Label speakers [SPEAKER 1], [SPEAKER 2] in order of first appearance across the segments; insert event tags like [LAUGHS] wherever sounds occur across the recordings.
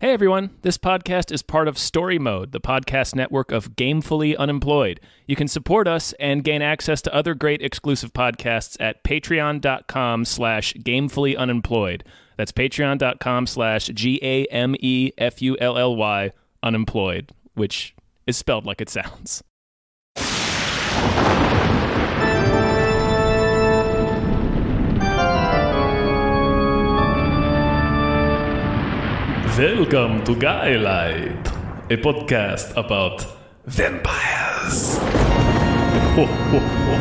[SPEAKER 1] Hey everyone, this podcast is part of Story Mode, the podcast network of Gamefully Unemployed. You can support us and gain access to other great exclusive podcasts at patreon.com slash gamefully unemployed. That's patreon.com slash G-A-M-E-F-U-L-L-Y unemployed, which is spelled like it sounds. Welcome to Guylight, a podcast about vampires. Ho, ho, ho.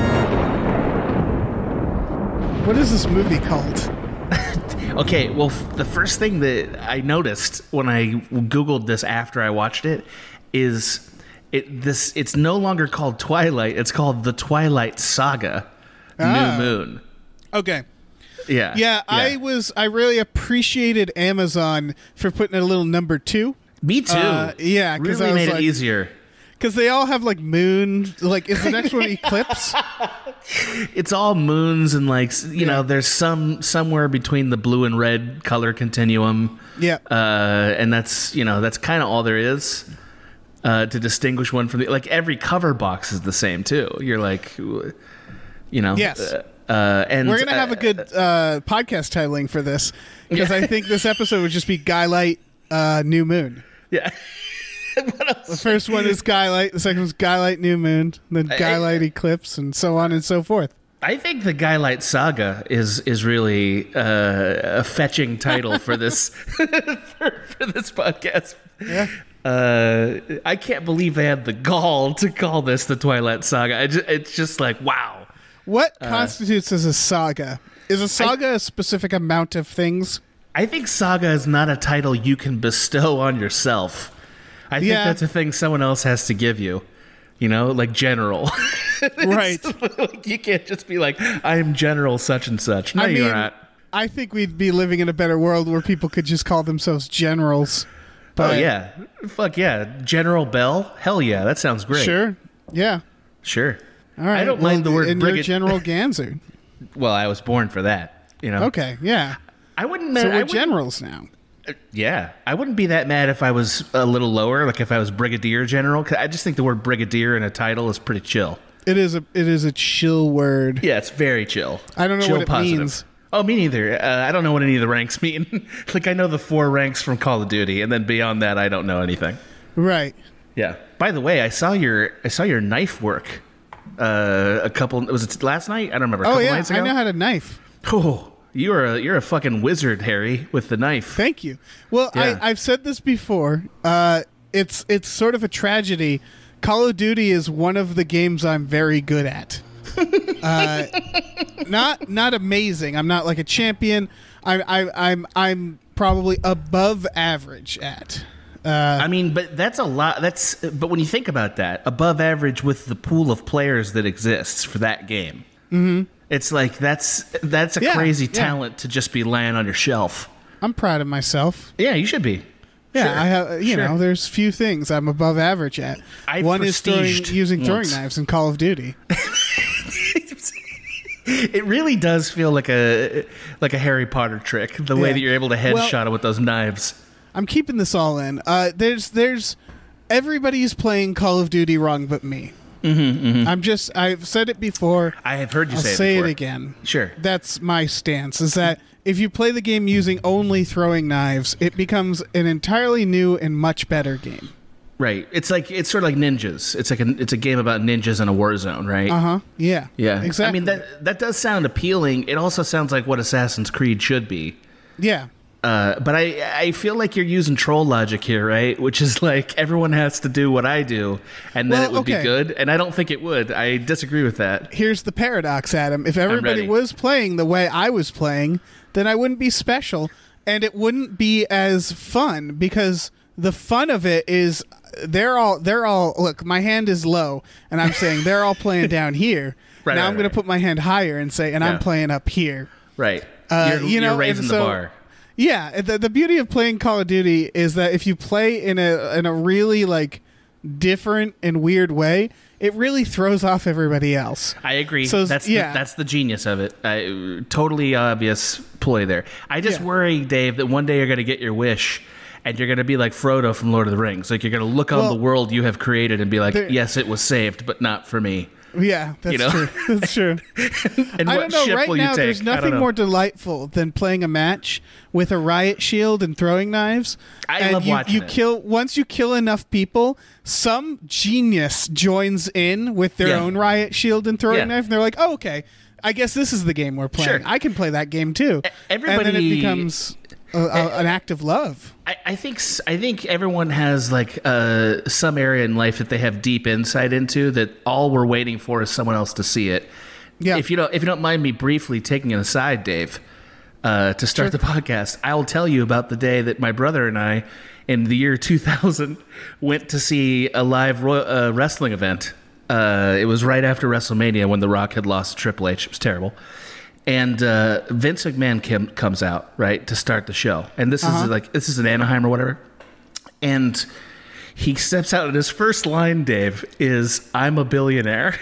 [SPEAKER 2] What is this movie called? [LAUGHS]
[SPEAKER 3] Okay, well, f- the first thing that I noticed when I googled this after I watched it is it this it's no longer called Twilight, it's called The Twilight Saga
[SPEAKER 2] Ah.
[SPEAKER 3] New Moon.
[SPEAKER 2] Okay.
[SPEAKER 3] Yeah.
[SPEAKER 2] Yeah, I was. I really appreciated Amazon for putting a little number two
[SPEAKER 3] Me too.
[SPEAKER 2] Uh, yeah, 'cause
[SPEAKER 3] really
[SPEAKER 2] I was
[SPEAKER 3] made
[SPEAKER 2] like-
[SPEAKER 3] it easier.
[SPEAKER 2] because they all have like moon. Like, is the next one [LAUGHS] Eclipse?
[SPEAKER 3] It's all moons and like you
[SPEAKER 2] Yeah.
[SPEAKER 3] know, there's some somewhere between the blue and red color continuum.
[SPEAKER 2] Yeah.
[SPEAKER 3] uh, and that's you know that's kind of all there is uh, to distinguish one from the like every cover box is the same too. You're like, you know,
[SPEAKER 2] Yes.
[SPEAKER 3] Uh, uh, and
[SPEAKER 2] We're gonna have
[SPEAKER 3] uh,
[SPEAKER 2] a good uh, podcast titling for this because I think this episode would just be Guylight uh, New Moon.
[SPEAKER 3] yeah. [LAUGHS]
[SPEAKER 2] The first one is Guylight. The second one's Guylight New Moon. Then Guylight Eclipse, and so on and so forth.
[SPEAKER 3] I think the Guylight Saga is is really uh, a fetching title for [LAUGHS] this [LAUGHS] for, for this podcast.
[SPEAKER 2] Yeah.
[SPEAKER 3] Uh, I can't believe they had the gall to call this the Twilight Saga. I ju- it's just like wow.
[SPEAKER 2] What
[SPEAKER 3] Uh,
[SPEAKER 2] constitutes as a saga? Is a saga a specific amount of things?
[SPEAKER 3] I think saga is not a title you can bestow on yourself. I think that's a thing someone else has to give you. You know, like general. [LAUGHS]
[SPEAKER 2] Right.
[SPEAKER 3] like you can't just be like, I am General such and such. No,
[SPEAKER 2] I
[SPEAKER 3] you're
[SPEAKER 2] mean,
[SPEAKER 3] not.
[SPEAKER 2] I think we'd be living in a better world where people could just call themselves generals.
[SPEAKER 3] Oh
[SPEAKER 2] But
[SPEAKER 3] yeah, fuck yeah, General Bell. Hell yeah, that sounds great.
[SPEAKER 2] Sure. Yeah.
[SPEAKER 3] sure.
[SPEAKER 2] All right.
[SPEAKER 3] I don't
[SPEAKER 2] well,
[SPEAKER 3] mind the word
[SPEAKER 2] And General [LAUGHS] Ganser.
[SPEAKER 3] Well, I was born for that. You know.
[SPEAKER 2] Okay. Yeah.
[SPEAKER 3] I wouldn't.
[SPEAKER 2] So
[SPEAKER 3] I
[SPEAKER 2] we're
[SPEAKER 3] wouldn't-
[SPEAKER 2] generals now.
[SPEAKER 3] Yeah, I wouldn't be that mad if I was a little lower, like if I was Brigadier General. I just think the word Brigadier in a title is pretty chill.
[SPEAKER 2] It is a it is a chill word.
[SPEAKER 3] Yeah, it's very chill.
[SPEAKER 2] I don't know
[SPEAKER 3] Chill
[SPEAKER 2] what it
[SPEAKER 3] positive.
[SPEAKER 2] means.
[SPEAKER 3] Oh, me neither. Uh, I don't know what any of the ranks [LAUGHS] mean. like I know the four ranks from Call of Duty, and then beyond that, I don't know anything.
[SPEAKER 2] Right.
[SPEAKER 3] Yeah. By the way, I saw your I saw your knife work. Uh, a couple was it last night? I don't remember. A
[SPEAKER 2] Oh
[SPEAKER 3] couple
[SPEAKER 2] yeah, I know how to knife.
[SPEAKER 3] Oh, you're a you're a fucking wizard, Harry, with the knife.
[SPEAKER 2] Thank you. Well,
[SPEAKER 3] Yeah.
[SPEAKER 2] I, I've said this before. Uh, it's it's sort of a tragedy. Call of Duty is one of the games I'm very good at. [LAUGHS] uh, not not amazing. I'm not like a champion. I, I, I'm I'm probably above average at. Uh,
[SPEAKER 3] I mean, but that's a lot. That's but when you think about that, above average with the pool of players that exists for that game, mm-hmm. it's like that's that's a
[SPEAKER 2] Yeah,
[SPEAKER 3] crazy
[SPEAKER 2] yeah.
[SPEAKER 3] talent to just be laying on your shelf.
[SPEAKER 2] I'm proud of myself.
[SPEAKER 3] Yeah, you should be.
[SPEAKER 2] Yeah,
[SPEAKER 3] Sure,
[SPEAKER 2] I have. You
[SPEAKER 3] sure.
[SPEAKER 2] know, there's few things I'm above average at.
[SPEAKER 3] I
[SPEAKER 2] One is throwing,
[SPEAKER 3] prestiged
[SPEAKER 2] using throwing
[SPEAKER 3] once.
[SPEAKER 2] knives in Call of Duty. [LAUGHS]
[SPEAKER 3] It really does feel like a like a Harry Potter trick. The way that you're able to
[SPEAKER 2] Well-
[SPEAKER 3] headshot it with those knives.
[SPEAKER 2] I'm keeping this all in. Uh, there's there's everybody's playing Call of Duty wrong but me. Mm-hmm, I'm just I've said it before.
[SPEAKER 3] I have heard you
[SPEAKER 2] I'll
[SPEAKER 3] say,
[SPEAKER 2] say,
[SPEAKER 3] it,
[SPEAKER 2] it again.
[SPEAKER 3] Sure.
[SPEAKER 2] That's my stance. Is that if you play the game using only throwing knives, it becomes an entirely new and much better game.
[SPEAKER 3] Right. It's like it's sort of like ninjas. It's like a, it's a game about ninjas in a war zone, right?
[SPEAKER 2] Uh huh. Yeah.
[SPEAKER 3] Yeah.
[SPEAKER 2] Exactly.
[SPEAKER 3] I mean that that does sound appealing. It also sounds like what Assassin's Creed should be.
[SPEAKER 2] Yeah.
[SPEAKER 3] Uh, but I I feel like you're using troll logic here, right? [LAUGHS] Which is like everyone has to do what I do, and then
[SPEAKER 2] Well,
[SPEAKER 3] it would
[SPEAKER 2] okay.
[SPEAKER 3] be good. And I don't think it would. I disagree with that.
[SPEAKER 2] Here's the paradox, Adam. If everybody was playing the way I was playing, then I wouldn't be special, and it wouldn't be as fun because the fun of it is they're all they're all look. My hand is low, and I'm saying they're all playing [LAUGHS] down here.
[SPEAKER 3] Right,
[SPEAKER 2] now
[SPEAKER 3] right,
[SPEAKER 2] I'm going
[SPEAKER 3] right.
[SPEAKER 2] to put my hand higher and say, and
[SPEAKER 3] Yeah.
[SPEAKER 2] I'm playing up here.
[SPEAKER 3] Right.
[SPEAKER 2] Uh,
[SPEAKER 3] you're,
[SPEAKER 2] you know,
[SPEAKER 3] you're raising
[SPEAKER 2] so-
[SPEAKER 3] the bar.
[SPEAKER 2] Yeah, the, the beauty of playing Call of Duty is that if you play in a in a really like different and weird way, it really throws off everybody else.
[SPEAKER 3] I agree.
[SPEAKER 2] So,
[SPEAKER 3] that's
[SPEAKER 2] yeah.
[SPEAKER 3] the, that's the genius of it. I, totally obvious ploy there. I just
[SPEAKER 2] Yeah.
[SPEAKER 3] worry, Dave, that one day you're going to get your wish, and you're gonna be like Frodo from Lord of the Rings. Like you're gonna look on
[SPEAKER 2] Well,
[SPEAKER 3] the world you have created and be like, yes, it was saved, but not for me.
[SPEAKER 2] Yeah, that's
[SPEAKER 3] You know?
[SPEAKER 2] true. [LAUGHS] That's true. [LAUGHS]
[SPEAKER 3] And
[SPEAKER 2] I
[SPEAKER 3] what
[SPEAKER 2] don't know. Right now, there's nothing more delightful than playing a match with a riot shield and throwing knives.
[SPEAKER 3] I
[SPEAKER 2] and
[SPEAKER 3] love
[SPEAKER 2] you,
[SPEAKER 3] watching
[SPEAKER 2] you
[SPEAKER 3] it.
[SPEAKER 2] kill once you kill enough people, some genius joins in with their
[SPEAKER 3] Yeah.
[SPEAKER 2] own riot shield and throwing
[SPEAKER 3] Yeah.
[SPEAKER 2] knife, and they're like, "Oh, okay, I guess this is the game we're playing.
[SPEAKER 3] Sure.
[SPEAKER 2] I can play that game too." and then it
[SPEAKER 3] everybody-
[SPEAKER 2] becomes a, a, an act of love.
[SPEAKER 3] I, I think I think everyone has like uh, some area in life that they have deep insight into that all we're waiting for is someone else to see it.
[SPEAKER 2] Yeah.
[SPEAKER 3] If you don't if you don't mind me briefly taking an aside, Dave, uh, to start the podcast, I will tell you about the day that my brother and I, in the year 2000, went to see a live ro- uh, wrestling event. Uh, it was right after WrestleMania when The Rock had lost to Triple H. It was terrible. And uh, Vince McMahon kim- comes out right to start the show, and this is like this is in Anaheim or whatever, and he steps out, and his first line, Dave, is "I'm a billionaire."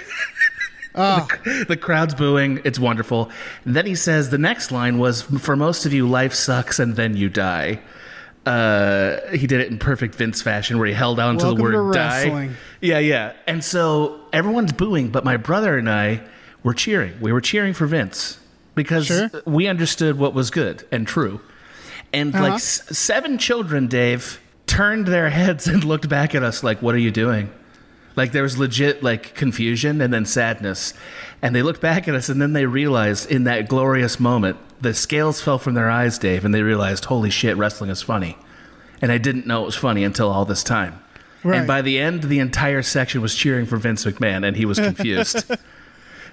[SPEAKER 3] [LAUGHS] the, the crowd's booing. It's wonderful. And then he says the next line was, "For most of you, life sucks, and then you die." Uh, he did it in perfect Vince fashion, where he held on to the word
[SPEAKER 2] to
[SPEAKER 3] "die." Yeah, yeah. And so everyone's booing, but my brother and I were cheering. We were cheering for Vince because
[SPEAKER 2] Sure.
[SPEAKER 3] we understood what was good and true. And
[SPEAKER 2] Uh-huh.
[SPEAKER 3] like s- seven children, Dave, turned their heads and looked back at us like, "What are you doing?" Like there was legit like confusion and then sadness. And they looked back at us and then they realized in that glorious moment, the scales fell from their eyes, Dave, and they realized, holy shit, wrestling is funny. And I didn't know it was funny until all this time.
[SPEAKER 2] Right.
[SPEAKER 3] And by the end, the entire section was cheering for Vince McMahon and he was confused. [LAUGHS]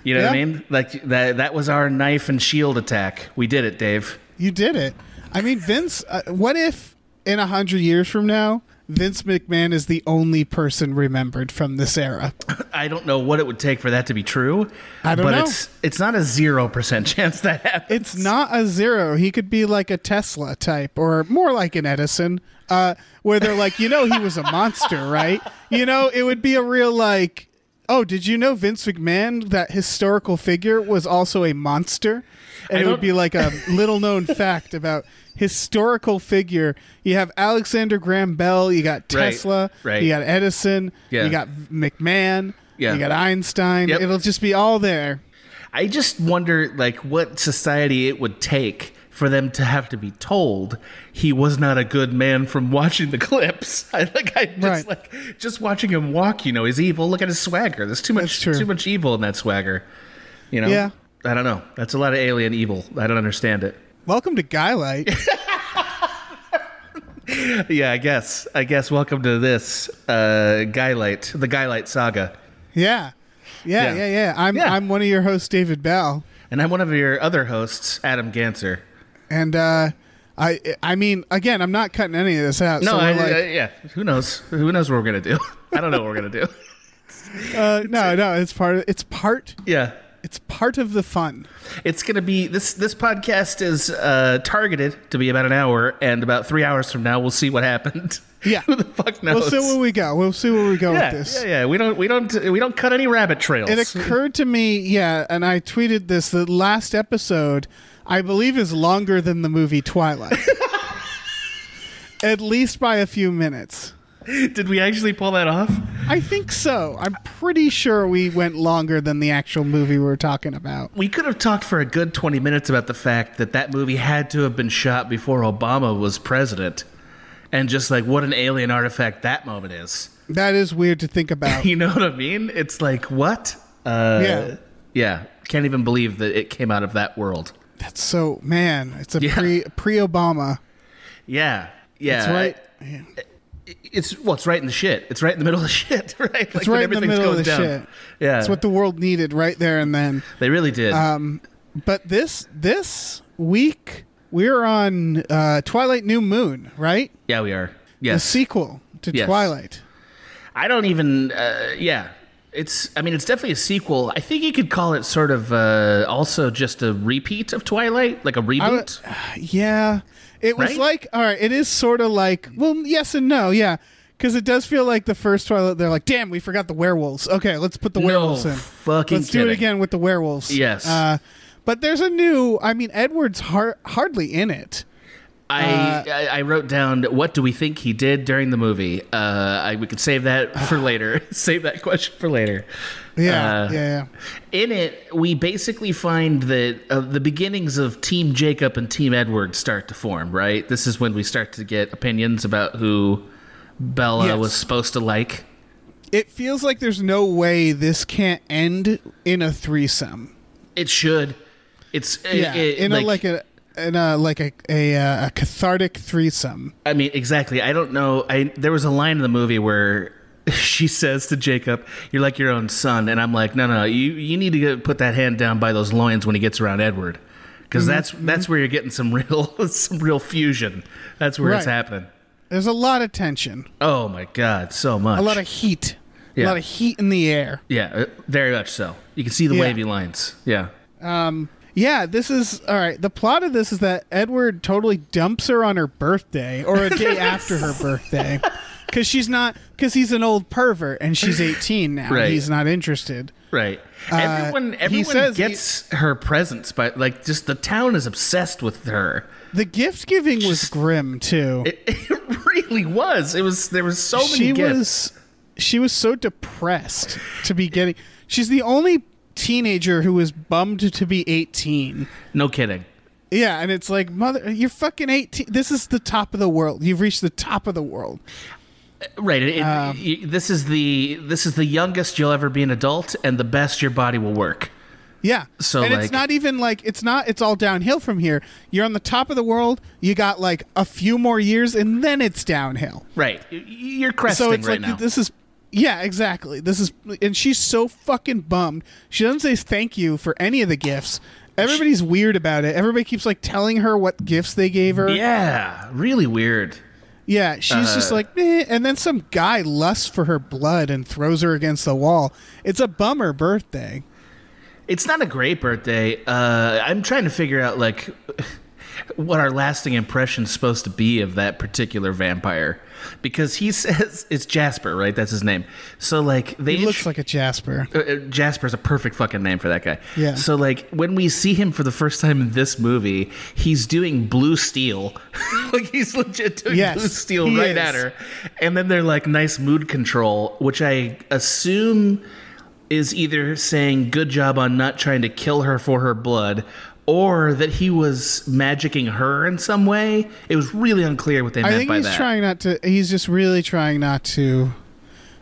[SPEAKER 3] you know what I mean? Like that that was our knife and shield attack. We did it, Dave.
[SPEAKER 2] You did it. I mean, Vince. Uh, what if in a hundred years from now, Vince McMahon is the only person remembered from this era? [LAUGHS]
[SPEAKER 3] I don't know what it would take for that to be true.
[SPEAKER 2] I don't
[SPEAKER 3] but
[SPEAKER 2] know.
[SPEAKER 3] it's it's not a zero percent [LAUGHS] chance that happens.
[SPEAKER 2] It's not a zero. He could be like a Tesla type, or more like an Edison, uh, where they're like, you know, he was a monster, right? You know, it would be a real like. Oh, did you know Vince McMahon, that historical figure, was also a monster? And it would be like a [LAUGHS] little known fact about historical figure. You have Alexander Graham Bell, you got
[SPEAKER 3] Right,
[SPEAKER 2] Tesla,
[SPEAKER 3] right.
[SPEAKER 2] you got Edison,
[SPEAKER 3] Yeah.
[SPEAKER 2] you got McMahon,
[SPEAKER 3] Yeah.
[SPEAKER 2] you got Einstein.
[SPEAKER 3] Yep.
[SPEAKER 2] It'll just be all there.
[SPEAKER 3] I just wonder, like, what society it would take for them to have to be told he was not a good man from watching the clips. [LAUGHS] I like, I just
[SPEAKER 2] Right.
[SPEAKER 3] like just watching him walk. You know, he's evil. Look at his swagger. There's too much, too much evil in that swagger. You know.
[SPEAKER 2] Yeah.
[SPEAKER 3] I don't know. That's a lot of alien evil. I don't understand it.
[SPEAKER 2] Welcome to Guy Light. [LAUGHS]
[SPEAKER 3] Yeah, I guess. I guess. Welcome to this uh, Guylight, the Guylight saga.
[SPEAKER 2] Yeah. Yeah,
[SPEAKER 3] Yeah.
[SPEAKER 2] yeah, yeah. I'm
[SPEAKER 3] Yeah.
[SPEAKER 2] I'm one of your hosts, David Bell,
[SPEAKER 3] And I'm one of your other hosts, Adam Ganser.
[SPEAKER 2] And uh, I I mean, again, I'm not cutting any of this out.
[SPEAKER 3] No,
[SPEAKER 2] so
[SPEAKER 3] I,
[SPEAKER 2] like,
[SPEAKER 3] I- yeah. Who knows? Who knows what we're gonna do? [LAUGHS] I don't know what we're gonna do. [LAUGHS]
[SPEAKER 2] uh, no, no, it's part. Of, it's part.
[SPEAKER 3] Yeah.
[SPEAKER 2] It's part of the fun.
[SPEAKER 3] It's going to be this. This podcast is uh, targeted to be about an hour, and about three hours from now, we'll see what happened. [LAUGHS]
[SPEAKER 2] Yeah.
[SPEAKER 3] who the fuck knows?
[SPEAKER 2] We'll see where we go. We'll see where we go
[SPEAKER 3] yeah,
[SPEAKER 2] with this.
[SPEAKER 3] yeah, yeah. We don't, we don't, we don't cut any rabbit trails.
[SPEAKER 2] It occurred to me, yeah, and I tweeted this. The last episode, I believe, is longer than the movie Twilight. [LAUGHS] At least by a few minutes.
[SPEAKER 3] Did we actually pull that off?
[SPEAKER 2] I think so. I'm pretty sure we went longer than the actual movie we were talking about.
[SPEAKER 3] We could have talked for a good twenty minutes about the fact that that movie had to have been shot before Obama was president, and just like what an alien artifact that moment is.
[SPEAKER 2] That is weird to think about. [LAUGHS]
[SPEAKER 3] You know what I mean? It's like what? Uh,
[SPEAKER 2] Yeah.
[SPEAKER 3] yeah. Can't even believe that it came out of that world.
[SPEAKER 2] That's so man. It's a
[SPEAKER 3] Yeah.
[SPEAKER 2] pre pre Obama.
[SPEAKER 3] Yeah, yeah.
[SPEAKER 2] That's right.
[SPEAKER 3] It's well, it's right in the shit. It's right in the middle of the [LAUGHS] shit, right? Like
[SPEAKER 2] It's right in the
[SPEAKER 3] everything's
[SPEAKER 2] middle of
[SPEAKER 3] going
[SPEAKER 2] the
[SPEAKER 3] down.
[SPEAKER 2] shit.
[SPEAKER 3] Yeah,
[SPEAKER 2] It's what the world needed right there and then.
[SPEAKER 3] they really did.
[SPEAKER 2] Um, but this this week we're on uh, Twilight New Moon, right?
[SPEAKER 3] yeah, we are.
[SPEAKER 2] Yeah.
[SPEAKER 3] The
[SPEAKER 2] sequel to
[SPEAKER 3] Yes.
[SPEAKER 2] Twilight.
[SPEAKER 3] I don't even. Uh, yeah, it's. I mean, it's definitely a sequel. I think you could call it sort of uh, also just a repeat of Twilight, like a reboot. [SIGHS]
[SPEAKER 2] yeah, it was
[SPEAKER 3] Right?
[SPEAKER 2] like all right. It is sort of like well, yes and no, yeah, because it does feel like the first Twilight. They're like, damn, we forgot the werewolves. Okay, let's put the
[SPEAKER 3] No
[SPEAKER 2] werewolves in.
[SPEAKER 3] fucking
[SPEAKER 2] Let's do it again with the werewolves.
[SPEAKER 3] Yes.
[SPEAKER 2] Uh, but there's a new. I mean, Edward's har- hardly in it.
[SPEAKER 3] I, I I wrote down what do we think he did during the movie. Uh, I, we could save that [LAUGHS] for later. [LAUGHS] save that question for later.
[SPEAKER 2] Yeah,
[SPEAKER 3] Uh,
[SPEAKER 2] yeah, yeah.
[SPEAKER 3] In it, we basically find that uh, the beginnings of Team Jacob and Team Edward start to form. Right. This is when we start to get opinions about who Bella
[SPEAKER 2] Yes.
[SPEAKER 3] was supposed to like.
[SPEAKER 2] It feels like there's no way this can't end in a threesome.
[SPEAKER 3] It should. It's
[SPEAKER 2] Yeah,
[SPEAKER 3] it-
[SPEAKER 2] in a like a in a like a a, uh, a cathartic threesome.
[SPEAKER 3] I mean, exactly. I don't know. I there was a line in the movie where [LAUGHS] she says to Jacob, "You're like your own son," and I'm like, "No, no, you you need to get, put that hand down by those loins when he gets around Edward, because that's that's where you're getting some real [LAUGHS] some real fusion. That's where it's happening.
[SPEAKER 2] There's a lot of tension,
[SPEAKER 3] Oh my god, so much.
[SPEAKER 2] a lot of heat,
[SPEAKER 3] Yeah.
[SPEAKER 2] a lot of heat in the air.
[SPEAKER 3] yeah, uh, very much so. You can see the
[SPEAKER 2] Yeah.
[SPEAKER 3] wavy lines. Yeah,
[SPEAKER 2] Yeah, this is all right. The plot of this is that Edward totally dumps her on her birthday or a day [LAUGHS] after her birthday because she's not because he's an old pervert and she's 18 now.
[SPEAKER 3] Right.
[SPEAKER 2] He's not interested.
[SPEAKER 3] right. Uh, everyone
[SPEAKER 2] he
[SPEAKER 3] everyone
[SPEAKER 2] says he-
[SPEAKER 3] gets her presents, but like just the town is obsessed with her.
[SPEAKER 2] The gift giving was grim too. [LAUGHS]
[SPEAKER 3] It, it really was. It was. There was so many
[SPEAKER 2] she
[SPEAKER 3] gifts.
[SPEAKER 2] was she was so depressed to be getting. She's the only teenager who was bummed to be 18.
[SPEAKER 3] No kidding.
[SPEAKER 2] Yeah, and it's like, mother, you're fucking 18. This is the top of the world. You've reached the top of the world.
[SPEAKER 3] Right. It, it-
[SPEAKER 2] Um,
[SPEAKER 3] y- this is the this is the youngest you'll ever be an adult, and the best your body will work.
[SPEAKER 2] Yeah.
[SPEAKER 3] So,
[SPEAKER 2] and
[SPEAKER 3] like-
[SPEAKER 2] it's not even like it's not it's all downhill from here. You're on the top of the world. You got like a few more years and then it's downhill.
[SPEAKER 3] Right. You're cresting
[SPEAKER 2] So it's
[SPEAKER 3] right
[SPEAKER 2] like
[SPEAKER 3] now.
[SPEAKER 2] this is yeah, exactly. This is and she's so fucking bummed. She doesn't say thank you for any of the gifts. Everybody's weird about it. Everybody keeps like telling her what gifts they gave her.
[SPEAKER 3] yeah. Really weird.
[SPEAKER 2] Yeah, she's just
[SPEAKER 3] Uh,
[SPEAKER 2] like, eh. and then some guy lusts for her blood and throws her against the wall. It's a bummer birthday.
[SPEAKER 3] It's not a great birthday. Uh, I'm trying to figure out like [LAUGHS] what our lasting impression's supposed to be of that particular vampire because he [LAUGHS] says it's Jasper, right? That's his name. So like they
[SPEAKER 2] He looks like a Jasper.
[SPEAKER 3] Uh, uh, Jasper's a perfect fucking name for that guy.
[SPEAKER 2] Yeah.
[SPEAKER 3] So like when we see him for the first time in this movie, he's doing blue steel. [LAUGHS] like he's legit doing
[SPEAKER 2] Yes,
[SPEAKER 3] blue steel right
[SPEAKER 2] is.
[SPEAKER 3] at her. And then they're like nice mood control, which I assume is either saying good job on not trying to kill her for her blood or that he was magicking her in some way. It was really unclear what they
[SPEAKER 2] I
[SPEAKER 3] meant
[SPEAKER 2] think
[SPEAKER 3] by
[SPEAKER 2] he's
[SPEAKER 3] that.
[SPEAKER 2] trying not to. He's just really trying not to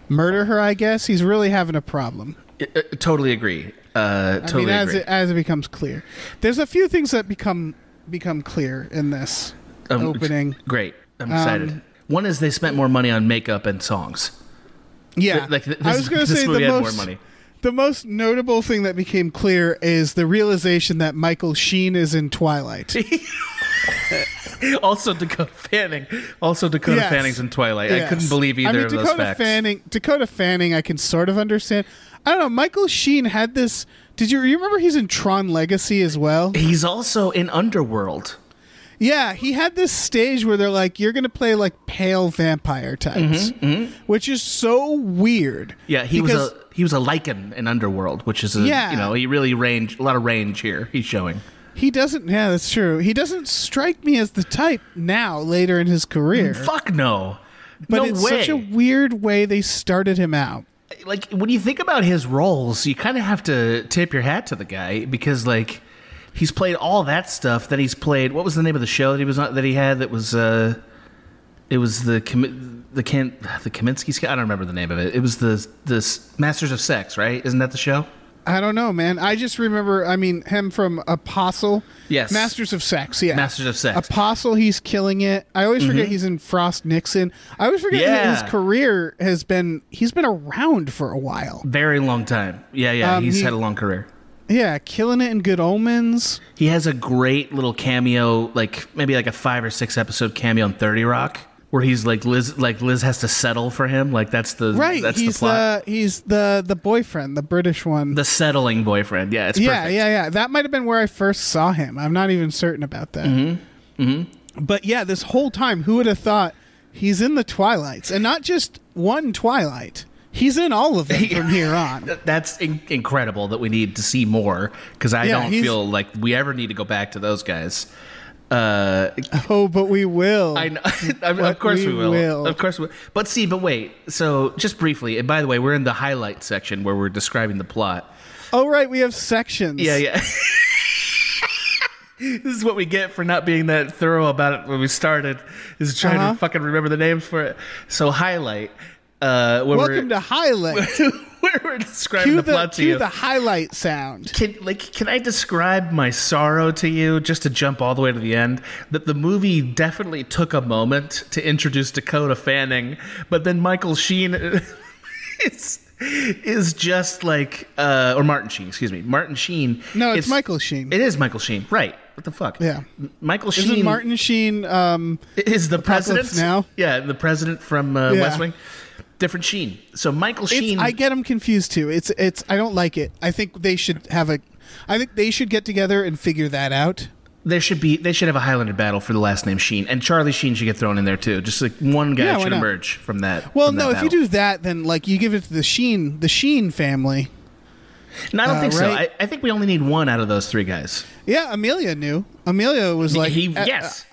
[SPEAKER 2] murder her. I guess he's really having a problem.
[SPEAKER 3] I- I totally agree. Uh,
[SPEAKER 2] I mean, as
[SPEAKER 3] agree.
[SPEAKER 2] it as it becomes clear, there's a few things that become become clear in this
[SPEAKER 3] Um,
[SPEAKER 2] opening.
[SPEAKER 3] Great. I'm excited.
[SPEAKER 2] Um,
[SPEAKER 3] One is they spent more money on makeup and songs.
[SPEAKER 2] Yeah,
[SPEAKER 3] like, th-
[SPEAKER 2] I
[SPEAKER 3] this-
[SPEAKER 2] was going to
[SPEAKER 3] this
[SPEAKER 2] say
[SPEAKER 3] movie
[SPEAKER 2] the
[SPEAKER 3] had more money.
[SPEAKER 2] The most notable thing that became clear is the realization that Michael Sheen is in Twilight. [LAUGHS]
[SPEAKER 3] Also, Dakota Fanning. Also, Dakota
[SPEAKER 2] Yes.
[SPEAKER 3] Fanning's in Twilight. I couldn't believe either
[SPEAKER 2] I mean,
[SPEAKER 3] of
[SPEAKER 2] Dakota
[SPEAKER 3] those facts.
[SPEAKER 2] Fanning, Dakota Fanning, I can sort of understand. I don't know. Michael Sheen had this. Did you, you remember he's in Tron Legacy as well?
[SPEAKER 3] He's also in Underworld.
[SPEAKER 2] Yeah, he had this stage where they're like, "You're going to play like pale vampire types," which is so weird.
[SPEAKER 3] Mm-hmm, Yeah, he was a he was a Lycan in Underworld, which is a
[SPEAKER 2] Yeah.
[SPEAKER 3] you know he really range a lot of range here. He's showing.
[SPEAKER 2] He doesn't. Yeah, that's true. He doesn't strike me as the type now. Later in his career,
[SPEAKER 3] Fuck no,
[SPEAKER 2] but
[SPEAKER 3] no
[SPEAKER 2] it's
[SPEAKER 3] way.
[SPEAKER 2] such a weird way they started him out.
[SPEAKER 3] like when you think about his roles, you kind of have to tip your hat to the guy because like he's played all that stuff that he's played. What was the name of the show that he was on, that he had that was uh it was the Kam- the Kan the Kaminsky I don't remember the name of it. It was the the Masters of Sex, right? Isn't that the show?
[SPEAKER 2] I don't know, man. I just remember. I mean, him from Apostle.
[SPEAKER 3] Yes.
[SPEAKER 2] Masters of Sex. Yeah,
[SPEAKER 3] Masters of Sex. Mm-hmm.
[SPEAKER 2] Apostle. He's killing it. I always forget he's in Frost Nixon. I always forget
[SPEAKER 3] Yeah.
[SPEAKER 2] his career has been. He's been around for a while.
[SPEAKER 3] Very long time. Yeah, yeah.
[SPEAKER 2] Um,
[SPEAKER 3] he's
[SPEAKER 2] he-
[SPEAKER 3] had a long career.
[SPEAKER 2] Yeah, killing it in Good Omens.
[SPEAKER 3] He has a great little cameo, like maybe like a five or six episode cameo on Thirty Rock, where he's like Liz, like Liz has to settle for him. Like that's the
[SPEAKER 2] Right.
[SPEAKER 3] That's
[SPEAKER 2] he's
[SPEAKER 3] the plot.
[SPEAKER 2] the he's the the boyfriend, the British one.
[SPEAKER 3] The settling boyfriend. Yeah, it's
[SPEAKER 2] yeah,
[SPEAKER 3] perfect.
[SPEAKER 2] yeah, yeah. That might have been where I first saw him. I'm not even certain about that. Mm-hmm. Mm-hmm. But yeah, this whole time, who would have thought he's in the Twilights, and not just one Twilight. He's in all of them [LAUGHS] from here on.
[SPEAKER 3] That's in- incredible that we need to see more because I
[SPEAKER 2] Yeah,
[SPEAKER 3] don't feel like we ever need to go back to those guys. Uh, [LAUGHS]
[SPEAKER 2] Oh, but we will.
[SPEAKER 3] I know. [LAUGHS] I mean, of course we,
[SPEAKER 2] we
[SPEAKER 3] will.
[SPEAKER 2] will.
[SPEAKER 3] Of course we But see, but wait. So just briefly, and by the way, we're in the highlight section where we're describing the plot.
[SPEAKER 2] oh, right. We have sections.
[SPEAKER 3] Yeah, yeah. [LAUGHS] this is what we get for not being that thorough about it when we started. Is trying
[SPEAKER 2] Uh-huh.
[SPEAKER 3] to fucking remember the names for it. So highlight. Uh,
[SPEAKER 2] Welcome to highlight. [LAUGHS]
[SPEAKER 3] where we're describing
[SPEAKER 2] cue
[SPEAKER 3] the,
[SPEAKER 2] the,
[SPEAKER 3] plot to you.
[SPEAKER 2] the highlight sound.
[SPEAKER 3] Can like can I describe my sorrow to you just to jump all the way to the end? That the movie definitely took a moment to introduce Dakota Fanning, but then Michael Sheen [LAUGHS] is is just like uh or Martin Sheen, excuse me. Martin Sheen.
[SPEAKER 2] No, it's
[SPEAKER 3] is-
[SPEAKER 2] Michael Sheen.
[SPEAKER 3] It is Michael Sheen. Right. What the fuck?
[SPEAKER 2] Yeah.
[SPEAKER 3] Michael
[SPEAKER 2] Isn't
[SPEAKER 3] Sheen
[SPEAKER 2] Martin Sheen? Um,
[SPEAKER 3] is the president
[SPEAKER 2] Now?
[SPEAKER 3] Yeah, the president from uh,
[SPEAKER 2] Yeah.
[SPEAKER 3] West Wing. Different Sheen. So Michael
[SPEAKER 2] it's,
[SPEAKER 3] Sheen
[SPEAKER 2] I get them confused too. It's it's. I don't like it. I think they should have a. I think they should get together and figure that out.
[SPEAKER 3] There should be they should have a Highlander battle for the last name Sheen, and Charlie Sheen should get thrown in there too. Just like one guy
[SPEAKER 2] Yeah,
[SPEAKER 3] should emerge from that.
[SPEAKER 2] Well,
[SPEAKER 3] from
[SPEAKER 2] no.
[SPEAKER 3] that
[SPEAKER 2] If you do that, then like you give it to the Sheen, the Sheen family.
[SPEAKER 3] no, I don't
[SPEAKER 2] uh,
[SPEAKER 3] think so. I. I think we only need one out of those three guys.
[SPEAKER 2] Yeah, Emilio knew. Emilio was like,
[SPEAKER 3] he
[SPEAKER 2] uh,
[SPEAKER 3] yes,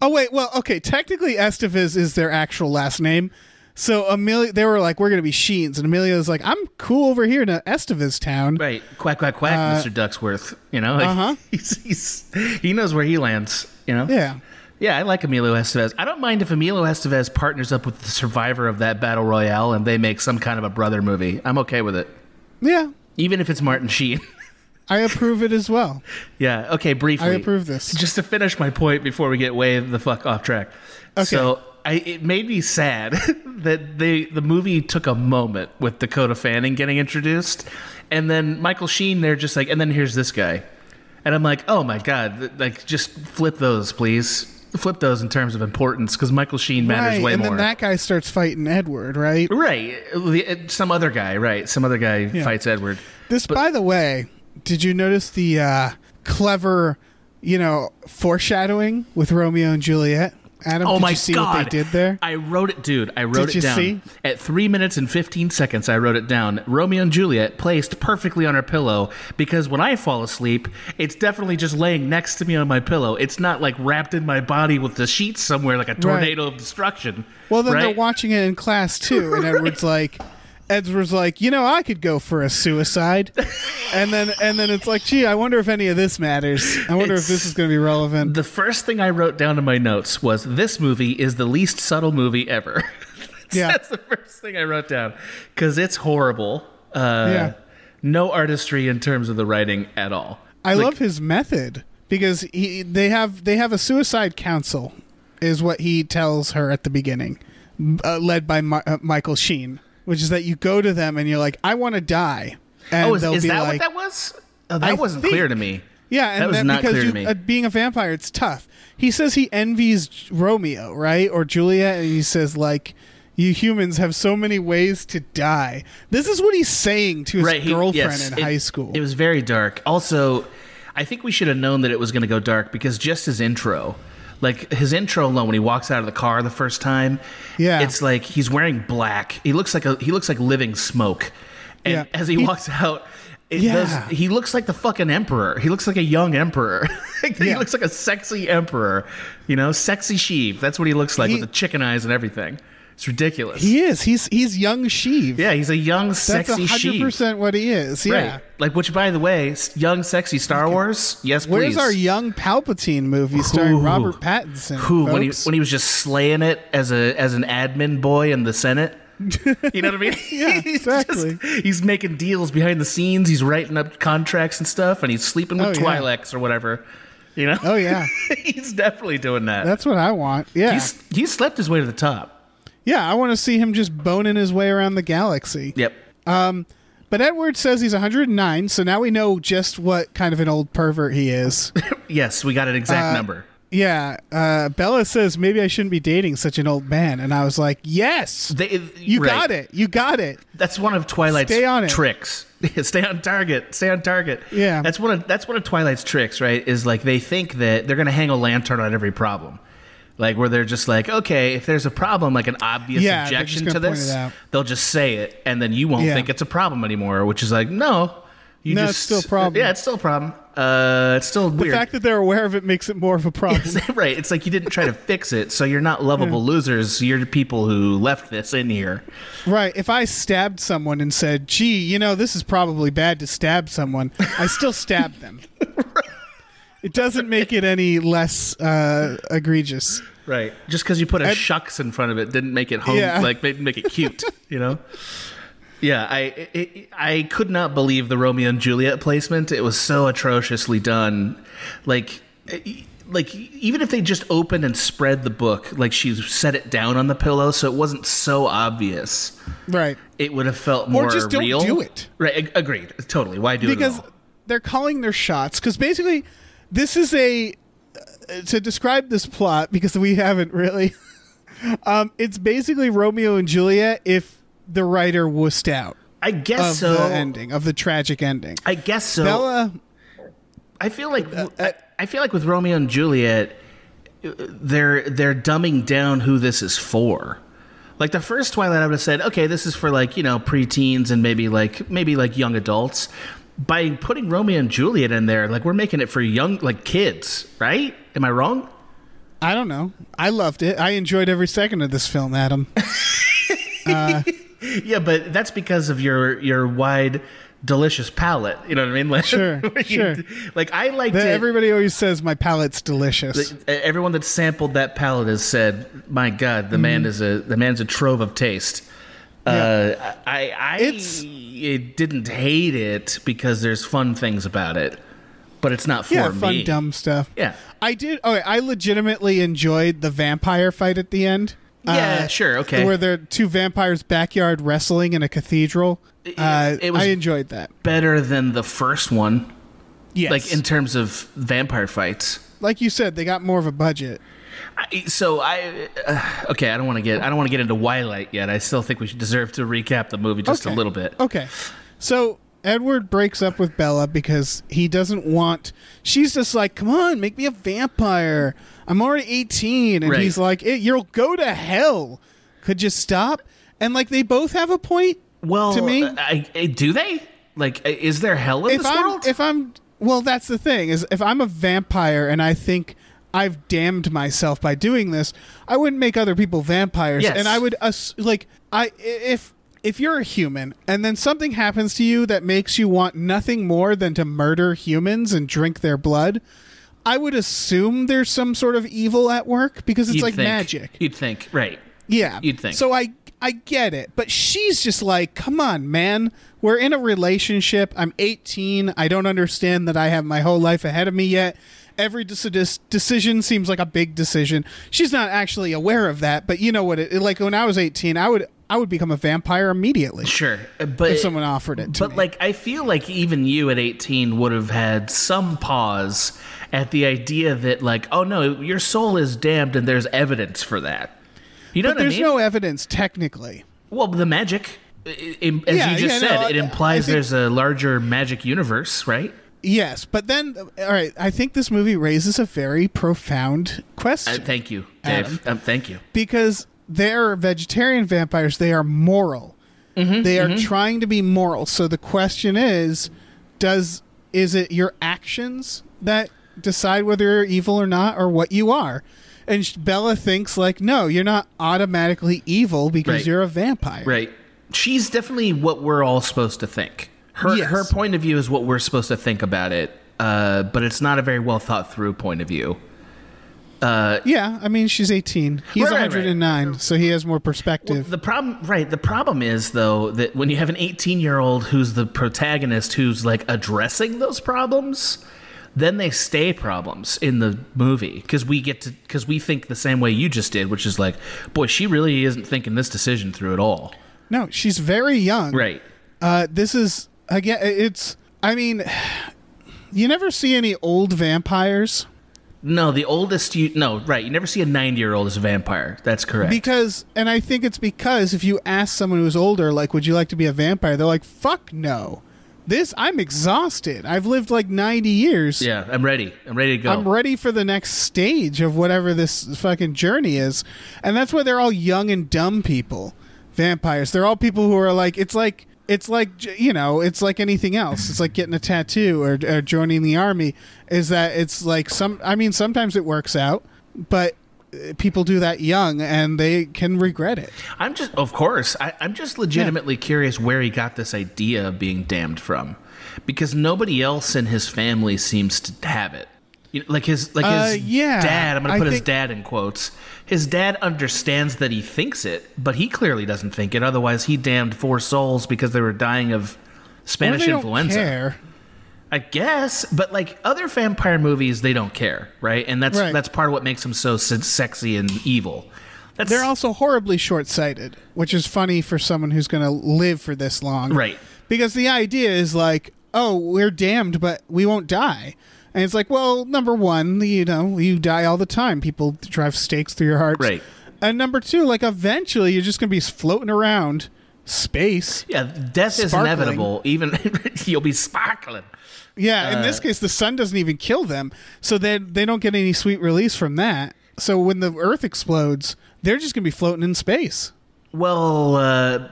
[SPEAKER 2] Oh wait, well, okay. Technically, Estevez is their actual last name. So Emilio, they were like, "We're going to be Sheens," and Emilio was like, "I'm cool over here in Estevez town."
[SPEAKER 3] right. Quack quack quack, Mr. Ducksworth. You know, like,
[SPEAKER 2] Uh, uh-huh. [LAUGHS]
[SPEAKER 3] he's, he's he knows where he lands. You know.
[SPEAKER 2] Yeah,
[SPEAKER 3] Yeah, I like Emilio Estevez. I don't mind if Emilio Estevez partners up with the survivor of that battle royale and they make some kind of a brother movie. I'm okay with it,
[SPEAKER 2] yeah.
[SPEAKER 3] even if it's Martin Sheen. [LAUGHS]
[SPEAKER 2] I approve it as well.
[SPEAKER 3] Yeah. Okay. Briefly,
[SPEAKER 2] I approve this.
[SPEAKER 3] Just to finish my point before we get way the fuck off track.
[SPEAKER 2] Okay.
[SPEAKER 3] So I, it made me sad [LAUGHS] that they the movie took a moment with Dakota Fanning getting introduced, and then Michael Sheen. They're just like, and then here's this guy, and I'm like, oh my god, like just flip those, please. Flip those in terms of importance because Michael Sheen matters
[SPEAKER 2] right,
[SPEAKER 3] way
[SPEAKER 2] and
[SPEAKER 3] more.
[SPEAKER 2] then that guy starts fighting Edward. Right.
[SPEAKER 3] right, some other guy, right? Some other guy fights Edward.
[SPEAKER 2] This, by the way, did you notice the uh, clever, you know, foreshadowing with Romeo and Juliet? Adam,
[SPEAKER 3] Oh
[SPEAKER 2] did
[SPEAKER 3] my
[SPEAKER 2] you see
[SPEAKER 3] god!
[SPEAKER 2] what they did there?
[SPEAKER 3] I wrote it, dude. I wrote
[SPEAKER 2] Did
[SPEAKER 3] it
[SPEAKER 2] you
[SPEAKER 3] down
[SPEAKER 2] see?
[SPEAKER 3] at three minutes and fifteen seconds. I wrote it down. Romeo and Juliet placed perfectly on her pillow because when I fall asleep, it's definitely just laying next to me on my pillow. It's not like wrapped in my body with the sheets somewhere like a tornado of destruction.
[SPEAKER 2] Well, then they're watching it in class too, and Edward's [LAUGHS] like, Edward's like, you know, I could go for a suicide, and then and then it's like, gee, I wonder if any of this matters. I wonder if this is going to be relevant.
[SPEAKER 3] The first thing I wrote down in my notes was this movie is the least subtle movie ever. [LAUGHS]
[SPEAKER 2] Yeah.
[SPEAKER 3] That's the first thing I wrote down because it's horrible. Uh,
[SPEAKER 2] Yeah.
[SPEAKER 3] No artistry in terms of the writing at all.
[SPEAKER 2] I
[SPEAKER 3] Like,
[SPEAKER 2] love his method because he they have they have a suicide council, is what he tells her at the beginning, uh, led by Mi- uh, Michael Sheen, which is that you go to them and you're like, I want to die, and
[SPEAKER 3] Oh, is,
[SPEAKER 2] they'll
[SPEAKER 3] is
[SPEAKER 2] be
[SPEAKER 3] that
[SPEAKER 2] like,
[SPEAKER 3] what that was? Oh, that
[SPEAKER 2] I
[SPEAKER 3] wasn't
[SPEAKER 2] think-
[SPEAKER 3] clear to me.
[SPEAKER 2] Yeah, and
[SPEAKER 3] That was
[SPEAKER 2] then
[SPEAKER 3] not
[SPEAKER 2] because
[SPEAKER 3] clear to
[SPEAKER 2] you,
[SPEAKER 3] me.
[SPEAKER 2] Uh, being a vampire, it's tough. He says he envies Romeo, right, or Juliet, and he says like, "You humans have so many ways to die." This is what he's saying to his
[SPEAKER 3] Right, he-
[SPEAKER 2] girlfriend
[SPEAKER 3] yes,
[SPEAKER 2] in
[SPEAKER 3] it-
[SPEAKER 2] high school.
[SPEAKER 3] It was very dark. Also, I think we should have known that it was going to go dark because just his intro, like his intro alone, when he walks out of the car the first time,
[SPEAKER 2] Yeah.
[SPEAKER 3] it's like he's wearing black. He looks like a he looks like living smoke, and
[SPEAKER 2] Yeah.
[SPEAKER 3] as he,
[SPEAKER 2] He-
[SPEAKER 3] walks out. It
[SPEAKER 2] Yeah.
[SPEAKER 3] does, he looks like the fucking emperor. He looks like a young emperor. [LAUGHS] he
[SPEAKER 2] Yeah.
[SPEAKER 3] looks like a sexy emperor. You know, sexy Sheev. That's what he looks like
[SPEAKER 2] He-
[SPEAKER 3] with the chicken eyes and everything. It's ridiculous.
[SPEAKER 2] he is. He's he's young Sheev.
[SPEAKER 3] yeah, he's a young, sexy
[SPEAKER 2] That's
[SPEAKER 3] sexy
[SPEAKER 2] hundred
[SPEAKER 3] Sheev.
[SPEAKER 2] percent what he is. Yeah.
[SPEAKER 3] Right. Like, which, by the way, young, sexy Star Wars. Yes, please.
[SPEAKER 2] Where's our young Palpatine movie starring
[SPEAKER 3] Who?
[SPEAKER 2] Robert Pattinson?
[SPEAKER 3] Who when he when he was just slaying it as a as an admin boy in the Senate? [LAUGHS] You know what I mean? [LAUGHS]
[SPEAKER 2] Yeah, [LAUGHS]
[SPEAKER 3] He's
[SPEAKER 2] exactly.
[SPEAKER 3] just- he's making deals behind the scenes. He's writing up contracts and stuff, and he's sleeping with
[SPEAKER 2] Oh, yeah.
[SPEAKER 3] Or whatever. You know?
[SPEAKER 2] oh yeah,
[SPEAKER 3] he's definitely doing that.
[SPEAKER 2] that's what I want. Yeah,
[SPEAKER 3] He's he's slept his way to the top.
[SPEAKER 2] Yeah. I want to see him just boning his way around the galaxy.
[SPEAKER 3] Yep.
[SPEAKER 2] But Edward says he's 109, so now we know just what kind of an old pervert he is. [LAUGHS]
[SPEAKER 3] Yes, we got an exact number.
[SPEAKER 2] yeah, uh, Bella says maybe I shouldn't be dating such an old man, and I was like, yes,
[SPEAKER 3] They,
[SPEAKER 2] you
[SPEAKER 3] right.
[SPEAKER 2] got it, you got it.
[SPEAKER 3] That's one of Twilight's
[SPEAKER 2] Stay on it.
[SPEAKER 3] tricks. [LAUGHS] Stay on target. Stay on target.
[SPEAKER 2] Yeah.
[SPEAKER 3] That's one of that's one of Twilight's tricks, right? Is like they think that they're gonna hang a lantern on every problem. Like where they're just like, okay, if there's a problem, like an obvious
[SPEAKER 2] Yeah,
[SPEAKER 3] objection to this, they'll just say it, and then you won't
[SPEAKER 2] Yeah.
[SPEAKER 3] think it's a problem anymore. Which is like, no, You
[SPEAKER 2] No,
[SPEAKER 3] just,
[SPEAKER 2] it's still a problem.
[SPEAKER 3] Yeah, it's still a problem. Uh, it's still weird.
[SPEAKER 2] The
[SPEAKER 3] weird.
[SPEAKER 2] fact that they're aware of it makes it more of a [LAUGHS] problem.
[SPEAKER 3] right. It's like you didn't try to fix it, so you're not lovable losers. You're the people who left this in here.
[SPEAKER 2] right. If I stabbed someone and said, gee, you know, this is probably bad to stab someone, I still stab them. [LAUGHS] It doesn't make it any less uh, egregious.
[SPEAKER 3] Right. Just because you put a shucks in front of it didn't make it home
[SPEAKER 2] Yeah.
[SPEAKER 3] like make, make it cute, you know? Yeah, I it, I could not believe the Romeo and Juliet placement. It was so atrociously done. Like like even if they just opened and spread the book, like she set it down on the pillow so it wasn't so obvious,
[SPEAKER 2] Right.
[SPEAKER 3] it would have felt more
[SPEAKER 2] just don't
[SPEAKER 3] real.
[SPEAKER 2] do it.
[SPEAKER 3] Right, agreed. Totally. Why do
[SPEAKER 2] because
[SPEAKER 3] it all?
[SPEAKER 2] they're calling their shots because basically this is a uh, to describe this plot because we haven't really [LAUGHS] um it's basically romeo and juliet if the writer wussed out
[SPEAKER 3] I guess
[SPEAKER 2] of
[SPEAKER 3] so.
[SPEAKER 2] the ending of the tragic ending
[SPEAKER 3] I guess so.
[SPEAKER 2] bella
[SPEAKER 3] I feel like
[SPEAKER 2] uh,
[SPEAKER 3] I, I feel like with Romeo and Juliet, uh, they're they're dumbing down who this is for. Like the first Twilight, I would have said, okay, this is for like you know preteens and maybe like maybe like young adults. By putting Romeo and Juliet in there, like we're making it for young like kids, right? Am I wrong?
[SPEAKER 2] i don't know i loved it i enjoyed every second of this film adam [LAUGHS] uh,
[SPEAKER 3] Yeah, but that's because of your your wide, delicious palate. You know what I mean? [LAUGHS] Like,
[SPEAKER 2] Sure, [LAUGHS] sure.
[SPEAKER 3] Like I it.
[SPEAKER 2] everybody always says my palate's delicious
[SPEAKER 3] Everyone that sampled that palate has said, "My God, the man mm-hmm. is a the man's a trove of taste." Uh, I I
[SPEAKER 2] It's-
[SPEAKER 3] it didn't hate it because there's fun things about it, but it's not for
[SPEAKER 2] yeah
[SPEAKER 3] me.
[SPEAKER 2] fun dumb stuff
[SPEAKER 3] Yeah,
[SPEAKER 2] i did okay i legitimately enjoyed the vampire fight at the end
[SPEAKER 3] yeah,
[SPEAKER 2] Uh,
[SPEAKER 3] sure, okay.
[SPEAKER 2] where there are two vampires backyard wrestling in a cathedral. Uh,
[SPEAKER 3] it was-
[SPEAKER 2] I enjoyed that.
[SPEAKER 3] Better than the first one,
[SPEAKER 2] Yes,
[SPEAKER 3] like in terms of vampire fights.
[SPEAKER 2] like you said, they got more of a budget.
[SPEAKER 3] I, so I uh, okay. I don't want to get I don't want to get into Twilight yet. I still think we should deserve to recap the movie just a little bit.
[SPEAKER 2] Okay, so Edward breaks up with Bella because he doesn't want. She's just like, "Come on, make me a vampire. I'm already 18," and
[SPEAKER 3] Right.
[SPEAKER 2] he's like, "Eh, "You'll go to hell. Could you stop?" And like they both have a point.
[SPEAKER 3] Well,
[SPEAKER 2] to me,
[SPEAKER 3] I, I, do they like? Is there hell in
[SPEAKER 2] if
[SPEAKER 3] this
[SPEAKER 2] I'm
[SPEAKER 3] world?
[SPEAKER 2] if I'm well, that's the thing is if I'm a vampire and I think I've damned myself by doing this, I wouldn't make other people vampires,
[SPEAKER 3] Yes.
[SPEAKER 2] and I would ass- like I if if you're a human and then something happens to you that makes you want nothing more than to murder humans and drink their blood. I would assume there's some sort of evil at work because it's
[SPEAKER 3] You'd
[SPEAKER 2] like
[SPEAKER 3] think.
[SPEAKER 2] magic.
[SPEAKER 3] You'd think, right?
[SPEAKER 2] Yeah.
[SPEAKER 3] You'd think.
[SPEAKER 2] So I I get it, but she's just like, "Come on, man. We're in a relationship. I'm 18. I don't understand that I have my whole life ahead of me yet. Every dec- decision seems like a big decision. She's not actually aware of that, but you know what it like when I was 18, I would I would become a vampire immediately
[SPEAKER 3] Sure, but
[SPEAKER 2] if someone offered it to
[SPEAKER 3] but
[SPEAKER 2] me.
[SPEAKER 3] like I feel like even you at 18 would have had some pause at the idea that like, oh no, your soul is damned and there's evidence for that. You know
[SPEAKER 2] but
[SPEAKER 3] what I
[SPEAKER 2] there's
[SPEAKER 3] mean?
[SPEAKER 2] no evidence technically.
[SPEAKER 3] well, the magic, as
[SPEAKER 2] Yeah,
[SPEAKER 3] you just
[SPEAKER 2] yeah,
[SPEAKER 3] said,
[SPEAKER 2] no,
[SPEAKER 3] it implies
[SPEAKER 2] think-
[SPEAKER 3] there's a larger magic universe, right?
[SPEAKER 2] Yes, but then all right, I think this movie raises a very profound question.
[SPEAKER 3] Uh, thank you, Dave. Um, thank you.
[SPEAKER 2] because they're vegetarian vampires they are moral
[SPEAKER 3] Mm-hmm,
[SPEAKER 2] they are trying to be moral so the question is does is it your actions that decide whether you're evil or not or what you are and bella thinks like no you're not automatically evil because
[SPEAKER 3] Right.
[SPEAKER 2] you're a vampire
[SPEAKER 3] Right. She's definitely what we're all supposed to think. Her
[SPEAKER 2] Yes.
[SPEAKER 3] her point of view is what we're supposed to think about it. Uh, but it's not a very well thought through point of view.
[SPEAKER 2] yeah i mean she's 18 he's
[SPEAKER 3] Right, right, right.
[SPEAKER 2] 109 so he has more perspective
[SPEAKER 3] The problem, right? The problem is though that when you have an 18 year old who's the protagonist who's like addressing those problems, then they stay problems in the movie because we get to because we think the same way you just did, which is like, boy, she really isn't thinking this decision through at all.
[SPEAKER 2] no she's very young
[SPEAKER 3] Right.
[SPEAKER 2] Uh, this is again. It's. I mean, you never see any old vampires
[SPEAKER 3] No, the oldest you no right. You never see a 90 year old as a vampire. That's correct.
[SPEAKER 2] because, and I think it's because if you ask someone who's older, like, "Would you like to be a vampire?" They're like, "Fuck no." This I'm exhausted. I've lived like 90 years.
[SPEAKER 3] yeah, I'm ready. I'm ready to go.
[SPEAKER 2] I'm ready for the next stage of whatever this fucking journey is. And that's why they're all young and dumb people. Vampires. They're all people who are like it's like it's like you know it's like anything else. It's like getting a tattoo or, or joining the army is that it's like some i mean sometimes it works out but uh, people do that young and they can regret it.
[SPEAKER 3] I'm just, of course, I, I'm just legitimately curious where he got this idea of being damned from, because nobody else in his family seems to have it. You know, like his, like
[SPEAKER 2] Uh,
[SPEAKER 3] his
[SPEAKER 2] yeah,
[SPEAKER 3] dad. I'm gonna put his dad in quotes. His dad understands that he thinks it, but he clearly doesn't think it. Otherwise, he damned four souls because they were dying of Spanish influenza.
[SPEAKER 2] care.
[SPEAKER 3] I guess, but like other vampire movies, they don't care, right? And that's
[SPEAKER 2] Right.
[SPEAKER 3] that's part of what makes them so se- sexy and evil. That's
[SPEAKER 2] they're also horribly short-sighted which is funny for someone who's going to live for this long
[SPEAKER 3] right.
[SPEAKER 2] because the idea is like oh we're damned but we won't die and it's like well number one you know you die all the time. People drive stakes through your heart
[SPEAKER 3] Right.
[SPEAKER 2] and number two like eventually you're just going to be floating around space.
[SPEAKER 3] Yeah, death is inevitable. Even [LAUGHS] you'll be sparkling.
[SPEAKER 2] yeah in
[SPEAKER 3] Uh,
[SPEAKER 2] this case the sun doesn't even kill them. So then they don't get any sweet release from that. So when the earth explodes they're just going to be floating in space.
[SPEAKER 3] Well, uh,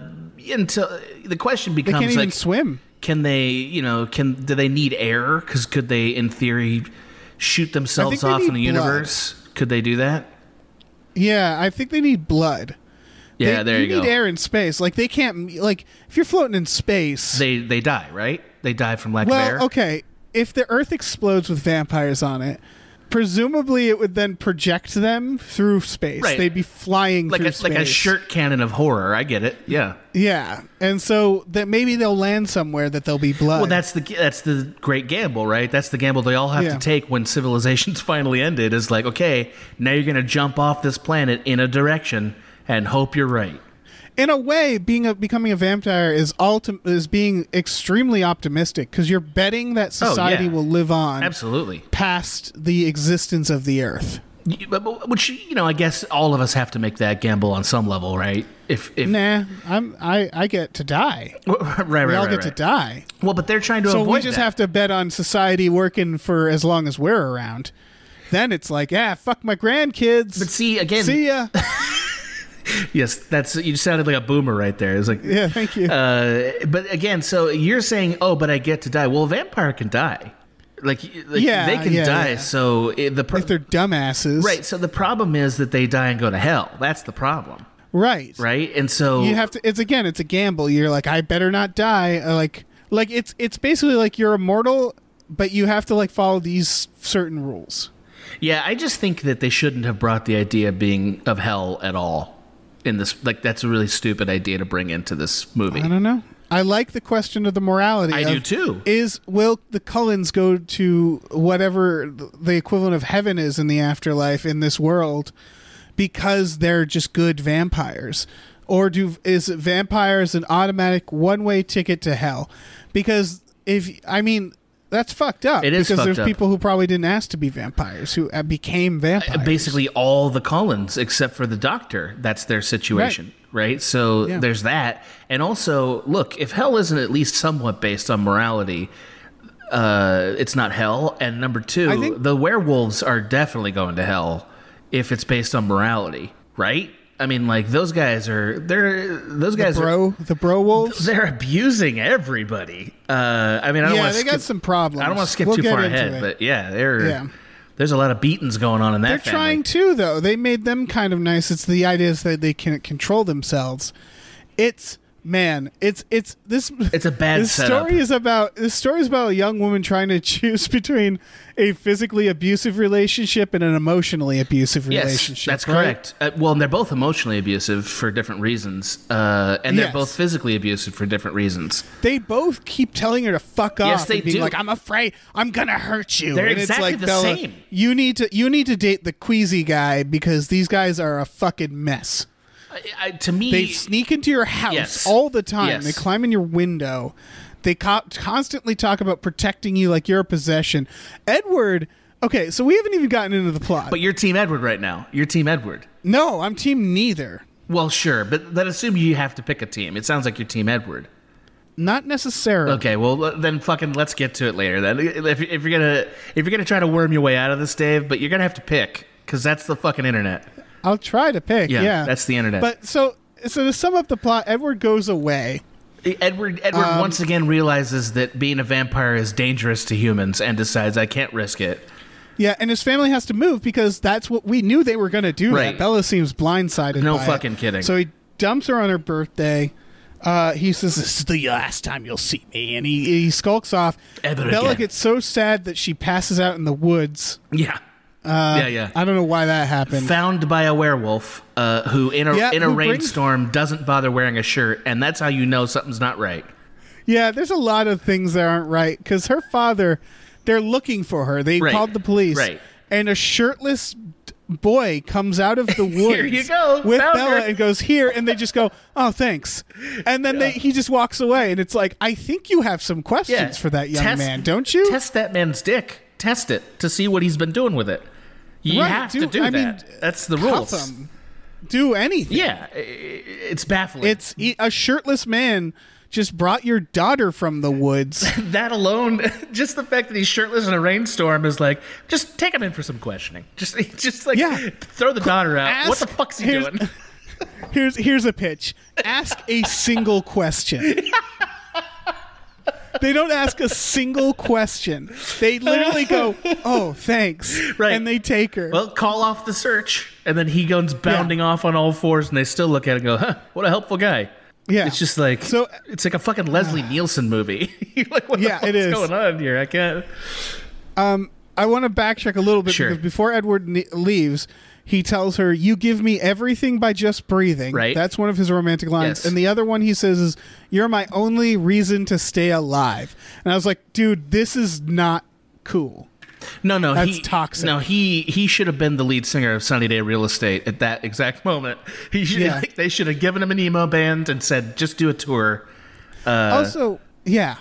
[SPEAKER 3] until the question
[SPEAKER 2] they
[SPEAKER 3] becomes
[SPEAKER 2] can't even
[SPEAKER 3] like,
[SPEAKER 2] swim
[SPEAKER 3] can they? You know, can do they need air? Because could they, in theory, shoot themselves off in the
[SPEAKER 2] blood.
[SPEAKER 3] universe? Could they do that?
[SPEAKER 2] yeah i think they need blood
[SPEAKER 3] Yeah,
[SPEAKER 2] They-
[SPEAKER 3] there you,
[SPEAKER 2] you need
[SPEAKER 3] go.
[SPEAKER 2] air in space like they can't like if you're floating in space
[SPEAKER 3] They they die, right? They die from lack
[SPEAKER 2] Well,
[SPEAKER 3] of air.
[SPEAKER 2] okay. If the Earth explodes with vampires on it, presumably it would then project them through space.
[SPEAKER 3] Right.
[SPEAKER 2] They'd be flying
[SPEAKER 3] Like
[SPEAKER 2] through
[SPEAKER 3] a,
[SPEAKER 2] space.
[SPEAKER 3] like a shirt cannon of horror. I get it. Yeah.
[SPEAKER 2] Yeah, and so that maybe they'll land somewhere that there'll be blood.
[SPEAKER 3] Well, that's the that's the great gamble, right? That's the gamble they all have
[SPEAKER 2] Yeah.
[SPEAKER 3] to take when civilization's [LAUGHS] finally ended. Is like, okay, now you're going to jump off this planet in a direction and hope you're right.
[SPEAKER 2] In a way, being a becoming a vampire is ultim- is being extremely optimistic because you're betting that society
[SPEAKER 3] Oh, yeah.
[SPEAKER 2] will live on
[SPEAKER 3] Absolutely.
[SPEAKER 2] past the existence of the Earth.
[SPEAKER 3] Which you know, I guess all of us have to make that gamble on some level, right? If if
[SPEAKER 2] Nah, I'm I I get to die. [LAUGHS]
[SPEAKER 3] right, right,
[SPEAKER 2] We all
[SPEAKER 3] right,
[SPEAKER 2] get to die.
[SPEAKER 3] Well, but they're trying to avoid So
[SPEAKER 2] we just
[SPEAKER 3] that.
[SPEAKER 2] have to bet on society working for as long as we're around. Then it's like, ah, fuck my grandkids.
[SPEAKER 3] But see again,
[SPEAKER 2] See ya. [LAUGHS] [LAUGHS]
[SPEAKER 3] yes, that's you sounded like a boomer right there. It's like,
[SPEAKER 2] yeah, thank you.
[SPEAKER 3] uh, but again, so you're saying, oh, but I get to die. Well, a vampire can die. Like, like
[SPEAKER 2] Yeah,
[SPEAKER 3] they can
[SPEAKER 2] yeah,
[SPEAKER 3] die.
[SPEAKER 2] yeah.
[SPEAKER 3] So it, the pro-
[SPEAKER 2] if they're dumbasses,
[SPEAKER 3] right. So the problem is that they die and go to hell. That's the problem,
[SPEAKER 2] Right.
[SPEAKER 3] right? And so
[SPEAKER 2] You have to. It's again, it's a gamble. You're like, I better not die. Uh, Like, like it's it's basically like you're immortal, but you have to like follow these certain rules.
[SPEAKER 3] Yeah, I just think that they shouldn't have brought the idea of being of hell at all in this. Like, that's a really stupid idea to bring into this movie.
[SPEAKER 2] I don't know. I like the question of the morality.
[SPEAKER 3] I
[SPEAKER 2] of,
[SPEAKER 3] do too.
[SPEAKER 2] Is will the Cullens go to whatever the equivalent of heaven is in the afterlife in this world because they're just good vampires, or do is vampires an automatic one way ticket to hell? Because if I mean. That's fucked up.
[SPEAKER 3] It is
[SPEAKER 2] because there's
[SPEAKER 3] up.
[SPEAKER 2] people who probably didn't ask to be vampires who uh, became vampires.
[SPEAKER 3] Basically, all the Cullens except for the Doctor. That's their situation, right? So
[SPEAKER 2] Yeah.
[SPEAKER 3] there's that, and also, look, if hell isn't at least somewhat based on morality, uh, it's not hell. And number two,
[SPEAKER 2] think-
[SPEAKER 3] the werewolves are definitely going to hell if it's based on morality, right? I mean, like those guys are they're those guys are
[SPEAKER 2] bro, the bro wolves. [LAUGHS]
[SPEAKER 3] they're abusing everybody. Uh, I mean, I don't
[SPEAKER 2] Yeah,
[SPEAKER 3] want to
[SPEAKER 2] they
[SPEAKER 3] skip,
[SPEAKER 2] got some problems.
[SPEAKER 3] I don't want to skip
[SPEAKER 2] We'll
[SPEAKER 3] too far ahead,
[SPEAKER 2] it.
[SPEAKER 3] but yeah, they're
[SPEAKER 2] Yeah.
[SPEAKER 3] there's a lot of beatings going on in that.
[SPEAKER 2] They're
[SPEAKER 3] family.
[SPEAKER 2] trying to though. They made them kind of nice. It's the idea is that they can control themselves. It's man, it's it's this.
[SPEAKER 3] It's a bad
[SPEAKER 2] This
[SPEAKER 3] setup.
[SPEAKER 2] story is about this story is about a young woman trying to [LAUGHS] choose between a physically abusive relationship and an emotionally abusive
[SPEAKER 3] Yes,
[SPEAKER 2] relationship.
[SPEAKER 3] that's
[SPEAKER 2] right?
[SPEAKER 3] correct. Uh, well, and they're both emotionally abusive for different reasons, uh, and they're
[SPEAKER 2] Yes.
[SPEAKER 3] both physically abusive for different reasons.
[SPEAKER 2] They both keep telling her to fuck off.
[SPEAKER 3] Yes, they
[SPEAKER 2] and being
[SPEAKER 3] do.
[SPEAKER 2] like, "I'm afraid I'm gonna hurt you."
[SPEAKER 3] They're
[SPEAKER 2] and
[SPEAKER 3] exactly
[SPEAKER 2] it's like,
[SPEAKER 3] the
[SPEAKER 2] Bella,
[SPEAKER 3] same.
[SPEAKER 2] You need to you need to date the queasy guy because these guys are a fucking mess.
[SPEAKER 3] I, to me,
[SPEAKER 2] They sneak into your house
[SPEAKER 3] Yes.
[SPEAKER 2] all the time.
[SPEAKER 3] Yes.
[SPEAKER 2] They climb in your window. They co- constantly talk about protecting you like you're a possession. Edward. Okay, so we haven't even gotten into the plot.
[SPEAKER 3] but you're Team Edward right now. You're Team Edward.
[SPEAKER 2] no, I'm team neither.
[SPEAKER 3] Well, sure, but that assumes you have to pick a team. It sounds like you're Team Edward.
[SPEAKER 2] Not necessarily.
[SPEAKER 3] Okay, well then fucking let's get to it later. Then if, if you're gonna if you're gonna try to worm your way out of this, Dave, but you're gonna have to pick because that's the fucking internet.
[SPEAKER 2] I'll try to pick.
[SPEAKER 3] Yeah,
[SPEAKER 2] Yeah,
[SPEAKER 3] that's the internet.
[SPEAKER 2] But so so to sum up the plot, Edward goes away
[SPEAKER 3] Edward Edward
[SPEAKER 2] Um,
[SPEAKER 3] once again realizes that being a vampire is dangerous to humans and decides I can't risk it.
[SPEAKER 2] Yeah, and his family has to move because that's what we knew they were going to do.
[SPEAKER 3] Right.
[SPEAKER 2] That Bella seems blindsided.
[SPEAKER 3] No
[SPEAKER 2] by it.
[SPEAKER 3] fucking kidding.
[SPEAKER 2] So he dumps her on her birthday. Uh, he says, "This is the last time you'll see me," and he he skulks off.
[SPEAKER 3] Ever
[SPEAKER 2] Bella
[SPEAKER 3] again.
[SPEAKER 2] gets so sad that she passes out in the woods.
[SPEAKER 3] Yeah.
[SPEAKER 2] Uh,
[SPEAKER 3] yeah, yeah.
[SPEAKER 2] I don't know why that happened.
[SPEAKER 3] Found by a werewolf uh, who, in a
[SPEAKER 2] Yeah,
[SPEAKER 3] in a
[SPEAKER 2] who brings-
[SPEAKER 3] rainstorm, doesn't bother wearing a shirt, and that's how you know something's not right.
[SPEAKER 2] Yeah, there's a lot of things that aren't right because her father, they're looking for her. They
[SPEAKER 3] Right.
[SPEAKER 2] called the police.
[SPEAKER 3] Right.
[SPEAKER 2] And a shirtless boy comes out of the [LAUGHS] woods
[SPEAKER 3] you go,
[SPEAKER 2] with
[SPEAKER 3] found
[SPEAKER 2] Bella
[SPEAKER 3] her.
[SPEAKER 2] and goes here, and they just go, "Oh, thanks," and then they, he just walks away, and it's like, I think you have some questions
[SPEAKER 3] Yeah.
[SPEAKER 2] for that young
[SPEAKER 3] Test-
[SPEAKER 2] man, don't you?
[SPEAKER 3] Test that man's dick. Test it to see what he's been doing with it. You
[SPEAKER 2] Right,
[SPEAKER 3] have to
[SPEAKER 2] do-
[SPEAKER 3] do
[SPEAKER 2] I
[SPEAKER 3] that.
[SPEAKER 2] mean,
[SPEAKER 3] That's the rules.
[SPEAKER 2] him. Do anything.
[SPEAKER 3] Yeah, it's baffling.
[SPEAKER 2] It's a shirtless man just brought your daughter from the woods. [LAUGHS]
[SPEAKER 3] that alone, [LAUGHS] just the fact that he's shirtless in a rainstorm is like, just take him in for some questioning. [LAUGHS] Just, just like,
[SPEAKER 2] Yeah.
[SPEAKER 3] throw the daughter out.
[SPEAKER 2] Ask-
[SPEAKER 3] what the fuck's he
[SPEAKER 2] here's-
[SPEAKER 3] doing?
[SPEAKER 2] Here's here's a pitch. Ask a single question. They don't ask a single question. They literally go, "Oh, thanks,"
[SPEAKER 3] Right.
[SPEAKER 2] and they take her.
[SPEAKER 3] Well, call off the search, and then he goes bounding off on all fours, and they still look at it and go, "Huh, what a helpful guy."
[SPEAKER 2] yeah,
[SPEAKER 3] It's just like
[SPEAKER 2] So-
[SPEAKER 3] it's like a fucking Leslie Nielsen movie. [LAUGHS] You're like, what
[SPEAKER 2] Yeah,
[SPEAKER 3] the
[SPEAKER 2] it
[SPEAKER 3] fuck's going on here? I can't.
[SPEAKER 2] Um, I want to backtrack a little bit
[SPEAKER 3] Sure.
[SPEAKER 2] because before Edward ne- leaves, he tells her, "You give me everything by just breathing."
[SPEAKER 3] Right.
[SPEAKER 2] That's one of his romantic lines.
[SPEAKER 3] Yes.
[SPEAKER 2] And the other one he says is, "You're my only reason to stay alive." And I was like, "Dude, this is not cool."
[SPEAKER 3] No, no,
[SPEAKER 2] That's
[SPEAKER 3] he,
[SPEAKER 2] toxic.
[SPEAKER 3] No, he he should have been the lead singer of Sunny Day Real Estate at that exact moment. He should,
[SPEAKER 2] Yeah. [LAUGHS]
[SPEAKER 3] they should have given him an emo band and said, "Just do a tour." Uh,
[SPEAKER 2] also, yeah.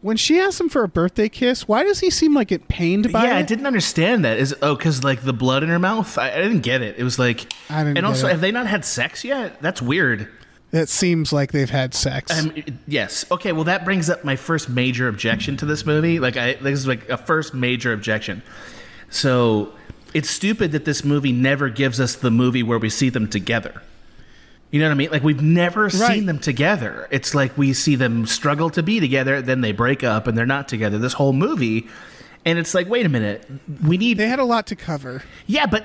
[SPEAKER 2] When she asks him for a birthday kiss, why does he seem like it pained by
[SPEAKER 3] yeah, I didn't understand that. Is oh, because like the blood in her mouth? I, I didn't get it. It was like,
[SPEAKER 2] I didn't
[SPEAKER 3] and also,
[SPEAKER 2] it.
[SPEAKER 3] have they not had sex yet? That's weird.
[SPEAKER 2] It seems like they've had sex.
[SPEAKER 3] Um, yes. Okay. Well, that brings up my first major objection to this movie. Like, I this is like a first major objection. So it's stupid that this movie never gives us the movie where we see them together. You know what I mean? Like we've never
[SPEAKER 2] Right.
[SPEAKER 3] seen them together. It's like we see them struggle to be together, then they break up and they're not together. This whole movie, and it's like, wait a minute, we need
[SPEAKER 2] they had a lot to cover.
[SPEAKER 3] yeah, but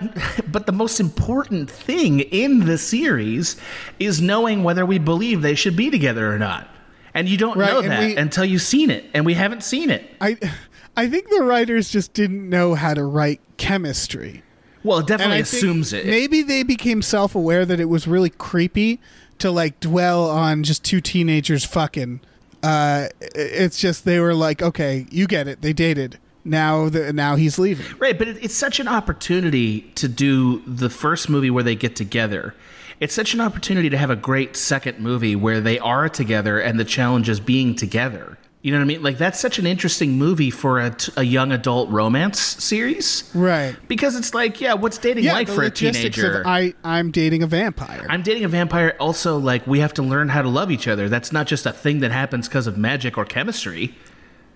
[SPEAKER 3] but the most important thing in the series is knowing whether we believe they should be together or not. And you don't
[SPEAKER 2] Right,
[SPEAKER 3] know that
[SPEAKER 2] we-
[SPEAKER 3] until you've seen it, and we haven't seen it.
[SPEAKER 2] I I think the writers just didn't know how to write chemistry.
[SPEAKER 3] Well, it definitely assumes it.
[SPEAKER 2] Maybe they became self-aware that it was really creepy to like dwell on just two teenagers fucking. Uh, it's just they were like, okay, you get it. They dated. Now the now he's leaving.
[SPEAKER 3] Right, but it, it's such an opportunity to do the first movie where they get together. It's such an opportunity to have a great second movie where they are together and the challenge is being together. You know what I mean? Like that's such an interesting movie for a, t- a young adult romance series.
[SPEAKER 2] Right.
[SPEAKER 3] Because it's like, yeah, what's dating
[SPEAKER 2] Yeah,
[SPEAKER 3] like for a teenager?
[SPEAKER 2] of I I'm dating a vampire.
[SPEAKER 3] I'm dating a vampire. Also, like we have to learn how to love each other. That's not just a thing that happens because of magic or chemistry.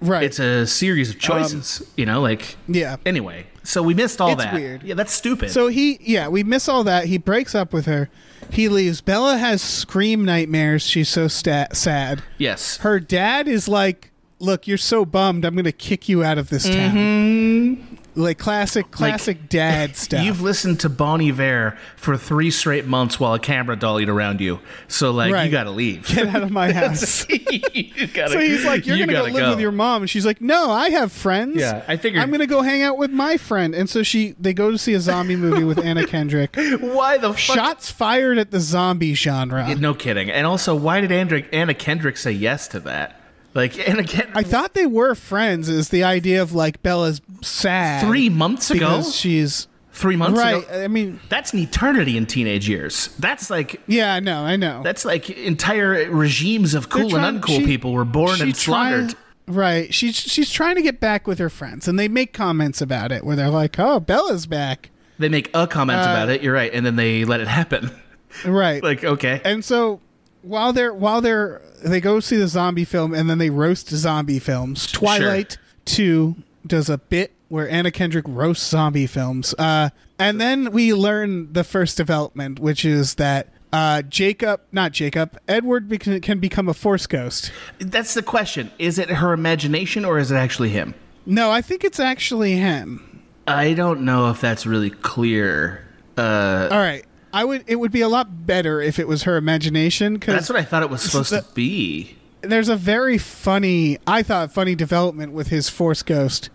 [SPEAKER 2] Right.
[SPEAKER 3] It's a series of um, choices. you know, like
[SPEAKER 2] yeah.
[SPEAKER 3] Anyway, so we missed all
[SPEAKER 2] It's
[SPEAKER 3] that.
[SPEAKER 2] weird.
[SPEAKER 3] Yeah, that's stupid.
[SPEAKER 2] So he, yeah, we miss all that. He breaks up with her. He leaves. Bella has scream nightmares. She's so sta- sad.
[SPEAKER 3] yes,
[SPEAKER 2] Her dad is like, "Look, you're so bummed. I'm going to kick you out of this town."
[SPEAKER 3] Mm-hmm.
[SPEAKER 2] Like classic, classic dad [LAUGHS] stuff.
[SPEAKER 3] you've listened to Bon Iver for three straight months while a camera dollied around you. So like,
[SPEAKER 2] Right.
[SPEAKER 3] you got to leave.
[SPEAKER 2] Get out of my [LAUGHS] house. [LAUGHS]
[SPEAKER 3] gotta,
[SPEAKER 2] so he's like, "You're
[SPEAKER 3] you
[SPEAKER 2] going to go
[SPEAKER 3] gotta
[SPEAKER 2] live with your mom." And she's like, "No, I have friends.
[SPEAKER 3] Yeah, I figured-
[SPEAKER 2] I'm going to go hang out with my friend." And so she, they go to see a zombie movie with Anna Kendrick.
[SPEAKER 3] Why the fuck?
[SPEAKER 2] Shots fired at the zombie genre.
[SPEAKER 3] No kidding. And also, why did Andra- Anna Kendrick say yes to that? Like [LAUGHS] Anna Kendrick.
[SPEAKER 2] I thought they were friends. Is the idea of like Bella's sad
[SPEAKER 3] three months ago.
[SPEAKER 2] because she's
[SPEAKER 3] Three months
[SPEAKER 2] right.
[SPEAKER 3] ago.
[SPEAKER 2] I mean,
[SPEAKER 3] That's an eternity in teenage years. That's like
[SPEAKER 2] yeah, I know, I know.
[SPEAKER 3] that's like entire regimes of cool
[SPEAKER 2] trying-
[SPEAKER 3] and uncool
[SPEAKER 2] she-
[SPEAKER 3] people were born and slaughtered.
[SPEAKER 2] Right. She's she's trying to get back with her friends, and they make comments about it where they're like, "Oh, Bella's back."
[SPEAKER 3] They make a comment
[SPEAKER 2] Uh,
[SPEAKER 3] about it. You're right, and then they let it happen. [LAUGHS]
[SPEAKER 2] Right.
[SPEAKER 3] like okay,
[SPEAKER 2] and so while they're while they're they go see the zombie film and then they roast zombie films. Twilight Two does a bit where Anna Kendrick roasts zombie films, uh, and then we learn the first development, which is that uh, Jacob, not Jacob, Edward bec- can become a force ghost.
[SPEAKER 3] That's the question. Is it her imagination or is it actually him?
[SPEAKER 2] No, I think it's actually him.
[SPEAKER 3] I don't know if that's really clear. Uh,
[SPEAKER 2] All right. I would. It would be a lot better if it was her imagination
[SPEAKER 3] Cause
[SPEAKER 2] that's
[SPEAKER 3] what I thought it was supposed
[SPEAKER 2] the-
[SPEAKER 3] to be.
[SPEAKER 2] there's a very funny. I thought funny development with his force ghost.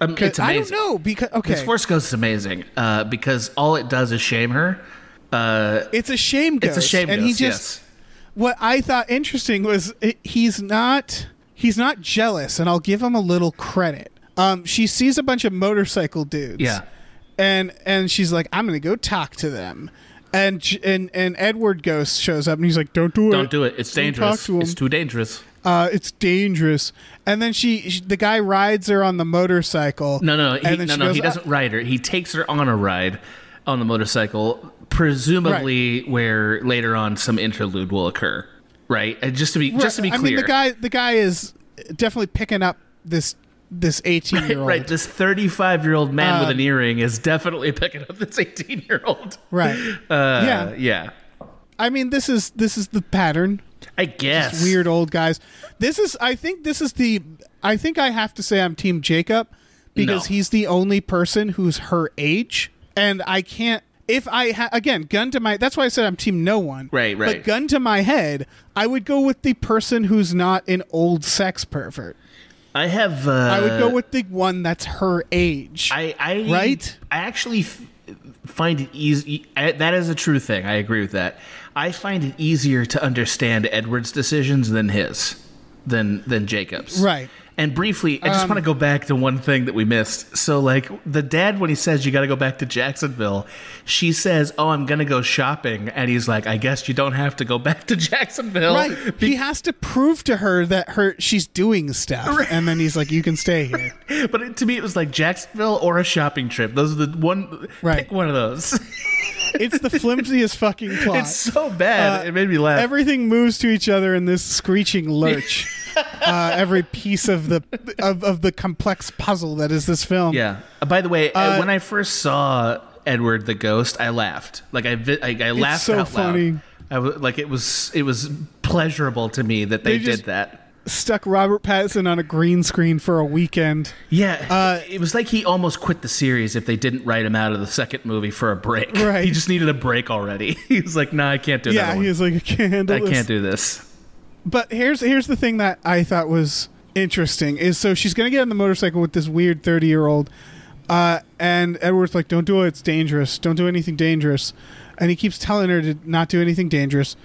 [SPEAKER 3] Um, it's
[SPEAKER 2] I don't know because okay,
[SPEAKER 3] His Force Ghost is amazing uh, because all it does is shame her. Uh,
[SPEAKER 2] it's a shame ghost.
[SPEAKER 3] it's a shame
[SPEAKER 2] and
[SPEAKER 3] ghost,
[SPEAKER 2] he just
[SPEAKER 3] yes.
[SPEAKER 2] what I thought interesting was it, he's not he's not jealous, and I'll give him a little credit. Um, she sees a bunch of motorcycle dudes.
[SPEAKER 3] Yeah.
[SPEAKER 2] and and she's like, I'm gonna go talk to them. And and and Edward Ghost shows up and he's like, "Don't do it!
[SPEAKER 3] Don't do it. It's dangerous.
[SPEAKER 2] To.
[SPEAKER 3] It's too dangerous.
[SPEAKER 2] uh, it's dangerous." And then she, she, the guy rides her on the motorcycle.
[SPEAKER 3] No, no, he, no, no.
[SPEAKER 2] goes,
[SPEAKER 3] he
[SPEAKER 2] "Uh,
[SPEAKER 3] doesn't ride her. He takes her on a ride on the motorcycle, presumably where later on some interlude will occur. Right? And just to be just to be
[SPEAKER 2] I
[SPEAKER 3] clear,
[SPEAKER 2] mean, the guy, the guy is definitely picking up this this eighteen year old.
[SPEAKER 3] right? This thirty-five-year-old man with an earring is definitely picking up this eighteen-year-old.
[SPEAKER 2] Right.
[SPEAKER 3] Uh,
[SPEAKER 2] Yeah.
[SPEAKER 3] yeah.
[SPEAKER 2] I mean, this is this is the pattern.
[SPEAKER 3] I guess
[SPEAKER 2] Weird old guys. This is. I think this is the. I think I have to say I'm Team Jacob because
[SPEAKER 3] No.
[SPEAKER 2] he's the only person who's her age, and I can't. If I ha- again gun to my, that's why I said I'm Team No One.
[SPEAKER 3] Right, right.
[SPEAKER 2] But gun to my head, I would go with the person who's not an old sex pervert.
[SPEAKER 3] I have. Uh,
[SPEAKER 2] I would go with the one that's her age.
[SPEAKER 3] I, I
[SPEAKER 2] Right?
[SPEAKER 3] I actually f- find it easy. I, that is a true thing. I agree with that. I find it easier to understand Edward's decisions than his, than than Jacob's.
[SPEAKER 2] Right.
[SPEAKER 3] And briefly, I just want to go back to one thing that we missed. So, like the dad, when he says you got to go back to Jacksonville, she says, "Oh, I'm gonna go shopping," and he's like, "I guess you don't have to go back to [LAUGHS] Jacksonville."
[SPEAKER 2] Right. he has to prove to her that her she's doing stuff, and then he's like, "You can stay here." [LAUGHS]
[SPEAKER 3] But it, to me, it was like Jacksonville or a shopping trip. Those are the one.
[SPEAKER 2] Right.
[SPEAKER 3] Pick one of those. [LAUGHS]
[SPEAKER 2] It's the flimsiest fucking plot.
[SPEAKER 3] It's so bad.
[SPEAKER 2] Uh,
[SPEAKER 3] it made me laugh.
[SPEAKER 2] Everything moves to each other in this screeching lurch. Uh, every piece of the of, of the complex puzzle that is this film.
[SPEAKER 3] yeah. Uh, by the way, uh,
[SPEAKER 2] Uh,
[SPEAKER 3] when I first saw Edward the Ghost, I laughed. Like I, vi- I, I laughed
[SPEAKER 2] so
[SPEAKER 3] out
[SPEAKER 2] funny.
[SPEAKER 3] loud. I w- like it was it was pleasurable to me that they,
[SPEAKER 2] They
[SPEAKER 3] did that.
[SPEAKER 2] Stuck Robert Pattinson on a green screen for a weekend.
[SPEAKER 3] Yeah,
[SPEAKER 2] Uh,
[SPEAKER 3] it was like he almost quit the series if they didn't write him out of the second movie for a break. [LAUGHS]
[SPEAKER 2] Right.
[SPEAKER 3] He just needed a break already. [LAUGHS] he was like, "No, I can't do
[SPEAKER 2] Yeah,
[SPEAKER 3] that.
[SPEAKER 2] he was like, I can't
[SPEAKER 3] I can't do this."
[SPEAKER 2] But here's here's the thing that I thought was interesting is so she's gonna get on the motorcycle with this weird thirty year old, uh, and Edward's like, "Don't do it. It's dangerous. Don't do anything dangerous," and he keeps telling her to not do anything dangerous,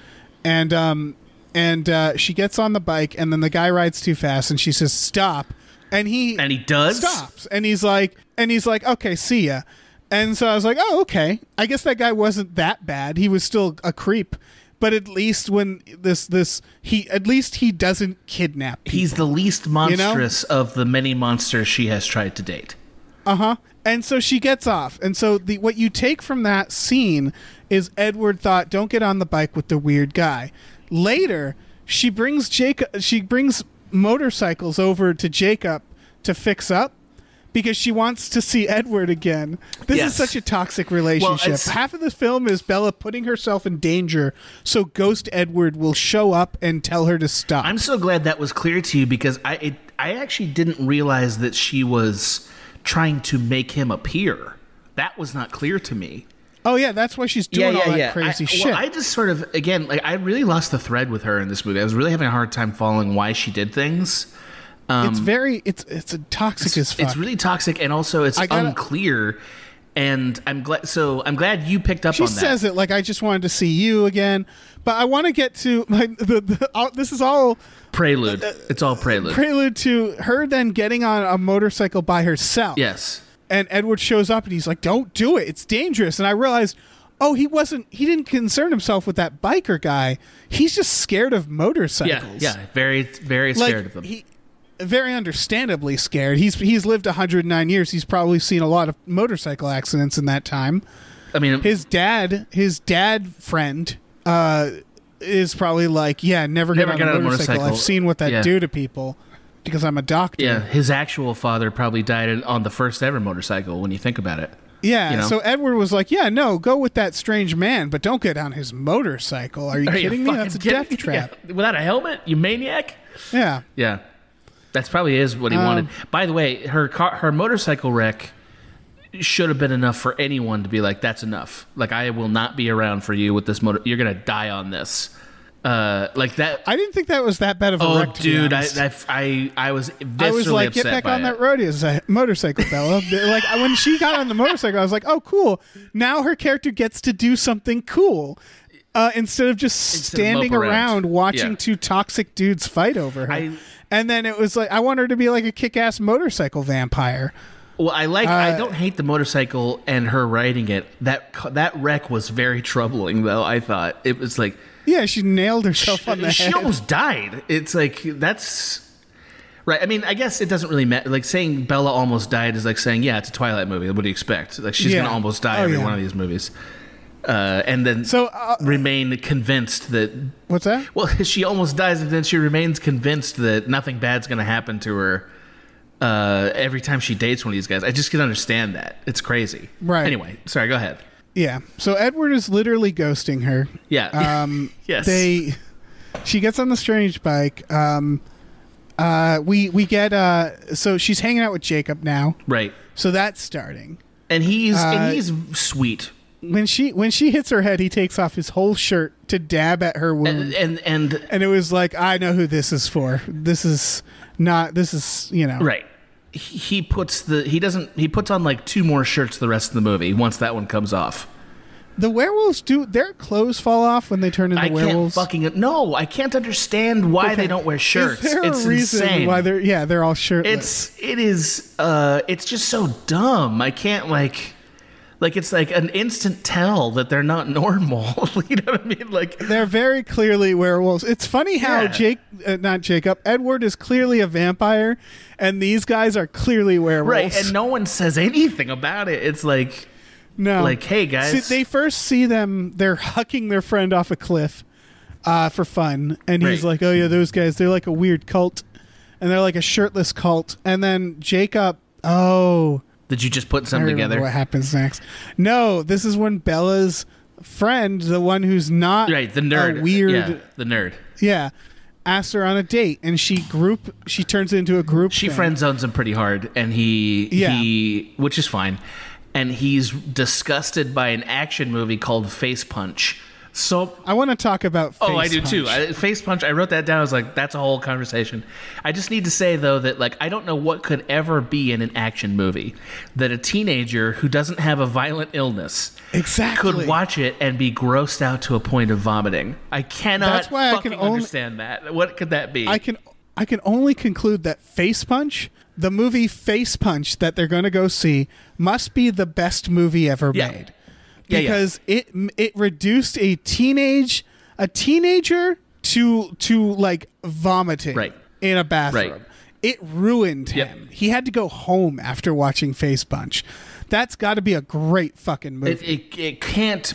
[SPEAKER 2] and um and uh, she gets on the bike, and then the guy rides too fast, and she says, "Stop," and he
[SPEAKER 3] And he does.
[SPEAKER 2] stops, and he's like, and he's like, "Okay, see ya." And so I was like, "Oh, okay. I guess that guy wasn't that bad. He was still a creep." But at least when this this he at least he doesn't kidnap. People.
[SPEAKER 3] He's the least monstrous of the many monsters she has tried to date.
[SPEAKER 2] Uh huh. And so she gets off. And so the what you take from that scene is Edward thought, "Don't get on the bike with the weird guy." Later, she brings Jacob. She brings motorcycles over to Jacob to fix up because she wants to see Edward again. This
[SPEAKER 3] Yes.
[SPEAKER 2] is such a toxic relationship.
[SPEAKER 3] it's-
[SPEAKER 2] Half of the film is Bella putting herself in danger so Ghost Edward will show up and tell her to stop.
[SPEAKER 3] I'm so glad that was clear to you because I it, I actually didn't realize that she was trying to make him appear. That was not clear to me.
[SPEAKER 2] oh yeah, that's why she's doing all that crazy
[SPEAKER 3] I,
[SPEAKER 2] shit.
[SPEAKER 3] Well, I just sort of again like I really lost the thread with her in this movie. I was really having a hard time following why she did things.
[SPEAKER 2] It's very it's it's a toxic as fuck.
[SPEAKER 3] um, It's really toxic and also it's
[SPEAKER 2] gotta-
[SPEAKER 3] unclear. And I'm glad. So I'm glad you picked up
[SPEAKER 2] she
[SPEAKER 3] on that.
[SPEAKER 2] says it like I just wanted to see you again, but I want to get to my the, the all, this is all
[SPEAKER 3] prelude. It's all prelude.
[SPEAKER 2] prelude to her then getting on a motorcycle by herself.
[SPEAKER 3] yes.
[SPEAKER 2] and Edward shows up and he's like, "Don't do it. It's dangerous." And I realized, oh, he wasn't. He didn't concern himself with that biker guy. He's just scared of motorcycles.
[SPEAKER 3] Yeah. yeah Very, very
[SPEAKER 2] like
[SPEAKER 3] scared of them.
[SPEAKER 2] he. Very understandably scared. He's he's lived 109 years. He's probably seen a lot of motorcycle accidents in that time.
[SPEAKER 3] I mean,
[SPEAKER 2] his dad, his dad friend, uh, is probably like, yeah, never get,
[SPEAKER 3] Never
[SPEAKER 2] on,
[SPEAKER 3] get
[SPEAKER 2] a
[SPEAKER 3] on a
[SPEAKER 2] motorcycle. I've seen what that
[SPEAKER 3] Yeah.
[SPEAKER 2] do to people because I'm a doctor.
[SPEAKER 3] yeah, his actual father probably died on the first ever motorcycle. When you think about it.
[SPEAKER 2] Yeah,
[SPEAKER 3] You know?
[SPEAKER 2] so Edward was like, "Yeah, no, go with that strange man, but don't get on his motorcycle. Are you
[SPEAKER 3] Are you
[SPEAKER 2] kidding me? That's a death trap."
[SPEAKER 3] Yeah. Without a helmet, you maniac.
[SPEAKER 2] Yeah.
[SPEAKER 3] Yeah, that's probably is what he
[SPEAKER 2] Um,
[SPEAKER 3] wanted. By the way, her car, her motorcycle wreck should have been enough for anyone to be like, "That's enough." Like, I will not be around for you with this motor. You're gonna die on this. Uh, like that.
[SPEAKER 2] I didn't think that was that bad of a
[SPEAKER 3] oh,
[SPEAKER 2] wreck.
[SPEAKER 3] Dude, I. I, I, I was
[SPEAKER 2] I was like,
[SPEAKER 3] upset
[SPEAKER 2] get back on
[SPEAKER 3] it.
[SPEAKER 2] that rodeo motorcycle, Bella. [LAUGHS] like when she got on the motorcycle, I was like, oh, cool. Now her character gets to do something cool uh, instead of just
[SPEAKER 3] Instead
[SPEAKER 2] standing
[SPEAKER 3] mope around.
[SPEAKER 2] around watching
[SPEAKER 3] Yeah.
[SPEAKER 2] two toxic dudes fight over her.
[SPEAKER 3] I-
[SPEAKER 2] and then it was like, I want her to be like a kick-ass motorcycle vampire.
[SPEAKER 3] Well, I like. I
[SPEAKER 2] Uh,
[SPEAKER 3] don't hate the motorcycle and her riding it. That that wreck was very troubling, though. I thought it was like
[SPEAKER 2] Yeah, she nailed herself on the
[SPEAKER 3] she
[SPEAKER 2] head.
[SPEAKER 3] almost died. It's like that's right. I mean, I guess it doesn't really matter. Like saying Bella almost died is like saying, yeah, it's a Twilight movie. What do you expect? Like she's
[SPEAKER 2] Yeah.
[SPEAKER 3] gonna almost die
[SPEAKER 2] Oh,
[SPEAKER 3] every
[SPEAKER 2] yeah.
[SPEAKER 3] one of these movies, uh, and then
[SPEAKER 2] So, uh,
[SPEAKER 3] remain convinced that.
[SPEAKER 2] What's that?
[SPEAKER 3] Well, [LAUGHS] she almost dies, and then she remains convinced that nothing bad's gonna happen to her. Uh, every time she dates one of these guys, I just can understand that. It's crazy.
[SPEAKER 2] Right.
[SPEAKER 3] Anyway, sorry. Go ahead.
[SPEAKER 2] Yeah. So Edward is literally ghosting her.
[SPEAKER 3] Yeah. [LAUGHS]
[SPEAKER 2] Um, [LAUGHS]
[SPEAKER 3] Yes.
[SPEAKER 2] They, she gets on the strange bike. Um, uh, we we get uh, so she's hanging out with Jacob now.
[SPEAKER 3] right.
[SPEAKER 2] So that's starting.
[SPEAKER 3] And he's
[SPEAKER 2] Uh,
[SPEAKER 3] and he's sweet.
[SPEAKER 2] When she when she hits her head, he takes off his whole shirt to dab at her wound,
[SPEAKER 3] And and, and
[SPEAKER 2] and it was like, I know who this is for. This is not. This is you know.
[SPEAKER 3] Right. He he puts the he doesn't he puts on like two more shirts the rest of the movie once that one comes off.
[SPEAKER 2] The werewolves do their clothes fall off when they turn into
[SPEAKER 3] I
[SPEAKER 2] werewolves.
[SPEAKER 3] can't fucking no, I can't understand why
[SPEAKER 2] Okay.
[SPEAKER 3] they don't wear shirts.
[SPEAKER 2] Is there
[SPEAKER 3] it's
[SPEAKER 2] a reason
[SPEAKER 3] insane.
[SPEAKER 2] why they're yeah they're all shirtless?
[SPEAKER 3] it's it is uh it's just so dumb. I can't like like it's like an instant tell that they're not [LAUGHS] normal. [LAUGHS] you know what I mean? Like
[SPEAKER 2] They're very clearly werewolves. It's funny how
[SPEAKER 3] Yeah.
[SPEAKER 2] Jake, uh, not Jacob, Edward is clearly a vampire, and these guys are clearly werewolves.
[SPEAKER 3] right, and no one says anything about it. It's like
[SPEAKER 2] no,
[SPEAKER 3] like, hey, guys.
[SPEAKER 2] See, they first see them. They're hucking their friend off a cliff uh, for fun, and he's
[SPEAKER 3] Right.
[SPEAKER 2] like, "Oh yeah, those guys. They're like a weird cult, and they're like a shirtless cult." And then Jacob, oh,
[SPEAKER 3] did you just put something together?
[SPEAKER 2] what happens next. No, this is when Bella's friend, the one who's not
[SPEAKER 3] Right, the
[SPEAKER 2] a
[SPEAKER 3] nerd.
[SPEAKER 2] weird
[SPEAKER 3] yeah, the nerd.
[SPEAKER 2] Yeah. asks her on a date and she group she turns it into a group.
[SPEAKER 3] She
[SPEAKER 2] thing.
[SPEAKER 3] friend zones him pretty hard, and he
[SPEAKER 2] Yeah.
[SPEAKER 3] he, which is fine, and he's disgusted by an action movie called Face Punch. So.
[SPEAKER 2] I want to talk about face
[SPEAKER 3] Oh, I do too.
[SPEAKER 2] punch.
[SPEAKER 3] I, face punch. I wrote that down. I was like, "That's a whole conversation." I just need to say though that like I don't know what could ever be in an action movie that a teenager who doesn't have a violent illness
[SPEAKER 2] exactly.
[SPEAKER 3] could watch it and be grossed out to a point of vomiting. I cannot
[SPEAKER 2] That's why I
[SPEAKER 3] fucking
[SPEAKER 2] can only-
[SPEAKER 3] understand that. What could that be?
[SPEAKER 2] I can I can only conclude that Face Punch, the movie Face Punch that they're going to go see, must be the best movie ever
[SPEAKER 3] Yeah.
[SPEAKER 2] made.
[SPEAKER 3] Yeah, yeah.
[SPEAKER 2] Because it it reduced a teenage a teenager to to like vomiting
[SPEAKER 3] Right.
[SPEAKER 2] in a bathroom.
[SPEAKER 3] Right.
[SPEAKER 2] It ruined
[SPEAKER 3] Yep.
[SPEAKER 2] him. He had to go home after watching Face Punch. That's got to be a great fucking movie.
[SPEAKER 3] it, it, it can't.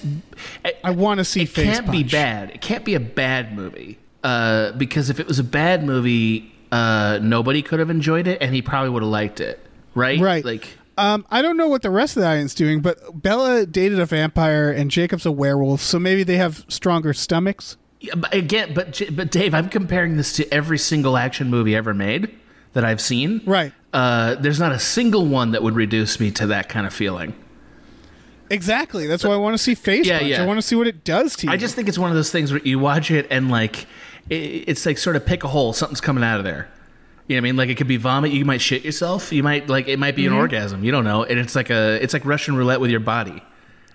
[SPEAKER 3] It,
[SPEAKER 2] I want to see Face Punch.
[SPEAKER 3] it
[SPEAKER 2] Face
[SPEAKER 3] can't be bad. It can't be a bad movie. Uh, because if it was a bad movie, uh, nobody could have enjoyed it, and he probably would have liked it. Right?
[SPEAKER 2] Right.
[SPEAKER 3] Like,
[SPEAKER 2] Um, I don't know what the rest of the audience doing, but Bella dated a vampire and Jacob's a werewolf, so maybe they have stronger stomachs.
[SPEAKER 3] yeah, but again, but but Dave, I'm comparing this to every single action movie ever made that I've seen.
[SPEAKER 2] Right.
[SPEAKER 3] Uh, there's not a single one that would reduce me to that kind of feeling.
[SPEAKER 2] Exactly. That's why I want to see Face
[SPEAKER 3] Yeah,
[SPEAKER 2] Punch.
[SPEAKER 3] yeah.
[SPEAKER 2] I want to see what it does to you.
[SPEAKER 3] I just think it's one of those things where you watch it and like it, it's like sort of pick a hole, something's coming out of there. You know what I mean? Like it could be vomit, you might shit yourself, you might like it might be
[SPEAKER 2] Mm-hmm.
[SPEAKER 3] an orgasm, you don't know. And it's like a it's like Russian roulette with your body.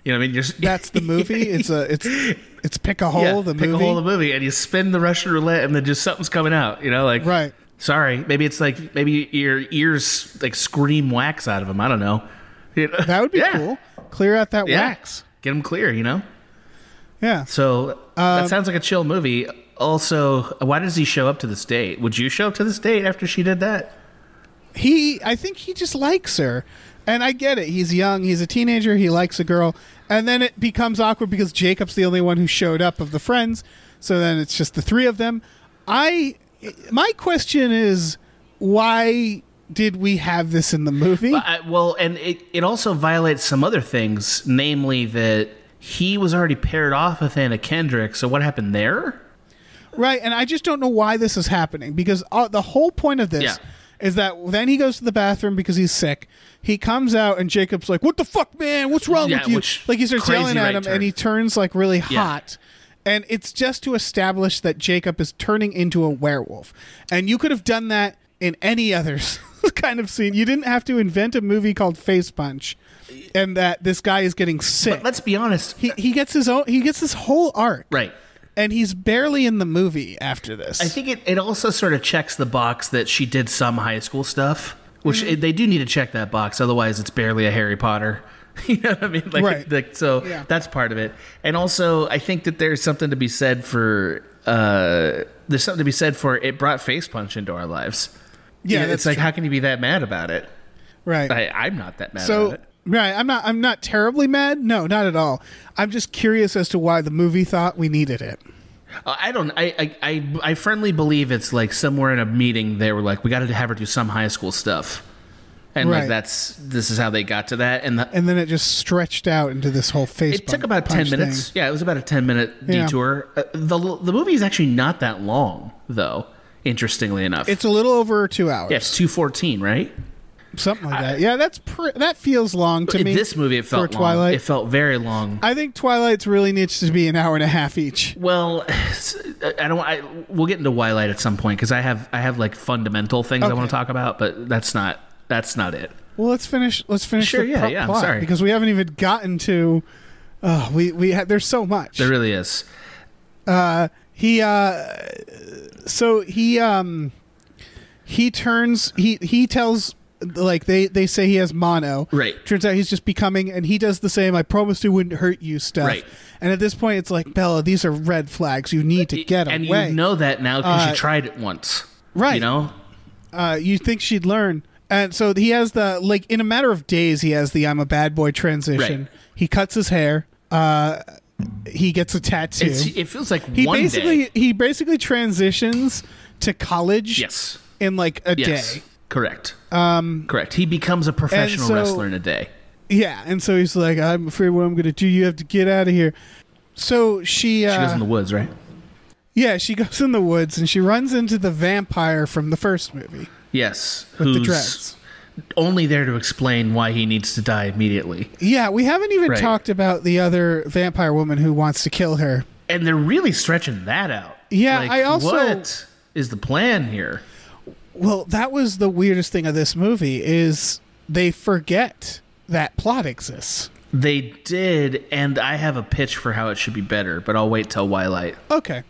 [SPEAKER 3] You know what I mean? You're [LAUGHS]
[SPEAKER 2] that's the movie. It's a it's [LAUGHS] it's pick a hole.
[SPEAKER 3] yeah,
[SPEAKER 2] the
[SPEAKER 3] pick
[SPEAKER 2] movie.
[SPEAKER 3] a hole the movie and you spin the Russian roulette and then just something's coming out, you know, like
[SPEAKER 2] Right.
[SPEAKER 3] Sorry, maybe it's like maybe your ears like scream wax out of them. I don't know. You know?
[SPEAKER 2] That would be [LAUGHS]
[SPEAKER 3] Yeah.
[SPEAKER 2] cool. Clear out that
[SPEAKER 3] Yeah.
[SPEAKER 2] wax.
[SPEAKER 3] Get them clear, you know.
[SPEAKER 2] Yeah.
[SPEAKER 3] So
[SPEAKER 2] Um,
[SPEAKER 3] that sounds like a chill movie. Also, why does he show up to this date? Would you show up to this date after she did that?
[SPEAKER 2] he i think he just likes her and i get it he's young he's a teenager he likes a girl and then it becomes awkward because jacob's the only one who showed up of the friends so then it's just the three of them i my question is why did we have this in the movie?
[SPEAKER 3] I, well, and it, it also violates some other things, namely that he was already paired off with Anna Kendrick. So what happened there?
[SPEAKER 2] Right, and I just don't know why this is happening because uh, the whole point of this
[SPEAKER 3] Yeah.
[SPEAKER 2] is that then he goes to the bathroom because he's sick. He comes out and Jacob's like, "What the fuck, man? What's wrong
[SPEAKER 3] Yeah,
[SPEAKER 2] with you?"
[SPEAKER 3] which
[SPEAKER 2] Like he starts
[SPEAKER 3] crazy
[SPEAKER 2] yelling at
[SPEAKER 3] right
[SPEAKER 2] him,
[SPEAKER 3] turn.
[SPEAKER 2] and he turns like really
[SPEAKER 3] Yeah.
[SPEAKER 2] hot. And it's just to establish that Jacob is turning into a werewolf. And you could have done that in any other [LAUGHS] kind of scene. You didn't have to invent a movie called Face Punch, and that this guy is getting sick.
[SPEAKER 3] But let's be honest.
[SPEAKER 2] he he gets his own. He gets this whole arc
[SPEAKER 3] right.
[SPEAKER 2] And he's barely in the movie after this.
[SPEAKER 3] I think it, it also sort of checks the box that she did some high school stuff, which
[SPEAKER 2] Mm-hmm.
[SPEAKER 3] it, they do need to check that box. Otherwise, it's barely a Harry Potter. [LAUGHS] you know what I mean? Like,
[SPEAKER 2] Right.
[SPEAKER 3] like, so
[SPEAKER 2] Yeah.
[SPEAKER 3] that's part of it. And also, I think that there's something to be said for. Uh, there's something to be said for it brought face punch into our lives.
[SPEAKER 2] Yeah,
[SPEAKER 3] You know,
[SPEAKER 2] that's
[SPEAKER 3] it's like
[SPEAKER 2] true.
[SPEAKER 3] how can you be that mad about it?
[SPEAKER 2] right.
[SPEAKER 3] I, I'm not that mad
[SPEAKER 2] so
[SPEAKER 3] about it.
[SPEAKER 2] Right, I'm not. I'm not terribly mad. No, not at all. I'm just curious as to why the movie thought we needed it.
[SPEAKER 3] Uh, I don't. I, I I I firmly believe it's like somewhere in a meeting they were like, we got to have her do some high school stuff, and
[SPEAKER 2] Right.
[SPEAKER 3] like that's this is how they got to that. And the,
[SPEAKER 2] And then it just stretched out into this whole face.
[SPEAKER 3] it took about ten minutes.
[SPEAKER 2] thing.
[SPEAKER 3] Yeah, it was about a ten minute
[SPEAKER 2] Yeah.
[SPEAKER 3] detour. Uh, the the movie is actually not that long though. Interestingly enough,
[SPEAKER 2] It's a little over two hours.
[SPEAKER 3] yeah, it's two fourteen, right?
[SPEAKER 2] Something like that. Yeah, that's pr- that feels long to me.
[SPEAKER 3] this movie, it felt long.
[SPEAKER 2] Twilight.
[SPEAKER 3] It felt very long.
[SPEAKER 2] I think Twilight's really needs to be an hour and a half each.
[SPEAKER 3] Well, I don't. I, we'll get into Twilight at some point because I have I have like fundamental things I want to talk about, but that's not that's not it.
[SPEAKER 2] Well, let's finish. Let's finish.
[SPEAKER 3] Sure,
[SPEAKER 2] the
[SPEAKER 3] yeah,
[SPEAKER 2] pro-
[SPEAKER 3] yeah, I'm
[SPEAKER 2] plot,
[SPEAKER 3] sorry.
[SPEAKER 2] because we haven't even gotten to. Oh, we we had. There's so much.
[SPEAKER 3] There really is.
[SPEAKER 2] Uh, he uh so he um he turns he he tells like they they say he has mono.
[SPEAKER 3] Right.
[SPEAKER 2] turns out he's just becoming and he does the same. I promised it wouldn't hurt you stuff.
[SPEAKER 3] Right.
[SPEAKER 2] and at this point it's like bella these are red flags. You need to get
[SPEAKER 3] and
[SPEAKER 2] away.
[SPEAKER 3] you know that now because
[SPEAKER 2] Uh,
[SPEAKER 3] you tried it once,
[SPEAKER 2] right.
[SPEAKER 3] You know,
[SPEAKER 2] uh you think she'd learn. And so he has the like in a matter of days he has the i'm a bad boy transition.
[SPEAKER 3] Right.
[SPEAKER 2] he cuts his hair. Uh he gets a tattoo.
[SPEAKER 3] It's, it feels like
[SPEAKER 2] he
[SPEAKER 3] one
[SPEAKER 2] basically
[SPEAKER 3] day.
[SPEAKER 2] he basically transitions to college
[SPEAKER 3] Yes,
[SPEAKER 2] in like a
[SPEAKER 3] yes,
[SPEAKER 2] day.
[SPEAKER 3] Correct. Um, correct. He becomes a professional
[SPEAKER 2] so-
[SPEAKER 3] wrestler in a day.
[SPEAKER 2] Yeah, and so he's like, "I'm afraid what I'm going to do. You have to get out of here." So she, uh,
[SPEAKER 3] She goes in the woods, right?
[SPEAKER 2] yeah, she goes in the woods and she runs into the vampire from the first movie
[SPEAKER 3] Yes,
[SPEAKER 2] with the dreads.
[SPEAKER 3] only there to explain why he needs to die immediately.
[SPEAKER 2] Yeah, we haven't even
[SPEAKER 3] Right.
[SPEAKER 2] talked about the other vampire woman who wants to kill her.
[SPEAKER 3] And they're really stretching that out.
[SPEAKER 2] Yeah,
[SPEAKER 3] Like,
[SPEAKER 2] I also-
[SPEAKER 3] what is the plan here?
[SPEAKER 2] Well, that was the weirdest thing of this movie is they forget that plot exists.
[SPEAKER 3] They did, and I have a pitch for how it should be better, but I'll wait till Twilight.
[SPEAKER 2] Okay.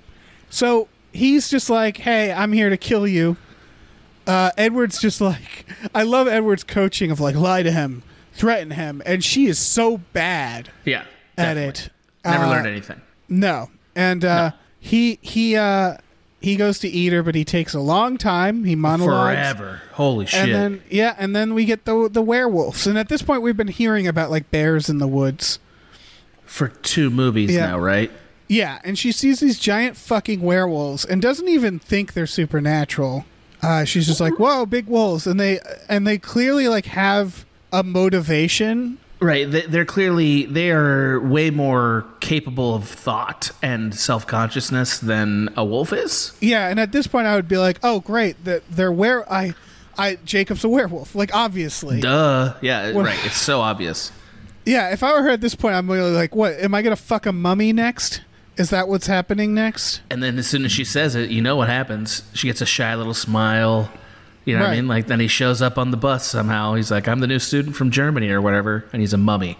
[SPEAKER 2] So he's just like, hey, I'm here to kill you. Uh, Edward's just like, I love Edward's coaching of like, lie to him, threaten him. And she is so bad
[SPEAKER 3] Yeah,
[SPEAKER 2] at it.
[SPEAKER 3] Never
[SPEAKER 2] Uh,
[SPEAKER 3] learned anything.
[SPEAKER 2] No. And uh, he, he, uh, he goes to eat her, but he takes a long time. He monologues.
[SPEAKER 3] Forever. Holy shit.
[SPEAKER 2] And then, yeah, and then we get the the werewolves. And at this point, we've been hearing about like bears in the woods.
[SPEAKER 3] for two movies
[SPEAKER 2] Yeah.
[SPEAKER 3] now, right?
[SPEAKER 2] Yeah, and she sees these giant fucking werewolves and doesn't even think they're supernatural. Uh, she's just like, "Whoa, big wolves!" And they and they clearly like have a motivation.
[SPEAKER 3] Right. They- They're clearly they are way more capable of thought and self consciousness than a wolf is.
[SPEAKER 2] Yeah, and at this point, I would be like, "Oh, great! That they're were I, I Jacob's a werewolf. Like obviously,
[SPEAKER 3] Duh. Yeah.
[SPEAKER 2] Well-
[SPEAKER 3] right. It's so obvious.
[SPEAKER 2] yeah. If I were her at this point, I'm really like, what? Am I gonna fuck a mummy next? Is that what's happening next?
[SPEAKER 3] And then as soon as she says it, you know what happens. She gets a shy little smile. You know what I mean? Like then he shows up on the bus somehow. He's like, "I'm the new student from Germany or whatever," and he's a mummy.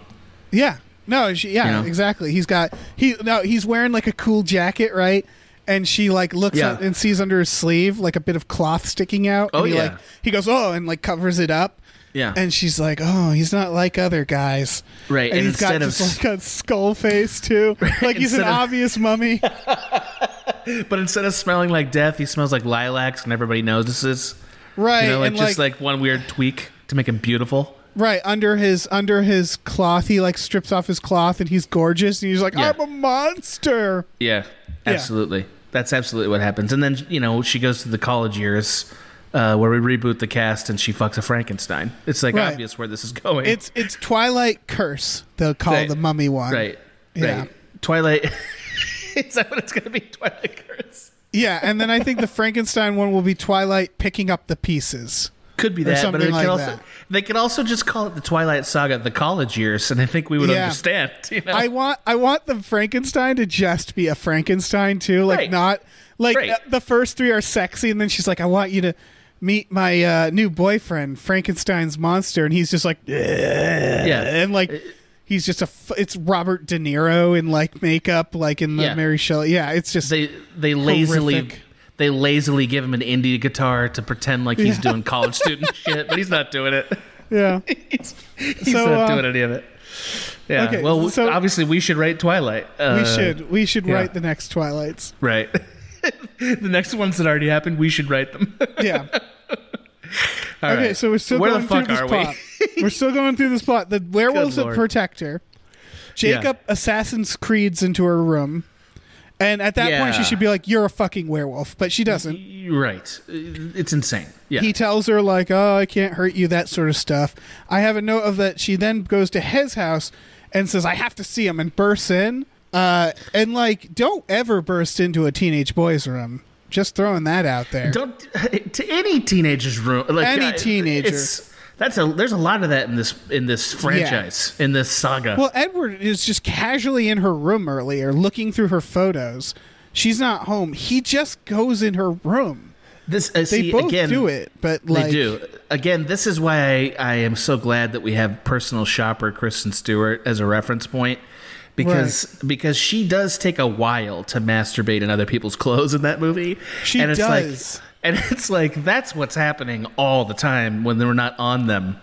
[SPEAKER 2] Yeah. No, she, yeah,
[SPEAKER 3] You know?
[SPEAKER 2] exactly. He's got he no, he's wearing like a cool jacket, right? And she like looks
[SPEAKER 3] Yeah.
[SPEAKER 2] up and sees under his sleeve like a bit of cloth sticking out.
[SPEAKER 3] Oh,
[SPEAKER 2] and he,
[SPEAKER 3] yeah.
[SPEAKER 2] like he goes, "Oh," and like covers it up.
[SPEAKER 3] Yeah.
[SPEAKER 2] And she's like, "Oh, he's not like other guys."
[SPEAKER 3] Right,
[SPEAKER 2] And,
[SPEAKER 3] and
[SPEAKER 2] he's got
[SPEAKER 3] instead of-
[SPEAKER 2] just like a skull face too. [LAUGHS] Like he's an
[SPEAKER 3] of-
[SPEAKER 2] obvious mummy. [LAUGHS]
[SPEAKER 3] but instead of smelling like death, he smells like lilacs, and everybody knows notices.
[SPEAKER 2] Right.
[SPEAKER 3] You know, like
[SPEAKER 2] and
[SPEAKER 3] just
[SPEAKER 2] like,
[SPEAKER 3] like one weird tweak to make him beautiful.
[SPEAKER 2] right under his under his cloth, he like strips off his cloth and he's gorgeous and he's like,
[SPEAKER 3] Yeah.
[SPEAKER 2] "I'm a monster."
[SPEAKER 3] Yeah, absolutely. That's absolutely what happens. And then you know she goes to the college years uh, where we reboot the cast and she fucks a Frankenstein. It's like
[SPEAKER 2] Right.
[SPEAKER 3] obvious where this is going.
[SPEAKER 2] It's it's Twilight Curse. They'll call
[SPEAKER 3] Right.
[SPEAKER 2] the mummy one.
[SPEAKER 3] right,
[SPEAKER 2] Yeah.
[SPEAKER 3] right. Twilight. [LAUGHS] is that what it's going to be? Twilight Curse.
[SPEAKER 2] Yeah, and then I think the [LAUGHS] Frankenstein one will be Twilight picking up the pieces.
[SPEAKER 3] Could be that, but it
[SPEAKER 2] like
[SPEAKER 3] could also
[SPEAKER 2] that.
[SPEAKER 3] they could also just call it the Twilight Saga: The College Years, and I think we would
[SPEAKER 2] Yeah.
[SPEAKER 3] understand. [LAUGHS] You know?
[SPEAKER 2] I want I want the Frankenstein to just be a Frankenstein too, like
[SPEAKER 3] Right.
[SPEAKER 2] not like
[SPEAKER 3] Right.
[SPEAKER 2] uh, the first three are sexy, and then she's like, I want you to meet my uh, new boyfriend, Frankenstein's monster, and he's just like,
[SPEAKER 3] yeah,
[SPEAKER 2] and like. He's just a. F- it's Robert De Niro in like makeup, like in the
[SPEAKER 3] Yeah.
[SPEAKER 2] Mary Shelley. Yeah, it's just
[SPEAKER 3] they they lazily
[SPEAKER 2] Horrific.
[SPEAKER 3] they lazily give him an indie guitar to pretend like he's
[SPEAKER 2] Yeah.
[SPEAKER 3] doing college [LAUGHS] student shit, but he's not doing it.
[SPEAKER 2] yeah. [LAUGHS]
[SPEAKER 3] He's, he's
[SPEAKER 2] So,
[SPEAKER 3] not
[SPEAKER 2] uh,
[SPEAKER 3] doing any of it. Yeah.
[SPEAKER 2] okay,
[SPEAKER 3] well,
[SPEAKER 2] so-
[SPEAKER 3] obviously we should write Twilight. Uh,
[SPEAKER 2] we should we should
[SPEAKER 3] yeah.
[SPEAKER 2] write the next Twilights.
[SPEAKER 3] right. [LAUGHS] the next ones that already happened, we should write them.
[SPEAKER 2] Yeah.
[SPEAKER 3] All
[SPEAKER 2] okay,
[SPEAKER 3] right.
[SPEAKER 2] so we're still
[SPEAKER 3] Where
[SPEAKER 2] going
[SPEAKER 3] the fuck
[SPEAKER 2] through this
[SPEAKER 3] are
[SPEAKER 2] plot.
[SPEAKER 3] we? [LAUGHS]
[SPEAKER 2] we're still going through this plot. The werewolf's a
[SPEAKER 3] Lord.
[SPEAKER 2] protector. Jacob Assassin's Creeds into her room. And at that point, she
[SPEAKER 3] Yeah.
[SPEAKER 2] should be like, "You're a fucking werewolf," but she doesn't.
[SPEAKER 3] You're right. It's insane. Yeah.
[SPEAKER 2] He tells her like, "Oh, I can't hurt you," that sort of stuff. I have a note of that. She then goes to his house and says, "I have to see him," and bursts in. Uh, and like, don't ever burst into a teenage boy's room. Just throwing that out there.
[SPEAKER 3] Don't [LAUGHS] to any teenager's room. Like
[SPEAKER 2] Any
[SPEAKER 3] uh,
[SPEAKER 2] teenager.
[SPEAKER 3] It's, that's a. There's a lot of that in this in this franchise in this saga.
[SPEAKER 2] Well, Edward is just casually in her room earlier, looking through her photos. She's not home. He just goes in her room.
[SPEAKER 3] this uh,
[SPEAKER 2] They
[SPEAKER 3] see,
[SPEAKER 2] both
[SPEAKER 3] again,
[SPEAKER 2] do it, but like,
[SPEAKER 3] they do. Again, this is why I, I am so glad that we have personal shopper Kristen Stewart as a reference point. Because because she does take a while to masturbate in other people's clothes in that movie.
[SPEAKER 2] She
[SPEAKER 3] and it's
[SPEAKER 2] does.
[SPEAKER 3] Like, and it's like that's what's happening all the time when they're not on them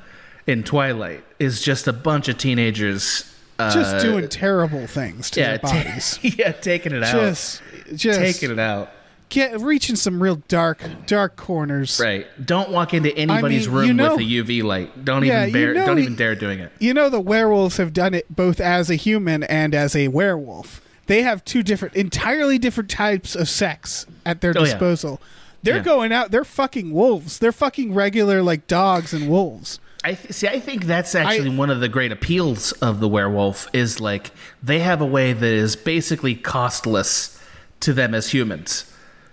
[SPEAKER 3] in Twilight. Is just a bunch of teenagers uh,
[SPEAKER 2] just doing terrible things to
[SPEAKER 3] yeah,
[SPEAKER 2] their bodies. [LAUGHS]
[SPEAKER 3] yeah, taking it out,
[SPEAKER 2] just, just
[SPEAKER 3] taking it out.
[SPEAKER 2] Get reaching some real dark, dark corners.
[SPEAKER 3] Right. Don't walk into anybody's
[SPEAKER 2] mean,
[SPEAKER 3] room
[SPEAKER 2] you know-
[SPEAKER 3] with a UV light. Don't
[SPEAKER 2] Yeah,
[SPEAKER 3] even
[SPEAKER 2] you know
[SPEAKER 3] don't even dare doing it.
[SPEAKER 2] You know, the werewolves have done it both as a human and as a werewolf. They have two different, entirely different types of sex at their
[SPEAKER 3] Oh, yeah.
[SPEAKER 2] disposal. They're
[SPEAKER 3] Yeah.
[SPEAKER 2] going out. They're fucking wolves. They're fucking regular like dogs and wolves.
[SPEAKER 3] I th- see. I think that's actually
[SPEAKER 2] I-
[SPEAKER 3] one of the great appeals of the werewolf is like they have a way that is basically costless to them as humans.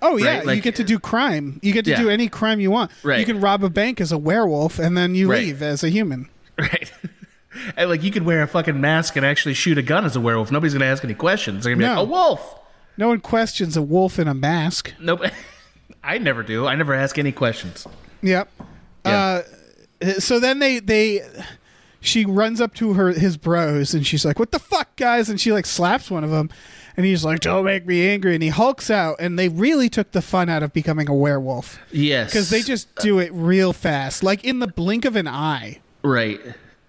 [SPEAKER 2] Oh yeah,
[SPEAKER 3] Right,
[SPEAKER 2] you get to do crime. You get to
[SPEAKER 3] Yeah.
[SPEAKER 2] do any crime you want.
[SPEAKER 3] Right.
[SPEAKER 2] You can rob a bank as a werewolf, and then you
[SPEAKER 3] Right.
[SPEAKER 2] leave as a human. [LAUGHS]
[SPEAKER 3] Right. and like you could wear a fucking mask and actually shoot a gun as a werewolf. Nobody's gonna ask any questions. They're gonna be
[SPEAKER 2] No.
[SPEAKER 3] like, a wolf.
[SPEAKER 2] No one questions a wolf in a mask.
[SPEAKER 3] Nope. [LAUGHS] I never do. I never ask any questions.
[SPEAKER 2] Yep.
[SPEAKER 3] Yeah.
[SPEAKER 2] Uh, so then they they she runs up to her his bros and she's like, "What the fuck, guys?" And she like slaps one of them, and he's like, "Don't make me angry." And he hulks out, and they really took the fun out of becoming a werewolf
[SPEAKER 3] Yes.
[SPEAKER 2] because they just uh, do it real fast, like in the blink of an eye.
[SPEAKER 3] right.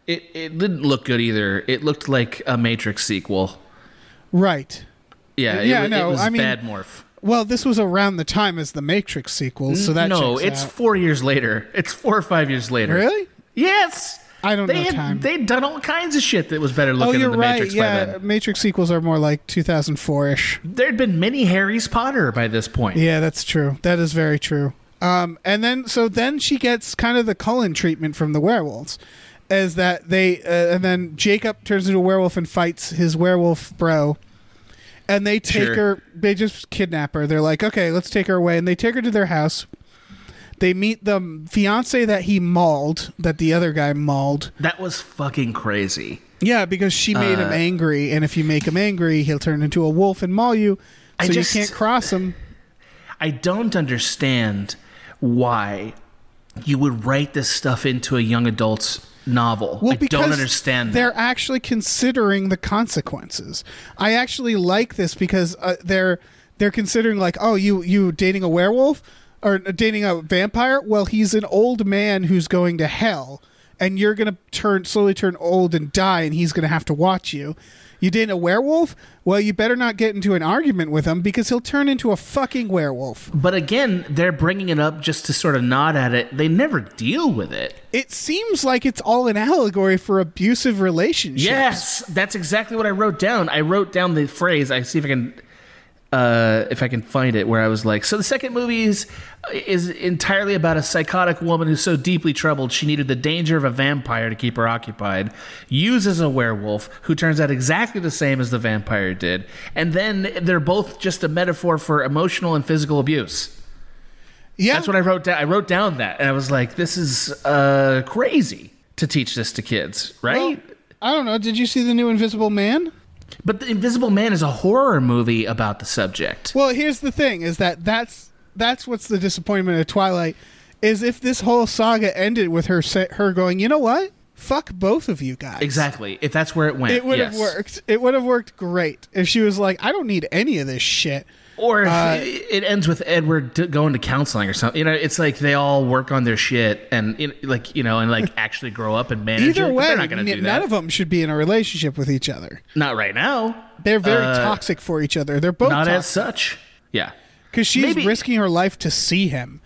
[SPEAKER 3] It it didn't look good either. It looked like a Matrix sequel.
[SPEAKER 2] Right.
[SPEAKER 3] Yeah. it
[SPEAKER 2] Yeah,
[SPEAKER 3] wa-
[SPEAKER 2] no,
[SPEAKER 3] It was
[SPEAKER 2] I mean-
[SPEAKER 3] bad morph.
[SPEAKER 2] Well, this was around the time as the Matrix sequel, so that
[SPEAKER 3] no, it's
[SPEAKER 2] out.
[SPEAKER 3] four years later. It's four or five years later.
[SPEAKER 2] really.
[SPEAKER 3] Yes.
[SPEAKER 2] I don't
[SPEAKER 3] they
[SPEAKER 2] know
[SPEAKER 3] had,
[SPEAKER 2] time.
[SPEAKER 3] They'd done all kinds of shit that was better looking
[SPEAKER 2] Oh,
[SPEAKER 3] looking
[SPEAKER 2] you're
[SPEAKER 3] than the
[SPEAKER 2] right.
[SPEAKER 3] Matrix by
[SPEAKER 2] Yeah,
[SPEAKER 3] then.
[SPEAKER 2] Matrix sequels are more like 2004 ish.
[SPEAKER 3] There'd been many Harry's Potter by this point.
[SPEAKER 2] Yeah, that's true. That is very true. Um, and then so then she gets kind of the Cullen treatment from the werewolves, is that they uh, and then Jacob turns into a werewolf and fights his werewolf bro, and they take
[SPEAKER 3] Sure.
[SPEAKER 2] her. They just kidnap her. They're like, okay, let's take her away, and they take her to their house. They meet the fiance that he mauled, that the other guy mauled.
[SPEAKER 3] That was fucking crazy.
[SPEAKER 2] Yeah, because she made him
[SPEAKER 3] Uh,
[SPEAKER 2] angry, and if you make him angry, he'll turn into a wolf and maul you.
[SPEAKER 3] I
[SPEAKER 2] So
[SPEAKER 3] just-
[SPEAKER 2] you can't cross him.
[SPEAKER 3] I don't understand why you would write this stuff into a young adult's novel.
[SPEAKER 2] Well,
[SPEAKER 3] I
[SPEAKER 2] because
[SPEAKER 3] don't understand that.
[SPEAKER 2] They're actually considering the consequences. I actually like this because uh, they're they're considering like, oh, you you dating a werewolf or dating a vampire? Well, he's an old man who's going to hell, and you're gonna turn slowly turn old and die, and he's gonna have to watch you. You dating a werewolf? Well, you better not get into an argument with him because he'll turn into a fucking werewolf.
[SPEAKER 3] But again, they're bringing it up just to sort of nod at it. They never deal with it.
[SPEAKER 2] It seems like it's all an allegory for abusive relationships.
[SPEAKER 3] Yes, that's exactly what I wrote down. I wrote down the phrase. I see if I can uh, if I can find it, where I was like, so the second movie is is entirely about a psychotic woman who's so deeply troubled she needed the danger of a vampire to keep her occupied, uses a werewolf who turns out exactly the same as the vampire did, and then they're both just a metaphor for emotional and physical abuse.
[SPEAKER 2] Yeah,
[SPEAKER 3] That's what I wrote down. I wrote down that, and I was like, this is uh, crazy to teach this to kids, right?
[SPEAKER 2] Well, I don't know. Did you see the new Invisible Man?
[SPEAKER 3] But The Invisible Man is a horror movie about the subject.
[SPEAKER 2] Well, here's the thing: is that that's that's what's the disappointment of Twilight is if this whole saga ended with her sa- her going, you know what? Fuck both of you guys.
[SPEAKER 3] Exactly. If that's where it went,
[SPEAKER 2] It would
[SPEAKER 3] yes.
[SPEAKER 2] have worked. It would have worked great if she was like, I don't need any of this shit.
[SPEAKER 3] Or if
[SPEAKER 2] Uh,
[SPEAKER 3] it ends with Edward going to counseling or something. You know, it's like they all work on their shit and you know, like you know, and like [LAUGHS] actually grow up and manage.
[SPEAKER 2] Either
[SPEAKER 3] it,
[SPEAKER 2] way,
[SPEAKER 3] they're not going to
[SPEAKER 2] n- none of them should be in a relationship with each other.
[SPEAKER 3] Not right now.
[SPEAKER 2] They're very
[SPEAKER 3] Uh,
[SPEAKER 2] toxic for each other. They're both
[SPEAKER 3] Not as such. Yeah.
[SPEAKER 2] because she's
[SPEAKER 3] maybe-
[SPEAKER 2] risking her life to see him,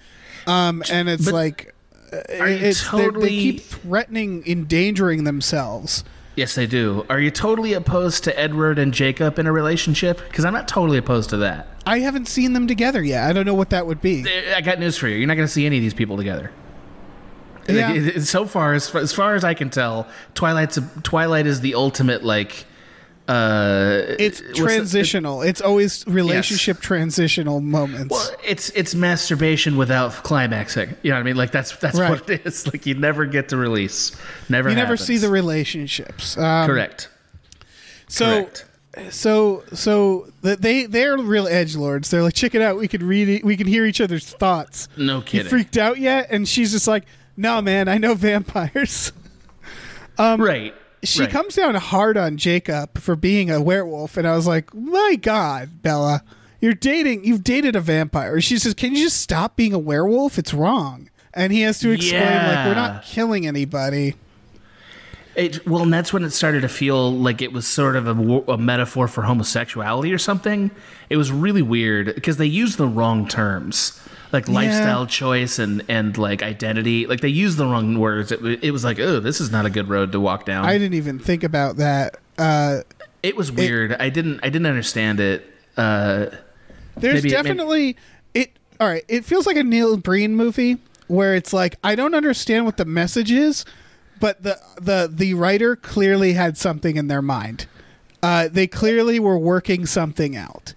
[SPEAKER 2] um, and it's
[SPEAKER 3] But
[SPEAKER 2] like uh, it's they're- they keep threatening endangering themselves.
[SPEAKER 3] Yes, they do. Are you totally opposed to Edward and Jacob in a relationship? Because I'm not totally opposed to that.
[SPEAKER 2] I haven't seen them together yet. I don't know what that would be.
[SPEAKER 3] I got news for you. You're not going to see any of these people together.
[SPEAKER 2] Yeah.
[SPEAKER 3] so far, as far, as far as I can tell, Twilight's a, Twilight is the ultimate like. Uh,
[SPEAKER 2] It's
[SPEAKER 3] what's the-
[SPEAKER 2] transitional. it's always relationship transitional moments.
[SPEAKER 3] well, it's it's masturbation without climaxing. You know what I mean? Like that's that's
[SPEAKER 2] Right.
[SPEAKER 3] what it is. Like you never get to release. Never.
[SPEAKER 2] you never see the relationships. Um,
[SPEAKER 3] correct.
[SPEAKER 2] So,
[SPEAKER 3] correct.
[SPEAKER 2] so, so they they're real edge lords. They're like, check it out. We can read it. We can hear each other's thoughts.
[SPEAKER 3] No
[SPEAKER 2] You
[SPEAKER 3] kidding.
[SPEAKER 2] freaked out yet? And she's just like, no, man. I know vampires. [LAUGHS]
[SPEAKER 3] right.
[SPEAKER 2] She
[SPEAKER 3] right.
[SPEAKER 2] comes down hard on Jacob for being a werewolf, and I was like, my God, Bella, you're dating. You've dated a vampire. She says, can you just stop being a werewolf? It's wrong. And he has to explain, like, we're not killing anybody.
[SPEAKER 3] It, well, and that's when it started to feel like it was sort of a, a metaphor for homosexuality or something. It was really weird because they used the wrong terms, like lifestyle choice and and like identity. Like they used the wrong words. It, it was like, oh, this is not a good road to walk down.
[SPEAKER 2] I didn't even think about that. Uh,
[SPEAKER 3] it was weird. I didn't. I didn't understand it. Uh,
[SPEAKER 2] There's
[SPEAKER 3] Maybe it- maybe-
[SPEAKER 2] definitely it. All right, it feels like a Neil Breen movie where it's like I don't understand what the message is, but the the the writer clearly had something in their mind. Uh, they clearly were working something out.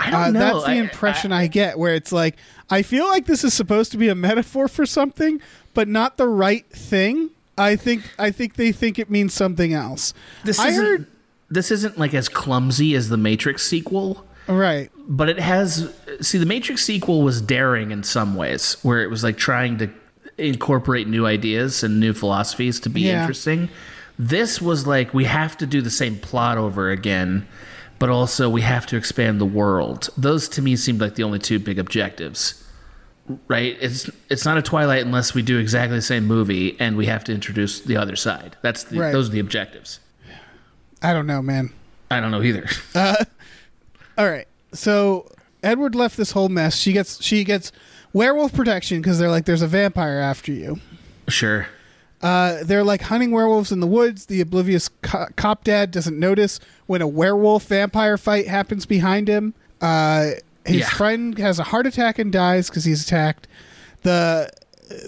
[SPEAKER 3] I don't
[SPEAKER 2] Uh,
[SPEAKER 3] know.
[SPEAKER 2] that's the
[SPEAKER 3] I-
[SPEAKER 2] impression I, get, where it's like I feel like this is supposed to be a metaphor for something, but not the right thing. I think I think they think it means something else.
[SPEAKER 3] this
[SPEAKER 2] I
[SPEAKER 3] isn't.
[SPEAKER 2] heard
[SPEAKER 3] This isn't like as clumsy as the Matrix sequel.
[SPEAKER 2] right.
[SPEAKER 3] but it has see the matrix sequel was daring in some ways where it was like trying to incorporate new ideas and new philosophies to be
[SPEAKER 2] Yeah.
[SPEAKER 3] interesting this was like we have to do the same plot over again but also we have to expand the world those to me seemed like the only two big objectives right it's it's not a twilight unless we do exactly the same movie and we have to introduce the other side that's the,
[SPEAKER 2] Right.
[SPEAKER 3] those are the objectives
[SPEAKER 2] I don't know, man.
[SPEAKER 3] i don't know either uh,
[SPEAKER 2] All right. So Edward left this whole mess. She gets she gets werewolf protection because they're like, there's a vampire after you.
[SPEAKER 3] sure
[SPEAKER 2] Uh, they're like hunting werewolves in the woods. The oblivious co- cop dad doesn't notice when a werewolf vampire fight happens behind him. Uh, his
[SPEAKER 3] Yeah.
[SPEAKER 2] friend has a heart attack and dies because he's attacked. The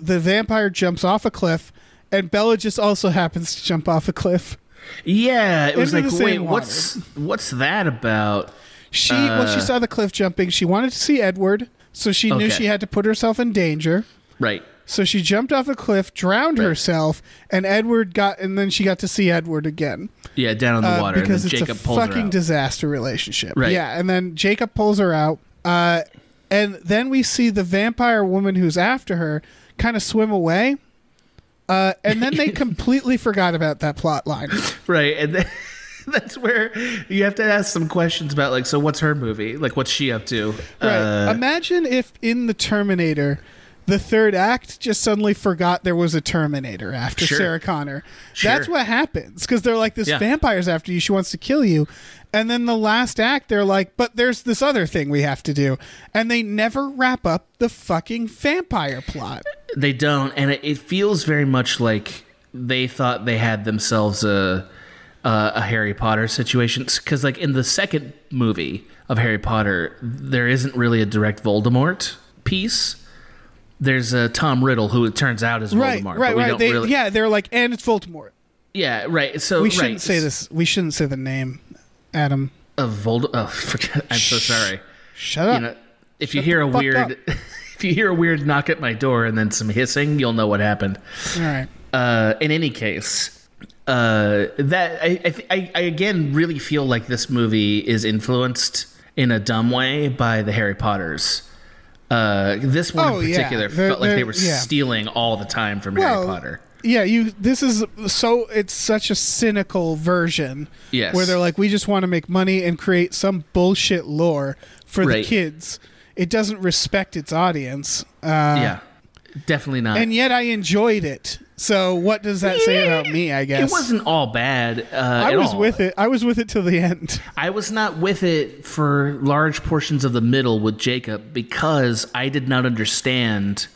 [SPEAKER 2] the vampire jumps off a cliff, and Bella just also happens to jump off a cliff.
[SPEAKER 3] Yeah, it was
[SPEAKER 2] Into
[SPEAKER 3] like, wait,
[SPEAKER 2] same
[SPEAKER 3] what's what's that about?
[SPEAKER 2] She well, she
[SPEAKER 3] Uh.
[SPEAKER 2] saw the cliff jumping. She wanted to see Edward, so she knew she had to put herself in danger.
[SPEAKER 3] Right.
[SPEAKER 2] So she jumped off a cliff, drowned herself, and Edward got, and then she got to see Edward again
[SPEAKER 3] Yeah, down in the
[SPEAKER 2] uh,
[SPEAKER 3] water,
[SPEAKER 2] because it's
[SPEAKER 3] Jacob
[SPEAKER 2] a fucking disaster relationship.
[SPEAKER 3] Right.
[SPEAKER 2] Yeah, and then Jacob pulls her out, uh, and then we see the vampire woman who's after her kind of swim away, uh, and then they [LAUGHS] completely forgot about that plot line.
[SPEAKER 3] right, and then, [LAUGHS] that's where you have to ask some questions about, like, so what's her movie? Like, what's she up to?
[SPEAKER 2] Right.
[SPEAKER 3] Uh,
[SPEAKER 2] Imagine if in the Terminator, the third act just suddenly forgot there was a Terminator after
[SPEAKER 3] Sure.
[SPEAKER 2] Sarah Connor.
[SPEAKER 3] Sure.
[SPEAKER 2] That's what happens because they're like, this
[SPEAKER 3] Yeah.
[SPEAKER 2] vampire's after you. She wants to kill you. And then the last act, they're like, but there's this other thing we have to do. And they never wrap up the fucking vampire plot.
[SPEAKER 3] they don't, and it, it feels very much like they thought they had themselves a uh, a Harry Potter situation because, like, in the second movie of Harry Potter, there isn't really a direct Voldemort piece. There's a Tom Riddle who it turns out is
[SPEAKER 2] Right,
[SPEAKER 3] Voldemort,
[SPEAKER 2] right,
[SPEAKER 3] but we
[SPEAKER 2] right.
[SPEAKER 3] don't
[SPEAKER 2] They,
[SPEAKER 3] really.
[SPEAKER 2] Yeah, they're like, and it's Voldemort.
[SPEAKER 3] Yeah, right. So
[SPEAKER 2] We shouldn't
[SPEAKER 3] right,
[SPEAKER 2] say this. We shouldn't say the name, Adam.
[SPEAKER 3] of Vold. Oh, [LAUGHS] forget, I'm so sorry.
[SPEAKER 2] Shut up.
[SPEAKER 3] You know, if you hear a weird, [LAUGHS] if you hear a weird knock at my door and then some hissing, you'll know what happened.
[SPEAKER 2] All right.
[SPEAKER 3] Uh, in any case, uh, that I, I, th- I, I again really feel like this movie is influenced in a dumb way by the Harry Potters. Uh, this one
[SPEAKER 2] Oh,
[SPEAKER 3] in
[SPEAKER 2] yeah.
[SPEAKER 3] particular
[SPEAKER 2] They're-
[SPEAKER 3] felt like they were
[SPEAKER 2] yeah.
[SPEAKER 3] stealing all the time from
[SPEAKER 2] Well,
[SPEAKER 3] Harry Potter.
[SPEAKER 2] Yeah, you. This is so. It's such a cynical version.
[SPEAKER 3] Yes.
[SPEAKER 2] Where they're like, we just want to make money and create some bullshit lore for
[SPEAKER 3] Right.
[SPEAKER 2] the kids. It doesn't respect its audience. Uh,
[SPEAKER 3] yeah, definitely not.
[SPEAKER 2] And yet I enjoyed it. So what does that say about me? I guess
[SPEAKER 3] it wasn't all bad. Uh,
[SPEAKER 2] I was
[SPEAKER 3] all.
[SPEAKER 2] with it. I was with it till the end.
[SPEAKER 3] I was not with it for large portions of the middle with Jacob because I did not understand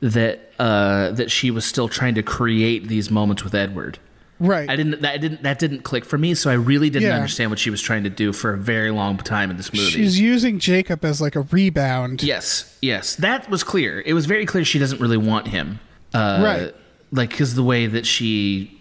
[SPEAKER 3] that uh, that she was still trying to create these moments with Edward.
[SPEAKER 2] Right.
[SPEAKER 3] I didn't that didn't that didn't click for me, so I really didn't
[SPEAKER 2] Yeah.
[SPEAKER 3] understand what she was trying to do for a very long time in this movie.
[SPEAKER 2] She's using Jacob as like a rebound.
[SPEAKER 3] yes, yes, that was clear. It was very clear she doesn't really want him, uh,
[SPEAKER 2] Right.
[SPEAKER 3] Like because the way that she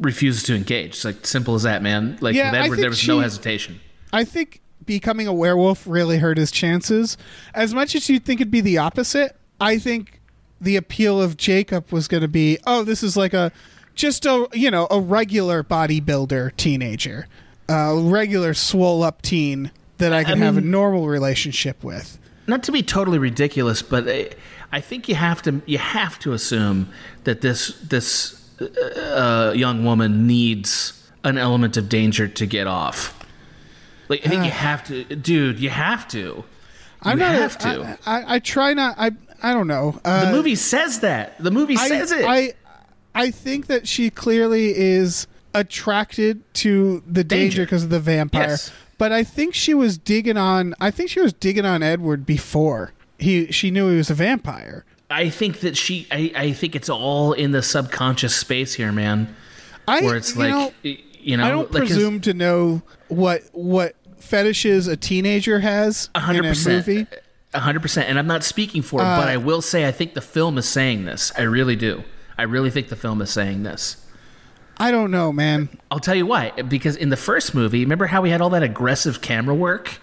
[SPEAKER 3] refuses to engage, it's like simple as that, man. Like
[SPEAKER 2] Yeah,
[SPEAKER 3] with Edward, there was no hesitation.
[SPEAKER 2] I think becoming a werewolf really hurt his chances. As much as you'd think it'd be the opposite, I think the appeal of Jacob was going to be, oh, this is like a just a you know a regular bodybuilder teenager, a regular swole up teen that I can have a normal relationship with.
[SPEAKER 3] not to be totally ridiculous, but I, I think you have to you have to assume that this this uh, young woman needs an element of danger to get off. Like I think you have to, dude. You have to.
[SPEAKER 2] I'm not.
[SPEAKER 3] have to.
[SPEAKER 2] I, I, I try not. I I don't know. Uh,
[SPEAKER 3] the movie says that. The movie
[SPEAKER 2] I,
[SPEAKER 3] says it.
[SPEAKER 2] I I think that she clearly is attracted to the danger
[SPEAKER 3] Danger.
[SPEAKER 2] because of the vampire.
[SPEAKER 3] Yes.
[SPEAKER 2] But I think she was digging on. I think she was digging on Edward before he she knew he was a vampire.
[SPEAKER 3] I think that she. I, I think it's all in the subconscious space here, man.
[SPEAKER 2] I
[SPEAKER 3] Where it's like,
[SPEAKER 2] know,
[SPEAKER 3] you know,
[SPEAKER 2] I don't
[SPEAKER 3] like
[SPEAKER 2] presume to know what what fetishes a teenager has
[SPEAKER 3] A hundred
[SPEAKER 2] in a movie.
[SPEAKER 3] Hundred percent. And I'm not speaking for it, but I uh, will say I think the film is saying this. I really do. I really think the film is saying this.
[SPEAKER 2] I don't know, man.
[SPEAKER 3] I'll tell you why. Because in the first movie, remember how we had all that aggressive camera work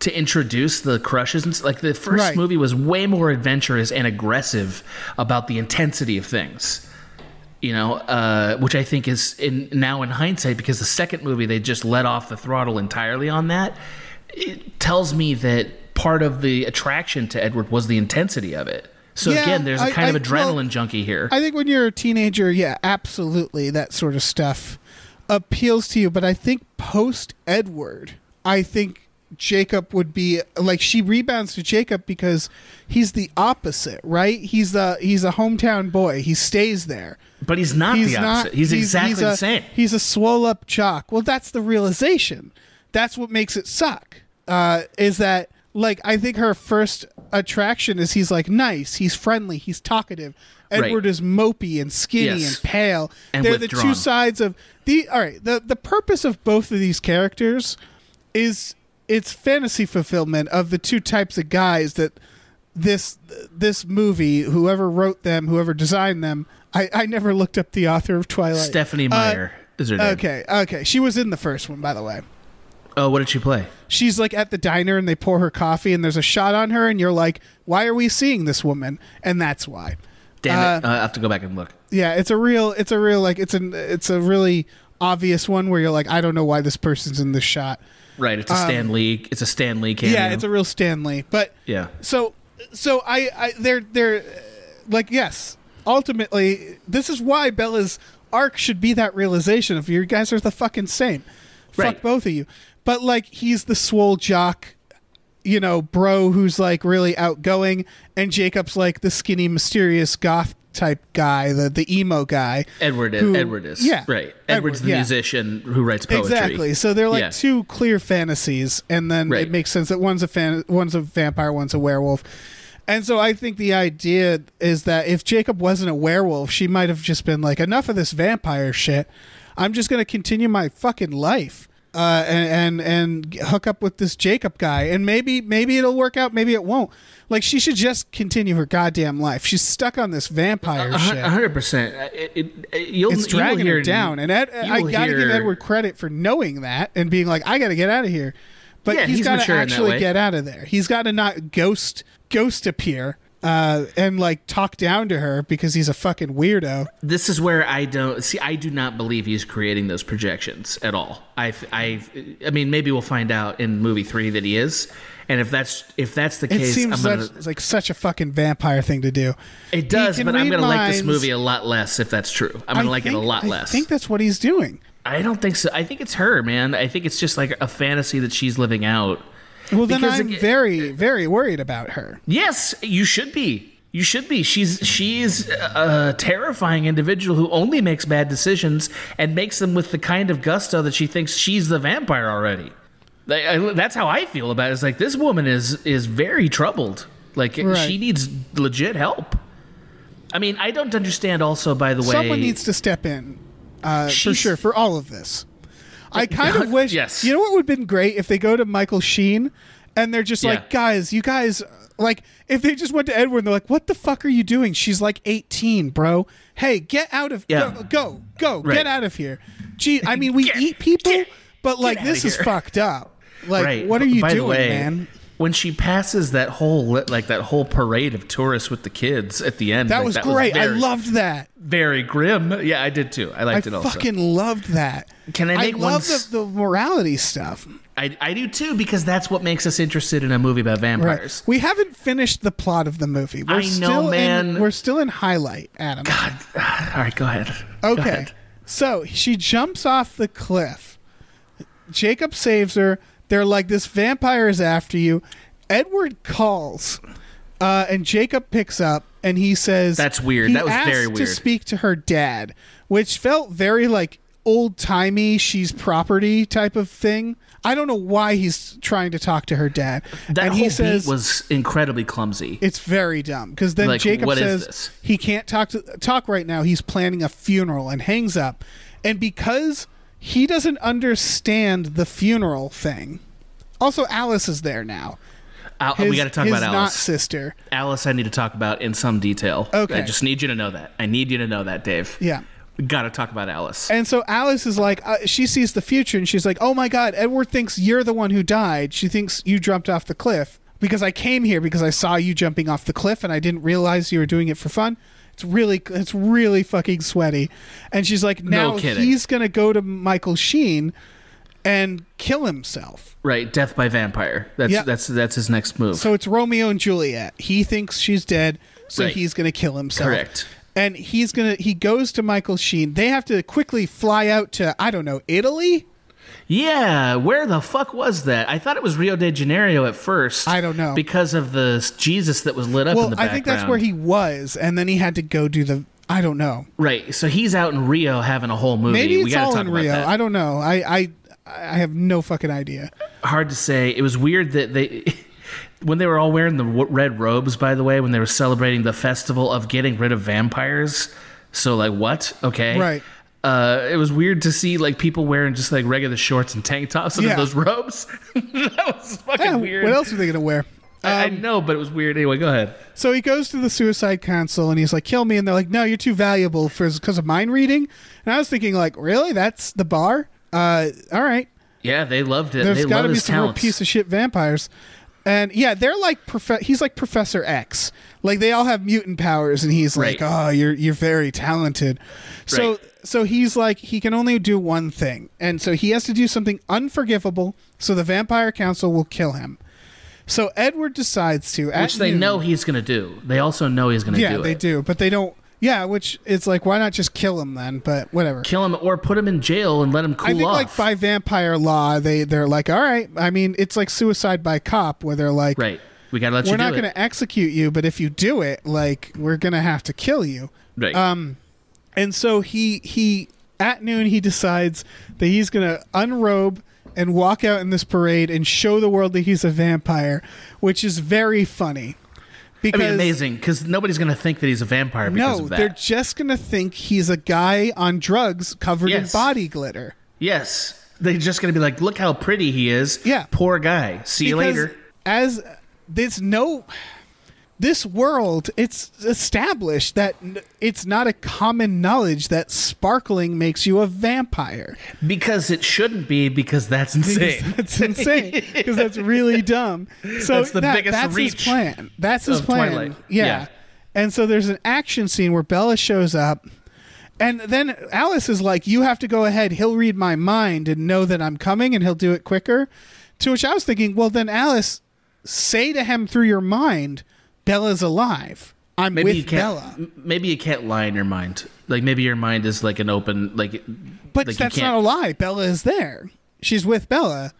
[SPEAKER 3] to introduce the crushes and like the first
[SPEAKER 2] Right.
[SPEAKER 3] movie was way more adventurous and aggressive about the intensity of things. You know, uh, which I think is in now in hindsight because the second movie they just let off the throttle entirely on that. It tells me that part of the attraction to Edward was the intensity of it. So
[SPEAKER 2] Yeah,
[SPEAKER 3] again, there's a kind
[SPEAKER 2] I-
[SPEAKER 3] of adrenaline
[SPEAKER 2] well,
[SPEAKER 3] junkie here.
[SPEAKER 2] I think when you're a teenager, yeah, absolutely, that sort of stuff appeals to you. But I think post Edward, I think Jacob would be like she rebounds to Jacob because he's the opposite, right? He's a he's a hometown boy. He stays there.
[SPEAKER 3] but he's not
[SPEAKER 2] He's
[SPEAKER 3] the
[SPEAKER 2] not.
[SPEAKER 3] opposite. he's, exactly
[SPEAKER 2] he's
[SPEAKER 3] the same.
[SPEAKER 2] He's a swole up jock. Well, that's the realization. That's what makes it suck. Uh, is that like I think her first attraction is he's like nice, he's friendly, he's talkative.
[SPEAKER 3] Right.
[SPEAKER 2] Edward is mopey and skinny
[SPEAKER 3] Yes.
[SPEAKER 2] and pale.
[SPEAKER 3] And
[SPEAKER 2] They're the two sides of the. All right, the the purpose of both of these characters is it's fantasy fulfillment of the two types of guys that this this movie, whoever wrote them, whoever designed them. I, I never looked up the author of Twilight.
[SPEAKER 3] Stephenie
[SPEAKER 2] Uh,
[SPEAKER 3] Meyer is her name.
[SPEAKER 2] Okay, okay. She was in the first one, by the way.
[SPEAKER 3] Oh, what did she play?
[SPEAKER 2] She's like at the diner and they pour her coffee and there's a shot on her and you're like, why are we seeing this woman? And that's why.
[SPEAKER 3] Damn it! Uh, I have to go back and look.
[SPEAKER 2] Yeah, it's a real, it's a real like, it's an, it's a really obvious one where you're like, I don't know why this person's in this shot.
[SPEAKER 3] Right, it's a Stan Lee. It's a Stan Lee cameo.
[SPEAKER 2] Um, Yeah, it's a real Stan Lee. But
[SPEAKER 3] yeah.
[SPEAKER 2] so, so I, I, they're, they're like, yes, ultimately, this is why Bella's arc should be that realization of you guys are the fucking same.
[SPEAKER 3] Right.
[SPEAKER 2] Fuck both of you. But like, he's the swole jock, you know, bro who's like really outgoing, and Jacob's like the skinny, mysterious goth type guy, the the emo guy.
[SPEAKER 3] Edward is.
[SPEAKER 2] who-
[SPEAKER 3] Edward is.
[SPEAKER 2] Yeah,
[SPEAKER 3] Right.
[SPEAKER 2] Edward,
[SPEAKER 3] Edward's the
[SPEAKER 2] yeah.
[SPEAKER 3] musician who writes poetry.
[SPEAKER 2] Exactly. So they're like
[SPEAKER 3] Yeah.
[SPEAKER 2] two clear fantasies, and then
[SPEAKER 3] Right.
[SPEAKER 2] it makes sense that one's a fan, one's a vampire, one's a werewolf. And so I think the idea is that if Jacob wasn't a werewolf, she might have just been like, enough of this vampire shit. I'm just going to continue my fucking life. Uh, and, and and hook up with this Jacob guy, and maybe maybe it'll work out, maybe it won't. Like she should just continue her goddamn life. She's stuck on this vampire
[SPEAKER 3] hun-
[SPEAKER 2] shit.
[SPEAKER 3] a hundred percent. It, it- you'll,
[SPEAKER 2] It's
[SPEAKER 3] you
[SPEAKER 2] dragging
[SPEAKER 3] hear
[SPEAKER 2] her down, and Ed, I got to give Edward credit for knowing that and being like, I got to get out of here. But
[SPEAKER 3] Yeah,
[SPEAKER 2] he's
[SPEAKER 3] he's
[SPEAKER 2] got to
[SPEAKER 3] mature in that
[SPEAKER 2] actually get out of there. He's got to not ghost ghost appear uh, and like talk down to her because he's a fucking weirdo.
[SPEAKER 3] this is where I don't see. I do not believe he's creating those projections at all. I, I, I mean, maybe we'll find out in movie three that he is, and if that's if that's the
[SPEAKER 2] It
[SPEAKER 3] case,
[SPEAKER 2] seems
[SPEAKER 3] I'm gonna,
[SPEAKER 2] such, like such a fucking vampire thing to do.
[SPEAKER 3] it does. But I'm going to like this movie a lot less if that's true. I'm going to like it a lot
[SPEAKER 2] I
[SPEAKER 3] less.
[SPEAKER 2] I think that's what he's doing.
[SPEAKER 3] I don't think so. I think it's her, man. I think it's just like a fantasy that she's living out.
[SPEAKER 2] Well, then
[SPEAKER 3] Because
[SPEAKER 2] I'm very, very worried about her.
[SPEAKER 3] Yes, you should be. You should be. She's she's a terrifying individual who only makes bad decisions and makes them with the kind of gusto that she thinks she's the vampire already. That's how I feel about it. It's like this woman is is very troubled. Like
[SPEAKER 2] Right.
[SPEAKER 3] she needs legit help. I mean, I don't understand. Also, by the way,
[SPEAKER 2] Someone needs to step in uh, for sure for all of this. I kind of wish.
[SPEAKER 3] Yes.
[SPEAKER 2] You know what would have been great if they go to Michael Sheen and they're just
[SPEAKER 3] Yeah.
[SPEAKER 2] like, guys, you guys, like, if they just went to Edward and they're like, what the fuck are you doing? She's like 18, bro. Hey, get out of
[SPEAKER 3] Yeah.
[SPEAKER 2] go, go, go,
[SPEAKER 3] Right.
[SPEAKER 2] get out of here. Gee, I mean, we [LAUGHS]
[SPEAKER 3] Get-
[SPEAKER 2] eat people, [LAUGHS]
[SPEAKER 3] get-
[SPEAKER 2] but like, this is fucked up. Like,
[SPEAKER 3] right.
[SPEAKER 2] what are you
[SPEAKER 3] By
[SPEAKER 2] doing,
[SPEAKER 3] way,
[SPEAKER 2] man?
[SPEAKER 3] When she passes that whole like that whole parade of tourists with the kids at the end,
[SPEAKER 2] That
[SPEAKER 3] like,
[SPEAKER 2] was great. I
[SPEAKER 3] very-
[SPEAKER 2] loved that.
[SPEAKER 3] very grim. Yeah, I did too. I
[SPEAKER 2] I
[SPEAKER 3] liked it also.
[SPEAKER 2] I fucking loved that.
[SPEAKER 3] Can I make one
[SPEAKER 2] love the, the morality stuff.
[SPEAKER 3] I, I do too because that's what makes us interested in a movie about vampires.
[SPEAKER 2] We haven't finished the plot of the movie. We're
[SPEAKER 3] I know,
[SPEAKER 2] still
[SPEAKER 3] man.
[SPEAKER 2] In, we're still in highlight, Adam.
[SPEAKER 3] God, [SIGHS] all right, go ahead. Go
[SPEAKER 2] okay.
[SPEAKER 3] ahead.
[SPEAKER 2] So she jumps off the cliff. Jacob saves her. They're like, this vampire is after you. Edward calls, uh, and Jacob picks up, and he says,
[SPEAKER 3] That's weird. That was very
[SPEAKER 2] weird." To speak to her dad, which felt very like old timey. She's property type of thing. I don't know why he's trying to talk to her dad.
[SPEAKER 3] That
[SPEAKER 2] and
[SPEAKER 3] whole
[SPEAKER 2] he says,
[SPEAKER 3] beat was incredibly clumsy.
[SPEAKER 2] It's very dumb because then
[SPEAKER 3] Like,
[SPEAKER 2] Jacob says he can't talk to talk right now. He's planning a funeral and hangs up. And because he doesn't understand the funeral thing, also Alice is there now.
[SPEAKER 3] Al-
[SPEAKER 2] His,
[SPEAKER 3] we got to talk about
[SPEAKER 2] not
[SPEAKER 3] Alice.
[SPEAKER 2] sister.
[SPEAKER 3] Alice, I need to talk about in some detail.
[SPEAKER 2] Okay.
[SPEAKER 3] I just need you to know that. I need you to know that, Dave.
[SPEAKER 2] Yeah.
[SPEAKER 3] We got to talk about Alice.
[SPEAKER 2] And so Alice is like, uh, she sees the future and she's like, oh my God, Edward thinks you're the one who died. She thinks you jumped off the cliff because I came here because I saw you jumping off the cliff and I didn't realize you were doing it for fun. It's really, it's really fucking sweaty. And she's like,
[SPEAKER 3] No
[SPEAKER 2] now
[SPEAKER 3] kidding.
[SPEAKER 2] he's going to go to Michael Sheen and kill himself.
[SPEAKER 3] right, death by vampire. That's
[SPEAKER 2] Yeah.
[SPEAKER 3] that's that's his next move.
[SPEAKER 2] So it's Romeo and Juliet. He thinks she's dead, so
[SPEAKER 3] Right.
[SPEAKER 2] he's going to kill himself.
[SPEAKER 3] Correct.
[SPEAKER 2] And he's going to, he goes to Michael Sheen. They have to quickly fly out to, I don't know, Italy?
[SPEAKER 3] Yeah, where the fuck was that? I thought it was Rio de Janeiro at first.
[SPEAKER 2] I don't know.
[SPEAKER 3] because of the Jesus that was lit up in
[SPEAKER 2] Well, I think that's where he was, and then he had to go do the. I don't know.
[SPEAKER 3] right. So he's out in Rio having a whole movie.
[SPEAKER 2] Maybe
[SPEAKER 3] we
[SPEAKER 2] all in Rio.
[SPEAKER 3] that.
[SPEAKER 2] I don't know. I, I I have no fucking idea.
[SPEAKER 3] Hard to say. It was weird that they. [LAUGHS] When they were all wearing the red robes, by the way, when they were celebrating the festival of getting rid of vampires. So, like, what? Okay.
[SPEAKER 2] Right.
[SPEAKER 3] Uh, it was weird to see like people wearing just like regular shorts and tank tops under
[SPEAKER 2] Yeah.
[SPEAKER 3] those robes. [LAUGHS] that was fucking
[SPEAKER 2] Yeah,
[SPEAKER 3] weird.
[SPEAKER 2] what else are they gonna wear?
[SPEAKER 3] I, I
[SPEAKER 2] Um,
[SPEAKER 3] know, but it was weird. Anyway, go ahead.
[SPEAKER 2] So he goes to the suicide council and he's like, "Kill me," and they're like, "No, you're too valuable for because of mind reading." And I was thinking, like, really? That's the bar? Uh, all right.
[SPEAKER 3] Yeah, they loved it.
[SPEAKER 2] There's got to be some real piece of shit vampires. And yeah, they're like prof- he's like Professor X. Like they all have mutant powers, and he's like,
[SPEAKER 3] Right.
[SPEAKER 2] "Oh, you're you're very talented." So
[SPEAKER 3] Right.
[SPEAKER 2] so he's like he can only do one thing, and so he has to do something unforgivable. So the Vampire Council will kill him. So Edward decides to,
[SPEAKER 3] which they
[SPEAKER 2] noon-
[SPEAKER 3] know he's going to do. They also know he's going to do.
[SPEAKER 2] Yeah,
[SPEAKER 3] do
[SPEAKER 2] they
[SPEAKER 3] it.
[SPEAKER 2] do, but they don't. Yeah, which it's like, why not just kill him then? But whatever.
[SPEAKER 3] Kill him or put him in jail and let him cool
[SPEAKER 2] I think
[SPEAKER 3] off.
[SPEAKER 2] like by vampire law, they they're like, all right. I mean, it's like suicide by cop, where they're like,
[SPEAKER 3] right. We got to let
[SPEAKER 2] we're
[SPEAKER 3] you do
[SPEAKER 2] not
[SPEAKER 3] it.
[SPEAKER 2] going to execute you, but if you do it, like we're going to have to kill you.
[SPEAKER 3] Right.
[SPEAKER 2] Um, and so he he at noon he decides that he's going to unrobe and walk out in this parade and show the world that he's a vampire, which is very funny because
[SPEAKER 3] I mean, amazing because nobody's going to think that he's a vampire because
[SPEAKER 2] no, they're just gonna think he's a guy on drugs covered
[SPEAKER 3] Yes.
[SPEAKER 2] in body glitter.
[SPEAKER 3] yes, they're just going to be like, "Look how pretty he is."
[SPEAKER 2] Yeah.
[SPEAKER 3] poor guy. See you
[SPEAKER 2] Because
[SPEAKER 3] later.
[SPEAKER 2] As there's no this world, it's established that it's not a common knowledge that sparkling makes you a vampire.
[SPEAKER 3] Because it shouldn't be because that's [LAUGHS] insane.
[SPEAKER 2] That's insane [LAUGHS] because that's really dumb. So
[SPEAKER 3] That's the
[SPEAKER 2] that-
[SPEAKER 3] biggest
[SPEAKER 2] that's his
[SPEAKER 3] reach
[SPEAKER 2] plan. That's his plan.
[SPEAKER 3] Twilight.
[SPEAKER 2] Yeah.
[SPEAKER 3] Yeah.
[SPEAKER 2] And so there's an action scene where Bella shows up, and then Alice is like, "You have to go ahead. He'll read my mind and know that I'm coming, and he'll do it quicker." To which I was thinking, well, then Alice, say to him through your mind, "Bella's alive. I'm
[SPEAKER 3] maybe you
[SPEAKER 2] with
[SPEAKER 3] can't.
[SPEAKER 2] Bella."
[SPEAKER 3] Maybe you can't lie in your mind. Like maybe your mind is like an open like.
[SPEAKER 2] But
[SPEAKER 3] like
[SPEAKER 2] that's
[SPEAKER 3] can't-
[SPEAKER 2] a lie. Bella is there. She's with Bella.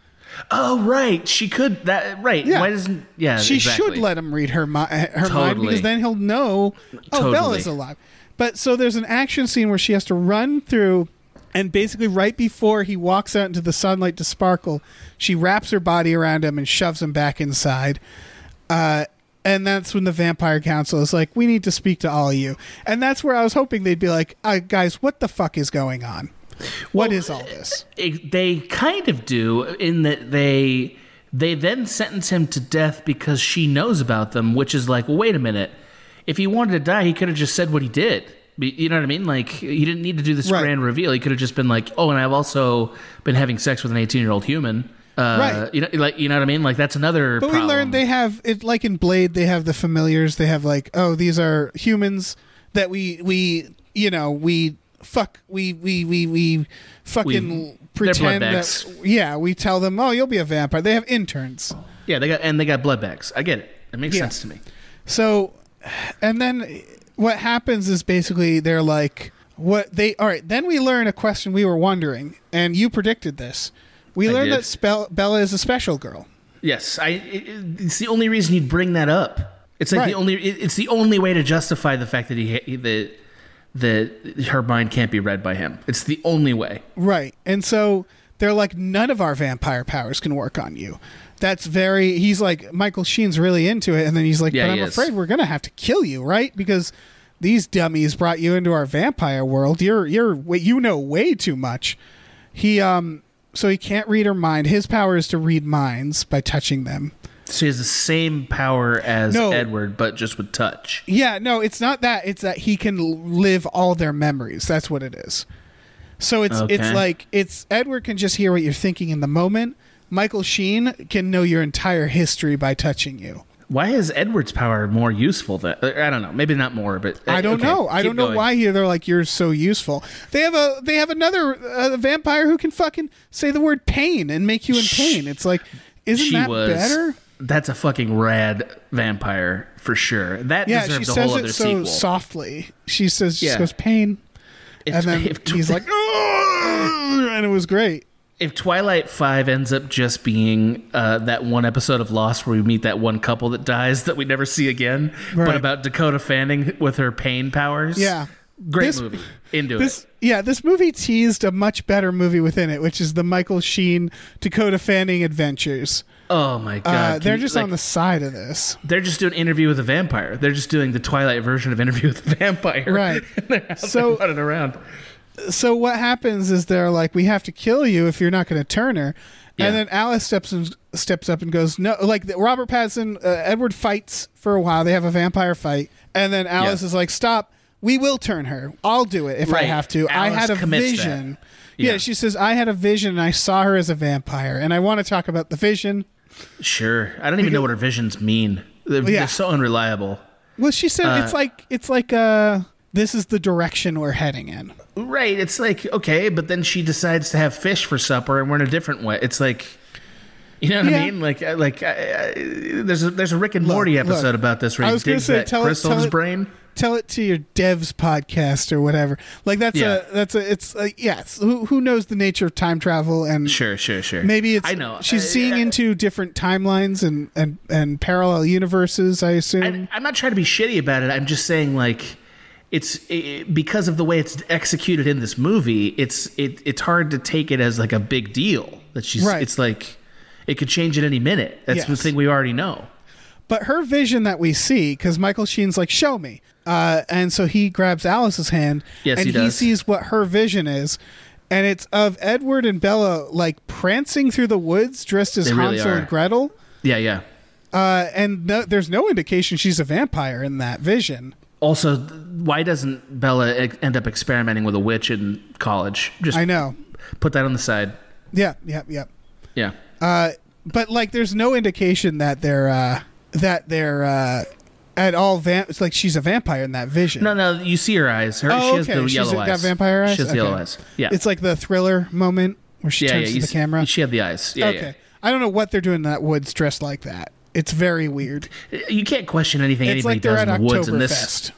[SPEAKER 3] Oh right, she could that right.
[SPEAKER 2] Yeah.
[SPEAKER 3] Why doesn't yeah?
[SPEAKER 2] she
[SPEAKER 3] exactly.
[SPEAKER 2] should let him read her mi- her mind because then he'll know oh
[SPEAKER 3] Totally.
[SPEAKER 2] Bella's alive. But so there's an action scene where she has to run through and basically right before he walks out into the sunlight to sparkle, she wraps her body around him and shoves him back inside. Uh and that's when the vampire council is like, "We need to speak to all of you." And that's where I was hoping they'd be like, uh, "Guys, what the fuck is going on? What is all this?"
[SPEAKER 3] it- they kind of do in that they they then sentence him to death because she knows about them which is like well wait a minute if he wanted to die he could have just said what he did you know what i mean like he didn't need to do this
[SPEAKER 2] Right.
[SPEAKER 3] grand reveal he could have just been like oh and i've also been having sex with an 18 year old human uh,
[SPEAKER 2] Right.
[SPEAKER 3] you know like you know what i mean like that's another
[SPEAKER 2] But we learned they have it like in Blade. They have the familiars. They have like, oh, these are humans that we we you know we fuck we we we we fucking
[SPEAKER 3] We-
[SPEAKER 2] pretend that yeah we tell them oh you'll be a vampire. They have interns.
[SPEAKER 3] yeah they got and they got blood bags i get it it makes
[SPEAKER 2] Yeah.
[SPEAKER 3] sense to me
[SPEAKER 2] So, and then what happens is basically they're like, what they all right. Then we learn a question we were wondering, and you predicted this. We
[SPEAKER 3] I
[SPEAKER 2] learned
[SPEAKER 3] did.
[SPEAKER 2] that Spell, Bella is a special girl.
[SPEAKER 3] Yes, I. It, it's the only reason you'd bring that up. It's like
[SPEAKER 2] Right.
[SPEAKER 3] the only. It, it's the only way to justify the fact that he that that her mind can't be read by him. It's the only way.
[SPEAKER 2] Right. And so they're like, none of our vampire powers can work on you. That's very. He's like, Michael Sheen's really into it. And then he's like,
[SPEAKER 3] Yeah,
[SPEAKER 2] but I'm
[SPEAKER 3] is.
[SPEAKER 2] afraid we're going to have to kill you, right? Because these dummies brought you into our vampire world. You're, you're, you know way too much. He, um, so he can't read her mind. His power is to read minds by touching them.
[SPEAKER 3] So he has the same power as
[SPEAKER 2] No.
[SPEAKER 3] Edward, but just with touch.
[SPEAKER 2] Yeah, no, it's not that. It's that he can live all their memories. That's what it is. So it's it's like it's Edward can just hear what you're thinking in the moment. Michael Sheen can know your entire history by touching you.
[SPEAKER 3] Why is Edward's power more useful? Than I don't know. Maybe not more, but
[SPEAKER 2] I don't
[SPEAKER 3] okay,
[SPEAKER 2] know. I don't know
[SPEAKER 3] going.
[SPEAKER 2] why here they're like you're so useful. They have a they have another uh, vampire who can fucking say the word pain and make you in pain. It's like isn't
[SPEAKER 3] she
[SPEAKER 2] that
[SPEAKER 3] was.
[SPEAKER 2] better?
[SPEAKER 3] That's a fucking rad vampire for sure. That
[SPEAKER 2] Yeah, she
[SPEAKER 3] a
[SPEAKER 2] says
[SPEAKER 3] whole
[SPEAKER 2] it
[SPEAKER 3] other
[SPEAKER 2] so
[SPEAKER 3] sequel.
[SPEAKER 2] softly. She says she
[SPEAKER 3] Yeah.
[SPEAKER 2] goes pain, and then [LAUGHS] he's [LAUGHS] like, and it was great.
[SPEAKER 3] If Twilight Five ends up just being uh, that one episode of Lost where we meet that one couple that dies that we never see again,
[SPEAKER 2] Right.
[SPEAKER 3] but about Dakota Fanning with her pain powers,
[SPEAKER 2] Yeah.
[SPEAKER 3] great
[SPEAKER 2] This-
[SPEAKER 3] movie. Into
[SPEAKER 2] This
[SPEAKER 3] it.
[SPEAKER 2] yeah, this movie teased a much better movie within it, which is the Michael Sheen Dakota Fanning adventures.
[SPEAKER 3] Oh my god!
[SPEAKER 2] Uh, they're
[SPEAKER 3] you-
[SPEAKER 2] just
[SPEAKER 3] like,
[SPEAKER 2] on the side of this,
[SPEAKER 3] They're just doing Interview with a Vampire. They're just doing the Twilight version of Interview with a Vampire.
[SPEAKER 2] Right. [LAUGHS] So-
[SPEAKER 3] running around.
[SPEAKER 2] So what happens is they're like, "We have to kill you if you're not going to turn her."
[SPEAKER 3] Yeah.
[SPEAKER 2] And then Alice steps in, steps up and goes, "No!" Like Robert Pattinson, uh, Edward fights for a while. They have a vampire fight, and then Alice
[SPEAKER 3] Yeah.
[SPEAKER 2] is like, "Stop! We will turn her. I'll do it if I have to. I had a vision." Yeah.
[SPEAKER 3] Yeah.
[SPEAKER 2] she says, "I had a vision, and I saw her as a vampire, and I want to talk about the vision."
[SPEAKER 3] Sure. I don't even know what her visions mean. They're,
[SPEAKER 2] Yeah.
[SPEAKER 3] they're so unreliable.
[SPEAKER 2] Well, she said
[SPEAKER 3] Uh,
[SPEAKER 2] it's like it's like uh this is the direction we're heading in.
[SPEAKER 3] Right. It's like okay, but then she decides to have fish for supper, and we're in a different way. It's like, you know what
[SPEAKER 2] Yeah.
[SPEAKER 3] I mean? Like, like I, I, there's a there's a Rick and Morty
[SPEAKER 2] look,
[SPEAKER 3] episode about this where
[SPEAKER 2] I
[SPEAKER 3] he digs
[SPEAKER 2] say,
[SPEAKER 3] that
[SPEAKER 2] tell it-
[SPEAKER 3] crystal in
[SPEAKER 2] tell
[SPEAKER 3] his
[SPEAKER 2] it-
[SPEAKER 3] brain.
[SPEAKER 2] Tell it to your devs podcast or whatever. Like that's
[SPEAKER 3] Yeah.
[SPEAKER 2] a that's a it's a, yes. Who who knows the nature of time travel and
[SPEAKER 3] Sure, sure, sure.
[SPEAKER 2] maybe it's
[SPEAKER 3] I know.
[SPEAKER 2] she's
[SPEAKER 3] Uh,
[SPEAKER 2] seeing
[SPEAKER 3] uh,
[SPEAKER 2] into different timelines and and and parallel universes. I assume.
[SPEAKER 3] I, I'm not trying to be shitty about it. I'm just saying like. It's it, because of the way it's executed in this movie. It's it, it's hard to take it as like a big deal that she's.
[SPEAKER 2] Right.
[SPEAKER 3] It's like it could change at any minute. That's the thing we already know.
[SPEAKER 2] but her vision that we see, because Michael Sheen's like, "Show me," uh, and so he grabs Alice's hand,
[SPEAKER 3] Yes,
[SPEAKER 2] and
[SPEAKER 3] he does.
[SPEAKER 2] sees what her vision is, and it's of Edward and Bella like prancing through the woods dressed as
[SPEAKER 3] They
[SPEAKER 2] Hansel
[SPEAKER 3] are.
[SPEAKER 2] and Gretel,
[SPEAKER 3] Yeah, yeah.
[SPEAKER 2] uh, and no, there's no indication she's a vampire in that vision.
[SPEAKER 3] Also, why doesn't Bella end up experimenting with a witch in college? Just
[SPEAKER 2] I know.
[SPEAKER 3] put that on the side.
[SPEAKER 2] Yeah, yeah, yeah.
[SPEAKER 3] Yeah.
[SPEAKER 2] Uh, but like, there's no indication that they're uh, that they're uh, at all. Vamp- it's like she's a vampire in that vision.
[SPEAKER 3] No, no, you see her eyes. Her,
[SPEAKER 2] Oh,
[SPEAKER 3] she has
[SPEAKER 2] okay.
[SPEAKER 3] the
[SPEAKER 2] She's
[SPEAKER 3] yellow
[SPEAKER 2] got
[SPEAKER 3] eyes.
[SPEAKER 2] vampire eyes?
[SPEAKER 3] She has
[SPEAKER 2] Okay.
[SPEAKER 3] the yellow eyes. Yeah.
[SPEAKER 2] It's like the thriller moment where she
[SPEAKER 3] yeah,
[SPEAKER 2] turns
[SPEAKER 3] yeah.
[SPEAKER 2] to the
[SPEAKER 3] s-
[SPEAKER 2] camera.
[SPEAKER 3] She had the eyes. Yeah,
[SPEAKER 2] okay. I don't know what they're doing in that woods dressed like that. It's very weird.
[SPEAKER 3] You can't question anything
[SPEAKER 2] It's
[SPEAKER 3] anybody
[SPEAKER 2] like they're
[SPEAKER 3] does
[SPEAKER 2] at
[SPEAKER 3] in the woods in this.
[SPEAKER 2] Oktoberfest.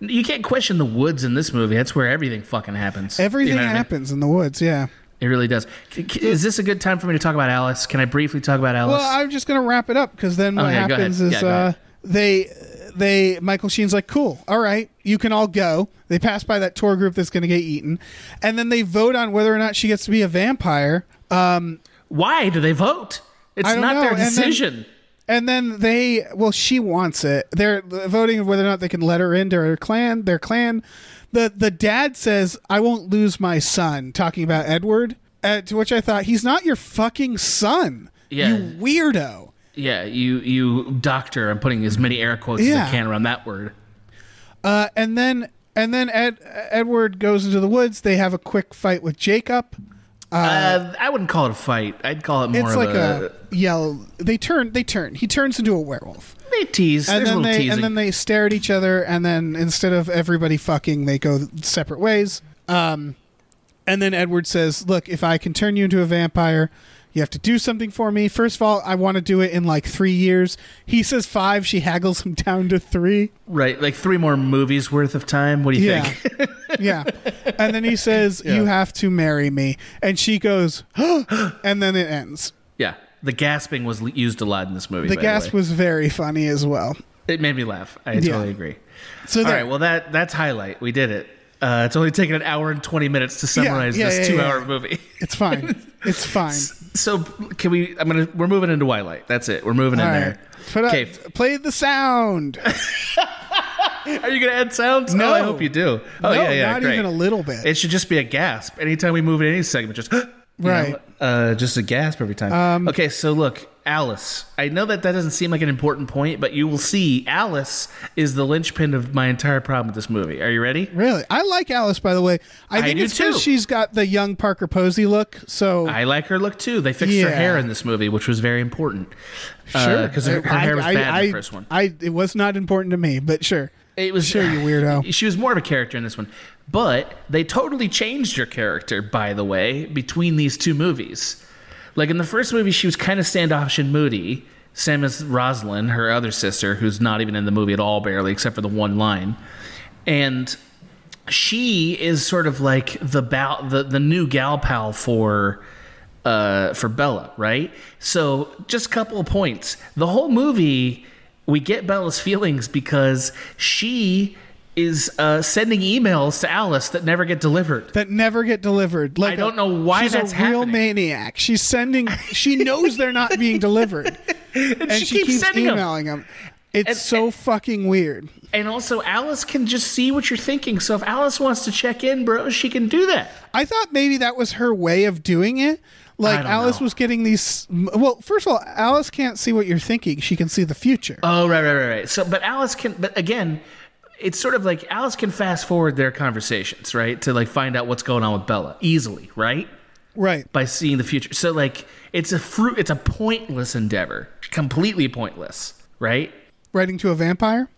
[SPEAKER 3] You can't question the woods in this movie. That's where everything fucking happens.
[SPEAKER 2] Everything
[SPEAKER 3] You know what I mean?
[SPEAKER 2] happens in the woods. Yeah.
[SPEAKER 3] It really does. Is this a good time for me to talk about Alice? Can I briefly talk about Alice?
[SPEAKER 2] Well, I'm just gonna wrap it up because then what
[SPEAKER 3] Okay,
[SPEAKER 2] happens is
[SPEAKER 3] Yeah,
[SPEAKER 2] uh, they they Michael Sheen's like, cool, all right, you can all go. They pass by that tour group that's gonna get eaten, and then they vote on whether or not she gets to be a vampire. Um,
[SPEAKER 3] Why do they vote? It's
[SPEAKER 2] don't know,
[SPEAKER 3] their decision.
[SPEAKER 2] And then they, well, she wants it. They're voting whether or not they can let her into her clan. Their clan. The the dad says, "I won't lose my son." Talking about Edward. Uh, to which I thought, he's not your fucking son.
[SPEAKER 3] Yeah.
[SPEAKER 2] You weirdo.
[SPEAKER 3] Yeah, you you doctor. I'm putting as many air quotes as I can around that word.
[SPEAKER 2] Uh, and then and then Ed, Edward goes into the woods. They have a quick fight with Jacob.
[SPEAKER 3] Uh, I wouldn't call it a fight. I'd call it more
[SPEAKER 2] It's
[SPEAKER 3] of
[SPEAKER 2] like
[SPEAKER 3] a,
[SPEAKER 2] a, yell. They turn. They turn. He turns into a werewolf.
[SPEAKER 3] they tease.
[SPEAKER 2] And
[SPEAKER 3] There's
[SPEAKER 2] then they
[SPEAKER 3] teasing.
[SPEAKER 2] and then they stare at each other. And then instead of everybody fucking, they go separate ways. Um, and then Edward says, "Look, if I can turn you into a vampire." You have to do something for me. First of all, I want to do it in like three years. He says five. She haggles him [LAUGHS] down to three.
[SPEAKER 3] right, like three more movies worth of time. What do you
[SPEAKER 2] Yeah.
[SPEAKER 3] think? [LAUGHS]
[SPEAKER 2] yeah. And then he says, You have to marry me. And she goes, [GASPS] and then it ends.
[SPEAKER 3] yeah, the gasping was used a lot in this movie.
[SPEAKER 2] The gasp
[SPEAKER 3] way.
[SPEAKER 2] was very funny as well.
[SPEAKER 3] It made me laugh. I
[SPEAKER 2] Yeah.
[SPEAKER 3] totally agree.
[SPEAKER 2] So
[SPEAKER 3] All
[SPEAKER 2] there,
[SPEAKER 3] right, well that that's highlight. We did it. Uh, it's only taken an hour and twenty minutes to summarize
[SPEAKER 2] yeah,
[SPEAKER 3] this
[SPEAKER 2] yeah,
[SPEAKER 3] two-hour
[SPEAKER 2] yeah.
[SPEAKER 3] movie.
[SPEAKER 2] it's fine. [LAUGHS] It's fine.
[SPEAKER 3] So can we? I'm gonna. We're moving into Twilight. That's it. We're moving
[SPEAKER 2] All
[SPEAKER 3] in
[SPEAKER 2] right.
[SPEAKER 3] there. Okay.
[SPEAKER 2] play the sound. [LAUGHS]
[SPEAKER 3] Are you gonna add sounds?
[SPEAKER 2] No.
[SPEAKER 3] Oh, I hope you do. Oh
[SPEAKER 2] no,
[SPEAKER 3] yeah, yeah.
[SPEAKER 2] not
[SPEAKER 3] great.
[SPEAKER 2] even a little bit.
[SPEAKER 3] It should just be a gasp anytime we move in any segment. Just [GASPS]
[SPEAKER 2] Right. Um,
[SPEAKER 3] know, uh, just a gasp every time. okay, so look, Alice. I know that that doesn't seem like an important point, but you will see Alice is the linchpin of my entire problem with this movie. Are you ready?
[SPEAKER 2] really, I like Alice. By the way, I think
[SPEAKER 3] do
[SPEAKER 2] it's
[SPEAKER 3] too.
[SPEAKER 2] she's got the young Parker Posey look. So
[SPEAKER 3] I like her look too. They fixed
[SPEAKER 2] Yeah.
[SPEAKER 3] her hair in this movie, which was very important.
[SPEAKER 2] Uh, sure,
[SPEAKER 3] because her, her
[SPEAKER 2] I-
[SPEAKER 3] hair was
[SPEAKER 2] I,
[SPEAKER 3] bad
[SPEAKER 2] I,
[SPEAKER 3] in the first one.
[SPEAKER 2] I, it was not important to me, but sure.
[SPEAKER 3] It was
[SPEAKER 2] Sure, you weirdo. [SIGHS]
[SPEAKER 3] She was more of a character in this one, but they totally changed her character. By the way, between these two movies, like in the first movie, she was kind of standoffish and moody. Same as Rosalind, her other sister, who's not even in the movie at all, barely, except for the one line, and she is sort of like the bal- the the new gal pal for uh, for Bella, right? So just a couple of points. The whole movie, we get Bella's feelings because she is uh, sending emails to Alice that never get delivered.
[SPEAKER 2] that never get delivered. Like
[SPEAKER 3] I don't know why
[SPEAKER 2] she's
[SPEAKER 3] that's
[SPEAKER 2] a real
[SPEAKER 3] happening.
[SPEAKER 2] maniac. She's sending. She [LAUGHS] knows they're not being delivered, [LAUGHS] and,
[SPEAKER 3] she keeps sending 'em.
[SPEAKER 2] emailing them. It's
[SPEAKER 3] And-
[SPEAKER 2] so fucking weird.
[SPEAKER 3] And also, Alice can just see what you're thinking. So if Alice wants to check in, bro, she can do that.
[SPEAKER 2] I thought maybe that was her way of doing it. Like Alice
[SPEAKER 3] know.
[SPEAKER 2] was getting these. Well, first of all, Alice can't see what you're thinking. She can see the future.
[SPEAKER 3] Oh, right, right, right, right. So, but Alice can, but again, it's sort of like Alice can fast forward their conversations, right? To like find out what's going on with Bella easily, right?
[SPEAKER 2] right.
[SPEAKER 3] By seeing the future. So, like, it's a fruit, it's a pointless endeavor, completely pointless, right?
[SPEAKER 2] Writing to a vampire.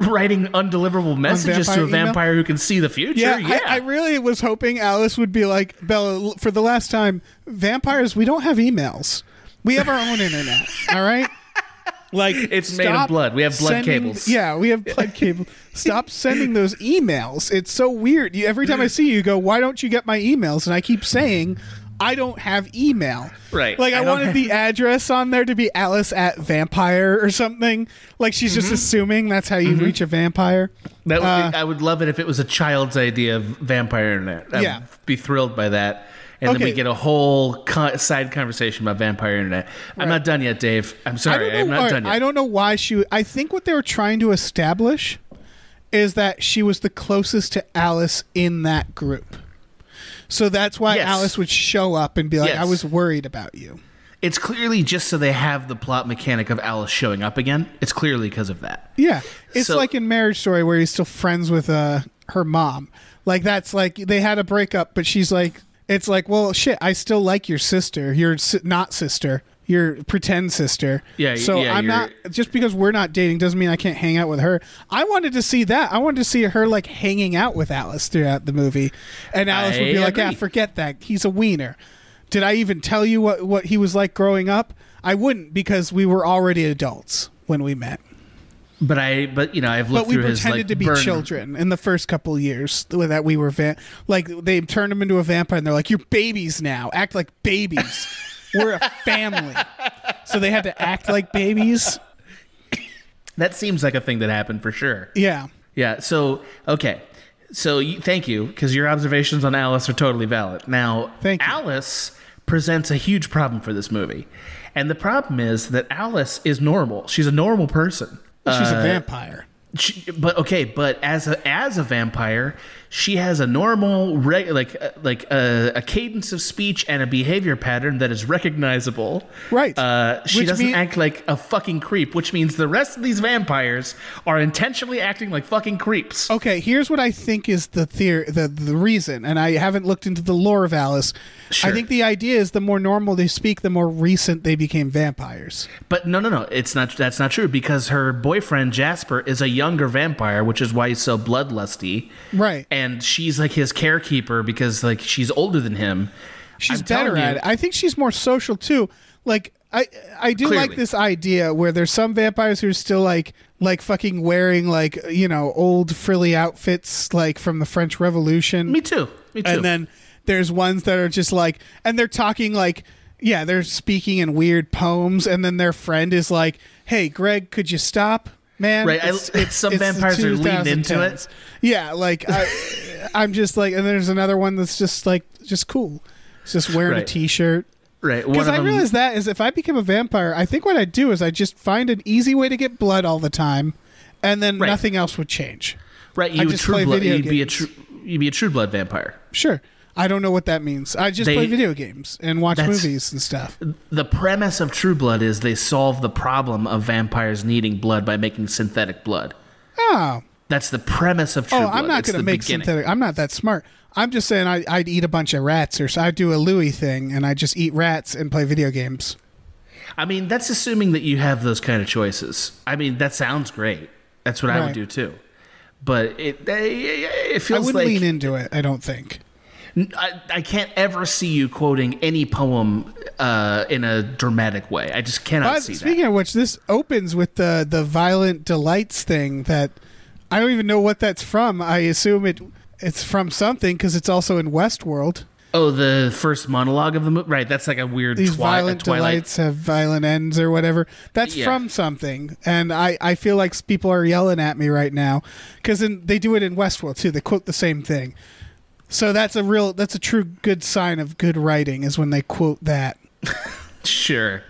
[SPEAKER 3] Writing undeliverable messages to a
[SPEAKER 2] vampire email?
[SPEAKER 3] who can see the future.
[SPEAKER 2] Yeah,
[SPEAKER 3] Yeah,
[SPEAKER 2] I, I really was hoping Alice would be like Bella. For the last time, vampires. We don't have emails. We have our own internet. All right. Like
[SPEAKER 3] It's made of blood. We have blood
[SPEAKER 2] sending-
[SPEAKER 3] cables. [LAUGHS]
[SPEAKER 2] Yeah, we have blood [LAUGHS] cable. Stop sending those emails. It's so weird. You, every time I see you, you go, "Why don't you get my emails?" And I keep saying, "I don't have email."
[SPEAKER 3] Right.
[SPEAKER 2] Like I,
[SPEAKER 3] I
[SPEAKER 2] wanted [LAUGHS] the address on there to be Alice at vampire or something. Like she's just assuming that's how you reach a vampire.
[SPEAKER 3] That would
[SPEAKER 2] Uh,
[SPEAKER 3] be, I would love it if it was a child's idea of vampire internet. I
[SPEAKER 2] Yeah.
[SPEAKER 3] be thrilled by that. And then we get a whole co- side conversation about vampire internet. I'm not done yet, Dave. I'm sorry. I'm not
[SPEAKER 2] right,
[SPEAKER 3] done yet.
[SPEAKER 2] I don't know why she. I think what they were trying to establish is that she was the closest to Alice in that group. So that's why
[SPEAKER 3] Yes.
[SPEAKER 2] Alice would show up and be like,
[SPEAKER 3] Yes.
[SPEAKER 2] "I was worried about you."
[SPEAKER 3] It's clearly just so they have the plot mechanic of Alice showing up again. It's clearly because of that.
[SPEAKER 2] Yeah, it's
[SPEAKER 3] So-
[SPEAKER 2] like in Marriage Story where he's still friends with uh, her mom. Like that's like they had a breakup, but she's like, it's like, well, shit, I still like your sister. You're si- not sister. You're pretend sister.
[SPEAKER 3] Yeah,
[SPEAKER 2] So
[SPEAKER 3] yeah,
[SPEAKER 2] I'm
[SPEAKER 3] you're-
[SPEAKER 2] not just because we're not dating doesn't mean I can't hang out with her. I wanted to see that. I wanted to see her like hanging out with Alice throughout the movie, and Alice would
[SPEAKER 3] I
[SPEAKER 2] be like, "Yeah, forget that. He's a wiener." Did I even tell you what what he was like growing up? I wouldn't because we were already adults when we met.
[SPEAKER 3] But I, but you know, I've looked
[SPEAKER 2] But we
[SPEAKER 3] through
[SPEAKER 2] pretended
[SPEAKER 3] his like
[SPEAKER 2] to be children in the first couple years that we were va- like they turned him into a vampire and they're like you're babies now act like babies we're a family [LAUGHS] so they had to act like babies
[SPEAKER 3] That seems like a thing that happened for sure.
[SPEAKER 2] yeah
[SPEAKER 3] Yeah. So okay. So you, thank you because your observations on Alice are totally valid. Now,
[SPEAKER 2] Thank you.
[SPEAKER 3] Alice presents a huge problem for this movie, and the problem is that Alice is normal. She's a normal person.
[SPEAKER 2] She's
[SPEAKER 3] Uh,
[SPEAKER 2] a vampire.
[SPEAKER 3] She, but okay, but as a as a vampire, she has a normal reg, like uh, like a, a cadence of speech and a behavior pattern that is recognizable.
[SPEAKER 2] Right.
[SPEAKER 3] Uh, she
[SPEAKER 2] Which
[SPEAKER 3] doesn't
[SPEAKER 2] mean-
[SPEAKER 3] act like a fucking creep, which means the rest of these vampires are intentionally acting like fucking creeps.
[SPEAKER 2] okay here's what i think is the theory the, the reason and i haven't looked into the lore of alice
[SPEAKER 3] Sure.
[SPEAKER 2] i think the idea is the more normal they speak the more recent they became vampires
[SPEAKER 3] But no, no, no, it's not. That's not true because her boyfriend Jasper is a younger vampire, which is why he's so bloodlusty.
[SPEAKER 2] Right.
[SPEAKER 3] And she's like his carekeeper because like she's older than him.
[SPEAKER 2] She's
[SPEAKER 3] I'm
[SPEAKER 2] better at
[SPEAKER 3] you-
[SPEAKER 2] it. I think she's more social too. Like I I do
[SPEAKER 3] Clearly.
[SPEAKER 2] like this idea where there's some vampires who are still like like fucking wearing like you know old frilly outfits like from the French Revolution.
[SPEAKER 3] Me too. Me too.
[SPEAKER 2] and then there's ones that are just like and they're talking like yeah, they're speaking in weird poems and then their friend is like, "Hey, Greg, could you stop?" Man,
[SPEAKER 3] Right, I- some
[SPEAKER 2] the
[SPEAKER 3] vampires are leaning into it.
[SPEAKER 2] Yeah, like I, [LAUGHS] I'm just like, and there's another one that's just like, just cool. It's just wearing a
[SPEAKER 3] Right.
[SPEAKER 2] t-shirt.
[SPEAKER 3] right.
[SPEAKER 2] Because I
[SPEAKER 3] them,
[SPEAKER 2] realize that is if I become a vampire, I think what I'd do is I just find an easy way to get blood all the time, and then
[SPEAKER 3] Right.
[SPEAKER 2] nothing else would change.
[SPEAKER 3] right.
[SPEAKER 2] I
[SPEAKER 3] You would
[SPEAKER 2] just
[SPEAKER 3] true
[SPEAKER 2] play
[SPEAKER 3] blood.
[SPEAKER 2] video
[SPEAKER 3] You'd be a true. You'd be a true blood vampire.
[SPEAKER 2] Sure, I don't know what that means. I just
[SPEAKER 3] They-
[SPEAKER 2] play video games and watch movies and stuff.
[SPEAKER 3] The premise of True Blood is they solve the problem of vampires needing blood by making synthetic blood.
[SPEAKER 2] Oh,
[SPEAKER 3] That's the premise of True
[SPEAKER 2] oh,
[SPEAKER 3] Blood.
[SPEAKER 2] I'm not going to make
[SPEAKER 3] beginning.
[SPEAKER 2] synthetic. I'm not that smart. I'm just saying I, I'd eat a bunch of rats, or so I'd do a Louis thing, and I just eat rats and play video games.
[SPEAKER 3] I mean, that's assuming that you have those kind of choices. I mean, that sounds great. That's what I would do too. But it it
[SPEAKER 2] I
[SPEAKER 3] feels
[SPEAKER 2] wouldn't
[SPEAKER 3] like
[SPEAKER 2] lean into it. I don't think.
[SPEAKER 3] I, I can't ever see you quoting any poem uh, in a dramatic way. I just cannot
[SPEAKER 2] But
[SPEAKER 3] see
[SPEAKER 2] speaking
[SPEAKER 3] that.
[SPEAKER 2] of which, this opens with the the violent delights thing that I don't even know what that's from. I assume it it's from something because it's also in Westworld.
[SPEAKER 3] Oh, the first monologue of the movie. Right, that's like a weird
[SPEAKER 2] These
[SPEAKER 3] twi-
[SPEAKER 2] violent delights have violent ends or whatever. That's
[SPEAKER 3] Yeah.
[SPEAKER 2] from something, and I I feel like people are yelling at me right now because they do it in Westworld too. They quote the same thing. So that's a real that's a true good sign of good writing is when they quote that. [LAUGHS]
[SPEAKER 3] Sure.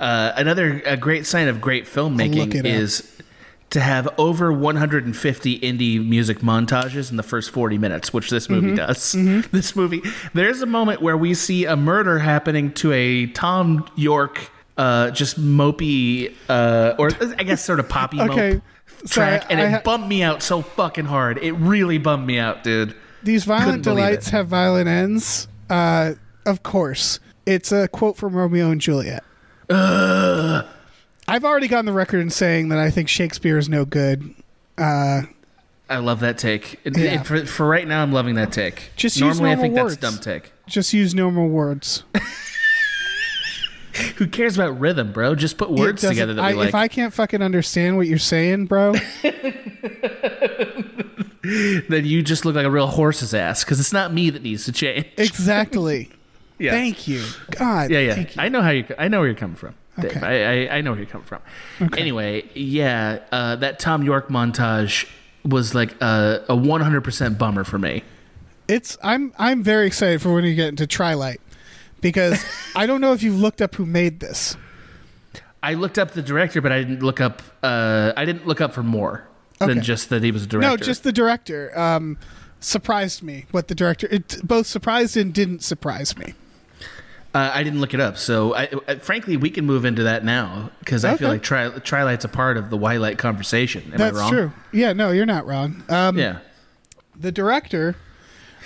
[SPEAKER 3] Uh, another a great sign of great filmmaking
[SPEAKER 2] it up.
[SPEAKER 3] is to have over 150 indie music montages in the first 40 minutes, which this
[SPEAKER 2] Mm-hmm.
[SPEAKER 3] movie does. [LAUGHS] This movie, there's a moment where we see a murder happening to a Thom Yorke, uh, just mopey, uh, or I guess sort of poppy [LAUGHS]
[SPEAKER 2] Okay.
[SPEAKER 3] mope
[SPEAKER 2] Sorry,
[SPEAKER 3] track, and
[SPEAKER 2] I
[SPEAKER 3] it
[SPEAKER 2] ha-
[SPEAKER 3] bummed me out so fucking hard. It really bummed me out, dude.
[SPEAKER 2] These violent delights have violent ends. Uh, of course, it's a quote from Romeo and Juliet. I've already gone the record in saying that I think Shakespeare is no good. Uh,
[SPEAKER 3] I love that take. It-
[SPEAKER 2] Yeah.
[SPEAKER 3] it- for, for right now, I'm loving that take.
[SPEAKER 2] Just use
[SPEAKER 3] normally I think
[SPEAKER 2] words.
[SPEAKER 3] that's dumb take.
[SPEAKER 2] just use normal words. [LAUGHS]
[SPEAKER 3] Who cares about rhythm, bro? Just put words together that
[SPEAKER 2] I,
[SPEAKER 3] we like.
[SPEAKER 2] If I can't fucking understand what you're saying, bro, [LAUGHS]
[SPEAKER 3] then you just look like a real horse's ass because it's not me that needs to change.
[SPEAKER 2] exactly. [LAUGHS]
[SPEAKER 3] yeah.
[SPEAKER 2] Thank you. God.
[SPEAKER 3] yeah, yeah.
[SPEAKER 2] Thank you.
[SPEAKER 3] I know how you. I know where you're coming from. Dave.
[SPEAKER 2] Okay.
[SPEAKER 3] I, I I know where you're coming from. Anyway, yeah, uh, that Thom Yorke montage was like a, a 100% bummer for me.
[SPEAKER 2] It's I'm I'm very excited for when you get into Twilight because [LAUGHS] I don't know if you've looked up who made this.
[SPEAKER 3] I looked up the director, but I didn't look up. Uh, I didn't look up for more
[SPEAKER 2] Okay.
[SPEAKER 3] than just that he was a director.
[SPEAKER 2] No, just the director. Um, surprised me what the director. It both surprised and didn't surprise me.
[SPEAKER 3] Uh, I didn't look it up, so I, I, frankly, we can move into that now because I feel like tri- Twilight's a part of the Twilight conversation. Am
[SPEAKER 2] That's
[SPEAKER 3] I wrong?
[SPEAKER 2] true. Yeah, no, you're not wrong. Um,
[SPEAKER 3] Yeah.
[SPEAKER 2] the director,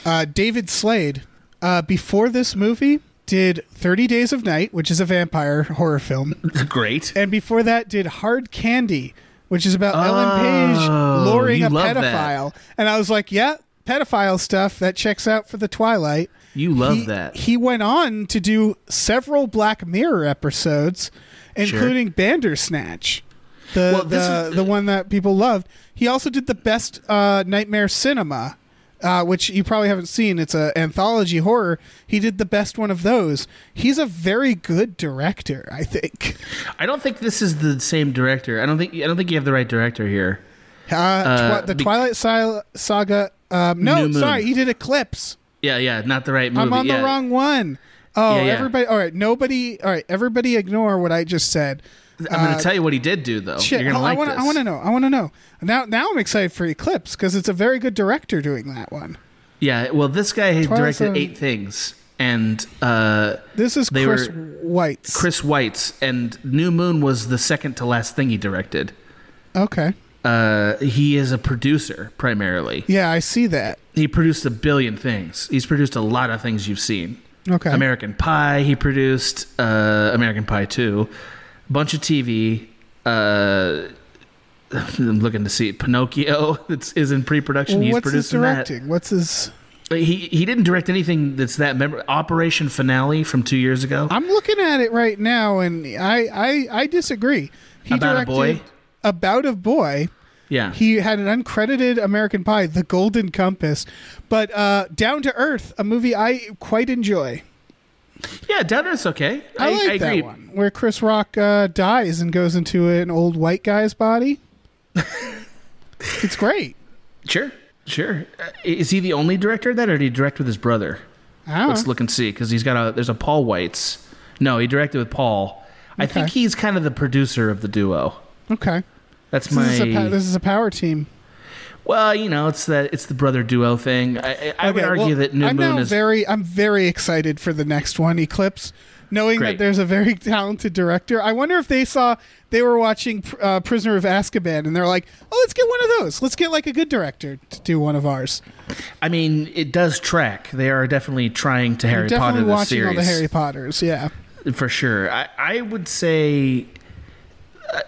[SPEAKER 2] uh, David Slade, uh, before this movie did 30 Days of Night, which is a vampire horror film, [LAUGHS]
[SPEAKER 3] Great.
[SPEAKER 2] and before that did Hard Candy, which is about
[SPEAKER 3] Oh,
[SPEAKER 2] Ellen Page luring a
[SPEAKER 3] love that.
[SPEAKER 2] pedophile. And I was like, yeah, pedophile stuff that checks out for the Twilight.
[SPEAKER 3] You love
[SPEAKER 2] he,
[SPEAKER 3] that.
[SPEAKER 2] He went on to do several Black Mirror episodes, including Bandersnatch, the
[SPEAKER 3] Well,
[SPEAKER 2] the,
[SPEAKER 3] is-
[SPEAKER 2] the one that people loved. He also did the best uh, Nightmare Cinema, uh, which you probably haven't seen. It's an anthology horror. He did the best one of those. He's a very good director, I think. [LAUGHS]
[SPEAKER 3] I don't think this is the same director. I don't think. I don't think you have the right director here.
[SPEAKER 2] Uh, twi- the
[SPEAKER 3] be-
[SPEAKER 2] Twilight Sil- Saga. Um, no, sorry, he did Eclipse.
[SPEAKER 3] Yeah, yeah, not the right movie.
[SPEAKER 2] I'm on
[SPEAKER 3] yeah.
[SPEAKER 2] the wrong one. Oh,
[SPEAKER 3] Yeah, yeah.
[SPEAKER 2] everybody! All right, nobody. All right, everybody, ignore what I just said.
[SPEAKER 3] I'm going to tell you what he did do, though.
[SPEAKER 2] Shit,
[SPEAKER 3] You're going to
[SPEAKER 2] I
[SPEAKER 3] like
[SPEAKER 2] want
[SPEAKER 3] this.
[SPEAKER 2] I want to know. I want to know. Now, now I'm excited for Eclipse because it's a very good director doing that one.
[SPEAKER 3] Yeah, well, this guy
[SPEAKER 2] Twilight
[SPEAKER 3] directed
[SPEAKER 2] Zone.
[SPEAKER 3] eight things, and uh,
[SPEAKER 2] This is
[SPEAKER 3] They
[SPEAKER 2] Chris
[SPEAKER 3] were-
[SPEAKER 2] Weitz.
[SPEAKER 3] Chris Weitz, and New Moon was the second to last thing he directed.
[SPEAKER 2] Okay.
[SPEAKER 3] Uh, he is a producer primarily.
[SPEAKER 2] Yeah, I see that.
[SPEAKER 3] He produced a billion things. He's produced a lot of things you've seen.
[SPEAKER 2] Okay.
[SPEAKER 3] American Pie. He produced uh, American Pie Two, bunch of TV. Uh, [LAUGHS] I'm looking to see Pinocchio. [LAUGHS] That's is in pre-production.
[SPEAKER 2] Well,
[SPEAKER 3] He's
[SPEAKER 2] what's his
[SPEAKER 3] producing that.
[SPEAKER 2] What's his?
[SPEAKER 3] He he didn't direct anything that's that. Operation Finale from two years ago.
[SPEAKER 2] I'm looking at it right now, and I I, I disagree. He
[SPEAKER 3] About a
[SPEAKER 2] directed
[SPEAKER 3] Boy?
[SPEAKER 2] About a boy.
[SPEAKER 3] yeah,
[SPEAKER 2] He had an uncredited American Pie, The Golden Compass, but uh, Down to Earth, a movie I quite enjoy.
[SPEAKER 3] Yeah. Down Earth's okay.
[SPEAKER 2] I, like
[SPEAKER 3] I
[SPEAKER 2] that
[SPEAKER 3] agree.
[SPEAKER 2] one where Chris Rock uh, dies and goes into an old white guy's body. it's great. [LAUGHS]
[SPEAKER 3] Sure, sure. Uh, is he the only director of that, or did he direct with his brother?
[SPEAKER 2] I
[SPEAKER 3] Let's
[SPEAKER 2] know.
[SPEAKER 3] look and see because he's got a. There's a Paul Weitz. No, he directed with Paul. I think he's kind of the producer of the duo.
[SPEAKER 2] Okay,
[SPEAKER 3] That's
[SPEAKER 2] this
[SPEAKER 3] my.
[SPEAKER 2] is, a pa- this is a power team.
[SPEAKER 3] Well, you know, it's that it's the brother duo thing. I, I, I would argue
[SPEAKER 2] well,
[SPEAKER 3] that New
[SPEAKER 2] I'm
[SPEAKER 3] Moon
[SPEAKER 2] now
[SPEAKER 3] is
[SPEAKER 2] very. I'm very excited for the next one, Eclipse. Knowing
[SPEAKER 3] Great.
[SPEAKER 2] that there's a very talented director, I wonder if they saw they were watching uh, Prisoner of Azkaban and they're like, "Oh, let's get one of those. Let's get like a good director to do one of ours."
[SPEAKER 3] I mean, it does track. They are definitely trying to Harry Potter
[SPEAKER 2] definitely
[SPEAKER 3] the
[SPEAKER 2] watching
[SPEAKER 3] series
[SPEAKER 2] all the Harry Potters. Yeah,
[SPEAKER 3] for sure. I, I would say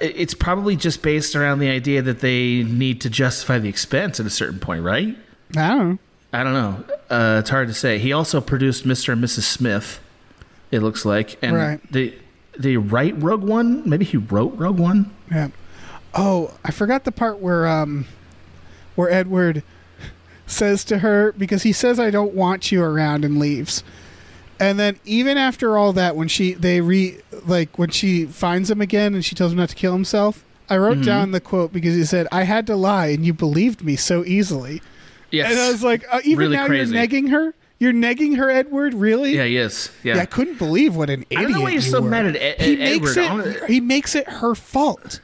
[SPEAKER 3] it's probably just based around the idea that they need to justify the expense at a certain point, right?
[SPEAKER 2] I don't know.
[SPEAKER 3] I don't know. Uh, it's hard to say. He also produced Mr. and Mrs. Smith. It looks like, and
[SPEAKER 2] Right.
[SPEAKER 3] the the write Rogue One. Maybe he wrote Rogue One.
[SPEAKER 2] Yeah. Oh, I forgot the part where um where Edward [LAUGHS] says to her because he says I don't want you around and leaves. And then even after all that when she they re like when she finds him again and she tells him not to kill himself, I wrote
[SPEAKER 3] Mm-hmm.
[SPEAKER 2] down the quote because he said I had to lie and you believed me so easily.
[SPEAKER 3] Yes.
[SPEAKER 2] And I was like, uh, even
[SPEAKER 3] Really
[SPEAKER 2] now
[SPEAKER 3] crazy.
[SPEAKER 2] you're negging her? You're negging her, Edward? Really?
[SPEAKER 3] yeah, yes. Yeah.
[SPEAKER 2] Yeah, I couldn't believe what an idiot
[SPEAKER 3] I don't know why you're
[SPEAKER 2] you
[SPEAKER 3] so
[SPEAKER 2] were.
[SPEAKER 3] mad at Ed-
[SPEAKER 2] he
[SPEAKER 3] at
[SPEAKER 2] makes
[SPEAKER 3] Edward.
[SPEAKER 2] it. He makes it her fault.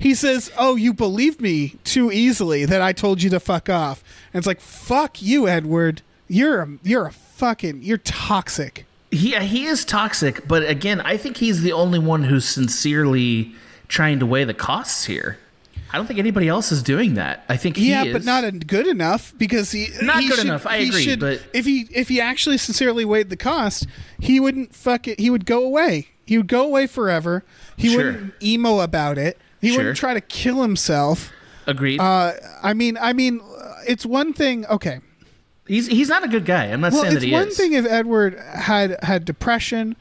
[SPEAKER 2] He says, "Oh, you believed me too easily that I told you to fuck off." And it's like, "Fuck you, Edward. You're a, you're a fucking you're toxic."
[SPEAKER 3] He he is toxic, but again, I think he's the only one who's sincerely trying to weigh the costs here. I don't think anybody else is doing that. I think he
[SPEAKER 2] yeah,
[SPEAKER 3] is.
[SPEAKER 2] but not good enough because he
[SPEAKER 3] Not
[SPEAKER 2] he
[SPEAKER 3] good
[SPEAKER 2] should-
[SPEAKER 3] enough, I agree,
[SPEAKER 2] should-
[SPEAKER 3] but-
[SPEAKER 2] if he if he actually sincerely weighed the cost, he wouldn't fuck it. He would go away. He would go away forever. He
[SPEAKER 3] Sure.
[SPEAKER 2] wouldn't emo about it. He
[SPEAKER 3] Sure.
[SPEAKER 2] wouldn't try to kill himself.
[SPEAKER 3] Agreed.
[SPEAKER 2] Uh, I mean, I mean, it's one thing. Okay,
[SPEAKER 3] he's he's not a good guy. I'm not
[SPEAKER 2] well,
[SPEAKER 3] saying that he
[SPEAKER 2] one
[SPEAKER 3] is.
[SPEAKER 2] thing if Edward had had depression,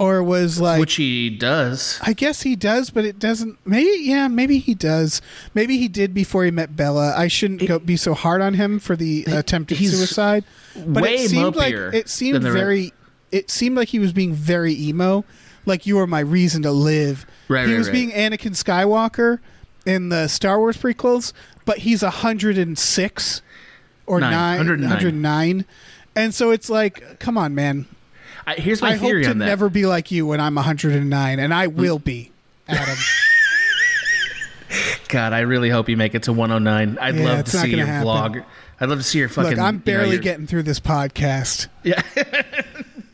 [SPEAKER 2] or was like,
[SPEAKER 3] which he does.
[SPEAKER 2] I guess he does, but it doesn't. Maybe, yeah, maybe he does. Maybe he did before he met Bella. I shouldn't go, be so hard on him for the attempted
[SPEAKER 3] he's
[SPEAKER 2] suicide. But
[SPEAKER 3] way
[SPEAKER 2] it seemed like it seemed very. It seemed like he was being very emo, like you are my reason to live.
[SPEAKER 3] Right,
[SPEAKER 2] he
[SPEAKER 3] right,
[SPEAKER 2] was
[SPEAKER 3] right.
[SPEAKER 2] being Anakin Skywalker in the Star Wars prequels, but he's hundred and six or
[SPEAKER 3] Nine.
[SPEAKER 2] 9
[SPEAKER 3] 109.
[SPEAKER 2] 109. And so it's like, come on, man.
[SPEAKER 3] I, here's my
[SPEAKER 2] I hope
[SPEAKER 3] theory
[SPEAKER 2] to
[SPEAKER 3] on that.
[SPEAKER 2] never be like you when I'm 109, and I will be, Adam. [LAUGHS]
[SPEAKER 3] God, I really hope you make it to 109. I'd
[SPEAKER 2] Yeah,
[SPEAKER 3] love to see your
[SPEAKER 2] happen.
[SPEAKER 3] vlog. I'd love to see your fucking.
[SPEAKER 2] Look, I'm
[SPEAKER 3] you know,
[SPEAKER 2] barely
[SPEAKER 3] your-
[SPEAKER 2] getting through this podcast.
[SPEAKER 3] Yeah.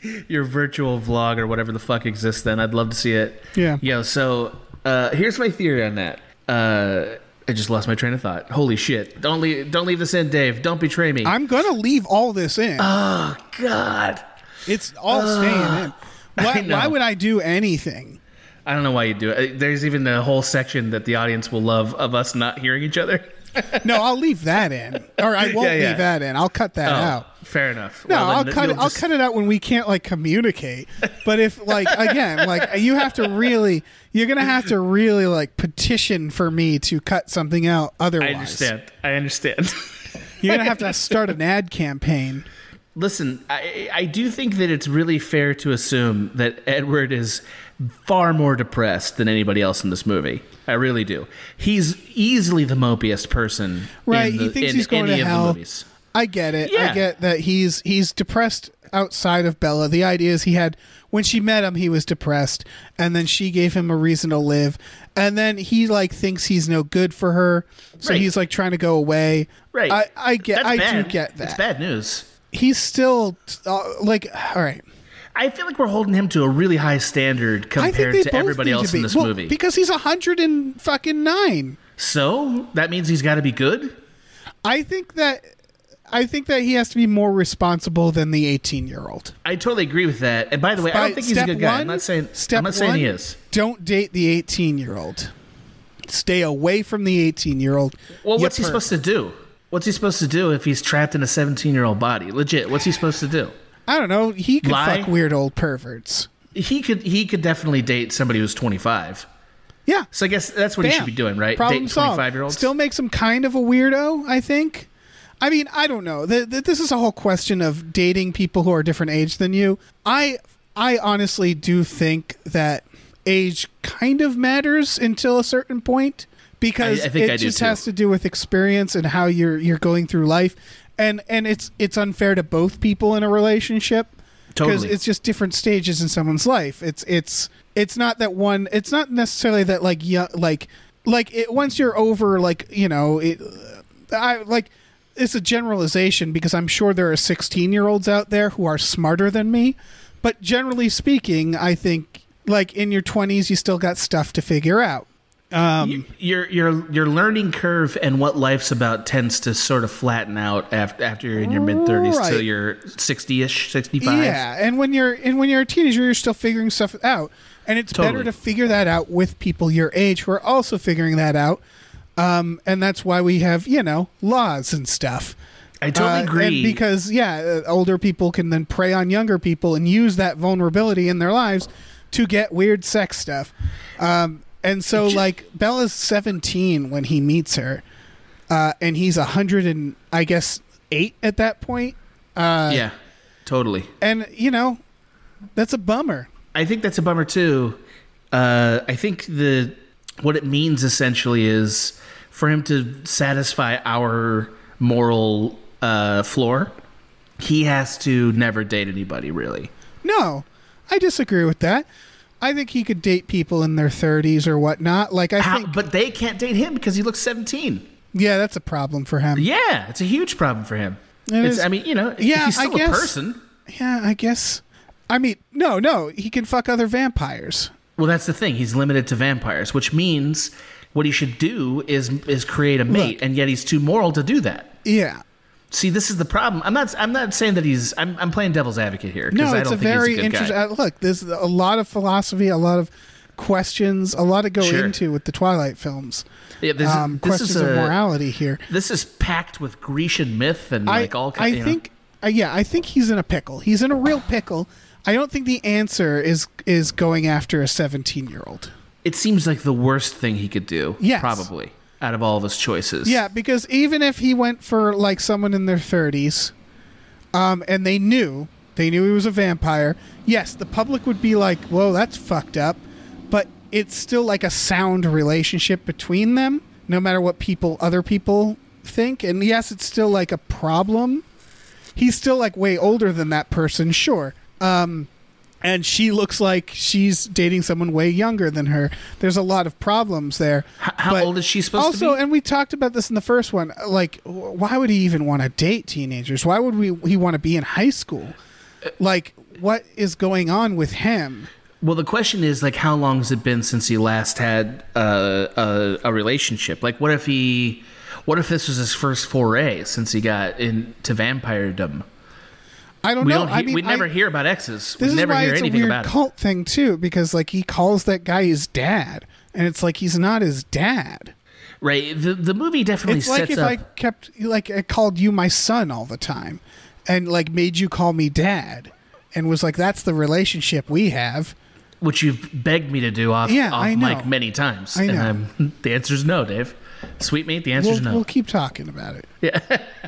[SPEAKER 3] [LAUGHS] your virtual vlog or whatever the fuck exists then. I'd love to see it.
[SPEAKER 2] Yeah.
[SPEAKER 3] Yo, so uh, here's my theory on that. Uh, I just lost my train of thought. Holy shit. Don't leave don't leave this in, Dave. Don't betray me.
[SPEAKER 2] I'm gonna leave all this in.
[SPEAKER 3] oh god.
[SPEAKER 2] it's all staying in. [LAUGHS] Why, why would I do anything?
[SPEAKER 3] I don't know why you do it. Uh, There's even a whole section that the audience will love of us not hearing each other.
[SPEAKER 2] No, I'll leave that in, or I won't
[SPEAKER 3] Yeah, yeah.
[SPEAKER 2] leave that in. I'll cut that
[SPEAKER 3] Oh,
[SPEAKER 2] out.
[SPEAKER 3] fair enough.
[SPEAKER 2] No,
[SPEAKER 3] Well,
[SPEAKER 2] I'll cut it.
[SPEAKER 3] you'll
[SPEAKER 2] I'll cut it out when we can't like communicate. But if like again, like you have to really, you're gonna have to really like petition for me to cut something out. Otherwise,
[SPEAKER 3] I understand. I understand.
[SPEAKER 2] You're gonna have to start an ad campaign.
[SPEAKER 3] Listen, I, I do think that it's really fair to assume that Edward is far more depressed than anybody else in this movie. I really do. He's easily the mopiest person.
[SPEAKER 2] Right?
[SPEAKER 3] In the,
[SPEAKER 2] he thinks
[SPEAKER 3] in
[SPEAKER 2] he's going to hell.
[SPEAKER 3] The movies.
[SPEAKER 2] I get it.
[SPEAKER 3] Yeah.
[SPEAKER 2] I get that he's he's depressed outside of Bella. The idea is he had when she met him, he was depressed, and then she gave him a reason to live, and then he like thinks he's no good for her, so
[SPEAKER 3] Right.
[SPEAKER 2] he's like trying to go away.
[SPEAKER 3] Right.
[SPEAKER 2] I, I get.
[SPEAKER 3] That's
[SPEAKER 2] I
[SPEAKER 3] bad.
[SPEAKER 2] do get that.
[SPEAKER 3] It's bad news.
[SPEAKER 2] He's still uh, like all right.
[SPEAKER 3] I feel like we're holding him to a really high standard compared to everybody else
[SPEAKER 2] to
[SPEAKER 3] in this
[SPEAKER 2] Well,
[SPEAKER 3] movie.
[SPEAKER 2] because he's a hundred and fucking nine.
[SPEAKER 3] so that means he's got to be good.
[SPEAKER 2] I think that. I think that he has to be more responsible than the 18 year old.
[SPEAKER 3] I totally agree with that. And by the way, I don't think he's a good guy. I'm not saying.
[SPEAKER 2] Step
[SPEAKER 3] I'm not saying
[SPEAKER 2] one,
[SPEAKER 3] he is.
[SPEAKER 2] Don't date the 18 year old. Stay away from the 18 year old.
[SPEAKER 3] Well, what's he supposed to do? What's he supposed to do if he's trapped in a 17 year old body? Legit, what's he supposed to do?
[SPEAKER 2] I don't know. He could
[SPEAKER 3] Lie?
[SPEAKER 2] fuck weird old perverts.
[SPEAKER 3] He could he could definitely date somebody who's 25.
[SPEAKER 2] Yeah.
[SPEAKER 3] So I guess that's what he should be doing, right?
[SPEAKER 2] Problem
[SPEAKER 3] Dating
[SPEAKER 2] solved.
[SPEAKER 3] 25 year olds.
[SPEAKER 2] Still makes him kind of a weirdo, I think. I mean, I don't know. The, the, this is a whole question of dating people who are different age than you. I I honestly do think that age kind of matters until a certain point because
[SPEAKER 3] I- I think
[SPEAKER 2] it
[SPEAKER 3] I
[SPEAKER 2] just has to do with experience and how you're you're going through life. And and it's it's unfair to both people in a relationship because
[SPEAKER 3] Totally.
[SPEAKER 2] it's just different stages in someone's life. It's it's it's not that one. It's not necessarily that like yeah like like it, once you're over like you know it. I like it's a generalization because I'm sure there are 16 year olds out there who are smarter than me, but generally speaking, I think like in your 20s you still got stuff to figure out. Um,
[SPEAKER 3] your your your learning curve and what life's about tends to sort of flatten out after after you're in your mid 30s till
[SPEAKER 2] Right.
[SPEAKER 3] you're 60ish, 65.
[SPEAKER 2] Yeah, and when you're and when you're a teenager, you're still figuring stuff out, and it's better to figure that out with people your age who are also figuring that out. Um, and that's why we have you know laws and stuff.
[SPEAKER 3] I totally
[SPEAKER 2] Uh, and
[SPEAKER 3] agree.
[SPEAKER 2] because yeah, uh, older people can then prey on younger people and use that vulnerability in their lives to get weird sex stuff. Um, and so like Bella's 17 when he meets her, uh, and he's a hundred and I guess eight at that point. Uh,
[SPEAKER 3] yeah, totally.
[SPEAKER 2] and you know that's a bummer.
[SPEAKER 3] I think that's a bummer too. Uh, I think the what it means essentially is for him to satisfy our moral uh, floor, he has to never date anybody really.
[SPEAKER 2] No, I disagree with that. I think he could date people in their 30s or whatnot. Like I
[SPEAKER 3] How,
[SPEAKER 2] think,
[SPEAKER 3] but they can't date him because he looks 17.
[SPEAKER 2] yeah, that's a problem for him.
[SPEAKER 3] Yeah, it's a huge problem for him.
[SPEAKER 2] It
[SPEAKER 3] It's,
[SPEAKER 2] is-
[SPEAKER 3] I mean, you know,
[SPEAKER 2] Yeah,
[SPEAKER 3] he's
[SPEAKER 2] I
[SPEAKER 3] still a
[SPEAKER 2] guess.
[SPEAKER 3] person.
[SPEAKER 2] Yeah, I guess. I mean, no, no, he can fuck other vampires.
[SPEAKER 3] Well, that's the thing. He's limited to vampires, which means what he should do is is create a mate,
[SPEAKER 2] Look.
[SPEAKER 3] and yet he's too moral to do that.
[SPEAKER 2] Yeah.
[SPEAKER 3] See, this is the problem. I'm not. I'm not saying that he's. I'm. I'm playing devil's advocate here.
[SPEAKER 2] No,
[SPEAKER 3] I
[SPEAKER 2] it's
[SPEAKER 3] don't
[SPEAKER 2] a very
[SPEAKER 3] a
[SPEAKER 2] interesting.
[SPEAKER 3] guy.
[SPEAKER 2] Uh, look, there's a lot of philosophy, a lot of questions, a lot to go
[SPEAKER 3] Sure.
[SPEAKER 2] into with the Twilight films.
[SPEAKER 3] Yeah, this,
[SPEAKER 2] Um,
[SPEAKER 3] this
[SPEAKER 2] questions
[SPEAKER 3] is
[SPEAKER 2] of morality here.
[SPEAKER 3] This is packed with Grecian myth and
[SPEAKER 2] I,
[SPEAKER 3] like all.
[SPEAKER 2] I
[SPEAKER 3] you know.
[SPEAKER 2] think, uh, yeah, I think he's in a pickle. He's in a real pickle. I don't think the answer is is going after a 17 year old.
[SPEAKER 3] it seems like the worst thing he could do.
[SPEAKER 2] Yes.
[SPEAKER 3] probably out of all of his choices.
[SPEAKER 2] Yeah, because even if he went for like someone in their 30s, um, and they knew they knew he was a vampire, yes, the public would be like, "Whoa, that's fucked up," but it's still like a sound relationship between them, no matter what people, other people think. And yes, it's still like a problem. He's still like way older than that person, sure. Um, and she looks like she's dating someone way younger than her. There's a lot of problems there.
[SPEAKER 3] H- how
[SPEAKER 2] But
[SPEAKER 3] old is she supposed
[SPEAKER 2] also,
[SPEAKER 3] to be?
[SPEAKER 2] Also, and we talked about this in the first one. Like, why would he even want to date teenagers? Why would we? He want to be in high school? Like, what is going on with him?
[SPEAKER 3] Well, the question is like, how long has it been since he last had uh, a a relationship? Like, what if he, what if this was his first foray since he got into vampiredom?
[SPEAKER 2] I don't
[SPEAKER 3] We
[SPEAKER 2] know.
[SPEAKER 3] don't.
[SPEAKER 2] I mean,
[SPEAKER 3] we never
[SPEAKER 2] I-
[SPEAKER 3] hear about exes. We
[SPEAKER 2] This is why
[SPEAKER 3] hear
[SPEAKER 2] it's a weird
[SPEAKER 3] about it.
[SPEAKER 2] cult thing too, because like he calls that guy his dad, and it's like he's not his dad.
[SPEAKER 3] Right. The the movie definitely
[SPEAKER 2] It's like if
[SPEAKER 3] up.
[SPEAKER 2] I kept like I called you my son all the time, and like made you call me dad, and was like that's the relationship we have.
[SPEAKER 3] which you've begged me to do off,
[SPEAKER 2] Yeah,
[SPEAKER 3] off
[SPEAKER 2] I know.
[SPEAKER 3] mic many times.
[SPEAKER 2] I know.
[SPEAKER 3] And um, [LAUGHS] the answer's no, Dave. Sweet mate, the answer's
[SPEAKER 2] We'll,
[SPEAKER 3] no.
[SPEAKER 2] we'll keep talking about it. Yeah,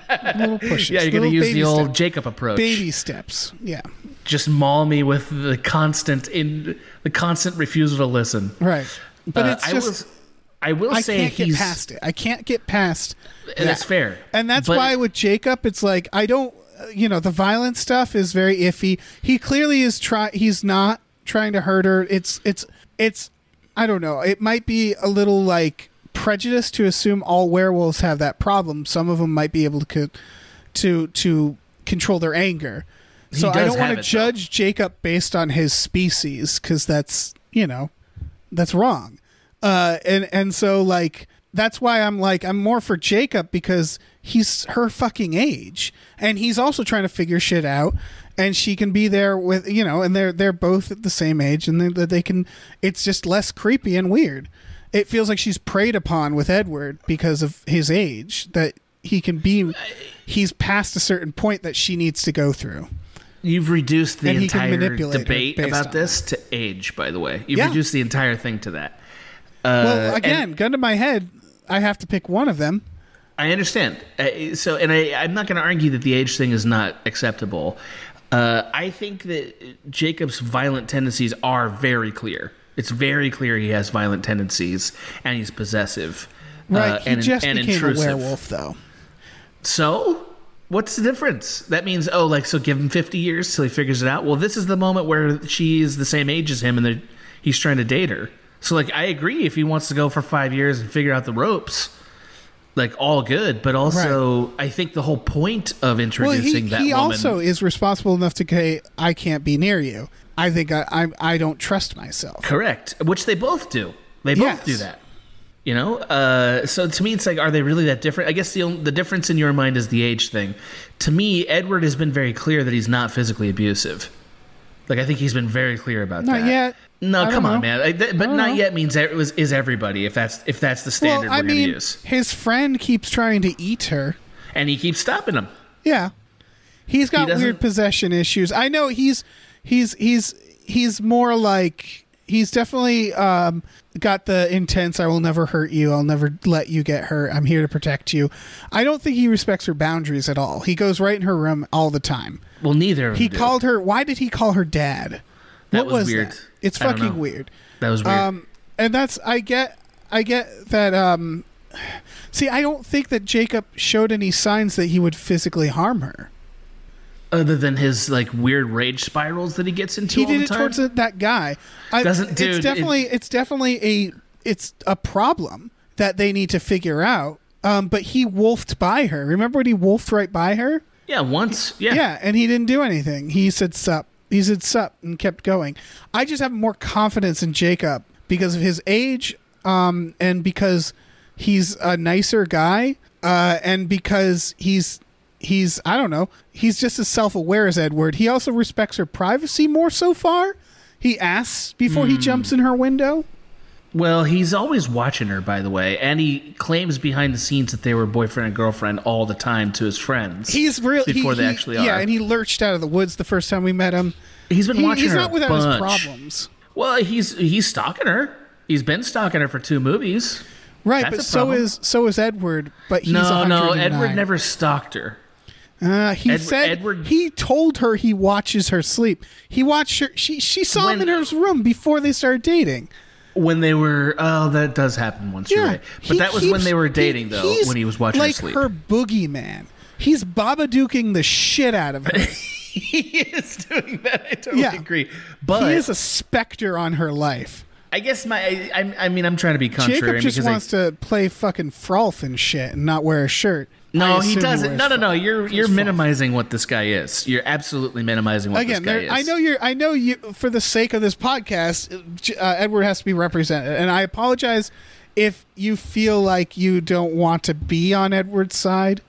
[SPEAKER 2] [LAUGHS] little pushes.
[SPEAKER 3] yeah, you're going to use the old
[SPEAKER 2] step-
[SPEAKER 3] Jacob approach.
[SPEAKER 2] baby steps. Yeah,
[SPEAKER 3] Just maul me with the constant in the constant refusal to listen.
[SPEAKER 2] right. But
[SPEAKER 3] Uh,
[SPEAKER 2] it's
[SPEAKER 3] I
[SPEAKER 2] just
[SPEAKER 3] will, I will
[SPEAKER 2] I
[SPEAKER 3] say
[SPEAKER 2] can't get past it. I can't get past.
[SPEAKER 3] and that's fair.
[SPEAKER 2] And that's
[SPEAKER 3] But-
[SPEAKER 2] why with Jacob, it's like I don't, you know, the violent stuff is very iffy. He clearly is try. He's not trying to hurt her. It's it's it's. I don't know. It might be a little like prejudice to assume all werewolves have that problem. Some of them might be able to to to control their anger. So I don't want to
[SPEAKER 3] it, though.
[SPEAKER 2] judge Jacob based on his species because that's you know that's wrong. Uh, and and so like that's why I'm like I'm more for Jacob because he's her fucking age and he's also trying to figure shit out and she can be there with you know and they're they're both at the same age and they, they can it's just less creepy and weird. It feels like she's preyed upon with Edward because of his age that he can be he's past a certain point that she needs to go through.
[SPEAKER 3] You've reduced the
[SPEAKER 2] And
[SPEAKER 3] entire debate about this to age. By the way, you've
[SPEAKER 2] Yeah.
[SPEAKER 3] reduced the entire thing to that.
[SPEAKER 2] Well,
[SPEAKER 3] Uh,
[SPEAKER 2] again,
[SPEAKER 3] and-
[SPEAKER 2] gun to my head, I have to pick one of them.
[SPEAKER 3] I understand. Uh, so, and I, I'm not going to argue that the age thing is not acceptable. Uh, I think that Jacob's violent tendencies are very clear. It's very clear he has violent tendencies and he's possessive.
[SPEAKER 2] Right.
[SPEAKER 3] uh,
[SPEAKER 2] he
[SPEAKER 3] and,
[SPEAKER 2] just
[SPEAKER 3] and
[SPEAKER 2] became
[SPEAKER 3] intrusive.
[SPEAKER 2] a werewolf, though.
[SPEAKER 3] So, what's the difference? That means, oh, like, so give him 50 years till he figures it out. Well, this is the moment where she is the same age as him and he's trying to date her. So, like, I agree if he wants to go for five years and figure out the ropes, like, all good. But also, I think the whole point of
[SPEAKER 2] Well,
[SPEAKER 3] introducing
[SPEAKER 2] he,
[SPEAKER 3] that
[SPEAKER 2] he
[SPEAKER 3] woman.
[SPEAKER 2] also is responsible enough to say, I can't be near you. I think I, I, I don't trust myself.
[SPEAKER 3] Correct, which they both do. They both
[SPEAKER 2] Yes.
[SPEAKER 3] do that. You know, uh, so to me, it's like, are they really that different? I guess the the difference in your mind is the age thing. To me, Edward has been very clear that he's not physically abusive. Like I think he's been very clear about
[SPEAKER 2] Not
[SPEAKER 3] that.
[SPEAKER 2] Not yet.
[SPEAKER 3] No,
[SPEAKER 2] I
[SPEAKER 3] come on, man. I, th- but
[SPEAKER 2] don't know.
[SPEAKER 3] yet means it was is everybody. If that's if that's the standard
[SPEAKER 2] well, I
[SPEAKER 3] we're
[SPEAKER 2] mean,
[SPEAKER 3] to use,
[SPEAKER 2] his friend keeps trying to eat her.
[SPEAKER 3] and he keeps stopping him.
[SPEAKER 2] Yeah. He's got
[SPEAKER 3] doesn't-
[SPEAKER 2] weird possession issues. I know he's he's he's he's more like he's definitely um got the intense I will never hurt you. I'll never let you get hurt. I'm here to protect you. I don't think he respects her boundaries at all. He goes right in her room all the time.
[SPEAKER 3] Well, neither of them.
[SPEAKER 2] He called her why did he call her dad?
[SPEAKER 3] That
[SPEAKER 2] what
[SPEAKER 3] was
[SPEAKER 2] was,
[SPEAKER 3] weird.
[SPEAKER 2] that? It's
[SPEAKER 3] I
[SPEAKER 2] fucking weird.
[SPEAKER 3] That was weird.
[SPEAKER 2] Um, and that's I get I get that. Um, [SIGHS] see, I don't think that Jacob showed any signs that he would physically harm her.
[SPEAKER 3] Other than his like weird rage spirals that he gets into
[SPEAKER 2] He
[SPEAKER 3] all
[SPEAKER 2] did it
[SPEAKER 3] time.
[SPEAKER 2] towards that- guy. I,
[SPEAKER 3] Doesn't- dude,
[SPEAKER 2] it's
[SPEAKER 3] it-
[SPEAKER 2] definitely it's definitely a it's a problem that they need to figure out. Um, but he wolfed by her. Remember when he wolfed right by her?
[SPEAKER 3] yeah, once. Yeah.
[SPEAKER 2] Yeah, and he didn't do anything. He said sup. He said sup and kept going. I just have more confidence in Jacob because of his age, um, and because he's a nicer guy, uh, and because he's he's I don't know, he's just as self aware as Edward. He also respects her privacy more so far. He asks before
[SPEAKER 3] Hmm.
[SPEAKER 2] he jumps in her window.
[SPEAKER 3] Well, he's always watching her, by the way, and he claims behind the scenes that they were boyfriend and girlfriend all the time to his friends.
[SPEAKER 2] He's real
[SPEAKER 3] before
[SPEAKER 2] he,
[SPEAKER 3] they
[SPEAKER 2] he-
[SPEAKER 3] actually are.
[SPEAKER 2] Yeah, and he lurched out of the woods the first time we met him.
[SPEAKER 3] he's been
[SPEAKER 2] He-
[SPEAKER 3] watching
[SPEAKER 2] he's
[SPEAKER 3] her
[SPEAKER 2] not without his problems.
[SPEAKER 3] Well, he's he's stalking her. He's been stalking her for two movies.
[SPEAKER 2] Right,
[SPEAKER 3] That's
[SPEAKER 2] but so is so is Edward. But he's
[SPEAKER 3] no, no, Edward never stalked her.
[SPEAKER 2] Uh, he
[SPEAKER 3] Edward-
[SPEAKER 2] said
[SPEAKER 3] Edward-
[SPEAKER 2] he told her he watches her sleep. He watched her. She she saw him in her room before they started dating.
[SPEAKER 3] when they were oh that does happen once you're right but
[SPEAKER 2] he
[SPEAKER 3] that was when they were
[SPEAKER 2] he-
[SPEAKER 3] dating though when he was watching
[SPEAKER 2] like
[SPEAKER 3] her sleep
[SPEAKER 2] her boogeyman. He's babaduking the shit out of her. [LAUGHS]
[SPEAKER 3] he is doing that i totally
[SPEAKER 2] Yeah.
[SPEAKER 3] agree but
[SPEAKER 2] he is a specter on her life.
[SPEAKER 3] I guess my I, I, mean i'm trying to be contrary
[SPEAKER 2] Jacob just
[SPEAKER 3] because I-
[SPEAKER 2] wants to play fucking frolf and shit and not wear a shirt.
[SPEAKER 3] No he doesn't no no no you're you're
[SPEAKER 2] Frolf.
[SPEAKER 3] minimizing what this guy is you're absolutely minimizing what
[SPEAKER 2] Again,
[SPEAKER 3] this guy
[SPEAKER 2] there,
[SPEAKER 3] is
[SPEAKER 2] I know you're. I know you. For the sake of this podcast, uh, Edward has to be represented, and I apologize if you feel like you don't want to be on Edward's side.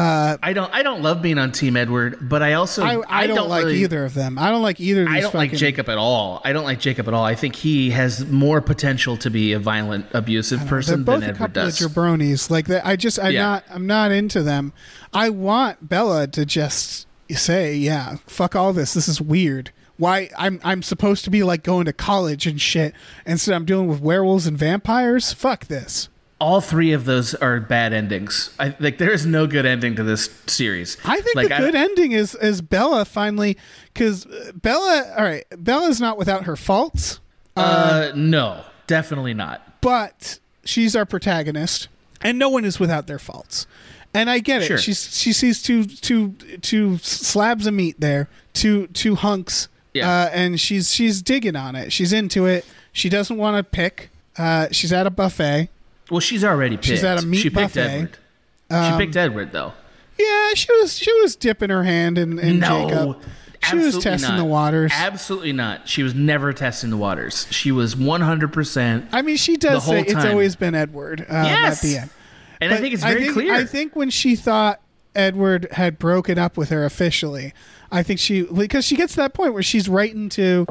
[SPEAKER 3] Uh, I don't I don't love being on Team Edward, but I also
[SPEAKER 2] I, I, don't, like
[SPEAKER 3] really-
[SPEAKER 2] either of them. I don't like either of these.
[SPEAKER 3] I don't like Jacob at all. I don't like Jacob at all. I think he has more potential to be a violent, abusive person than Edward
[SPEAKER 2] couple
[SPEAKER 3] does.
[SPEAKER 2] of jabronis. Like that, I just, I'm
[SPEAKER 3] Yeah.
[SPEAKER 2] not, I'm not into them. I want Bella to just say, "Yeah, fuck all this. This is weird." Why I'm I'm supposed to be like going to college and shit instead I'm dealing with werewolves and vampires? Fuck this.
[SPEAKER 3] All three of those are bad endings. I like there is no good ending to this series.
[SPEAKER 2] I think
[SPEAKER 3] like,
[SPEAKER 2] the good ending is is Bella finally because Bella. All right, Bella's not without her faults,
[SPEAKER 3] Uh, no, definitely not.
[SPEAKER 2] but she's our protagonist, and no one is without their faults. And I get it.
[SPEAKER 3] Sure.
[SPEAKER 2] She's she sees two two two slabs of meat there, two two hunks,
[SPEAKER 3] Yeah.
[SPEAKER 2] uh, and she's she's digging on it. She's into it. She doesn't want to pick. Uh, she's at a buffet.
[SPEAKER 3] Well, she's already picked.
[SPEAKER 2] She's at a meat
[SPEAKER 3] she picked
[SPEAKER 2] buffet.
[SPEAKER 3] Edward. she picked Edward though.
[SPEAKER 2] Yeah, she was she was dipping her hand in, in
[SPEAKER 3] no,
[SPEAKER 2] Jacob. She was testing
[SPEAKER 3] not.
[SPEAKER 2] the waters.
[SPEAKER 3] Absolutely not. She was never testing the waters. She was one hundred percent.
[SPEAKER 2] I mean, she does say it's always been Edward uh,
[SPEAKER 3] Yes.
[SPEAKER 2] at the end.
[SPEAKER 3] And I think it's very
[SPEAKER 2] think,
[SPEAKER 3] clear.
[SPEAKER 2] I think when she thought Edward had broken up with her officially, I think she because she gets to that point where she's writing to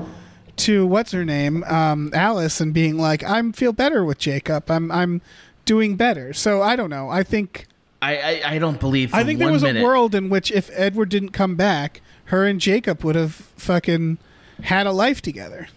[SPEAKER 2] to what's her name, um, Alice, and being like, "I'm feel better with Jacob. I'm I'm doing better." So I don't know. I think
[SPEAKER 3] I, I, I don't believe.
[SPEAKER 2] I think there was
[SPEAKER 3] minute,
[SPEAKER 2] a world in which if Edward didn't come back, her and Jacob would have fucking had a life together.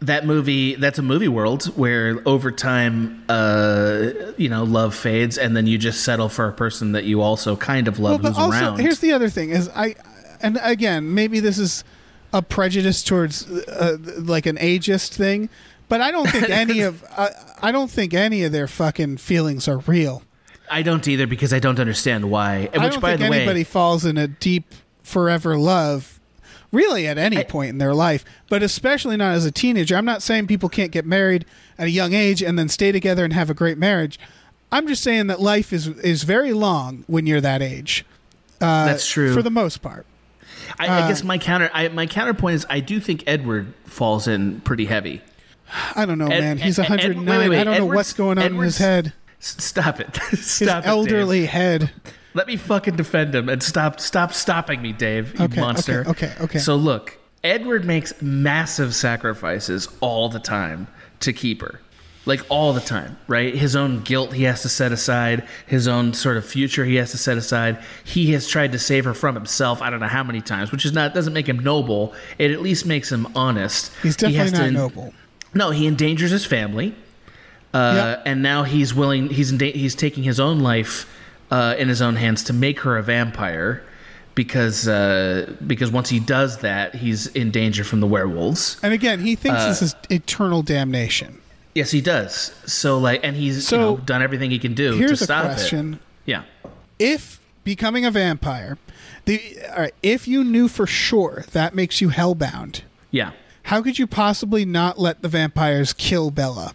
[SPEAKER 3] that movie that's a movie world where over time uh you know love fades and then you just settle for a person that you also kind of love
[SPEAKER 2] but
[SPEAKER 3] who's
[SPEAKER 2] also
[SPEAKER 3] around
[SPEAKER 2] here's the other thing is I and again maybe this is a prejudice towards uh, like an ageist thing, but I don't think [LAUGHS] any of I I don't think any of their fucking feelings are real.
[SPEAKER 3] i don't either because i don't understand why and
[SPEAKER 2] I
[SPEAKER 3] which
[SPEAKER 2] don't
[SPEAKER 3] by
[SPEAKER 2] think
[SPEAKER 3] the way
[SPEAKER 2] anybody falls in a deep forever love really at any point in their life, but especially not as a teenager. I'm not saying people can't get married at a young age and then stay together and have a great marriage. I'm just saying that life is is very long when you're that age. Uh,
[SPEAKER 3] That's true.
[SPEAKER 2] for the most part.
[SPEAKER 3] I,
[SPEAKER 2] uh,
[SPEAKER 3] I guess my counter I, my counterpoint is i do think edward falls in pretty heavy
[SPEAKER 2] I don't know,
[SPEAKER 3] Ed-
[SPEAKER 2] man. He's
[SPEAKER 3] Ed- Ed- wait, wait, wait.
[SPEAKER 2] I don't know what's going on in his head. [LAUGHS]
[SPEAKER 3] Stop it [LAUGHS]
[SPEAKER 2] His
[SPEAKER 3] stop it, Dave.
[SPEAKER 2] elderly head.
[SPEAKER 3] Let me fucking defend him and stop stop stopping me, Dave, you
[SPEAKER 2] Okay,
[SPEAKER 3] monster.
[SPEAKER 2] okay, okay, okay.
[SPEAKER 3] So look, Edward makes massive sacrifices all the time to keep her. Like all the time, right? His own guilt he has to set aside, his own sort of future he has to set aside. He has tried to save her from himself I don't know how many times, which is not doesn't make him noble. It at least makes him honest.
[SPEAKER 2] He's
[SPEAKER 3] He
[SPEAKER 2] definitely not
[SPEAKER 3] to-
[SPEAKER 2] noble.
[SPEAKER 3] No, he endangers his family. Uh,
[SPEAKER 2] Yeah.
[SPEAKER 3] and now he's willing he's in he's taking his own life uh, in his own hands to make her a vampire because uh, because once he does that he's in danger from the werewolves
[SPEAKER 2] And again, he thinks
[SPEAKER 3] Uh,
[SPEAKER 2] this is eternal damnation.
[SPEAKER 3] Yes he does so like and he's
[SPEAKER 2] So,
[SPEAKER 3] you know, done everything he can do
[SPEAKER 2] Here's
[SPEAKER 3] to
[SPEAKER 2] a question.
[SPEAKER 3] it yeah
[SPEAKER 2] If becoming a vampire, the all right, if you knew for sure that makes you hellbound,
[SPEAKER 3] yeah
[SPEAKER 2] how could you possibly not let the vampires kill Bella?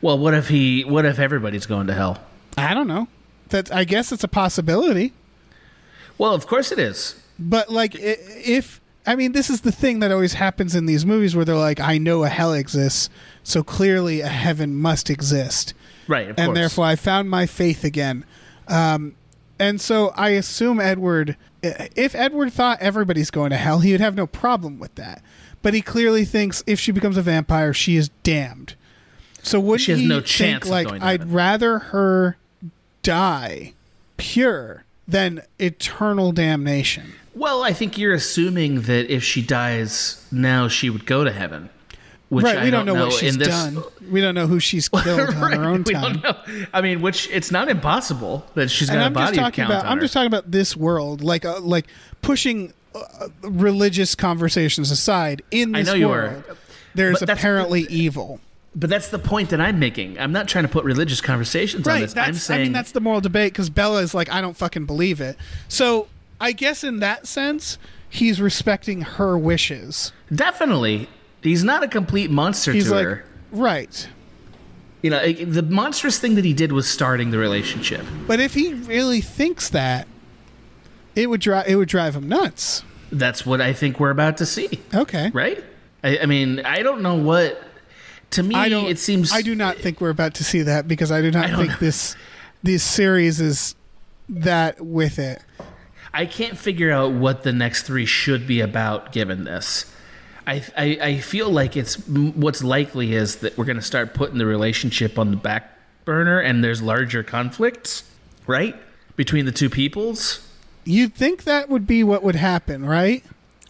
[SPEAKER 3] well what if he what if everybody's going to hell
[SPEAKER 2] I don't know. That I guess it's a possibility.
[SPEAKER 3] well of course it is
[SPEAKER 2] But like, if I mean, this is the thing that always happens in these movies where they're like, "I know a hell exists, so clearly a heaven must exist,"
[SPEAKER 3] right of
[SPEAKER 2] and
[SPEAKER 3] course
[SPEAKER 2] therefore I found my faith again. Um, and so I assume Edward, if Edward thought everybody's going to hell, he would have no problem with that. But he clearly thinks if she becomes a vampire, she is damned. So would
[SPEAKER 3] She has
[SPEAKER 2] he
[SPEAKER 3] no chance of
[SPEAKER 2] like I'd
[SPEAKER 3] heaven.
[SPEAKER 2] rather her die pure than eternal damnation?
[SPEAKER 3] Well i think you're assuming that if she dies now she would go to heaven which
[SPEAKER 2] right,
[SPEAKER 3] I
[SPEAKER 2] we don't know, what she's
[SPEAKER 3] this,
[SPEAKER 2] done. We don't know who she's [LAUGHS] killed on her own
[SPEAKER 3] we
[SPEAKER 2] time.
[SPEAKER 3] don't know. I mean, which it's not impossible that she's got
[SPEAKER 2] and
[SPEAKER 3] a
[SPEAKER 2] I'm just
[SPEAKER 3] body
[SPEAKER 2] talking
[SPEAKER 3] count
[SPEAKER 2] about
[SPEAKER 3] on
[SPEAKER 2] I'm
[SPEAKER 3] her.
[SPEAKER 2] just talking about this world, like uh, like pushing uh, religious conversations aside. In
[SPEAKER 3] I
[SPEAKER 2] this
[SPEAKER 3] know you are.
[SPEAKER 2] world, there's
[SPEAKER 3] But
[SPEAKER 2] apparently evil.
[SPEAKER 3] But that's the point that I'm making. I'm not trying to put religious conversations on
[SPEAKER 2] right.
[SPEAKER 3] this.
[SPEAKER 2] That's,
[SPEAKER 3] I'm saying
[SPEAKER 2] I mean, that's the moral debate because Bella is like, I don't fucking believe it. So I guess in that sense, he's respecting her wishes.
[SPEAKER 3] definitely he's not a complete monster
[SPEAKER 2] He's
[SPEAKER 3] to
[SPEAKER 2] like,
[SPEAKER 3] her.
[SPEAKER 2] right.
[SPEAKER 3] You know, it- the monstrous thing that he did was starting the relationship.
[SPEAKER 2] But if he really thinks that, it would drive it would drive him nuts.
[SPEAKER 3] That's what I think we're about to see,
[SPEAKER 2] Okay.
[SPEAKER 3] right? I, I mean, I don't know what. To me,
[SPEAKER 2] I don't.
[SPEAKER 3] it seems.
[SPEAKER 2] I do not think we're about to see that because I do not
[SPEAKER 3] I
[SPEAKER 2] think
[SPEAKER 3] know.
[SPEAKER 2] this this series is that with it.
[SPEAKER 3] I can't figure out what the next three should be about given this. I, I, I feel like it's what's likely is that we're going to start putting the relationship on the back burner and there's larger conflicts, right? Between the two peoples.
[SPEAKER 2] You'd think that would be what would happen, right?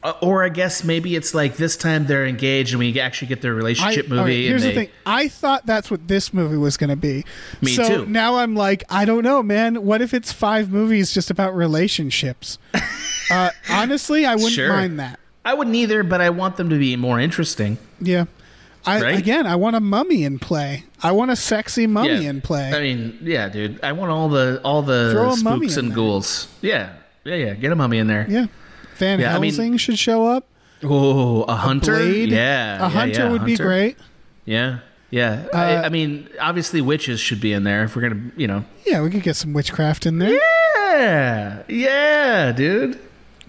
[SPEAKER 3] Uh, or I guess maybe it's like this time they're engaged and we actually get their relationship
[SPEAKER 2] right,
[SPEAKER 3] movie.
[SPEAKER 2] here's
[SPEAKER 3] and
[SPEAKER 2] the thing. I thought that's what this movie was going to be.
[SPEAKER 3] Me
[SPEAKER 2] so
[SPEAKER 3] too.
[SPEAKER 2] now I'm like, I don't know, man. What if it's five movies just about relationships? [LAUGHS] uh, honestly, I wouldn't
[SPEAKER 3] Sure.
[SPEAKER 2] mind that.
[SPEAKER 3] I wouldn't either, but I want them to be more interesting.
[SPEAKER 2] Yeah. I,
[SPEAKER 3] Right?
[SPEAKER 2] Again, I want a mummy in play. I want a sexy mummy
[SPEAKER 3] yeah.
[SPEAKER 2] in play.
[SPEAKER 3] I mean, yeah, dude. I want all the all the
[SPEAKER 2] Throw
[SPEAKER 3] spooks and ghouls. Yeah, yeah, yeah. Get a mummy in there.
[SPEAKER 2] yeah. Van
[SPEAKER 3] Yeah, I mean-
[SPEAKER 2] Helsing should show up.
[SPEAKER 3] Oh, a hunter.
[SPEAKER 2] Blade.
[SPEAKER 3] Yeah,
[SPEAKER 2] A
[SPEAKER 3] yeah,
[SPEAKER 2] hunter
[SPEAKER 3] yeah,
[SPEAKER 2] would be great.
[SPEAKER 3] Yeah, yeah.
[SPEAKER 2] Uh,
[SPEAKER 3] I, I mean, obviously, witches should be in there if we're gonna, you know.
[SPEAKER 2] Yeah, we could get some witchcraft in there.
[SPEAKER 3] Yeah, yeah, dude.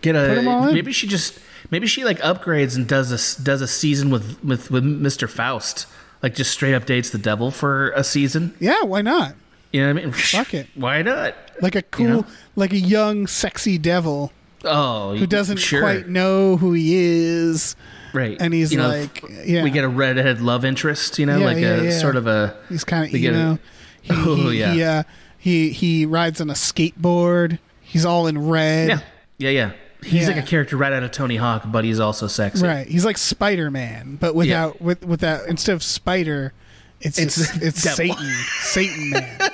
[SPEAKER 3] Get a
[SPEAKER 2] Put 'em all in.
[SPEAKER 3] maybe she just maybe she like upgrades and does a does a season with with with Mr. Faust. Like just straight up dates the devil for a season.
[SPEAKER 2] Yeah, why not?
[SPEAKER 3] You know what I mean?
[SPEAKER 2] Fuck it.
[SPEAKER 3] Why not?
[SPEAKER 2] Like a cool,
[SPEAKER 3] know?
[SPEAKER 2] like a young, sexy devil
[SPEAKER 3] Oh,
[SPEAKER 2] who doesn't
[SPEAKER 3] sure.
[SPEAKER 2] quite know who he is.
[SPEAKER 3] right,
[SPEAKER 2] and he's
[SPEAKER 3] You know,
[SPEAKER 2] like, yeah.
[SPEAKER 3] we get a redhead love interest. You know,
[SPEAKER 2] Yeah,
[SPEAKER 3] like
[SPEAKER 2] yeah,
[SPEAKER 3] a sort of a
[SPEAKER 2] He's kind of you
[SPEAKER 3] know.
[SPEAKER 2] He,
[SPEAKER 3] Oh,
[SPEAKER 2] he,
[SPEAKER 3] yeah.
[SPEAKER 2] He, uh, he he rides on a skateboard. He's all in red.
[SPEAKER 3] yeah, yeah, yeah. He's like a character right out of Tony Hawk, but he's also sexy.
[SPEAKER 2] Right. He's like Spider Man, but without with without instead of spider, it's
[SPEAKER 3] It's
[SPEAKER 2] just, [LAUGHS] it's
[SPEAKER 3] devil.
[SPEAKER 2] Satan. Satan man.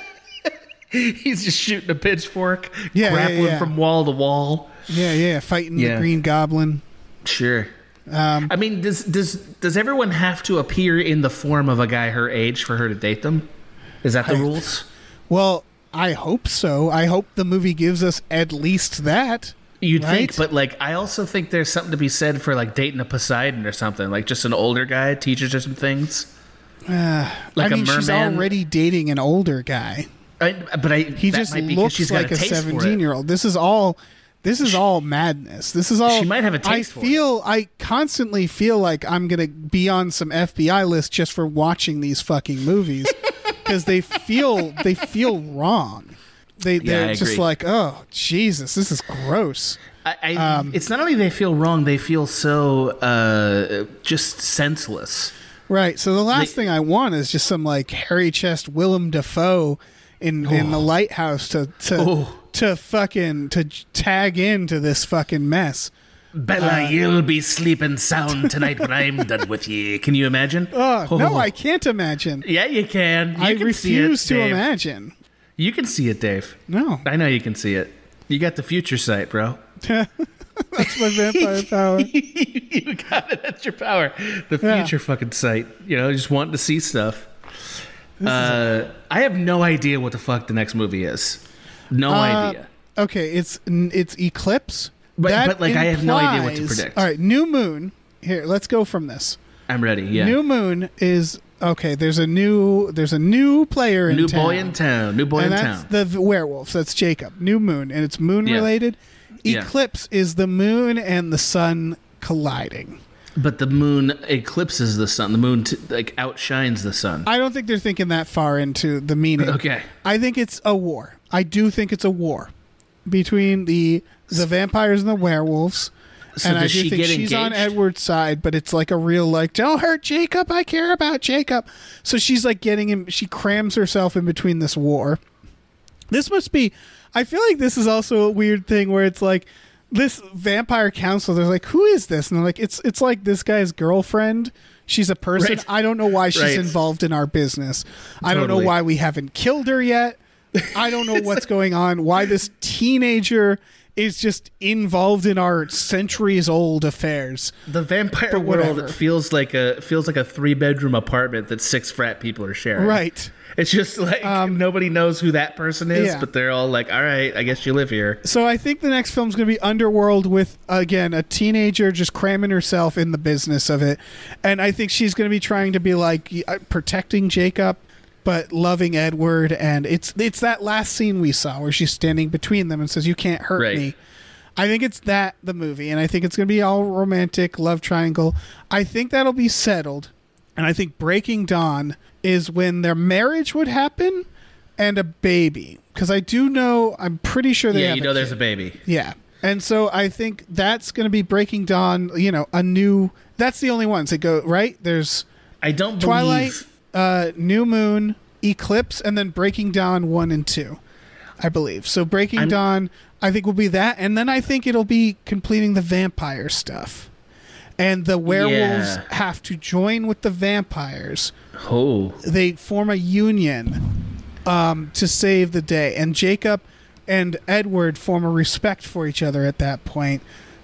[SPEAKER 2] [LAUGHS]
[SPEAKER 3] He's just shooting a pitchfork, grappling from wall to wall.
[SPEAKER 2] Yeah, yeah. Fighting
[SPEAKER 3] Yeah.
[SPEAKER 2] the Green Goblin.
[SPEAKER 3] Sure.
[SPEAKER 2] Um,
[SPEAKER 3] I mean, does does does everyone have to appear in the form of a guy her age for her to date them? Is that the
[SPEAKER 2] I-
[SPEAKER 3] rules?
[SPEAKER 2] well, I hope so. I hope the movie gives us at least that.
[SPEAKER 3] You'd
[SPEAKER 2] Right?
[SPEAKER 3] think, but like, I also think there's something to be said for like dating a Poseidon or something, like just an older guy teaches her some things.
[SPEAKER 2] Uh,
[SPEAKER 3] Like
[SPEAKER 2] I
[SPEAKER 3] a
[SPEAKER 2] mean, she's
[SPEAKER 3] merman?
[SPEAKER 2] already dating an older guy.
[SPEAKER 3] I, but I,
[SPEAKER 2] He
[SPEAKER 3] that
[SPEAKER 2] just
[SPEAKER 3] might be 'cause
[SPEAKER 2] looks
[SPEAKER 3] she's
[SPEAKER 2] like a
[SPEAKER 3] taste for it.
[SPEAKER 2] seventeen-year-old. This is all. This is all madness. This is all.
[SPEAKER 3] She might have a taste
[SPEAKER 2] I
[SPEAKER 3] for it.
[SPEAKER 2] feel. I constantly feel like I'm gonna be on some FBI list just for watching these fucking movies [LAUGHS] because they feel they feel wrong. They they're
[SPEAKER 3] I
[SPEAKER 2] just
[SPEAKER 3] agree.
[SPEAKER 2] like, oh Jesus, this is gross.
[SPEAKER 3] I, I,
[SPEAKER 2] Um,
[SPEAKER 3] it's not only they feel wrong; they feel so uh, just senseless.
[SPEAKER 2] Right. So the last
[SPEAKER 3] They-
[SPEAKER 2] thing I want is just some like hairy chest Willem Dafoe in in the lighthouse to to
[SPEAKER 3] Oh.
[SPEAKER 2] to fucking to tag into this fucking mess.
[SPEAKER 3] Bella,
[SPEAKER 2] Uh,
[SPEAKER 3] you'll be sleeping sound tonight when I'm done with you. Can you imagine? [LAUGHS]
[SPEAKER 2] Oh, no, I can't imagine.
[SPEAKER 3] Yeah, you can. You
[SPEAKER 2] I
[SPEAKER 3] can see it,
[SPEAKER 2] refuse to
[SPEAKER 3] Dave.
[SPEAKER 2] imagine.
[SPEAKER 3] You can see it, Dave.
[SPEAKER 2] No,
[SPEAKER 3] I know you can see it. You got the future sight, bro. [LAUGHS]
[SPEAKER 2] that's my vampire power. [LAUGHS]
[SPEAKER 3] you got it. That's your power. The
[SPEAKER 2] Yeah.
[SPEAKER 3] future fucking sight. You know, just wanting to see stuff. Uh, I have no idea what the fuck the next movie is. No
[SPEAKER 2] Uh,
[SPEAKER 3] idea.
[SPEAKER 2] Okay, it's it's eclipse.
[SPEAKER 3] But-
[SPEAKER 2] That
[SPEAKER 3] but, like, I have no idea what to predict.
[SPEAKER 2] All right, new moon. Here, let's go from this.
[SPEAKER 3] I'm ready. Yeah.
[SPEAKER 2] New moon is okay. There's a new there's a new player in
[SPEAKER 3] New
[SPEAKER 2] town.
[SPEAKER 3] boy in town. New boy
[SPEAKER 2] and
[SPEAKER 3] in
[SPEAKER 2] that's
[SPEAKER 3] town.
[SPEAKER 2] the werewolves. That's Jacob. New moon, and it's moon
[SPEAKER 3] Yeah.
[SPEAKER 2] related.
[SPEAKER 3] Yeah.
[SPEAKER 2] Eclipse is the moon and the sun colliding.
[SPEAKER 3] But the moon eclipses the sun. The moon t- like outshines the sun.
[SPEAKER 2] I don't think they're thinking that far into the meaning.
[SPEAKER 3] Okay.
[SPEAKER 2] I think it's a war. I do think it's a war between the the vampires and the werewolves.
[SPEAKER 3] So
[SPEAKER 2] and I do
[SPEAKER 3] she
[SPEAKER 2] think she's on? Edward's side, but it's like a real like, don't hurt Jacob. I care about Jacob. So she's like getting him. She crams herself in between this war. This must be. I feel like this is also a weird thing where it's like this vampire council. They're like, who is this? And they're like, it's it's like this guy's girlfriend. She's a person.
[SPEAKER 3] Right.
[SPEAKER 2] I don't know why she's
[SPEAKER 3] Right.
[SPEAKER 2] involved in our business. I don't know why we haven't killed her yet. I don't know what's going on. Why this teenager is just involved in our centuries old affairs.
[SPEAKER 3] The vampire
[SPEAKER 2] But
[SPEAKER 3] world feels like a feels like a three bedroom apartment that six frat people are sharing.
[SPEAKER 2] Right.
[SPEAKER 3] It's just like um, nobody knows who that person is,
[SPEAKER 2] yeah.
[SPEAKER 3] but they're all like, "All right, I guess you live here."
[SPEAKER 2] So I think the next film's going to be Underworld with again a teenager just cramming herself in the business of it, and I think she's going to be trying to be like uh, protecting Jacob, but loving Edward, and it's it's that last scene we saw where she's standing between them and says, "You can't hurt
[SPEAKER 3] Right.
[SPEAKER 2] me." I think it's that the movie, and I think it's going to be all romantic love triangle. I think that'll be settled, and I think Breaking Dawn is when their marriage would happen and a baby. Because I do know, I'm pretty sure they
[SPEAKER 3] yeah,
[SPEAKER 2] have
[SPEAKER 3] you
[SPEAKER 2] a
[SPEAKER 3] know, there's a baby.
[SPEAKER 2] Yeah. And so I think that's going to be Breaking Dawn, you know, a new that's the only ones that go right. There's
[SPEAKER 3] I don't
[SPEAKER 2] Twilight,
[SPEAKER 3] believe.
[SPEAKER 2] uh New Moon, Eclipse and then Breaking Dawn 1 and 2. I believe. So Breaking
[SPEAKER 3] I'm-
[SPEAKER 2] Dawn I think will be that and then I think it'll be completing the vampire stuff. And the werewolves
[SPEAKER 3] Yeah.
[SPEAKER 2] have to join with the vampires
[SPEAKER 3] Oh,
[SPEAKER 2] they form a union um, to save the day, and Jacob and Edward form a respect for each other at that point.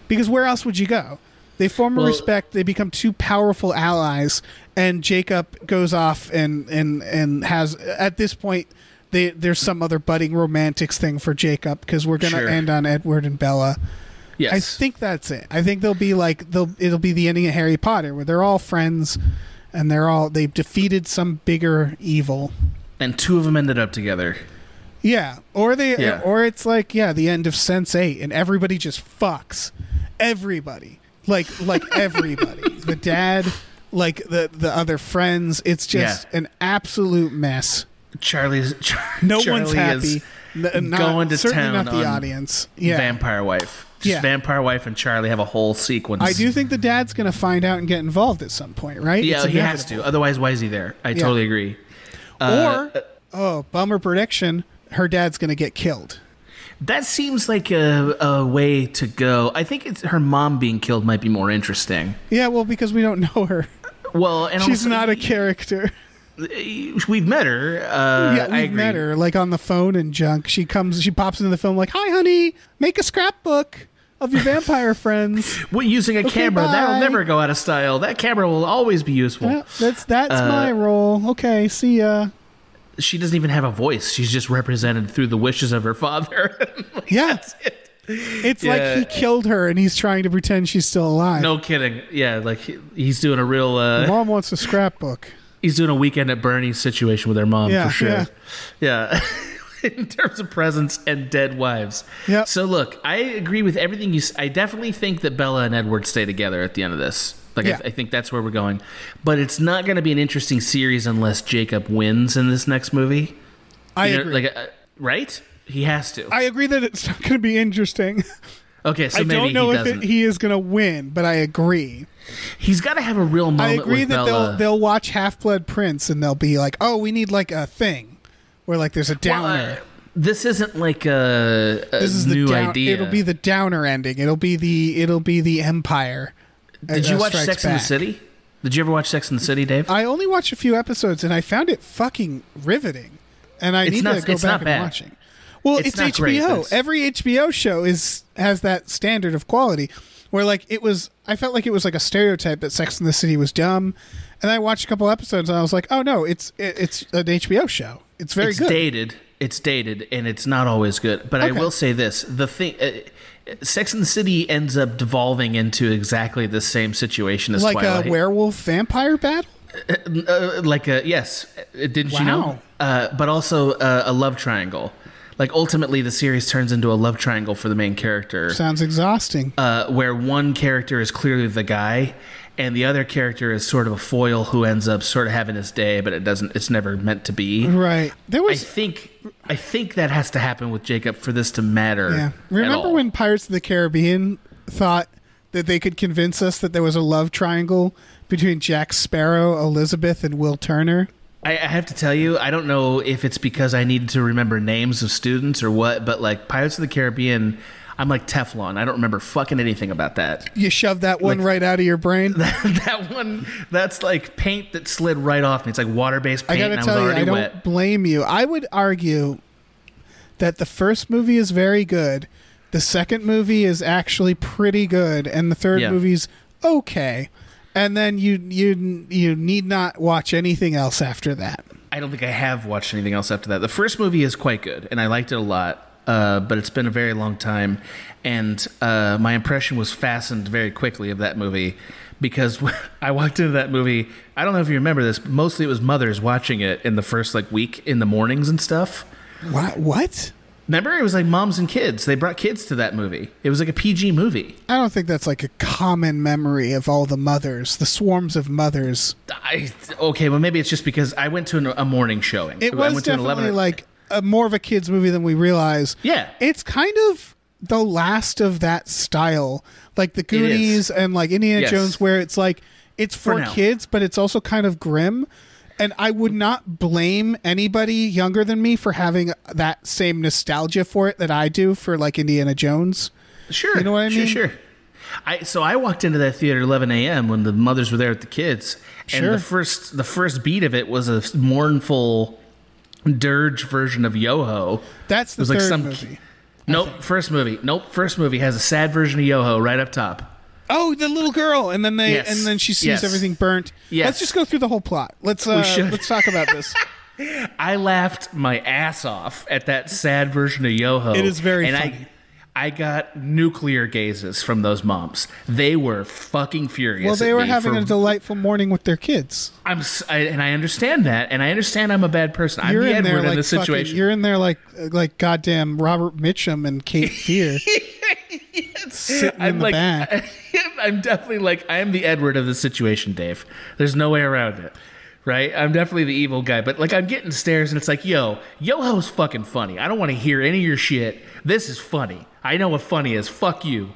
[SPEAKER 2] Because where else would you go? They form a
[SPEAKER 3] Well-
[SPEAKER 2] respect. They become two powerful allies, and Jacob goes off and and and has at this point. They, there's some other budding romantics thing for Jacob because we're gonna
[SPEAKER 3] Sure.
[SPEAKER 2] end on Edward and Bella.
[SPEAKER 3] Yes.
[SPEAKER 2] I think that's it. I think they'll be like they'll it'll be the ending of Harry Potter where they're all friends and they're all they've defeated some bigger evil.
[SPEAKER 3] and two of them ended up together.
[SPEAKER 2] Yeah, or they
[SPEAKER 3] Yeah.
[SPEAKER 2] or it's like yeah, the end of Sense 8 and everybody just fucks everybody. Like like [LAUGHS] everybody. the dad, like the the other friends, it's just
[SPEAKER 3] Yeah.
[SPEAKER 2] an absolute mess.
[SPEAKER 3] Charlie's. Char-
[SPEAKER 2] No
[SPEAKER 3] Charlie
[SPEAKER 2] one's happy.
[SPEAKER 3] is
[SPEAKER 2] N- not-
[SPEAKER 3] going to town
[SPEAKER 2] not the
[SPEAKER 3] on
[SPEAKER 2] audience. Yeah.
[SPEAKER 3] Vampire wife. Just
[SPEAKER 2] Yeah.
[SPEAKER 3] vampire wife and Charlie have a whole sequence.
[SPEAKER 2] I do think the dad's going to find out and get involved at some point, right?
[SPEAKER 3] Yeah, he has to. Otherwise, why is he there? I totally agree. Uh,
[SPEAKER 2] or oh, bummer prediction, her dad's going to get killed.
[SPEAKER 3] That seems like a, a way to go. I think it's her mom being killed might be more interesting.
[SPEAKER 2] Yeah, well, because we don't know her. [LAUGHS]
[SPEAKER 3] Well, and
[SPEAKER 2] She's
[SPEAKER 3] also,
[SPEAKER 2] not a character. [LAUGHS]
[SPEAKER 3] We've met her. Uh,
[SPEAKER 2] yeah, we've met her like on the phone and junk. She comes, she pops into the film like, "Hi, honey, make a scrapbook of your vampire friends." [LAUGHS]
[SPEAKER 3] Well, using a camera
[SPEAKER 2] bye.
[SPEAKER 3] that'll never go out of style. That camera will always be useful.
[SPEAKER 2] Yeah, that's that's
[SPEAKER 3] Uh,
[SPEAKER 2] my role. Okay, see ya.
[SPEAKER 3] She doesn't even have a voice. She's just represented through the wishes of her father. [LAUGHS] Like,
[SPEAKER 2] Yeah.
[SPEAKER 3] it.
[SPEAKER 2] It's
[SPEAKER 3] yeah.
[SPEAKER 2] like he killed her and he's trying to pretend she's still alive.
[SPEAKER 3] No kidding. Yeah, like he- he's doing a real. Uh,
[SPEAKER 2] Mom wants a scrapbook.
[SPEAKER 3] he's doing a weekend at Bernie's situation with their mom
[SPEAKER 2] Yeah,
[SPEAKER 3] for sure.
[SPEAKER 2] yeah.
[SPEAKER 3] Yeah. [LAUGHS] [LAUGHS] In terms of presents and dead wives.
[SPEAKER 2] Yeah.
[SPEAKER 3] So look, I agree with everything you. I definitely think that Bella and Edward stay together at the end of this. Like
[SPEAKER 2] Yeah.
[SPEAKER 3] I, I think that's where we're going, but it's not going to be an interesting series unless Jacob wins in this next movie.
[SPEAKER 2] I
[SPEAKER 3] You know,
[SPEAKER 2] agree.
[SPEAKER 3] Like, uh, right? He has to.
[SPEAKER 2] I agree that it's not going to be interesting. [LAUGHS]
[SPEAKER 3] okay, so
[SPEAKER 2] I
[SPEAKER 3] maybe
[SPEAKER 2] don't know
[SPEAKER 3] he
[SPEAKER 2] if it, he is going to win, but I agree.
[SPEAKER 3] He's got to have a real moment
[SPEAKER 2] I agree
[SPEAKER 3] with
[SPEAKER 2] that
[SPEAKER 3] Bella.
[SPEAKER 2] they'll they'll watch Half Blood Prince and they'll be like, "Oh, we need like a thing where like there's a
[SPEAKER 3] Well,
[SPEAKER 2] downer."
[SPEAKER 3] uh, this isn't like a, a
[SPEAKER 2] this is
[SPEAKER 3] new
[SPEAKER 2] the down-
[SPEAKER 3] idea.
[SPEAKER 2] It'll be the downer ending. It'll be the it'll be the Empire.
[SPEAKER 3] Did
[SPEAKER 2] uh,
[SPEAKER 3] you watch Sex in the. City? Did you ever watch Sex in the City, Dave?
[SPEAKER 2] I only watched a few episodes and I found it fucking riveting, and I
[SPEAKER 3] It's
[SPEAKER 2] need
[SPEAKER 3] not-
[SPEAKER 2] to go back and
[SPEAKER 3] bad.
[SPEAKER 2] watching. Well,
[SPEAKER 3] It's
[SPEAKER 2] it's,
[SPEAKER 3] great,
[SPEAKER 2] HBO.
[SPEAKER 3] it's-
[SPEAKER 2] Every HBO show is has that standard of quality. Where like it was, I felt like it was like a stereotype that Sex in the City was dumb, and I watched a couple episodes and I was like, oh no, it's it, it's an HBO show. It's very
[SPEAKER 3] it's
[SPEAKER 2] good.
[SPEAKER 3] dated. It's dated, and it's not always good. But I will say this: the thing, uh, Sex and the City ends up devolving into exactly the same situation as
[SPEAKER 2] like
[SPEAKER 3] Twilight.
[SPEAKER 2] a werewolf vampire battle.
[SPEAKER 3] uh, like a yes, uh, didn't you know? Uh, but also uh, a love triangle. Like ultimately, the series turns into a love triangle for the main character.
[SPEAKER 2] Sounds exhausting.
[SPEAKER 3] uh, where one character is clearly the guy, and the other character is sort of a foil who ends up sort of having his day, but it doesn't. It's never meant to be.
[SPEAKER 2] right. There was.
[SPEAKER 3] I think I think that has to happen with Jacob for this to matter.
[SPEAKER 2] Yeah. Remember when Pirates of the Caribbean thought that they could convince us that there was a love triangle between Jack Sparrow, Elizabeth, and Will Turner?
[SPEAKER 3] I, I have to tell you, I don't know if it's because I needed to remember names of students or what, but like Pirates of the Caribbean, I'm like Teflon. I don't remember fucking anything about that.
[SPEAKER 2] You shove that one
[SPEAKER 3] Like-
[SPEAKER 2] right out of your brain. [LAUGHS]
[SPEAKER 3] that one, that's like paint that slid right off me. It's like water based paint.
[SPEAKER 2] I gotta
[SPEAKER 3] and I
[SPEAKER 2] tell you, I don't
[SPEAKER 3] wet.
[SPEAKER 2] blame you. I would argue that the first movie is very good, The second movie is actually pretty good, and the third
[SPEAKER 3] Yeah.
[SPEAKER 2] movie's okay. And then you you you need not watch anything else after that.
[SPEAKER 3] I don't think I have watched anything else after that. The first movie is quite good, and I liked it a lot. Uh, but it's been a very long time, and uh, my impression was fastened very quickly of that movie because [LAUGHS] I walked into that movie. I don't know if you remember this. But mostly, it was mothers watching it in the first like week in the mornings and stuff.
[SPEAKER 2] What? What?
[SPEAKER 3] Remember, it was like moms and kids. They brought kids to that movie. It was like a PG movie.
[SPEAKER 2] I don't think that's like a common memory of all the mothers, the swarms of mothers.
[SPEAKER 3] I, okay, well maybe it's just because I went to an, a morning showing.
[SPEAKER 2] It
[SPEAKER 3] I
[SPEAKER 2] was
[SPEAKER 3] went to an
[SPEAKER 2] definitely
[SPEAKER 3] 11
[SPEAKER 2] like a, more of a kids movie than we realize.
[SPEAKER 3] Yeah.
[SPEAKER 2] it's kind of the last of that style, like the. Goonies and like Indiana
[SPEAKER 3] Yes.
[SPEAKER 2] Jones, where it's like it's
[SPEAKER 3] For
[SPEAKER 2] for, kids, but it's also kind of grim. And I would not blame anybody younger than me for having that same nostalgia for it that I do for like Indiana Jones.
[SPEAKER 3] Sure.
[SPEAKER 2] You know what I mean?
[SPEAKER 3] Sure, sure. I so I walked into that theater at 11 a.m. when the mothers were there with the kids, and
[SPEAKER 2] Sure.
[SPEAKER 3] the first the first beat of it was a mournful dirge version of Yoho.
[SPEAKER 2] That's
[SPEAKER 3] It
[SPEAKER 2] the
[SPEAKER 3] was like
[SPEAKER 2] third
[SPEAKER 3] some.
[SPEAKER 2] movie.
[SPEAKER 3] Nope, first movie. Nope, first movie has a sad version of Yoho right up top.
[SPEAKER 2] Oh, the little girl, and then they,
[SPEAKER 3] Yes.
[SPEAKER 2] and then she sees
[SPEAKER 3] Yes.
[SPEAKER 2] everything burnt.
[SPEAKER 3] Yes.
[SPEAKER 2] Let's just go through the whole plot. Let's uh, let's talk about this. [LAUGHS]
[SPEAKER 3] I laughed my ass off at that sad version of Yoho.
[SPEAKER 2] It is very
[SPEAKER 3] and
[SPEAKER 2] funny.
[SPEAKER 3] I, I got nuclear gazes from those moms. They were fucking furious.
[SPEAKER 2] well, they were having
[SPEAKER 3] for-
[SPEAKER 2] a delightful morning with their kids.
[SPEAKER 3] I'm, s- I, and I understand that, and I understand I'm a bad person. I'm
[SPEAKER 2] You're
[SPEAKER 3] the
[SPEAKER 2] in there
[SPEAKER 3] Edward
[SPEAKER 2] like
[SPEAKER 3] in this
[SPEAKER 2] fucking-
[SPEAKER 3] situation.
[SPEAKER 2] you're in there like like goddamn Robert Mitchum and Cape [LAUGHS] Fear sitting in
[SPEAKER 3] I'm
[SPEAKER 2] the
[SPEAKER 3] like,
[SPEAKER 2] back. [LAUGHS]
[SPEAKER 3] I'm definitely like, I am the Edward of the situation, Dave. There's no way around it, right? I'm definitely the evil guy, but like, I'm getting stares, and it's like, yo, Yoho's fucking funny. I don't want to hear any of your shit. This is funny. I know what funny is. Fuck you.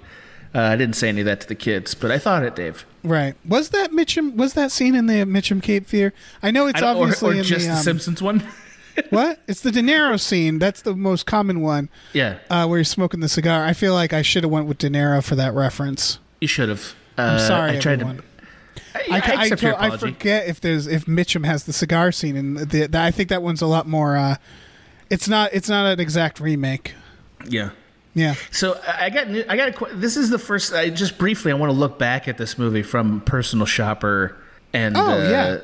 [SPEAKER 3] Uh, I didn't say any of that to the kids, but I thought it, Dave.
[SPEAKER 2] Right? Was that Mitchum? Was that scene in the Mitchum Cape Fear? I know it's
[SPEAKER 3] I don't- or,
[SPEAKER 2] obviously
[SPEAKER 3] or
[SPEAKER 2] in
[SPEAKER 3] just
[SPEAKER 2] the,
[SPEAKER 3] the
[SPEAKER 2] um,
[SPEAKER 3] Simpsons one. [LAUGHS]
[SPEAKER 2] what? It's the De Niro scene. That's the most common one.
[SPEAKER 3] yeah,
[SPEAKER 2] Uh, where he's smoking the cigar. I feel like I should have went with De Niro for that reference.
[SPEAKER 3] you should have. Uh,
[SPEAKER 2] I'm sorry,
[SPEAKER 3] I tried
[SPEAKER 2] everyone.
[SPEAKER 3] to.
[SPEAKER 2] I,
[SPEAKER 3] I,
[SPEAKER 2] I,
[SPEAKER 3] accept your
[SPEAKER 2] to- I forget if there's if Mitchum has the cigar scene, and the, the, I think that one's a lot more. Uh, it's not. It's not an exact remake.
[SPEAKER 3] Yeah.
[SPEAKER 2] Yeah.
[SPEAKER 3] So I got I got a, this is the first. I just briefly I want to look back at this movie from Personal Shopper and
[SPEAKER 2] Oh,
[SPEAKER 3] uh,
[SPEAKER 2] yeah.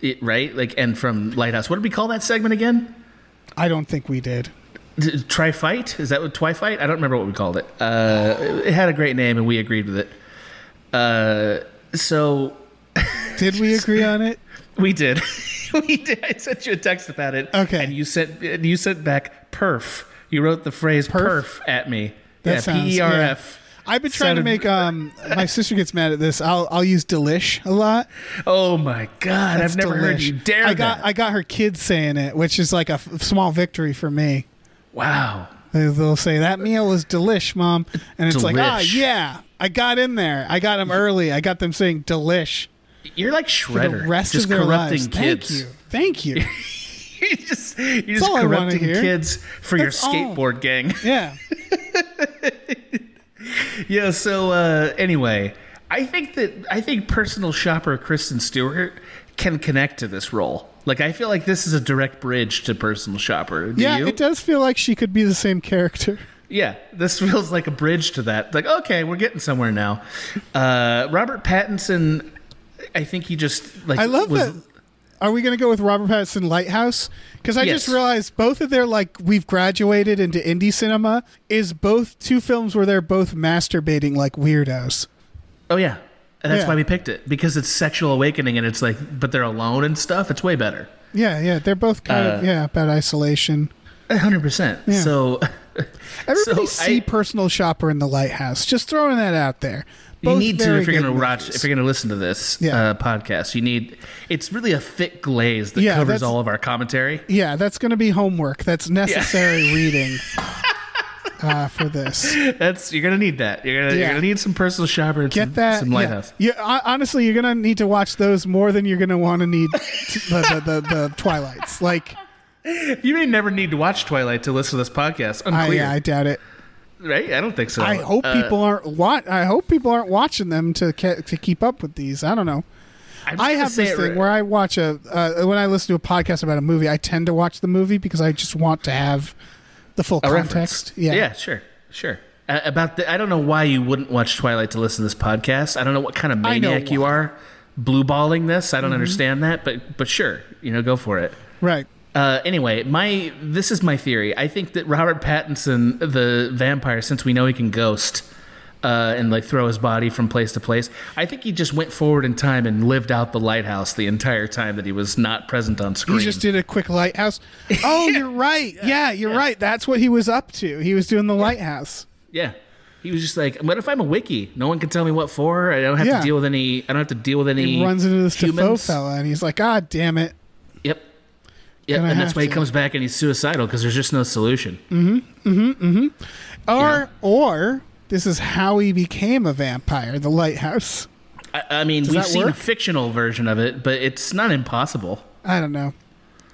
[SPEAKER 3] it, right like and from Lighthouse. What did we call that segment again?
[SPEAKER 2] I don't think we did.
[SPEAKER 3] Try fight? Is that what Twi fight? I don't remember what we called it. Uh, it had a great name and we agreed with it. Uh, so [LAUGHS]
[SPEAKER 2] Did we agree on it?
[SPEAKER 3] we did. [LAUGHS] we did. I sent you a text about it.
[SPEAKER 2] Okay.
[SPEAKER 3] And you sent and you sent back perf. You wrote the phrase perf,
[SPEAKER 2] Perf?
[SPEAKER 3] at me.
[SPEAKER 2] That
[SPEAKER 3] yeah,
[SPEAKER 2] sounds-
[SPEAKER 3] P E R F.
[SPEAKER 2] I've been trying to make. Um, my sister gets mad at this. I'll I'll use delish a lot.
[SPEAKER 3] Oh my god!
[SPEAKER 2] That's
[SPEAKER 3] I've never heard you dare
[SPEAKER 2] I got
[SPEAKER 3] that.
[SPEAKER 2] I got her kids saying it, which is like a f- small victory for me.
[SPEAKER 3] wow.
[SPEAKER 2] They- They'll say that meal was delish, mom, and it's like ah
[SPEAKER 3] Delish.
[SPEAKER 2] yeah, I got in there. I got them early. I got them saying delish
[SPEAKER 3] You're like
[SPEAKER 2] for
[SPEAKER 3] Shredder,
[SPEAKER 2] the rest
[SPEAKER 3] just
[SPEAKER 2] of their
[SPEAKER 3] corrupting
[SPEAKER 2] lives.
[SPEAKER 3] kids.
[SPEAKER 2] Thank you, thank you. [LAUGHS] [LAUGHS]
[SPEAKER 3] you're just, you're just
[SPEAKER 2] all
[SPEAKER 3] corrupting kids for your
[SPEAKER 2] That's all.
[SPEAKER 3] skateboard gang. [LAUGHS]
[SPEAKER 2] Yeah, [LAUGHS]
[SPEAKER 3] yeah. So uh, anyway, I think that I think personal shopper Kristen Stewart can connect to this role. Like I feel like this is a direct bridge to personal shopper. Do
[SPEAKER 2] yeah.
[SPEAKER 3] you?
[SPEAKER 2] It does feel like she could be the same character.
[SPEAKER 3] Yeah, this feels like a bridge to that. Like, okay, we're getting somewhere now. Uh, Robert Pattinson, I think he just like
[SPEAKER 2] I love
[SPEAKER 3] was,
[SPEAKER 2] that. Are we going to go with Robert Pattinson Lighthouse? Because I just realized both of their like we've graduated into indie cinema is both two films where they're both masturbating like weirdos.
[SPEAKER 3] Oh yeah, and that's
[SPEAKER 2] Yeah.
[SPEAKER 3] why we picked it because it's sexual awakening and it's like, but they're alone and stuff. It's way better.
[SPEAKER 2] Yeah, yeah, they're both kind of
[SPEAKER 3] Uh,
[SPEAKER 2] yeah about isolation.
[SPEAKER 3] hundred percent.
[SPEAKER 2] Yeah.
[SPEAKER 3] So [LAUGHS]
[SPEAKER 2] Everybody
[SPEAKER 3] so
[SPEAKER 2] see
[SPEAKER 3] I-
[SPEAKER 2] Personal Shopper in the Lighthouse. Just throwing that out there.
[SPEAKER 3] you need to if you're gonna watch if you're gonna listen to this
[SPEAKER 2] Yeah.
[SPEAKER 3] uh, podcast. You need it's really a thick glaze that
[SPEAKER 2] Yeah,
[SPEAKER 3] covers all of our commentary.
[SPEAKER 2] Yeah, that's going to be homework. That's necessary [LAUGHS] reading uh, for this.
[SPEAKER 3] That's you're gonna need that. You're gonna
[SPEAKER 2] Yeah.
[SPEAKER 3] you're gonna need some personal shopper. And
[SPEAKER 2] Get
[SPEAKER 3] some,
[SPEAKER 2] that?
[SPEAKER 3] some lighthouse.
[SPEAKER 2] Yeah, hon- honestly, you're gonna need to watch those more than you're gonna want to need the, the, the, the Twilights. Like,
[SPEAKER 3] You may never need to watch Twilight to listen to this podcast.
[SPEAKER 2] I,
[SPEAKER 3] Unclear,
[SPEAKER 2] I doubt it.
[SPEAKER 3] right? I don't think so.
[SPEAKER 2] I hope
[SPEAKER 3] Uh,
[SPEAKER 2] people aren't wa- I hope people aren't watching them to ke- to keep up with these. I don't know. I have this thing
[SPEAKER 3] right-
[SPEAKER 2] where I watch a uh, when I listen to a podcast about a movie, I tend to watch the movie because I just want to have the full
[SPEAKER 3] a
[SPEAKER 2] context.
[SPEAKER 3] reference.
[SPEAKER 2] Yeah.
[SPEAKER 3] yeah, sure, sure, Uh, about the, I don't know why you wouldn't watch Twilight to listen to this podcast. I don't know what kind of maniac you are, blue balling this. I don't
[SPEAKER 2] Mm-hmm.
[SPEAKER 3] understand that, but but sure, you know, go for it.
[SPEAKER 2] Right.
[SPEAKER 3] Uh, anyway, my this is my theory. I think that Robert Pattinson, the vampire, since we know he can ghost uh, and like throw his body from place to place, I think he just went forward in time and lived out the lighthouse the entire time that he was not present on screen.
[SPEAKER 2] He just did a quick lighthouse. [LAUGHS] Oh, you're right. Yeah, you're right. That's what he was up to. He was doing the lighthouse.
[SPEAKER 3] Yeah. He was just like, "What if I'm a wiki? No one can tell me what for. I don't have
[SPEAKER 2] Yeah.
[SPEAKER 3] to deal with any. I don't have to deal with any."
[SPEAKER 2] He runs into this
[SPEAKER 3] Dafoe
[SPEAKER 2] fella, and he's like, "God damn it!"
[SPEAKER 3] Yep. Yep.
[SPEAKER 2] Gonna
[SPEAKER 3] And that's
[SPEAKER 2] have
[SPEAKER 3] why he
[SPEAKER 2] to.
[SPEAKER 3] comes back and he's suicidal because there's just no solution. Mm-hmm. Mm-hmm. Mm-hmm.
[SPEAKER 2] Or, or this is how he became a vampire. The lighthouse.
[SPEAKER 3] I, I mean,
[SPEAKER 2] Does
[SPEAKER 3] we've seen
[SPEAKER 2] work?
[SPEAKER 3] a fictional version of it, but it's not impossible.
[SPEAKER 2] I don't know.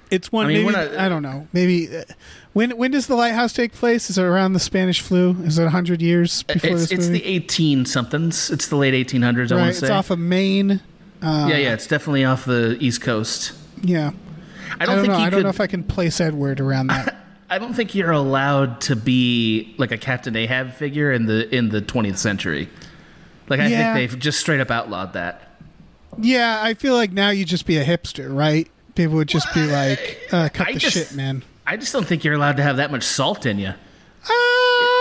[SPEAKER 2] It's one.
[SPEAKER 3] I mean,
[SPEAKER 2] maybe,
[SPEAKER 3] we're not-
[SPEAKER 2] I don't know. Maybe uh, when when does the lighthouse take place? Is it around the Spanish flu? Is it hundred years before
[SPEAKER 3] It's
[SPEAKER 2] this
[SPEAKER 3] it's
[SPEAKER 2] movie?
[SPEAKER 3] the 18 somethings. It's the late 1800s. I
[SPEAKER 2] right.
[SPEAKER 3] want
[SPEAKER 2] It's
[SPEAKER 3] to say.
[SPEAKER 2] it's off of Maine. Uh,
[SPEAKER 3] yeah, yeah. It's definitely off the East Coast.
[SPEAKER 2] Yeah.
[SPEAKER 3] I
[SPEAKER 2] I
[SPEAKER 3] don't,
[SPEAKER 2] don't,
[SPEAKER 3] think
[SPEAKER 2] know.
[SPEAKER 3] you
[SPEAKER 2] I don't
[SPEAKER 3] could.
[SPEAKER 2] know if I can place Edward around that. [COUGHS]
[SPEAKER 3] I don't think you're allowed to be like a Captain Ahab figure in the in the 20th century. Like I
[SPEAKER 2] Yeah.
[SPEAKER 3] think they've just straight up outlawed that.
[SPEAKER 2] yeah, I feel like now you'd just be a hipster, right? People would just be like, uh, "Cut
[SPEAKER 3] I
[SPEAKER 2] the
[SPEAKER 3] just-
[SPEAKER 2] shit, man."
[SPEAKER 3] I just don't think you're allowed to have that much salt in you.
[SPEAKER 2] Uh,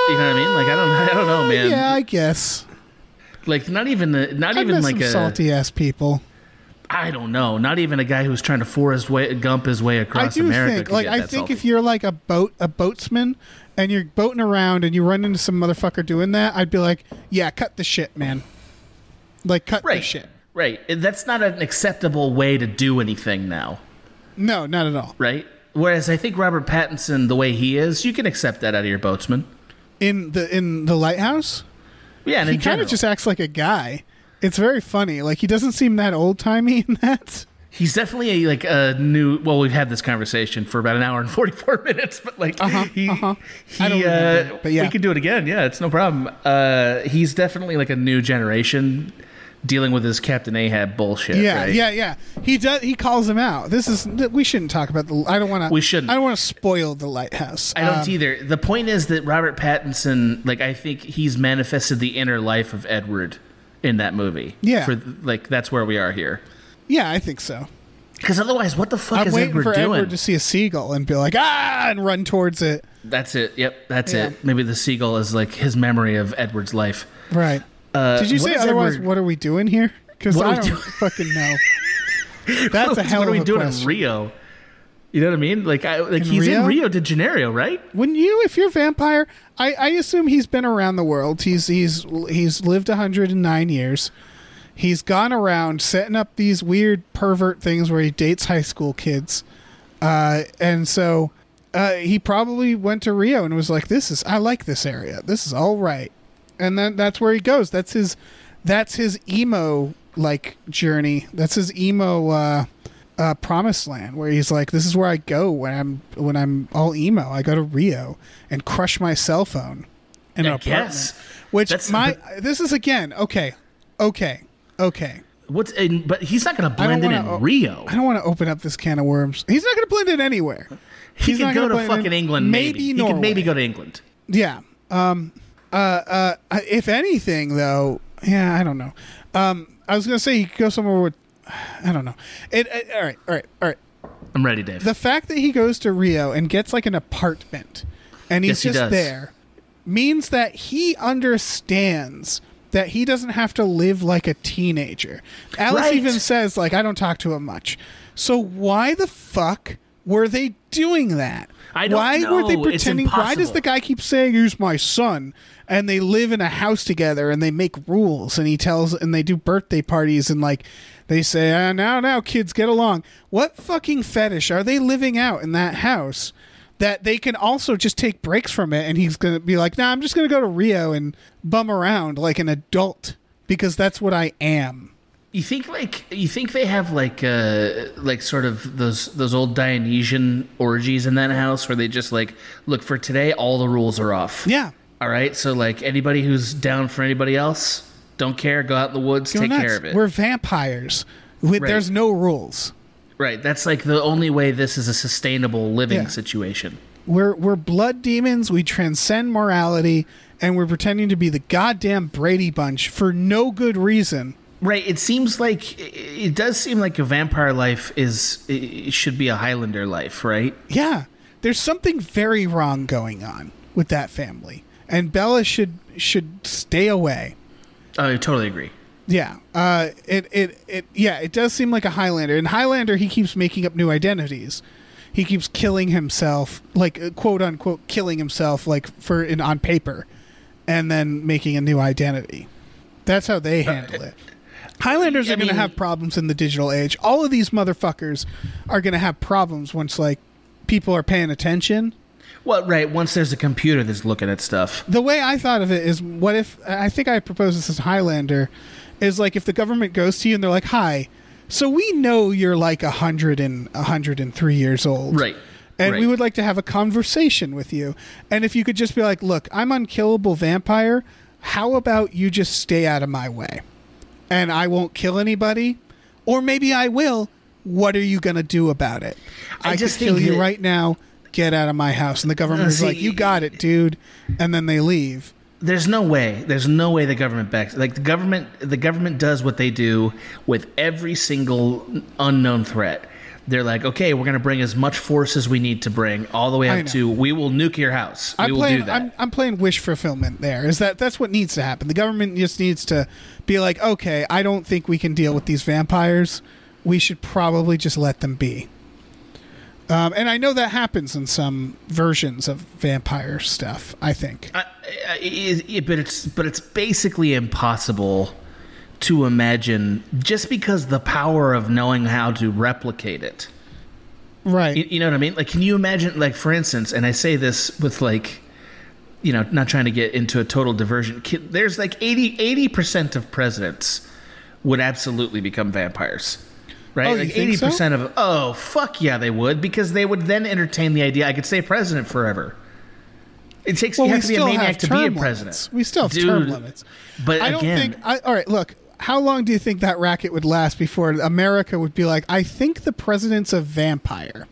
[SPEAKER 3] You know what I mean? Like I don't, I don't know, man.
[SPEAKER 2] Yeah, I guess.
[SPEAKER 3] Like not even, the, not
[SPEAKER 2] I've
[SPEAKER 3] even like
[SPEAKER 2] some
[SPEAKER 3] a,
[SPEAKER 2] salty ass people.
[SPEAKER 3] I don't know, not even a guy who's trying to for his way, gump his way across I
[SPEAKER 2] do
[SPEAKER 3] America.
[SPEAKER 2] think, like, I think
[SPEAKER 3] salty.
[SPEAKER 2] if you're like a boat, a boatsman, and you're boating around and you run into some motherfucker doing that, I'd be like, "Yeah, cut the shit, man." Like, cut the
[SPEAKER 3] right,
[SPEAKER 2] shit.
[SPEAKER 3] right, that's not an acceptable way to do anything now,
[SPEAKER 2] No, not at all.
[SPEAKER 3] right? Whereas I think Robert Pattinson, the way he is, you can accept that out of your boatsman.
[SPEAKER 2] In the in the lighthouse,
[SPEAKER 3] Yeah, and
[SPEAKER 2] he kind of just acts like a guy. It's very funny. Like he doesn't seem that old timey in that.
[SPEAKER 3] he's definitely a, like a new. Well, we've had this conversation for about an hour and forty four [LAUGHS] minutes, but like
[SPEAKER 2] Uh-huh,
[SPEAKER 3] he,
[SPEAKER 2] uh-huh.
[SPEAKER 3] he
[SPEAKER 2] I don't remember,
[SPEAKER 3] uh,
[SPEAKER 2] but yeah.
[SPEAKER 3] we can do it again. Yeah, it's no problem. Uh, he's definitely like a new generation dealing with his Captain Ahab bullshit.
[SPEAKER 2] Yeah,
[SPEAKER 3] right?
[SPEAKER 2] yeah, yeah. He does. He calls him out. This is. We shouldn't talk about the. I don't want to.
[SPEAKER 3] We shouldn't.
[SPEAKER 2] I don't want to spoil the lighthouse.
[SPEAKER 3] I don't
[SPEAKER 2] Um,
[SPEAKER 3] either. The point is that Robert Pattinson, like, I think he's manifested the inner life of Edward in that movie.
[SPEAKER 2] Yeah.
[SPEAKER 3] For like, that's where we are here.
[SPEAKER 2] Yeah, I think so.
[SPEAKER 3] Because otherwise, what the fuck
[SPEAKER 2] I'm
[SPEAKER 3] is
[SPEAKER 2] waiting
[SPEAKER 3] Edward
[SPEAKER 2] for
[SPEAKER 3] doing?
[SPEAKER 2] Edward to see a seagull and be like, ah, and run towards it.
[SPEAKER 3] That's it. Yep, that's
[SPEAKER 2] Yeah.
[SPEAKER 3] it. Maybe the seagull is like his memory of Edward's life.
[SPEAKER 2] Right.
[SPEAKER 3] Uh,
[SPEAKER 2] Did you say otherwise?
[SPEAKER 3] Edward-
[SPEAKER 2] What are we doing here? Because I don't fucking know. [LAUGHS] That's a hell
[SPEAKER 3] what are we doing
[SPEAKER 2] question.
[SPEAKER 3] in Rio? You know what I mean? Like, I like
[SPEAKER 2] In
[SPEAKER 3] he's
[SPEAKER 2] Rio?
[SPEAKER 3] in Rio de Janeiro, right?
[SPEAKER 2] Wouldn't you, if you're a vampire? I, I assume he's been around the world. He's he's he's lived 109 years. He's gone around setting up these weird pervert things where he dates high school kids, uh, and so uh, he probably went to Rio and was like, "This is I like this area. This is all right," and then that's where he goes. That's his that's his emo like journey. That's his emo uh, uh, promised land where he's like, "This is where I go when I'm when I'm all emo. I go to Rio and crush my cell phone in an
[SPEAKER 3] I
[SPEAKER 2] apartment."
[SPEAKER 3] guess.
[SPEAKER 2] Which
[SPEAKER 3] That's-
[SPEAKER 2] my this is again okay, okay, okay.
[SPEAKER 3] What's in, but he's not going to blend in
[SPEAKER 2] wanna
[SPEAKER 3] in Rio.
[SPEAKER 2] I don't want to open up this can of worms. He's not going to blend in anywhere.
[SPEAKER 3] He
[SPEAKER 2] He's
[SPEAKER 3] could go to
[SPEAKER 2] blend in.
[SPEAKER 3] fucking England.
[SPEAKER 2] Maybe
[SPEAKER 3] Maybe he
[SPEAKER 2] Norway.
[SPEAKER 3] could maybe go to England.
[SPEAKER 2] Yeah. Um. Uh. Uh. If anything, though, yeah, I don't know. Um. I was gonna say he could go somewhere with. I don't know. It. it all right. All right. All right.
[SPEAKER 3] I'm ready, Dave.
[SPEAKER 2] The fact that he goes to Rio and gets like an apartment, and he's
[SPEAKER 3] Yes,
[SPEAKER 2] just
[SPEAKER 3] does.
[SPEAKER 2] there, means that he understands that he doesn't have to live like a teenager. Alice
[SPEAKER 3] Right.
[SPEAKER 2] even says like I don't talk to him much. So why the fuck were they doing that?
[SPEAKER 3] I don't
[SPEAKER 2] why were they pretending? Why does the guy keep saying he's my son? And they live in a house together and they make rules and he tells and they do birthday parties and like they say ah, now now kids get along. What fucking fetish are they living out in that house? That they can also just take breaks from it, and he's gonna be like, "Nah, I'm just gonna go to Rio and bum around like an adult because that's what I am."
[SPEAKER 3] You think like you think they have like uh like sort of those those old Dionysian orgies in that house where they just like look for today all the rules are off.
[SPEAKER 2] Yeah,
[SPEAKER 3] All right, so like anybody who's down for anybody else, don't care, go out in the woods,
[SPEAKER 2] Go
[SPEAKER 3] take
[SPEAKER 2] nuts.
[SPEAKER 3] care of it.
[SPEAKER 2] We're vampires. We,
[SPEAKER 3] Right.
[SPEAKER 2] There's no rules.
[SPEAKER 3] right, that's like the only way this is a sustainable living
[SPEAKER 2] Yeah.
[SPEAKER 3] situation.
[SPEAKER 2] We're we're blood demons. We transcend morality, and we're pretending to be the goddamn Brady Bunch for no good reason.
[SPEAKER 3] Right. It seems like it does seem like a vampire life is it should be a Highlander life, right?
[SPEAKER 2] Yeah, there's something very wrong going on with that family, and Bella should should stay away.
[SPEAKER 3] I totally agree.
[SPEAKER 2] Yeah, uh, it, it it yeah, it does seem like a Highlander. In Highlander, he keeps making up new identities. He keeps killing himself, like uh, quote unquote, killing himself, like for in on paper, and then making a new identity. That's how they handle it. Highlanders
[SPEAKER 3] I
[SPEAKER 2] are going to
[SPEAKER 3] mean-
[SPEAKER 2] have problems in the digital age. All of these motherfuckers are going to have problems once like people are paying attention.
[SPEAKER 3] Well, right. Once there's a computer that's looking at stuff.
[SPEAKER 2] The way I thought of it is, what if I think I proposed this as Highlander, is like if the government goes to you and they're like, "Hi, so we know you're like a hundred and a hundred and three years old,
[SPEAKER 3] Right.
[SPEAKER 2] And we would like to have a conversation with you. And if you could just be like, "Look, I'm unkillable vampire. How about you just stay out of my way, and I won't kill anybody, or maybe I will. What are you gonna do about it?
[SPEAKER 3] I
[SPEAKER 2] I,
[SPEAKER 3] just
[SPEAKER 2] kill you
[SPEAKER 3] that-
[SPEAKER 2] right now." Get out of my house, and the government is like, "You got it, dude," and then they leave.
[SPEAKER 3] There's no way. There's no way the government backs. Like the government, the government does what they do with every single unknown threat. They're like, okay, we're going to bring as much force as we need to bring, all the way up to we will nuke your house. We
[SPEAKER 2] I'm
[SPEAKER 3] will
[SPEAKER 2] playing.
[SPEAKER 3] do that.
[SPEAKER 2] I'm, I'm playing wish fulfillment. There is that. That's what needs to happen. The government just needs to be like, okay, I don't think we can deal with these vampires. We should probably just let them be. Um, and I know that happens in some versions of vampire stuff. I think.
[SPEAKER 3] I, I, it, it- but it's but it's basically impossible to imagine just because the power of knowing how to replicate it.
[SPEAKER 2] Right.
[SPEAKER 3] You, you know what I mean? Like, can you imagine, like, for instance, and I say this with like, you know, not trying to get into a total diversion. There's like 80 percent of presidents would absolutely become vampires. Right,
[SPEAKER 2] Oh,
[SPEAKER 3] like
[SPEAKER 2] think
[SPEAKER 3] eighty
[SPEAKER 2] so?
[SPEAKER 3] percent of oh fuck yeah they would because they would then entertain the idea I could stay president forever. It takes
[SPEAKER 2] well,
[SPEAKER 3] you have to be a maniac
[SPEAKER 2] have
[SPEAKER 3] to be a
[SPEAKER 2] limits.
[SPEAKER 3] president.
[SPEAKER 2] We still have
[SPEAKER 3] Dude,
[SPEAKER 2] term limits.
[SPEAKER 3] But
[SPEAKER 2] I don't
[SPEAKER 3] again,
[SPEAKER 2] think. I, all right, look. How long do you think that racket would last before America would be like, I think the president's a vampire?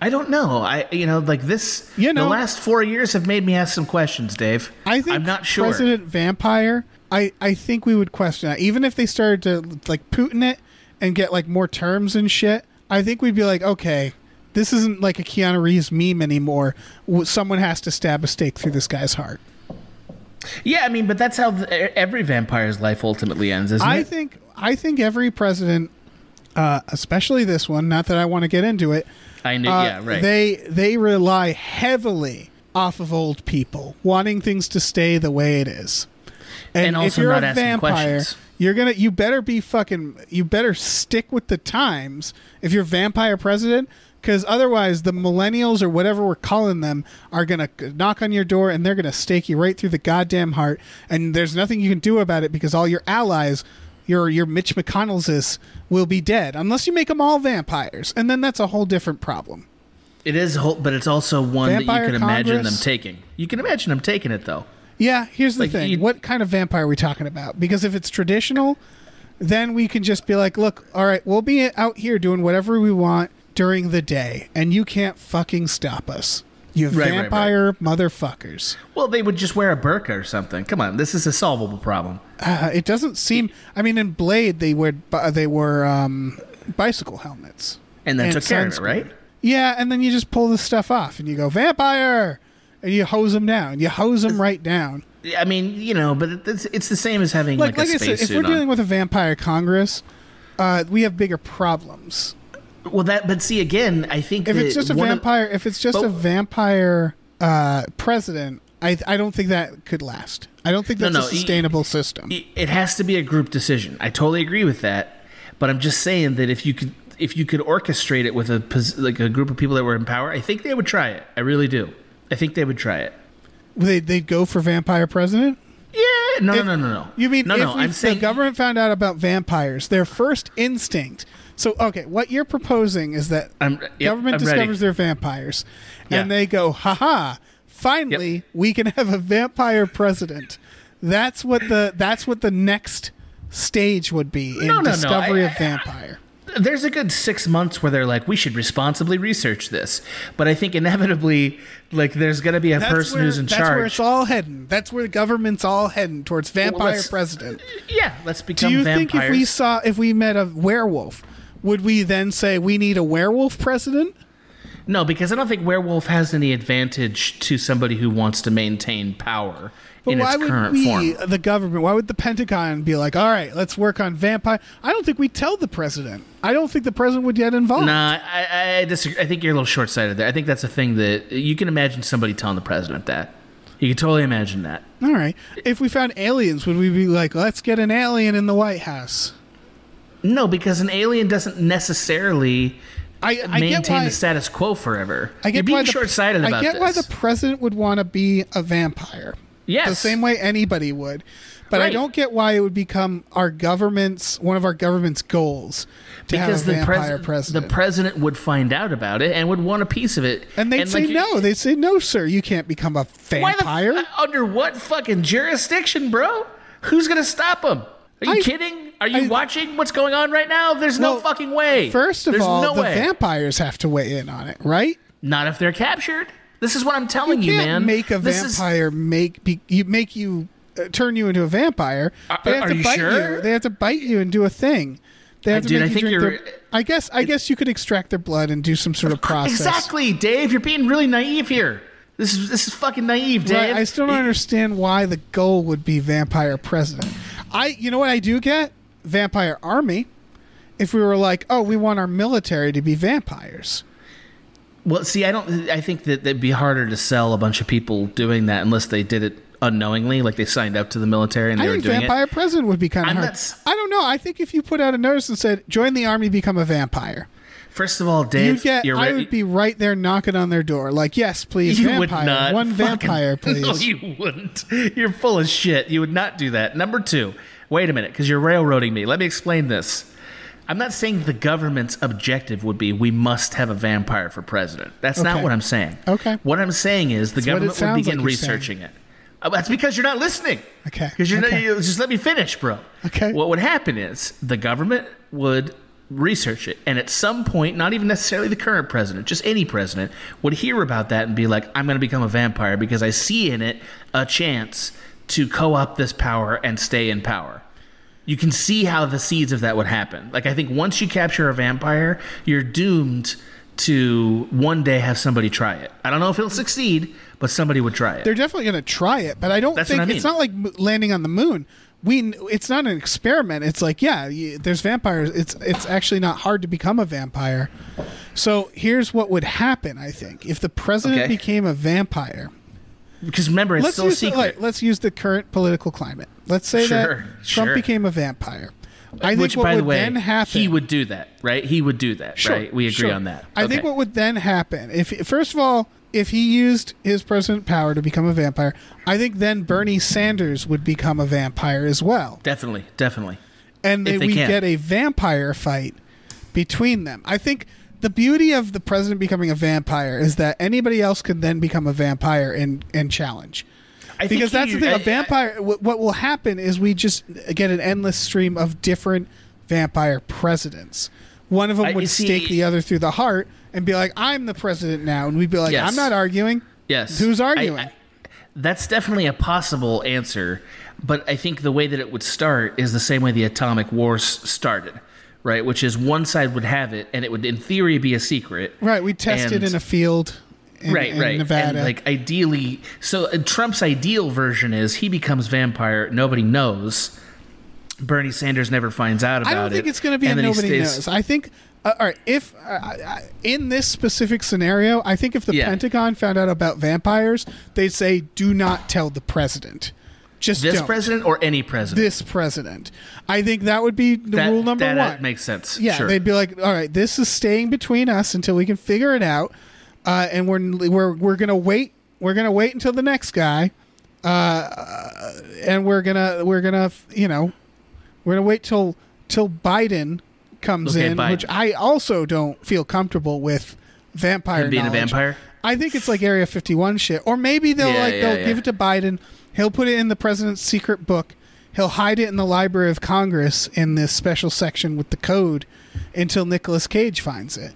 [SPEAKER 3] I don't know. I you know like this.
[SPEAKER 2] You know-
[SPEAKER 3] the last four years have made me ask some questions, Dave.
[SPEAKER 2] I think
[SPEAKER 3] I'm not sure.
[SPEAKER 2] President Vampire. I I think we would question that, even if they started to like Putin it and get like more terms and shit. I think we'd be like, okay, this isn't like a Keanu Reeves meme anymore. Someone has to stab a stake through this guy's heart.
[SPEAKER 3] Yeah, I mean, but that's how the, every vampire's life ultimately ends, isn't
[SPEAKER 2] I
[SPEAKER 3] it?
[SPEAKER 2] think I think every president, uh, especially this one, not that I want to get into it.
[SPEAKER 3] I knew.
[SPEAKER 2] uh,
[SPEAKER 3] yeah, right.
[SPEAKER 2] They they rely heavily off of old people wanting things to stay the way it is. And,
[SPEAKER 3] And
[SPEAKER 2] if you're
[SPEAKER 3] not
[SPEAKER 2] a
[SPEAKER 3] asking
[SPEAKER 2] vampire,
[SPEAKER 3] questions.
[SPEAKER 2] you're gonna you better be fucking you better stick with the times if you're vampire president because otherwise the millennials or whatever we're calling them are gonna knock on your door and they're gonna stake you right through the goddamn heart and there's nothing you can do about it because all your allies your your Mitch McConnell's will be dead unless you make them all vampires and then that's a whole different problem.
[SPEAKER 3] it is, whole, but it's also one that you can imagine them taking. You can imagine them taking it though.
[SPEAKER 2] Yeah, here's the
[SPEAKER 3] Like,
[SPEAKER 2] thing.
[SPEAKER 3] you-
[SPEAKER 2] what kind of vampire are we talking about? Because if it's traditional, then we can just be like, look, all right, we'll be out here doing whatever we want during the day, and you can't fucking stop us. You
[SPEAKER 3] Right, right, right.
[SPEAKER 2] vampire motherfuckers.
[SPEAKER 3] Well, they would just wear a burqa or something. Come on, this is a solvable problem.
[SPEAKER 2] Uh, it doesn't seem. I mean, in Blade, they were they were um, bicycle helmets.
[SPEAKER 3] And then
[SPEAKER 2] And
[SPEAKER 3] took care of it, right?
[SPEAKER 2] Yeah, and then you just pull the stuff off, and you go vampire, and you hose them down. You hose them right down.
[SPEAKER 3] I mean, you know, but it's, it's the same as having
[SPEAKER 2] like,
[SPEAKER 3] like,
[SPEAKER 2] like
[SPEAKER 3] a
[SPEAKER 2] I said, if we're
[SPEAKER 3] on.
[SPEAKER 2] dealing with a vampire Congress, uh, we have bigger problems.
[SPEAKER 3] Well, that. But see, again, I think
[SPEAKER 2] If it's just a
[SPEAKER 3] one of-
[SPEAKER 2] vampire, if it's just a vampire uh, president, I I don't think that could last. I don't think that's
[SPEAKER 3] no,
[SPEAKER 2] a
[SPEAKER 3] y-
[SPEAKER 2] sustainable system.
[SPEAKER 3] it it has to be a group decision. I totally agree with that, but I'm just saying that if you could if you could orchestrate it with a like a group of people that were in power, I think they would try it. I really do. I think they would try it.
[SPEAKER 2] They they'd go for vampire president.
[SPEAKER 3] Yeah, no,
[SPEAKER 2] If-
[SPEAKER 3] no, no, no, no.
[SPEAKER 2] You mean
[SPEAKER 3] no,
[SPEAKER 2] if
[SPEAKER 3] no?
[SPEAKER 2] we-
[SPEAKER 3] I'm saying
[SPEAKER 2] the government found out about vampires, their first instinct. So okay, what you're proposing is that
[SPEAKER 3] I'm- yep,
[SPEAKER 2] government
[SPEAKER 3] I'm ready.
[SPEAKER 2] discovers they're vampires, and they go, "Ha Finally,
[SPEAKER 3] Yep.
[SPEAKER 2] we can have a vampire president." That's what the that's what the next stage would be in
[SPEAKER 3] No, no, no,
[SPEAKER 2] discovery
[SPEAKER 3] I-
[SPEAKER 2] of vampire.
[SPEAKER 3] there's a good six months where they're like, we should responsibly research this. But I think inevitably, like, there's going to be a
[SPEAKER 2] That's
[SPEAKER 3] person
[SPEAKER 2] where,
[SPEAKER 3] who's in
[SPEAKER 2] that's
[SPEAKER 3] charge.
[SPEAKER 2] That's where it's all heading. That's where the government's all heading towards vampire
[SPEAKER 3] let's-
[SPEAKER 2] president.
[SPEAKER 3] yeah, let's become.
[SPEAKER 2] Do you
[SPEAKER 3] vampires.
[SPEAKER 2] think if we saw if we met a werewolf, would we then say we need a werewolf president?
[SPEAKER 3] no, because I don't think werewolf has any advantage to somebody who wants to maintain power
[SPEAKER 2] But
[SPEAKER 3] in
[SPEAKER 2] why
[SPEAKER 3] its
[SPEAKER 2] would
[SPEAKER 3] current
[SPEAKER 2] we,
[SPEAKER 3] form.
[SPEAKER 2] Uh, the government, why would the Pentagon be like, all right, let's work on vampire? I don't think we tell the president. I don't think the president would get involved.
[SPEAKER 3] Nah, I, I disagree. I think you're a little short sighted there. I think that's a thing that you can imagine somebody telling the president that. You can totally imagine that.
[SPEAKER 2] All right. If we found aliens, would we be like, let's get an alien in the White House?
[SPEAKER 3] No, because an alien doesn't necessarily
[SPEAKER 2] I, I
[SPEAKER 3] maintain
[SPEAKER 2] why,
[SPEAKER 3] the status quo forever.
[SPEAKER 2] I get
[SPEAKER 3] You're being
[SPEAKER 2] why the-
[SPEAKER 3] short sighted about
[SPEAKER 2] I get
[SPEAKER 3] this.
[SPEAKER 2] why the president would want to be a vampire.
[SPEAKER 3] yes.
[SPEAKER 2] the same way anybody would. But I don't get why it would become our government's one of our government's goals to
[SPEAKER 3] because
[SPEAKER 2] have a
[SPEAKER 3] the,
[SPEAKER 2] vampire
[SPEAKER 3] pres-
[SPEAKER 2] president.
[SPEAKER 3] the president would find out about it and would want a piece of it.
[SPEAKER 2] and they'd say
[SPEAKER 3] like,
[SPEAKER 2] no. They'd say no, sir. You can't become a vampire.
[SPEAKER 3] f- under what fucking jurisdiction, bro? Who's gonna stop him? Are you
[SPEAKER 2] I-
[SPEAKER 3] kidding? Are you
[SPEAKER 2] I-
[SPEAKER 3] watching what's going on right now? There's no fucking way.
[SPEAKER 2] First of
[SPEAKER 3] There's
[SPEAKER 2] all,
[SPEAKER 3] no
[SPEAKER 2] the
[SPEAKER 3] way.
[SPEAKER 2] vampires have to weigh in on it, right?
[SPEAKER 3] Not if they're captured. This is what I'm telling
[SPEAKER 2] You
[SPEAKER 3] you, man.
[SPEAKER 2] make a
[SPEAKER 3] This is-
[SPEAKER 2] vampire make be, you make you uh, turn you into a vampire.
[SPEAKER 3] Are-
[SPEAKER 2] they have
[SPEAKER 3] are
[SPEAKER 2] to
[SPEAKER 3] you
[SPEAKER 2] bite
[SPEAKER 3] sure?
[SPEAKER 2] you. They have to bite you and do a thing. They have
[SPEAKER 3] Uh,
[SPEAKER 2] to
[SPEAKER 3] dude,
[SPEAKER 2] make
[SPEAKER 3] I
[SPEAKER 2] you
[SPEAKER 3] think
[SPEAKER 2] drink
[SPEAKER 3] you're-
[SPEAKER 2] their. I guess. I guess you could extract their blood and do some sort of process.
[SPEAKER 3] exactly, Dave. You're being really naive here. This is this is fucking naive, Dave.
[SPEAKER 2] Right, I still don't understand why the goal would be vampire president. I, you know what I do get? Vampire army. If we were like, oh, we want our military to be vampires.
[SPEAKER 3] Well, see, I don't. I think that it'd be harder to sell a bunch of people doing that unless they did it unknowingly, like they signed up to the military and they
[SPEAKER 2] I
[SPEAKER 3] were
[SPEAKER 2] think
[SPEAKER 3] doing
[SPEAKER 2] vampire
[SPEAKER 3] it.
[SPEAKER 2] president would be kind of
[SPEAKER 3] I'm
[SPEAKER 2] hard.
[SPEAKER 3] not
[SPEAKER 2] I don't know. I think if you put out a notice and said, join the army, become a vampire,
[SPEAKER 3] First of all, Dave,
[SPEAKER 2] you get.
[SPEAKER 3] you're
[SPEAKER 2] I would be right there knocking on their door, like, yes, please,
[SPEAKER 3] You
[SPEAKER 2] vampire,
[SPEAKER 3] would not.
[SPEAKER 2] one
[SPEAKER 3] fucking-
[SPEAKER 2] vampire, [LAUGHS] please.
[SPEAKER 3] No, you wouldn't. You're full of shit. You would not do that. Number two, wait a minute, because you're railroading me. Let me explain this. I'm not saying the government's objective would be we must have a vampire for president. That's not what I'm saying.
[SPEAKER 2] Okay.
[SPEAKER 3] What I'm saying is the
[SPEAKER 2] what it
[SPEAKER 3] government would begin
[SPEAKER 2] like you're saying.
[SPEAKER 3] researching it. Uh, That's because you're not listening.
[SPEAKER 2] Okay.
[SPEAKER 3] Because you're
[SPEAKER 2] Okay.
[SPEAKER 3] not, you, just let me finish, bro.
[SPEAKER 2] Okay.
[SPEAKER 3] What would happen is the government would research it, and at some point, not even necessarily the current president, just any president would hear about that and be like, "I'm going to become a vampire because I see in it a chance to co-opt this power and stay in power." You can see how the seeds of that would happen. Like I think once you capture a vampire, you're doomed to one day have somebody try it. I don't know if it'll succeed, but somebody would try it.
[SPEAKER 2] They're definitely going to try it, but I don't
[SPEAKER 3] That's
[SPEAKER 2] think
[SPEAKER 3] I mean.
[SPEAKER 2] it's not like landing on the moon. We it's not an experiment. It's like yeah, you, there's vampires. It's it's actually not hard to become a vampire. So here's what would happen. I think if the president
[SPEAKER 3] Okay.
[SPEAKER 2] became a vampire,
[SPEAKER 3] because remember, it's
[SPEAKER 2] let's
[SPEAKER 3] still a
[SPEAKER 2] use the,
[SPEAKER 3] secret.
[SPEAKER 2] like, let's use the current political climate. Let's say
[SPEAKER 3] Sure,
[SPEAKER 2] that Trump
[SPEAKER 3] sure.
[SPEAKER 2] became a vampire. I think
[SPEAKER 3] Which,
[SPEAKER 2] what
[SPEAKER 3] by
[SPEAKER 2] would
[SPEAKER 3] the way,
[SPEAKER 2] then happen.
[SPEAKER 3] he would do that, right? He would do that,
[SPEAKER 2] Sure,
[SPEAKER 3] right? We agree
[SPEAKER 2] sure.
[SPEAKER 3] on that.
[SPEAKER 2] I think what would then happen if first of all, if he used his president power to become a vampire, I think then Bernie Sanders would become a vampire as well,
[SPEAKER 3] definitely, definitely.
[SPEAKER 2] and they,
[SPEAKER 3] they
[SPEAKER 2] we
[SPEAKER 3] can.
[SPEAKER 2] get a vampire fight between them. I think the beauty of the president becoming a vampire is that anybody else can then become a vampire and and challenge.
[SPEAKER 3] I think
[SPEAKER 2] Because that's
[SPEAKER 3] he-
[SPEAKER 2] the thing.
[SPEAKER 3] I-
[SPEAKER 2] A vampire. wh- what will happen is we just get an endless stream of different vampire presidents. One of them
[SPEAKER 3] I-
[SPEAKER 2] would
[SPEAKER 3] see-
[SPEAKER 2] stake the other through the heart and be like, "I'm the president now," and we'd be like,
[SPEAKER 3] Yes.
[SPEAKER 2] "I'm not arguing."
[SPEAKER 3] Yes.
[SPEAKER 2] Who's arguing?
[SPEAKER 3] I- that's definitely a possible answer, but I think the way that it would start is the same way the atomic wars started, right? Which is one side would have it, and it would, in theory, be a secret.
[SPEAKER 2] right. We test it
[SPEAKER 3] And-
[SPEAKER 2] in a field. In,
[SPEAKER 3] right,
[SPEAKER 2] in
[SPEAKER 3] right.
[SPEAKER 2] Nevada.
[SPEAKER 3] And like ideally, so uh, Trump's ideal version is he becomes vampire, nobody knows. Bernie Sanders never finds out about it.
[SPEAKER 2] I
[SPEAKER 3] it.
[SPEAKER 2] don't think it's going to be a
[SPEAKER 3] and then he
[SPEAKER 2] nobody
[SPEAKER 3] stays-
[SPEAKER 2] knows. I think, uh, all right, if uh, in this specific scenario, I think if the
[SPEAKER 3] Yeah.
[SPEAKER 2] Pentagon found out about vampires, they'd say, "Do not tell the president." Just
[SPEAKER 3] This
[SPEAKER 2] don't.
[SPEAKER 3] president or any president.
[SPEAKER 2] This president. I think that would be the
[SPEAKER 3] that,
[SPEAKER 2] rule number
[SPEAKER 3] that,
[SPEAKER 2] one.
[SPEAKER 3] That makes sense.
[SPEAKER 2] Yeah,
[SPEAKER 3] sure.
[SPEAKER 2] they'd be like, "All right, this is staying between us until we can figure it out, uh, and we're we're we're gonna wait. We're gonna wait until the next guy, uh, and we're gonna we're gonna you know, we're gonna wait till till Biden comes
[SPEAKER 3] Okay,
[SPEAKER 2] in,
[SPEAKER 3] Biden.
[SPEAKER 2] which I also don't feel comfortable with vampire
[SPEAKER 3] Him being a vampire?
[SPEAKER 2] I think it's like Area 51 shit, or maybe they'll
[SPEAKER 3] Yeah,
[SPEAKER 2] like
[SPEAKER 3] yeah,
[SPEAKER 2] they'll
[SPEAKER 3] yeah.
[SPEAKER 2] give it to Biden. He'll put it in the president's secret book. he'll hide it in the Library of Congress in this special section with the code until Nicolas Cage finds it.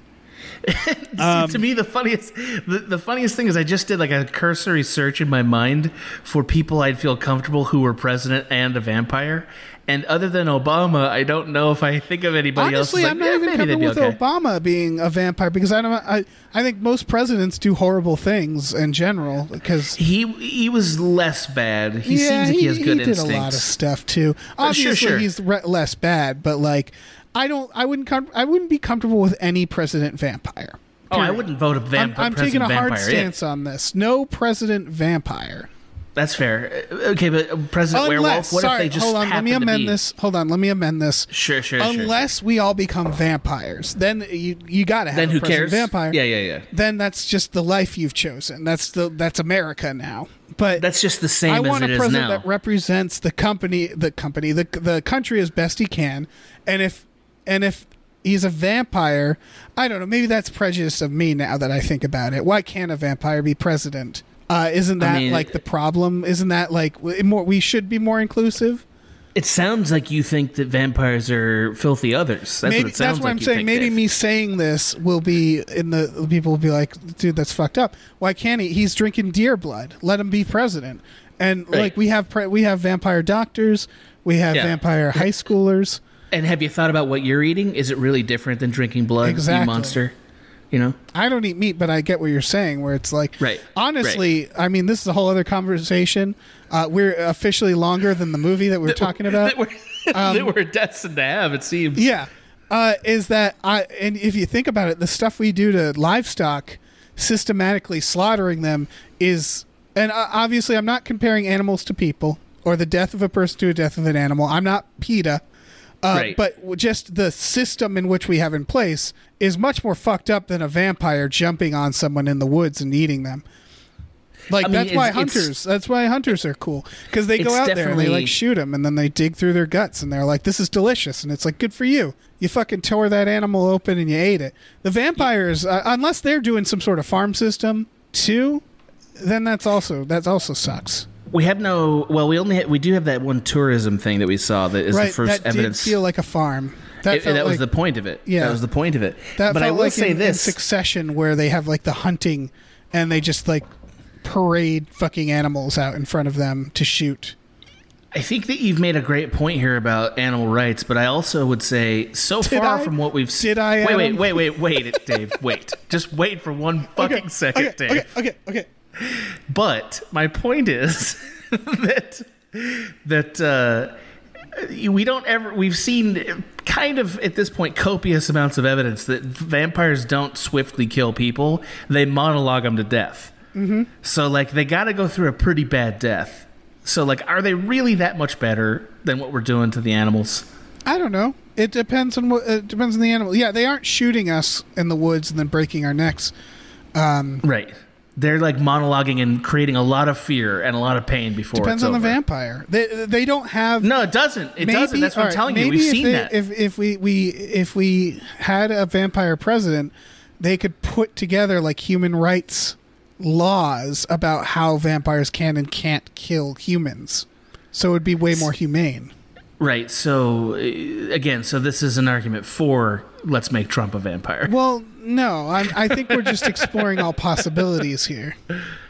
[SPEAKER 2] [LAUGHS]
[SPEAKER 3] See, to me, the funniest the, the funniest thing is I just did like a cursory search in my mind for people I'd feel comfortable who were president and a vampire. And other than Obama, I don't know if I think of anybody
[SPEAKER 2] Honestly,
[SPEAKER 3] else.
[SPEAKER 2] I'm not even comfortable with
[SPEAKER 3] okay.
[SPEAKER 2] Obama being a vampire because I don't. I, I think most presidents do horrible things in general because
[SPEAKER 3] He he was less bad. He
[SPEAKER 2] yeah,
[SPEAKER 3] seems like he, has good
[SPEAKER 2] did
[SPEAKER 3] instincts.
[SPEAKER 2] a lot of stuff too.
[SPEAKER 3] Uh,
[SPEAKER 2] Obviously,
[SPEAKER 3] sure, sure.
[SPEAKER 2] he's re- less bad, but like, I don't. I wouldn't. Com- I wouldn't be comfortable with any president vampire.
[SPEAKER 3] oh, I
[SPEAKER 2] period.
[SPEAKER 3] wouldn't vote a
[SPEAKER 2] I'm,
[SPEAKER 3] vampire.
[SPEAKER 2] I'm taking a hard stance on this. No president vampire.
[SPEAKER 3] That's fair. Okay, but President Werewolf. What
[SPEAKER 2] sorry,
[SPEAKER 3] if they just
[SPEAKER 2] hold on. Let me amend this. Hold on. Let me amend this.
[SPEAKER 3] Sure, sure, sure.
[SPEAKER 2] Unless we all become vampires, then you you got to have
[SPEAKER 3] Then
[SPEAKER 2] a
[SPEAKER 3] who cares?
[SPEAKER 2] vampire.
[SPEAKER 3] Yeah, yeah, yeah.
[SPEAKER 2] Then that's just the life you've chosen. That's the that's America now. But
[SPEAKER 3] That's just the same
[SPEAKER 2] I
[SPEAKER 3] as
[SPEAKER 2] want a president that represents the company, the company, the the country as best he can. And if and if he's a vampire, I don't know. Maybe that's prejudice of me now that I think about it. Why can't a vampire be president? Uh, isn't that
[SPEAKER 3] mean-
[SPEAKER 2] like the problem? Isn't that like more? We should be more inclusive.
[SPEAKER 3] It sounds like you think that vampires are filthy others. That's
[SPEAKER 2] maybe
[SPEAKER 3] what it sounds
[SPEAKER 2] that's what
[SPEAKER 3] like
[SPEAKER 2] I'm saying. Maybe
[SPEAKER 3] Dave.
[SPEAKER 2] me saying this will be in the people will be like, dude, that's fucked up. Why can't he? He's drinking deer blood. Let him be president. And
[SPEAKER 3] Right.
[SPEAKER 2] like we have pre- we have vampire doctors, we have
[SPEAKER 3] Yeah.
[SPEAKER 2] vampire high schoolers.
[SPEAKER 3] And have you thought about what you're eating? Is it really different than drinking blood,
[SPEAKER 2] Exactly.
[SPEAKER 3] monster? You know?
[SPEAKER 2] I don't eat meat, but I get what you're saying. Where it's like,
[SPEAKER 3] Right.
[SPEAKER 2] Honestly, I mean, this is a whole other conversation. Uh, we're officially longer than the movie that we we're talking about.
[SPEAKER 3] that we're, [LAUGHS] that we're destined to have, it seems.
[SPEAKER 2] Yeah, uh, is that I? And if you think about it, the stuff we do to livestock, systematically slaughtering them, is and uh, obviously I'm not comparing animals to people or the death of a person to a death of an animal. I'm not PETA. Uh,
[SPEAKER 3] Right.
[SPEAKER 2] But just the system in which we have in place is much more fucked up than a vampire jumping on someone in the woods and eating them. Like
[SPEAKER 3] I mean,
[SPEAKER 2] that's why hunters. That's why hunters are cool because they go out there and they like shoot them and then they dig through their guts and they're like, "This is delicious," and it's like, "Good for you." You fucking tore that animal open and you ate it. The vampires, uh, unless they're doing some sort of farm system too, then that's also that also sucks.
[SPEAKER 3] We have no. Well, we only we do have that one tourism thing that we saw that is
[SPEAKER 2] right?
[SPEAKER 3] the first
[SPEAKER 2] that
[SPEAKER 3] evidence.
[SPEAKER 2] did feel like a farm. That,
[SPEAKER 3] It- that was the point of it.
[SPEAKER 2] Yeah.
[SPEAKER 3] that was the point of it.
[SPEAKER 2] That
[SPEAKER 3] but I will
[SPEAKER 2] like
[SPEAKER 3] say
[SPEAKER 2] in,
[SPEAKER 3] this:
[SPEAKER 2] in Succession, where they have like the hunting, and they just like parade fucking animals out in front of them to shoot.
[SPEAKER 3] I think that you've made a great point here about animal rights, but I also would say so
[SPEAKER 2] Did
[SPEAKER 3] far
[SPEAKER 2] I?
[SPEAKER 3] from what we've seen.
[SPEAKER 2] Did I,
[SPEAKER 3] Wait, wait,
[SPEAKER 2] um?
[SPEAKER 3] wait, wait, wait, Dave. Wait, just wait for one [LAUGHS] fucking second,
[SPEAKER 2] okay,
[SPEAKER 3] Dave.
[SPEAKER 2] okay, okay, okay.
[SPEAKER 3] But my point is [LAUGHS] that that uh, we don't ever. We've seen kind of at this point copious amounts of evidence that vampires don't swiftly kill people; they monologue them to death. Mm-hmm. So, like, they got to go through a pretty bad death. So, like, are they really that much better than what we're doing to the animals?
[SPEAKER 2] I don't know. It depends on what. It depends on the animal. Yeah, they aren't shooting us in the woods and then breaking our necks.
[SPEAKER 3] Right. They're like monologuing and creating a lot of fear and a lot of pain before.
[SPEAKER 2] It
[SPEAKER 3] happens.
[SPEAKER 2] It depends on the vampire. They they don't have.
[SPEAKER 3] No, it doesn't. It doesn't. That's what I'm telling you. We've seen
[SPEAKER 2] they-
[SPEAKER 3] that.
[SPEAKER 2] If if we, we if we had a vampire president, they could put together like human rights laws about how vampires can and can't kill humans. So it would be way more humane.
[SPEAKER 3] Right. So uh, again, so this is an argument for let's make Trump a vampire.
[SPEAKER 2] Well, no, I'm, I think we're just exploring all possibilities here.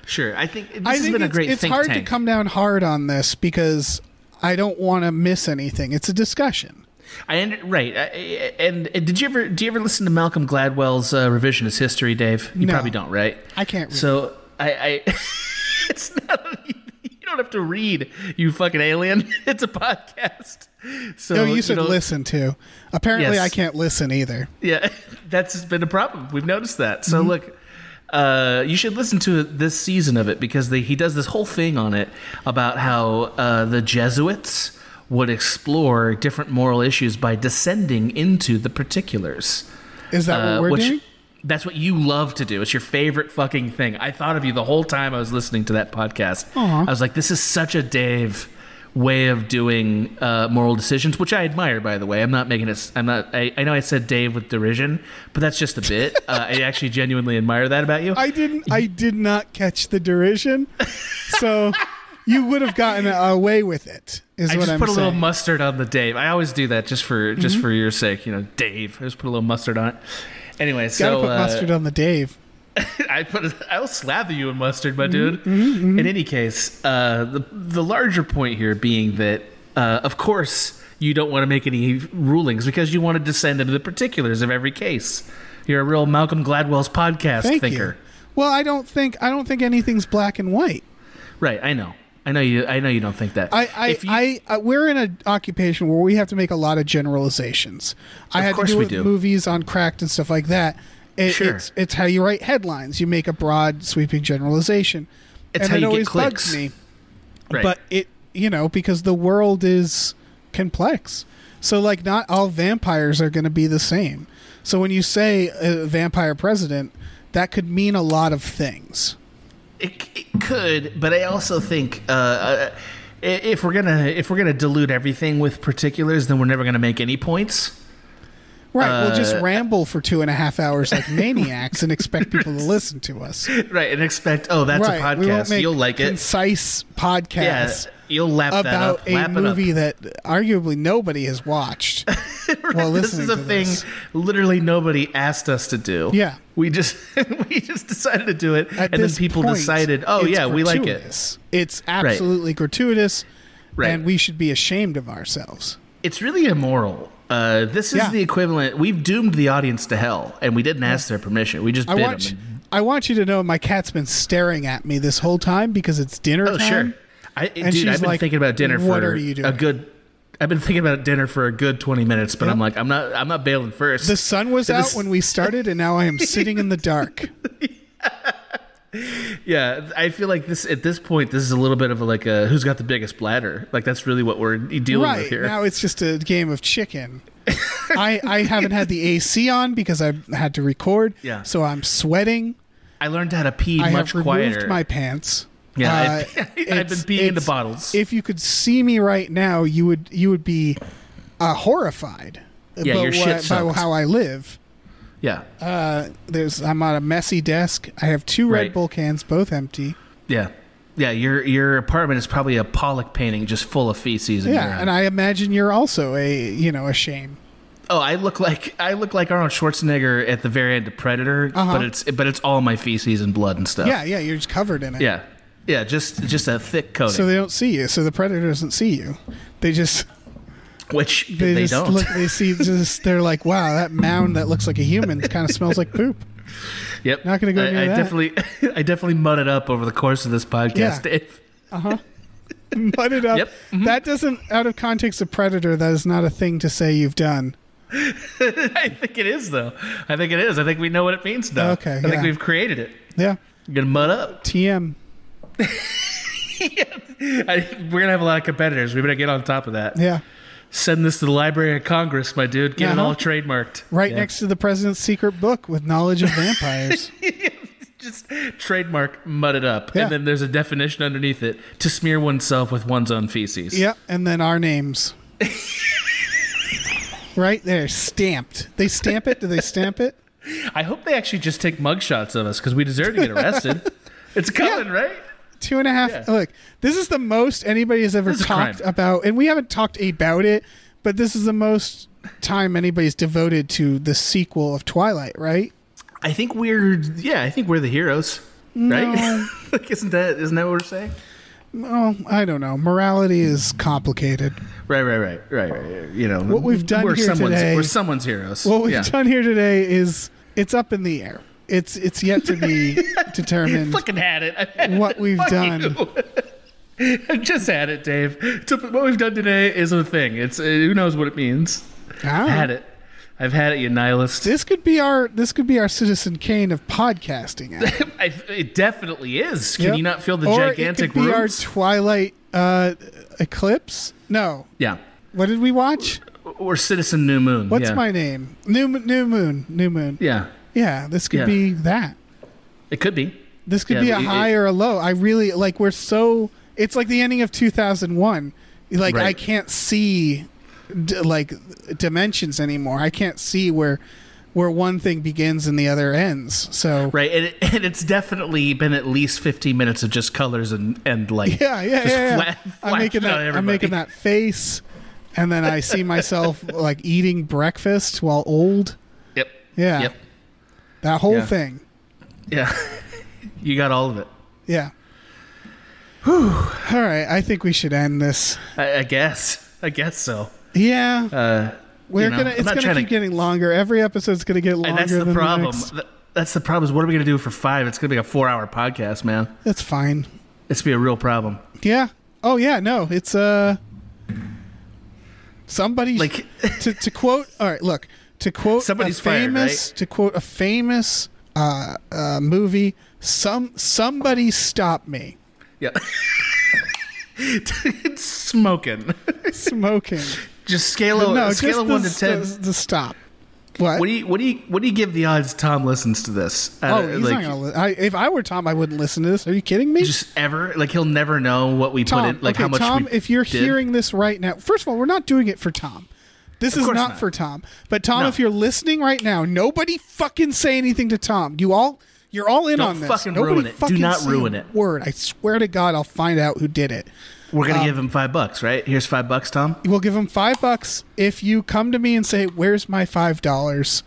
[SPEAKER 3] Sure. I think this
[SPEAKER 2] I
[SPEAKER 3] has
[SPEAKER 2] think
[SPEAKER 3] been a great
[SPEAKER 2] it's
[SPEAKER 3] think
[SPEAKER 2] hard
[SPEAKER 3] tank.
[SPEAKER 2] to come down hard on this because I don't want to miss anything. It's a discussion.
[SPEAKER 3] I right. And, and did you ever do you ever listen to Malcolm Gladwell's uh, revisionist history, Dave? You
[SPEAKER 2] No.
[SPEAKER 3] probably don't, right?
[SPEAKER 2] I can't read.
[SPEAKER 3] So I, I [LAUGHS] it's not. You don't have to read, you fucking alien. [LAUGHS] It's a podcast. So
[SPEAKER 2] No, you said
[SPEAKER 3] know,
[SPEAKER 2] listen to. Apparently,
[SPEAKER 3] Yes.
[SPEAKER 2] I can't listen either.
[SPEAKER 3] Yeah, [LAUGHS] that's been a problem. We've noticed that.
[SPEAKER 2] Mm-hmm.
[SPEAKER 3] So look, uh, you should listen to this season of it because they, he does this whole thing on it about how uh, the Jesuits would explore different moral issues by descending into the particulars.
[SPEAKER 2] Is that
[SPEAKER 3] Uh,
[SPEAKER 2] what we're
[SPEAKER 3] which-
[SPEAKER 2] doing?
[SPEAKER 3] That's what you love to do. It's your favorite fucking thing. I thought of you the whole time I was listening to that podcast.
[SPEAKER 2] Aw.
[SPEAKER 3] I was like, this is such a Dave way of doing uh, moral decisions, which I admire, by the way. I'm not making it. I'm not. I, I know I said Dave with derision, but that's just a bit. [LAUGHS] uh, I actually genuinely admire that about you.
[SPEAKER 2] I didn't. I did not catch the derision. So you would have gotten away with it. Is
[SPEAKER 3] I
[SPEAKER 2] what
[SPEAKER 3] just
[SPEAKER 2] I'm
[SPEAKER 3] put a little mustard on the Dave. I always do that just for just
[SPEAKER 2] Mm-hmm.
[SPEAKER 3] for your sake, you know, Dave. I just put a little mustard on it. Anyway,
[SPEAKER 2] Gotta
[SPEAKER 3] so
[SPEAKER 2] put
[SPEAKER 3] uh,
[SPEAKER 2] mustard on the Dave. [LAUGHS]
[SPEAKER 3] I put I'll slather you in mustard, my
[SPEAKER 2] Mm-hmm,
[SPEAKER 3] dude. In any case, uh, the the larger point here being that, uh, of course, you don't want to make any rulings because you want to descend into the particulars of every case. You're a real Malcolm Gladwell's podcast
[SPEAKER 2] Thank
[SPEAKER 3] thinker,
[SPEAKER 2] you. Well, I don't think I don't think anything's black and white.
[SPEAKER 3] right? I know, I know you. I know you don't think that.
[SPEAKER 2] I, I,
[SPEAKER 3] you-
[SPEAKER 2] I, uh, we're in an occupation where we have to make a lot of generalizations. I had to do
[SPEAKER 3] do.
[SPEAKER 2] movies on Cracked and stuff like that. It,
[SPEAKER 3] Sure.
[SPEAKER 2] It's it's how you write headlines. You make a broad, sweeping generalization.
[SPEAKER 3] It's
[SPEAKER 2] and
[SPEAKER 3] how
[SPEAKER 2] it
[SPEAKER 3] you get
[SPEAKER 2] always
[SPEAKER 3] clicks.
[SPEAKER 2] bugs me.
[SPEAKER 3] Right.
[SPEAKER 2] But it, you know, because the world is complex. So, like, not all vampires are going to be the same. So, when you say a vampire president, that could mean a lot of things.
[SPEAKER 3] It, it could, but I also think uh, uh, if we're gonna if we're gonna dilute everything with particulars, then we're never gonna make any points.
[SPEAKER 2] Right. we'll just
[SPEAKER 3] Uh,
[SPEAKER 2] ramble for two and a half hours like [LAUGHS] maniacs and expect people to listen to us. [LAUGHS]
[SPEAKER 3] Right, and expect oh that's
[SPEAKER 2] right.
[SPEAKER 3] a podcast. You'll like it.
[SPEAKER 2] concise
[SPEAKER 3] Yeah,
[SPEAKER 2] podcasts
[SPEAKER 3] you'll lap that
[SPEAKER 2] about
[SPEAKER 3] up.
[SPEAKER 2] a movie that arguably nobody has watched. [LAUGHS] while
[SPEAKER 3] this is a thing
[SPEAKER 2] this.
[SPEAKER 3] literally nobody asked us to do.
[SPEAKER 2] Yeah.
[SPEAKER 3] we just [LAUGHS] we just decided to do it,
[SPEAKER 2] At
[SPEAKER 3] and then people
[SPEAKER 2] point,
[SPEAKER 3] decided, oh yeah, we like it.
[SPEAKER 2] It's absolutely gratuitous,
[SPEAKER 3] Right.
[SPEAKER 2] and we should be ashamed of ourselves.
[SPEAKER 3] It's really immoral. Uh, this is
[SPEAKER 2] Yeah.
[SPEAKER 3] the equivalent. We've doomed the audience to hell, and we didn't ask their permission. We just
[SPEAKER 2] I
[SPEAKER 3] bid
[SPEAKER 2] want
[SPEAKER 3] them.
[SPEAKER 2] I want you to know my cat's been staring at me this whole time because it's dinner
[SPEAKER 3] Oh
[SPEAKER 2] time.
[SPEAKER 3] sure, I,
[SPEAKER 2] And
[SPEAKER 3] dude,
[SPEAKER 2] she's
[SPEAKER 3] I've been
[SPEAKER 2] like,
[SPEAKER 3] thinking about dinner
[SPEAKER 2] "What
[SPEAKER 3] for
[SPEAKER 2] are you
[SPEAKER 3] a good. I've been thinking about dinner for a good twenty minutes, but
[SPEAKER 2] Yep.
[SPEAKER 3] I'm like, I'm not. I'm not bailing first.
[SPEAKER 2] The sun was out
[SPEAKER 3] this-
[SPEAKER 2] when we started, and now I am sitting in the [LAUGHS] dark.
[SPEAKER 3] Yeah, I feel like this at this point, this is a little bit of a, like a who's got the biggest bladder. Like that's really what we're dealing with
[SPEAKER 2] right
[SPEAKER 3] here.
[SPEAKER 2] now, it's just a game of chicken. [LAUGHS] I I haven't had the AC on because I had to record.
[SPEAKER 3] Yeah.
[SPEAKER 2] So I'm sweating.
[SPEAKER 3] I learned how to pee
[SPEAKER 2] I
[SPEAKER 3] much
[SPEAKER 2] have removed
[SPEAKER 3] quieter.
[SPEAKER 2] my pants.
[SPEAKER 3] Yeah,
[SPEAKER 2] Uh,
[SPEAKER 3] I've, [LAUGHS] I've been peeing into
[SPEAKER 2] it's-
[SPEAKER 3] bottles.
[SPEAKER 2] If you could see me right now, you would you would be uh, horrified.
[SPEAKER 3] Yeah,
[SPEAKER 2] by
[SPEAKER 3] you're shit
[SPEAKER 2] what- by how I live.
[SPEAKER 3] yeah,
[SPEAKER 2] Uh, there's I'm on a messy desk. I have two
[SPEAKER 3] Right.
[SPEAKER 2] Red Bull cans, both empty.
[SPEAKER 3] yeah, yeah. Your your apartment is probably a Pollock painting, just full of feces.
[SPEAKER 2] Yeah, and I imagine you're also a you know a shame.
[SPEAKER 3] oh, I look like I look like Arnold Schwarzenegger at the very end of Predator,
[SPEAKER 2] Uh-huh.
[SPEAKER 3] but it's but it's all my feces and blood and stuff.
[SPEAKER 2] Yeah, yeah, you're just covered in it.
[SPEAKER 3] yeah, yeah. Just just a thick coating,
[SPEAKER 2] So they don't see you. So the predator doesn't see you. They just
[SPEAKER 3] which
[SPEAKER 2] they,
[SPEAKER 3] they,
[SPEAKER 2] just
[SPEAKER 3] don't.
[SPEAKER 2] look. They see just. They're like, wow, that mound that looks like a human kind of smells like poop.
[SPEAKER 3] Yep,
[SPEAKER 2] Not gonna go
[SPEAKER 3] I, I definitely [LAUGHS] I definitely mudded up over the course of this podcast,
[SPEAKER 2] Yeah.
[SPEAKER 3] Dave. [LAUGHS]
[SPEAKER 2] Put it up.
[SPEAKER 3] Yep. Mm-hmm.
[SPEAKER 2] That doesn't, out of context of predator, that is not a thing to say you've done. [LAUGHS]
[SPEAKER 3] I think it is though. I think it is. I think we know what it means now.
[SPEAKER 2] Okay,
[SPEAKER 3] I think we've created it.
[SPEAKER 2] Yeah.
[SPEAKER 3] You're gonna mud up.
[SPEAKER 2] TM. [LAUGHS]
[SPEAKER 3] I, we're gonna have a lot of competitors. We better get on top of that.
[SPEAKER 2] Yeah.
[SPEAKER 3] Send this to the Library of Congress, my dude. Get it
[SPEAKER 2] Uh-huh.
[SPEAKER 3] all trademarked.
[SPEAKER 2] Right
[SPEAKER 3] Yeah.
[SPEAKER 2] next to the president's secret book with knowledge of vampires. [LAUGHS]
[SPEAKER 3] Just trademark, mud it up,
[SPEAKER 2] Yeah.
[SPEAKER 3] and then there's a definition underneath it to smear oneself with one's own feces.
[SPEAKER 2] yep. And then our names. right there, stamped. They stamp it? Do they stamp it? [LAUGHS]
[SPEAKER 3] I hope they actually just take mugshots of us because we deserve to get arrested. it's coming, right?
[SPEAKER 2] Two and a half.
[SPEAKER 3] Yeah.
[SPEAKER 2] Look, this is the most anybody has ever
[SPEAKER 3] This is a
[SPEAKER 2] talked about, and we haven't talked about it, but this is the most time anybody's devoted to the sequel of Twilight, right?
[SPEAKER 3] I think we're yeah. I think we're the heroes, right? [LAUGHS] like, isn't that isn't that what we're saying?
[SPEAKER 2] Oh, I don't know. Morality is complicated.
[SPEAKER 3] Right, right, right, right, right. You know
[SPEAKER 2] What we've done
[SPEAKER 3] we're
[SPEAKER 2] here
[SPEAKER 3] someone's,
[SPEAKER 2] today-
[SPEAKER 3] We're someone's heroes.
[SPEAKER 2] What we've
[SPEAKER 3] yeah.
[SPEAKER 2] done here today is it's up in the air. It's it's yet to be [LAUGHS] determined.
[SPEAKER 3] fucking had it. [LAUGHS]
[SPEAKER 2] What we've
[SPEAKER 3] Fuck
[SPEAKER 2] done.
[SPEAKER 3] you. I [LAUGHS] just had it, Dave. What we've done today is a thing. It's uh, who knows what it means.
[SPEAKER 2] Ah.
[SPEAKER 3] Had it. I've had it, you nihilist.
[SPEAKER 2] This could be our this could be our Citizen Kane of podcasting.
[SPEAKER 3] I, it definitely is. Can
[SPEAKER 2] Yep.
[SPEAKER 3] you not feel the
[SPEAKER 2] or
[SPEAKER 3] gigantic
[SPEAKER 2] it could be our? Twilight uh, eclipse. No,
[SPEAKER 3] yeah.
[SPEAKER 2] what did we watch?
[SPEAKER 3] Or Citizen New Moon.
[SPEAKER 2] What's
[SPEAKER 3] yeah.
[SPEAKER 2] my name? New New Moon. New Moon.
[SPEAKER 3] Yeah.
[SPEAKER 2] Yeah, this could
[SPEAKER 3] Yeah.
[SPEAKER 2] be that.
[SPEAKER 3] It could be.
[SPEAKER 2] This could
[SPEAKER 3] Yeah,
[SPEAKER 2] be a
[SPEAKER 3] it-
[SPEAKER 2] high or a low. I really like. We're so. It's like the ending of 2001. Like
[SPEAKER 3] Right.
[SPEAKER 2] I can't see, d- like dimensions anymore. I can't see where where one thing begins and the other ends. So
[SPEAKER 3] Right, and, it, [LAUGHS] and it's definitely been at least 15 minutes of just colors and, and like
[SPEAKER 2] yeah, yeah,
[SPEAKER 3] Just
[SPEAKER 2] yeah. yeah.
[SPEAKER 3] fla-
[SPEAKER 2] I'm making that. I'm making that face, and then I see myself [LAUGHS] like eating breakfast while old.
[SPEAKER 3] Yep.
[SPEAKER 2] Yeah,
[SPEAKER 3] Yep.
[SPEAKER 2] That whole
[SPEAKER 3] Yeah.
[SPEAKER 2] thing.
[SPEAKER 3] Yeah. [LAUGHS] you got all of it.
[SPEAKER 2] Yeah. Whew. All right, I think we should end this.
[SPEAKER 3] I, I guess. I guess so.
[SPEAKER 2] Yeah,
[SPEAKER 3] Uh,
[SPEAKER 2] we're
[SPEAKER 3] you know,
[SPEAKER 2] gonna. It's gonna keep
[SPEAKER 3] to-
[SPEAKER 2] getting longer. Every episode's gonna get longer.
[SPEAKER 3] and that's the problem.
[SPEAKER 2] next.
[SPEAKER 3] That's the problem. Is what are we going to do for five? It's going to be a four-hour podcast, man.
[SPEAKER 2] That's fine.
[SPEAKER 3] It's to be a real problem.
[SPEAKER 2] Yeah. Oh yeah. No, it's uh. Somebody
[SPEAKER 3] Like- [LAUGHS]
[SPEAKER 2] to to quote. All right, look to quote
[SPEAKER 3] Somebody's
[SPEAKER 2] a
[SPEAKER 3] fired,
[SPEAKER 2] famous
[SPEAKER 3] right?
[SPEAKER 2] to quote a famous uh, uh movie. Some somebody stop me
[SPEAKER 3] Yeah. it's [LAUGHS] smoking.
[SPEAKER 2] smoking.
[SPEAKER 3] Just scale of
[SPEAKER 2] no,
[SPEAKER 3] scale of
[SPEAKER 2] the,
[SPEAKER 3] one to ten.
[SPEAKER 2] The, the stop. What?
[SPEAKER 3] What do you what do you what do you give the odds Tom listens to this?
[SPEAKER 2] oh,
[SPEAKER 3] Uh,
[SPEAKER 2] he's
[SPEAKER 3] like,
[SPEAKER 2] not gonna. Li- I, if I were Tom, I wouldn't listen to this. Are you kidding me?
[SPEAKER 3] just ever like he'll never know what we
[SPEAKER 2] Tom,
[SPEAKER 3] put in like
[SPEAKER 2] okay,
[SPEAKER 3] how much
[SPEAKER 2] Tom, if you're
[SPEAKER 3] did.
[SPEAKER 2] hearing this right now, first of all, we're not doing it for Tom. This is not,
[SPEAKER 3] not.
[SPEAKER 2] for Tom. But Tom,
[SPEAKER 3] No.
[SPEAKER 2] if you're listening right now, nobody fucking say anything to Tom. You all, you're all in
[SPEAKER 3] Don't
[SPEAKER 2] on this.
[SPEAKER 3] fucking
[SPEAKER 2] Nobody
[SPEAKER 3] ruin it. Do not ruin it.
[SPEAKER 2] Word. I swear to God, I'll find out who did it.
[SPEAKER 3] we're gonna give him five bucks, right? Here's five bucks, Tom.
[SPEAKER 2] We'll give him five bucks if you come to me and say, "Where's my five dollars?"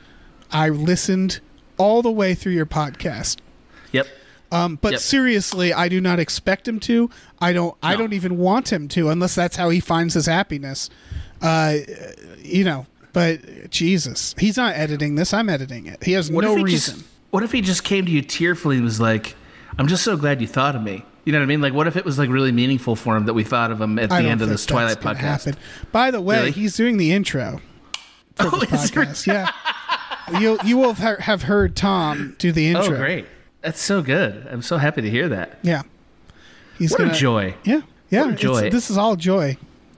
[SPEAKER 2] I listened all the way through your podcast.
[SPEAKER 3] Yep.
[SPEAKER 2] Um, but
[SPEAKER 3] Yep.
[SPEAKER 2] seriously, I do not expect him to. I don't. I don't even want him to, unless that's how he finds his happiness. Uh, you know. But Jesus, he's not editing this. I'm editing it. He has
[SPEAKER 3] What
[SPEAKER 2] no
[SPEAKER 3] he
[SPEAKER 2] reason.
[SPEAKER 3] just what if he just came to you tearfully and was like, "I'm just so glad you thought of me." You know what I mean? Like, what if it was like really meaningful for him that we thought of him at the end of this Twilight podcast?
[SPEAKER 2] happen. By the way,
[SPEAKER 3] Really?
[SPEAKER 2] he's doing the intro [LAUGHS] for
[SPEAKER 3] Oh,
[SPEAKER 2] the podcast. yeah, you you will have have heard Tom do the intro.
[SPEAKER 3] Oh, great! That's so good. I'm so happy to hear that.
[SPEAKER 2] Yeah, he's
[SPEAKER 3] What
[SPEAKER 2] gonna,
[SPEAKER 3] a joy!
[SPEAKER 2] Yeah, yeah.
[SPEAKER 3] Joy.
[SPEAKER 2] This is all joy.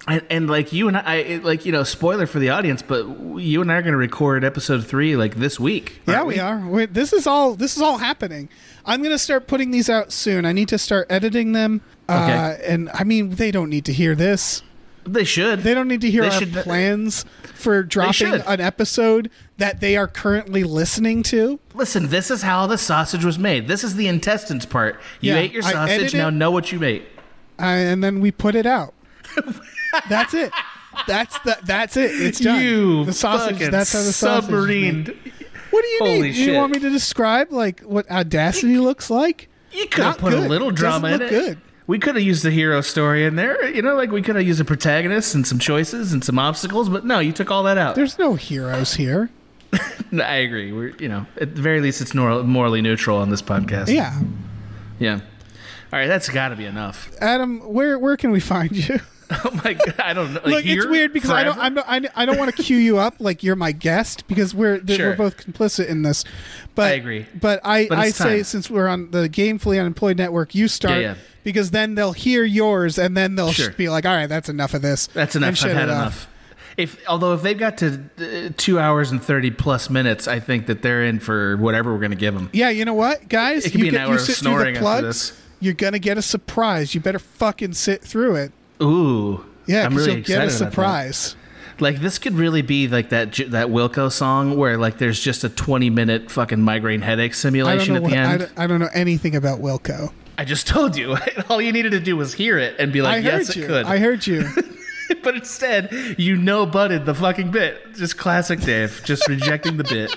[SPEAKER 3] And, and like you and I, it- like you know, spoiler for the audience, but you and I are going to record episode three like this week.
[SPEAKER 2] Yeah,
[SPEAKER 3] aren't
[SPEAKER 2] we are. Wait, this is all. This is all happening. I'm gonna start putting these out soon. I need to start editing them. Uh,
[SPEAKER 3] Okay.
[SPEAKER 2] and I mean, they don't need to hear this.
[SPEAKER 3] They should.
[SPEAKER 2] They don't need to hear
[SPEAKER 3] They
[SPEAKER 2] our
[SPEAKER 3] should-
[SPEAKER 2] plans for dropping an episode that they are currently listening to.
[SPEAKER 3] Listen, this is how the sausage was made. This is the intestines part. You
[SPEAKER 2] Yeah,
[SPEAKER 3] ate your sausage. Now know what you ate.
[SPEAKER 2] Uh, and then we put it out. [LAUGHS] that's it. That's the, That's it. It's done.
[SPEAKER 3] You
[SPEAKER 2] the sausage. That's how the sausage. What do you
[SPEAKER 3] Holy
[SPEAKER 2] need? Do
[SPEAKER 3] shit.
[SPEAKER 2] you want me to describe like what audacity looks like?
[SPEAKER 3] You could have put a little drama in it.
[SPEAKER 2] look good.
[SPEAKER 3] We could have used the hero story in there. You know, like we could have used a protagonist and some choices and some obstacles. But no, you took all that out.
[SPEAKER 2] There's no heroes here. [LAUGHS]
[SPEAKER 3] I agree. We're you know, at the very least, it's nor- morally neutral on this podcast.
[SPEAKER 2] Yeah.
[SPEAKER 3] Yeah. All right, that's got to be enough.
[SPEAKER 2] Adam, where where can we find you? [LAUGHS] [LAUGHS]
[SPEAKER 3] Oh my god, I don't know. Like,
[SPEAKER 2] Look, it's weird because I don't? I'm not, I, I don't want to cue you up like you're my guest because we're
[SPEAKER 3] Sure.
[SPEAKER 2] we're both complicit in this. But
[SPEAKER 3] I agree.
[SPEAKER 2] But I
[SPEAKER 3] But
[SPEAKER 2] I say
[SPEAKER 3] time.
[SPEAKER 2] since we're on the Gamefully Unemployed Network, you start
[SPEAKER 3] Yeah, yeah.
[SPEAKER 2] because then they'll hear yours and then they'll
[SPEAKER 3] Sure.
[SPEAKER 2] be like, all right, that's enough of this.
[SPEAKER 3] That's enough. I've had enough. If although if they've got to uh, two hours and thirty plus minutes, I think that they're in for whatever we're going to give them.
[SPEAKER 2] Yeah, you know what, guys?
[SPEAKER 3] It could
[SPEAKER 2] you
[SPEAKER 3] be an
[SPEAKER 2] get,
[SPEAKER 3] hour of snoring after this.
[SPEAKER 2] You're gonna get a surprise. You better fucking sit through it.
[SPEAKER 3] Ooh,
[SPEAKER 2] Yeah,
[SPEAKER 3] I'm really
[SPEAKER 2] you'll get a
[SPEAKER 3] excited about that.
[SPEAKER 2] surprise.
[SPEAKER 3] Like this could really be like that that Wilco song where like there's just a 20 minute fucking migraine headache simulation at
[SPEAKER 2] What,
[SPEAKER 3] the
[SPEAKER 2] I,
[SPEAKER 3] end.
[SPEAKER 2] don't, I don't know anything about Wilco.
[SPEAKER 3] I, just told you. [LAUGHS] All you needed to do was hear it and be like,
[SPEAKER 2] I
[SPEAKER 3] yes,
[SPEAKER 2] you.
[SPEAKER 3] it could.
[SPEAKER 2] I heard you. [LAUGHS]
[SPEAKER 3] but instead, you know, butted the fucking bit. Just classic Dave. Just rejecting the bit.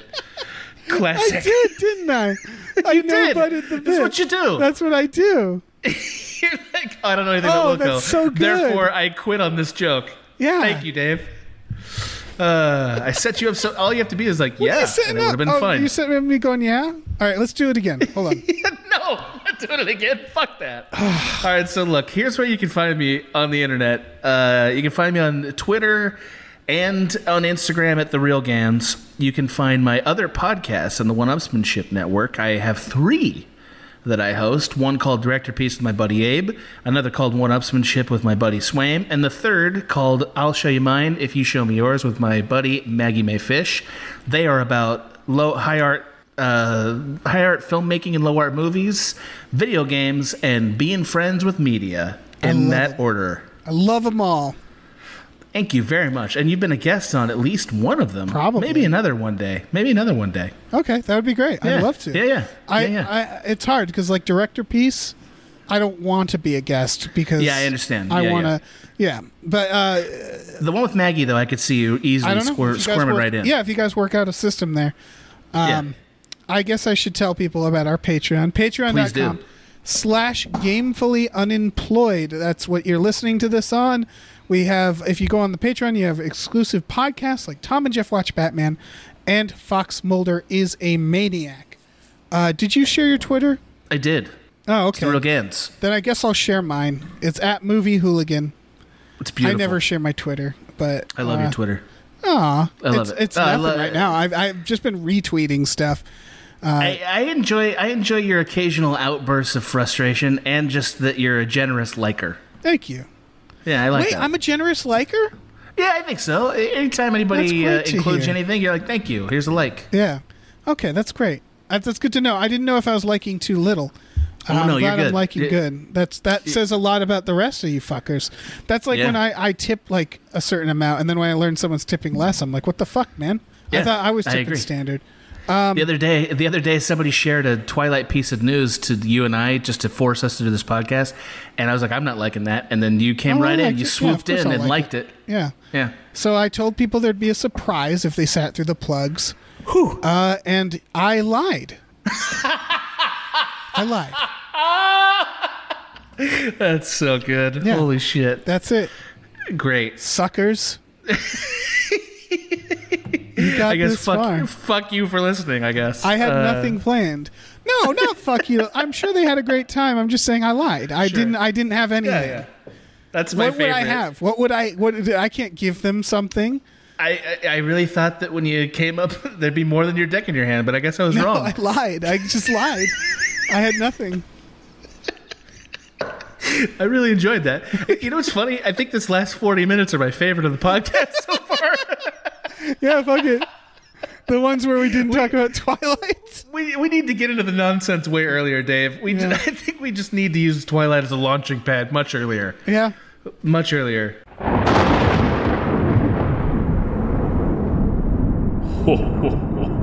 [SPEAKER 3] Classic.
[SPEAKER 2] I did, didn't I? [LAUGHS] I
[SPEAKER 3] did.
[SPEAKER 2] butted the bit.
[SPEAKER 3] That's what you do.
[SPEAKER 2] That's what I do. [LAUGHS]
[SPEAKER 3] You're like, I don't know anything
[SPEAKER 2] Oh,
[SPEAKER 3] about Wilco.
[SPEAKER 2] that's so good.
[SPEAKER 3] Therefore, I quit on this joke.
[SPEAKER 2] Yeah.
[SPEAKER 3] Thank you, Dave. Uh, I set you up so all you have to be is like, yeah, and it would have been
[SPEAKER 2] oh,
[SPEAKER 3] fun.
[SPEAKER 2] You with me going, yeah? All right, let's do it again. Hold on. [LAUGHS]
[SPEAKER 3] no, I'm not doing it again. Fuck that. [SIGHS] All right, so look, here's where you can find me on the internet. Uh, you can find me on Twitter and on Instagram at the Real Gans. You can find my other podcasts on the One Upsmanship Network. I have three that I host. One called Director Piece with my buddy Abe, another called One Upsmanship with my buddy Swaim, and the third called I'll Show You Mine If You Show Me Yours with my buddy Maggie Mae Fish. They are about low high art uh, high art filmmaking and low art movies, video games, and being friends with media in that
[SPEAKER 2] it.
[SPEAKER 3] order.
[SPEAKER 2] I love them all.
[SPEAKER 3] Thank you very much. And you've been a guest on at least one of them.
[SPEAKER 2] Probably.
[SPEAKER 3] Maybe another one day. Maybe another one day.
[SPEAKER 2] Okay, that would be great.
[SPEAKER 3] Yeah.
[SPEAKER 2] I'd love to.
[SPEAKER 3] Yeah, yeah.
[SPEAKER 2] I,
[SPEAKER 3] Yeah, yeah.
[SPEAKER 2] I it's hard because like director piece, I don't want to be a guest because
[SPEAKER 3] Yeah, I understand.
[SPEAKER 2] I
[SPEAKER 3] Yeah,
[SPEAKER 2] want to, yeah. But uh,
[SPEAKER 3] The one with Maggie, though, I could see you easily
[SPEAKER 2] know.
[SPEAKER 3] squir-
[SPEAKER 2] you
[SPEAKER 3] squirming
[SPEAKER 2] work-
[SPEAKER 3] right in.
[SPEAKER 2] Yeah, if you guys work out a system there, um,
[SPEAKER 3] Yeah.
[SPEAKER 2] I guess I should tell people about our Patreon. Patreon.com slash gamefully unemployed. That's what you're listening to this on. We have, if you go on the Patreon, you have exclusive podcasts like Tom and Jeff Watch Batman and Fox Mulder is a Maniac. Uh, did you share your Twitter?
[SPEAKER 3] I did.
[SPEAKER 2] Oh, okay.
[SPEAKER 3] real Gans.
[SPEAKER 2] Then I guess I'll share mine. It's at Movie Hooligan.
[SPEAKER 3] It's beautiful.
[SPEAKER 2] I never share my Twitter, but
[SPEAKER 3] I love
[SPEAKER 2] uh,
[SPEAKER 3] your Twitter.
[SPEAKER 2] Aw,
[SPEAKER 3] I love
[SPEAKER 2] it's,
[SPEAKER 3] it.
[SPEAKER 2] It's
[SPEAKER 3] Oh,
[SPEAKER 2] nothing right
[SPEAKER 3] it.
[SPEAKER 2] now. I've I've just been retweeting stuff.
[SPEAKER 3] I, I enjoy I enjoy your occasional outbursts of frustration and just that you're a generous liker.
[SPEAKER 2] Thank you.
[SPEAKER 3] Yeah, I like
[SPEAKER 2] Wait,
[SPEAKER 3] that.
[SPEAKER 2] I'm a generous liker.
[SPEAKER 3] yeah, I think so. Anytime anybody uh, includes
[SPEAKER 2] hear.
[SPEAKER 3] anything, you're like, "Thank you. Here's a like."
[SPEAKER 2] Yeah. Okay, that's great. That's, that's good to know. I didn't know if I was liking too little.
[SPEAKER 3] Oh,
[SPEAKER 2] I'm
[SPEAKER 3] no, you're
[SPEAKER 2] glad I'm liking
[SPEAKER 3] Yeah.
[SPEAKER 2] good. That's that says a lot about the rest of you fuckers. That's like
[SPEAKER 3] Yeah.
[SPEAKER 2] when I, I tip like a certain amount, and then when I learn someone's tipping less, I'm like, what the fuck, man?
[SPEAKER 3] Yeah, I
[SPEAKER 2] thought I was
[SPEAKER 3] I
[SPEAKER 2] tipping
[SPEAKER 3] agree.
[SPEAKER 2] standard.
[SPEAKER 3] The other day, the other day, somebody shared a Twilight piece of news to you and I just to force us to do this podcast, and I was like, "I'm not liking that." And then you came
[SPEAKER 2] Oh,
[SPEAKER 3] right in, you
[SPEAKER 2] it.
[SPEAKER 3] Swooped
[SPEAKER 2] course
[SPEAKER 3] in and
[SPEAKER 2] like
[SPEAKER 3] liked
[SPEAKER 2] it.
[SPEAKER 3] it.
[SPEAKER 2] Yeah.
[SPEAKER 3] Yeah.
[SPEAKER 2] So I told people there'd be a surprise if they sat through the plugs. Uh, and I lied. I lied. [LAUGHS]
[SPEAKER 3] That's so good.
[SPEAKER 2] Yeah.
[SPEAKER 3] Holy shit!
[SPEAKER 2] That's it.
[SPEAKER 3] Great.
[SPEAKER 2] Suckers. [LAUGHS] [LAUGHS]
[SPEAKER 3] I guess fuck
[SPEAKER 2] far.
[SPEAKER 3] fuck you for listening. I guess
[SPEAKER 2] I had
[SPEAKER 3] Uh,
[SPEAKER 2] nothing planned. No, not fuck you. [LAUGHS] I'm sure they had a great time. I'm just saying I lied. I
[SPEAKER 3] Sure.
[SPEAKER 2] didn't. I didn't have anything.
[SPEAKER 3] Yeah, yeah. That's my
[SPEAKER 2] What
[SPEAKER 3] favorite.
[SPEAKER 2] would I have? What would I? What I can't give them something.
[SPEAKER 3] I, I I really thought that when you came up, [LAUGHS] there'd be more than your dick in your hand, but I guess I was
[SPEAKER 2] No,
[SPEAKER 3] wrong.
[SPEAKER 2] I lied. I just lied. I had nothing.
[SPEAKER 3] I really enjoyed that. You know what's funny? I think this last 40 minutes are my favorite of the podcast so far. [LAUGHS]
[SPEAKER 2] Yeah, fuck it. The ones where we didn't talk about Twilight.
[SPEAKER 3] we, we need to get into the nonsense way earlier, Dave. We
[SPEAKER 2] Yeah. [LAUGHS]
[SPEAKER 3] I think we just need to use Twilight as a launching pad much earlier.
[SPEAKER 2] Yeah.
[SPEAKER 3] Much earlier.
[SPEAKER 1] Ho, ho, ho,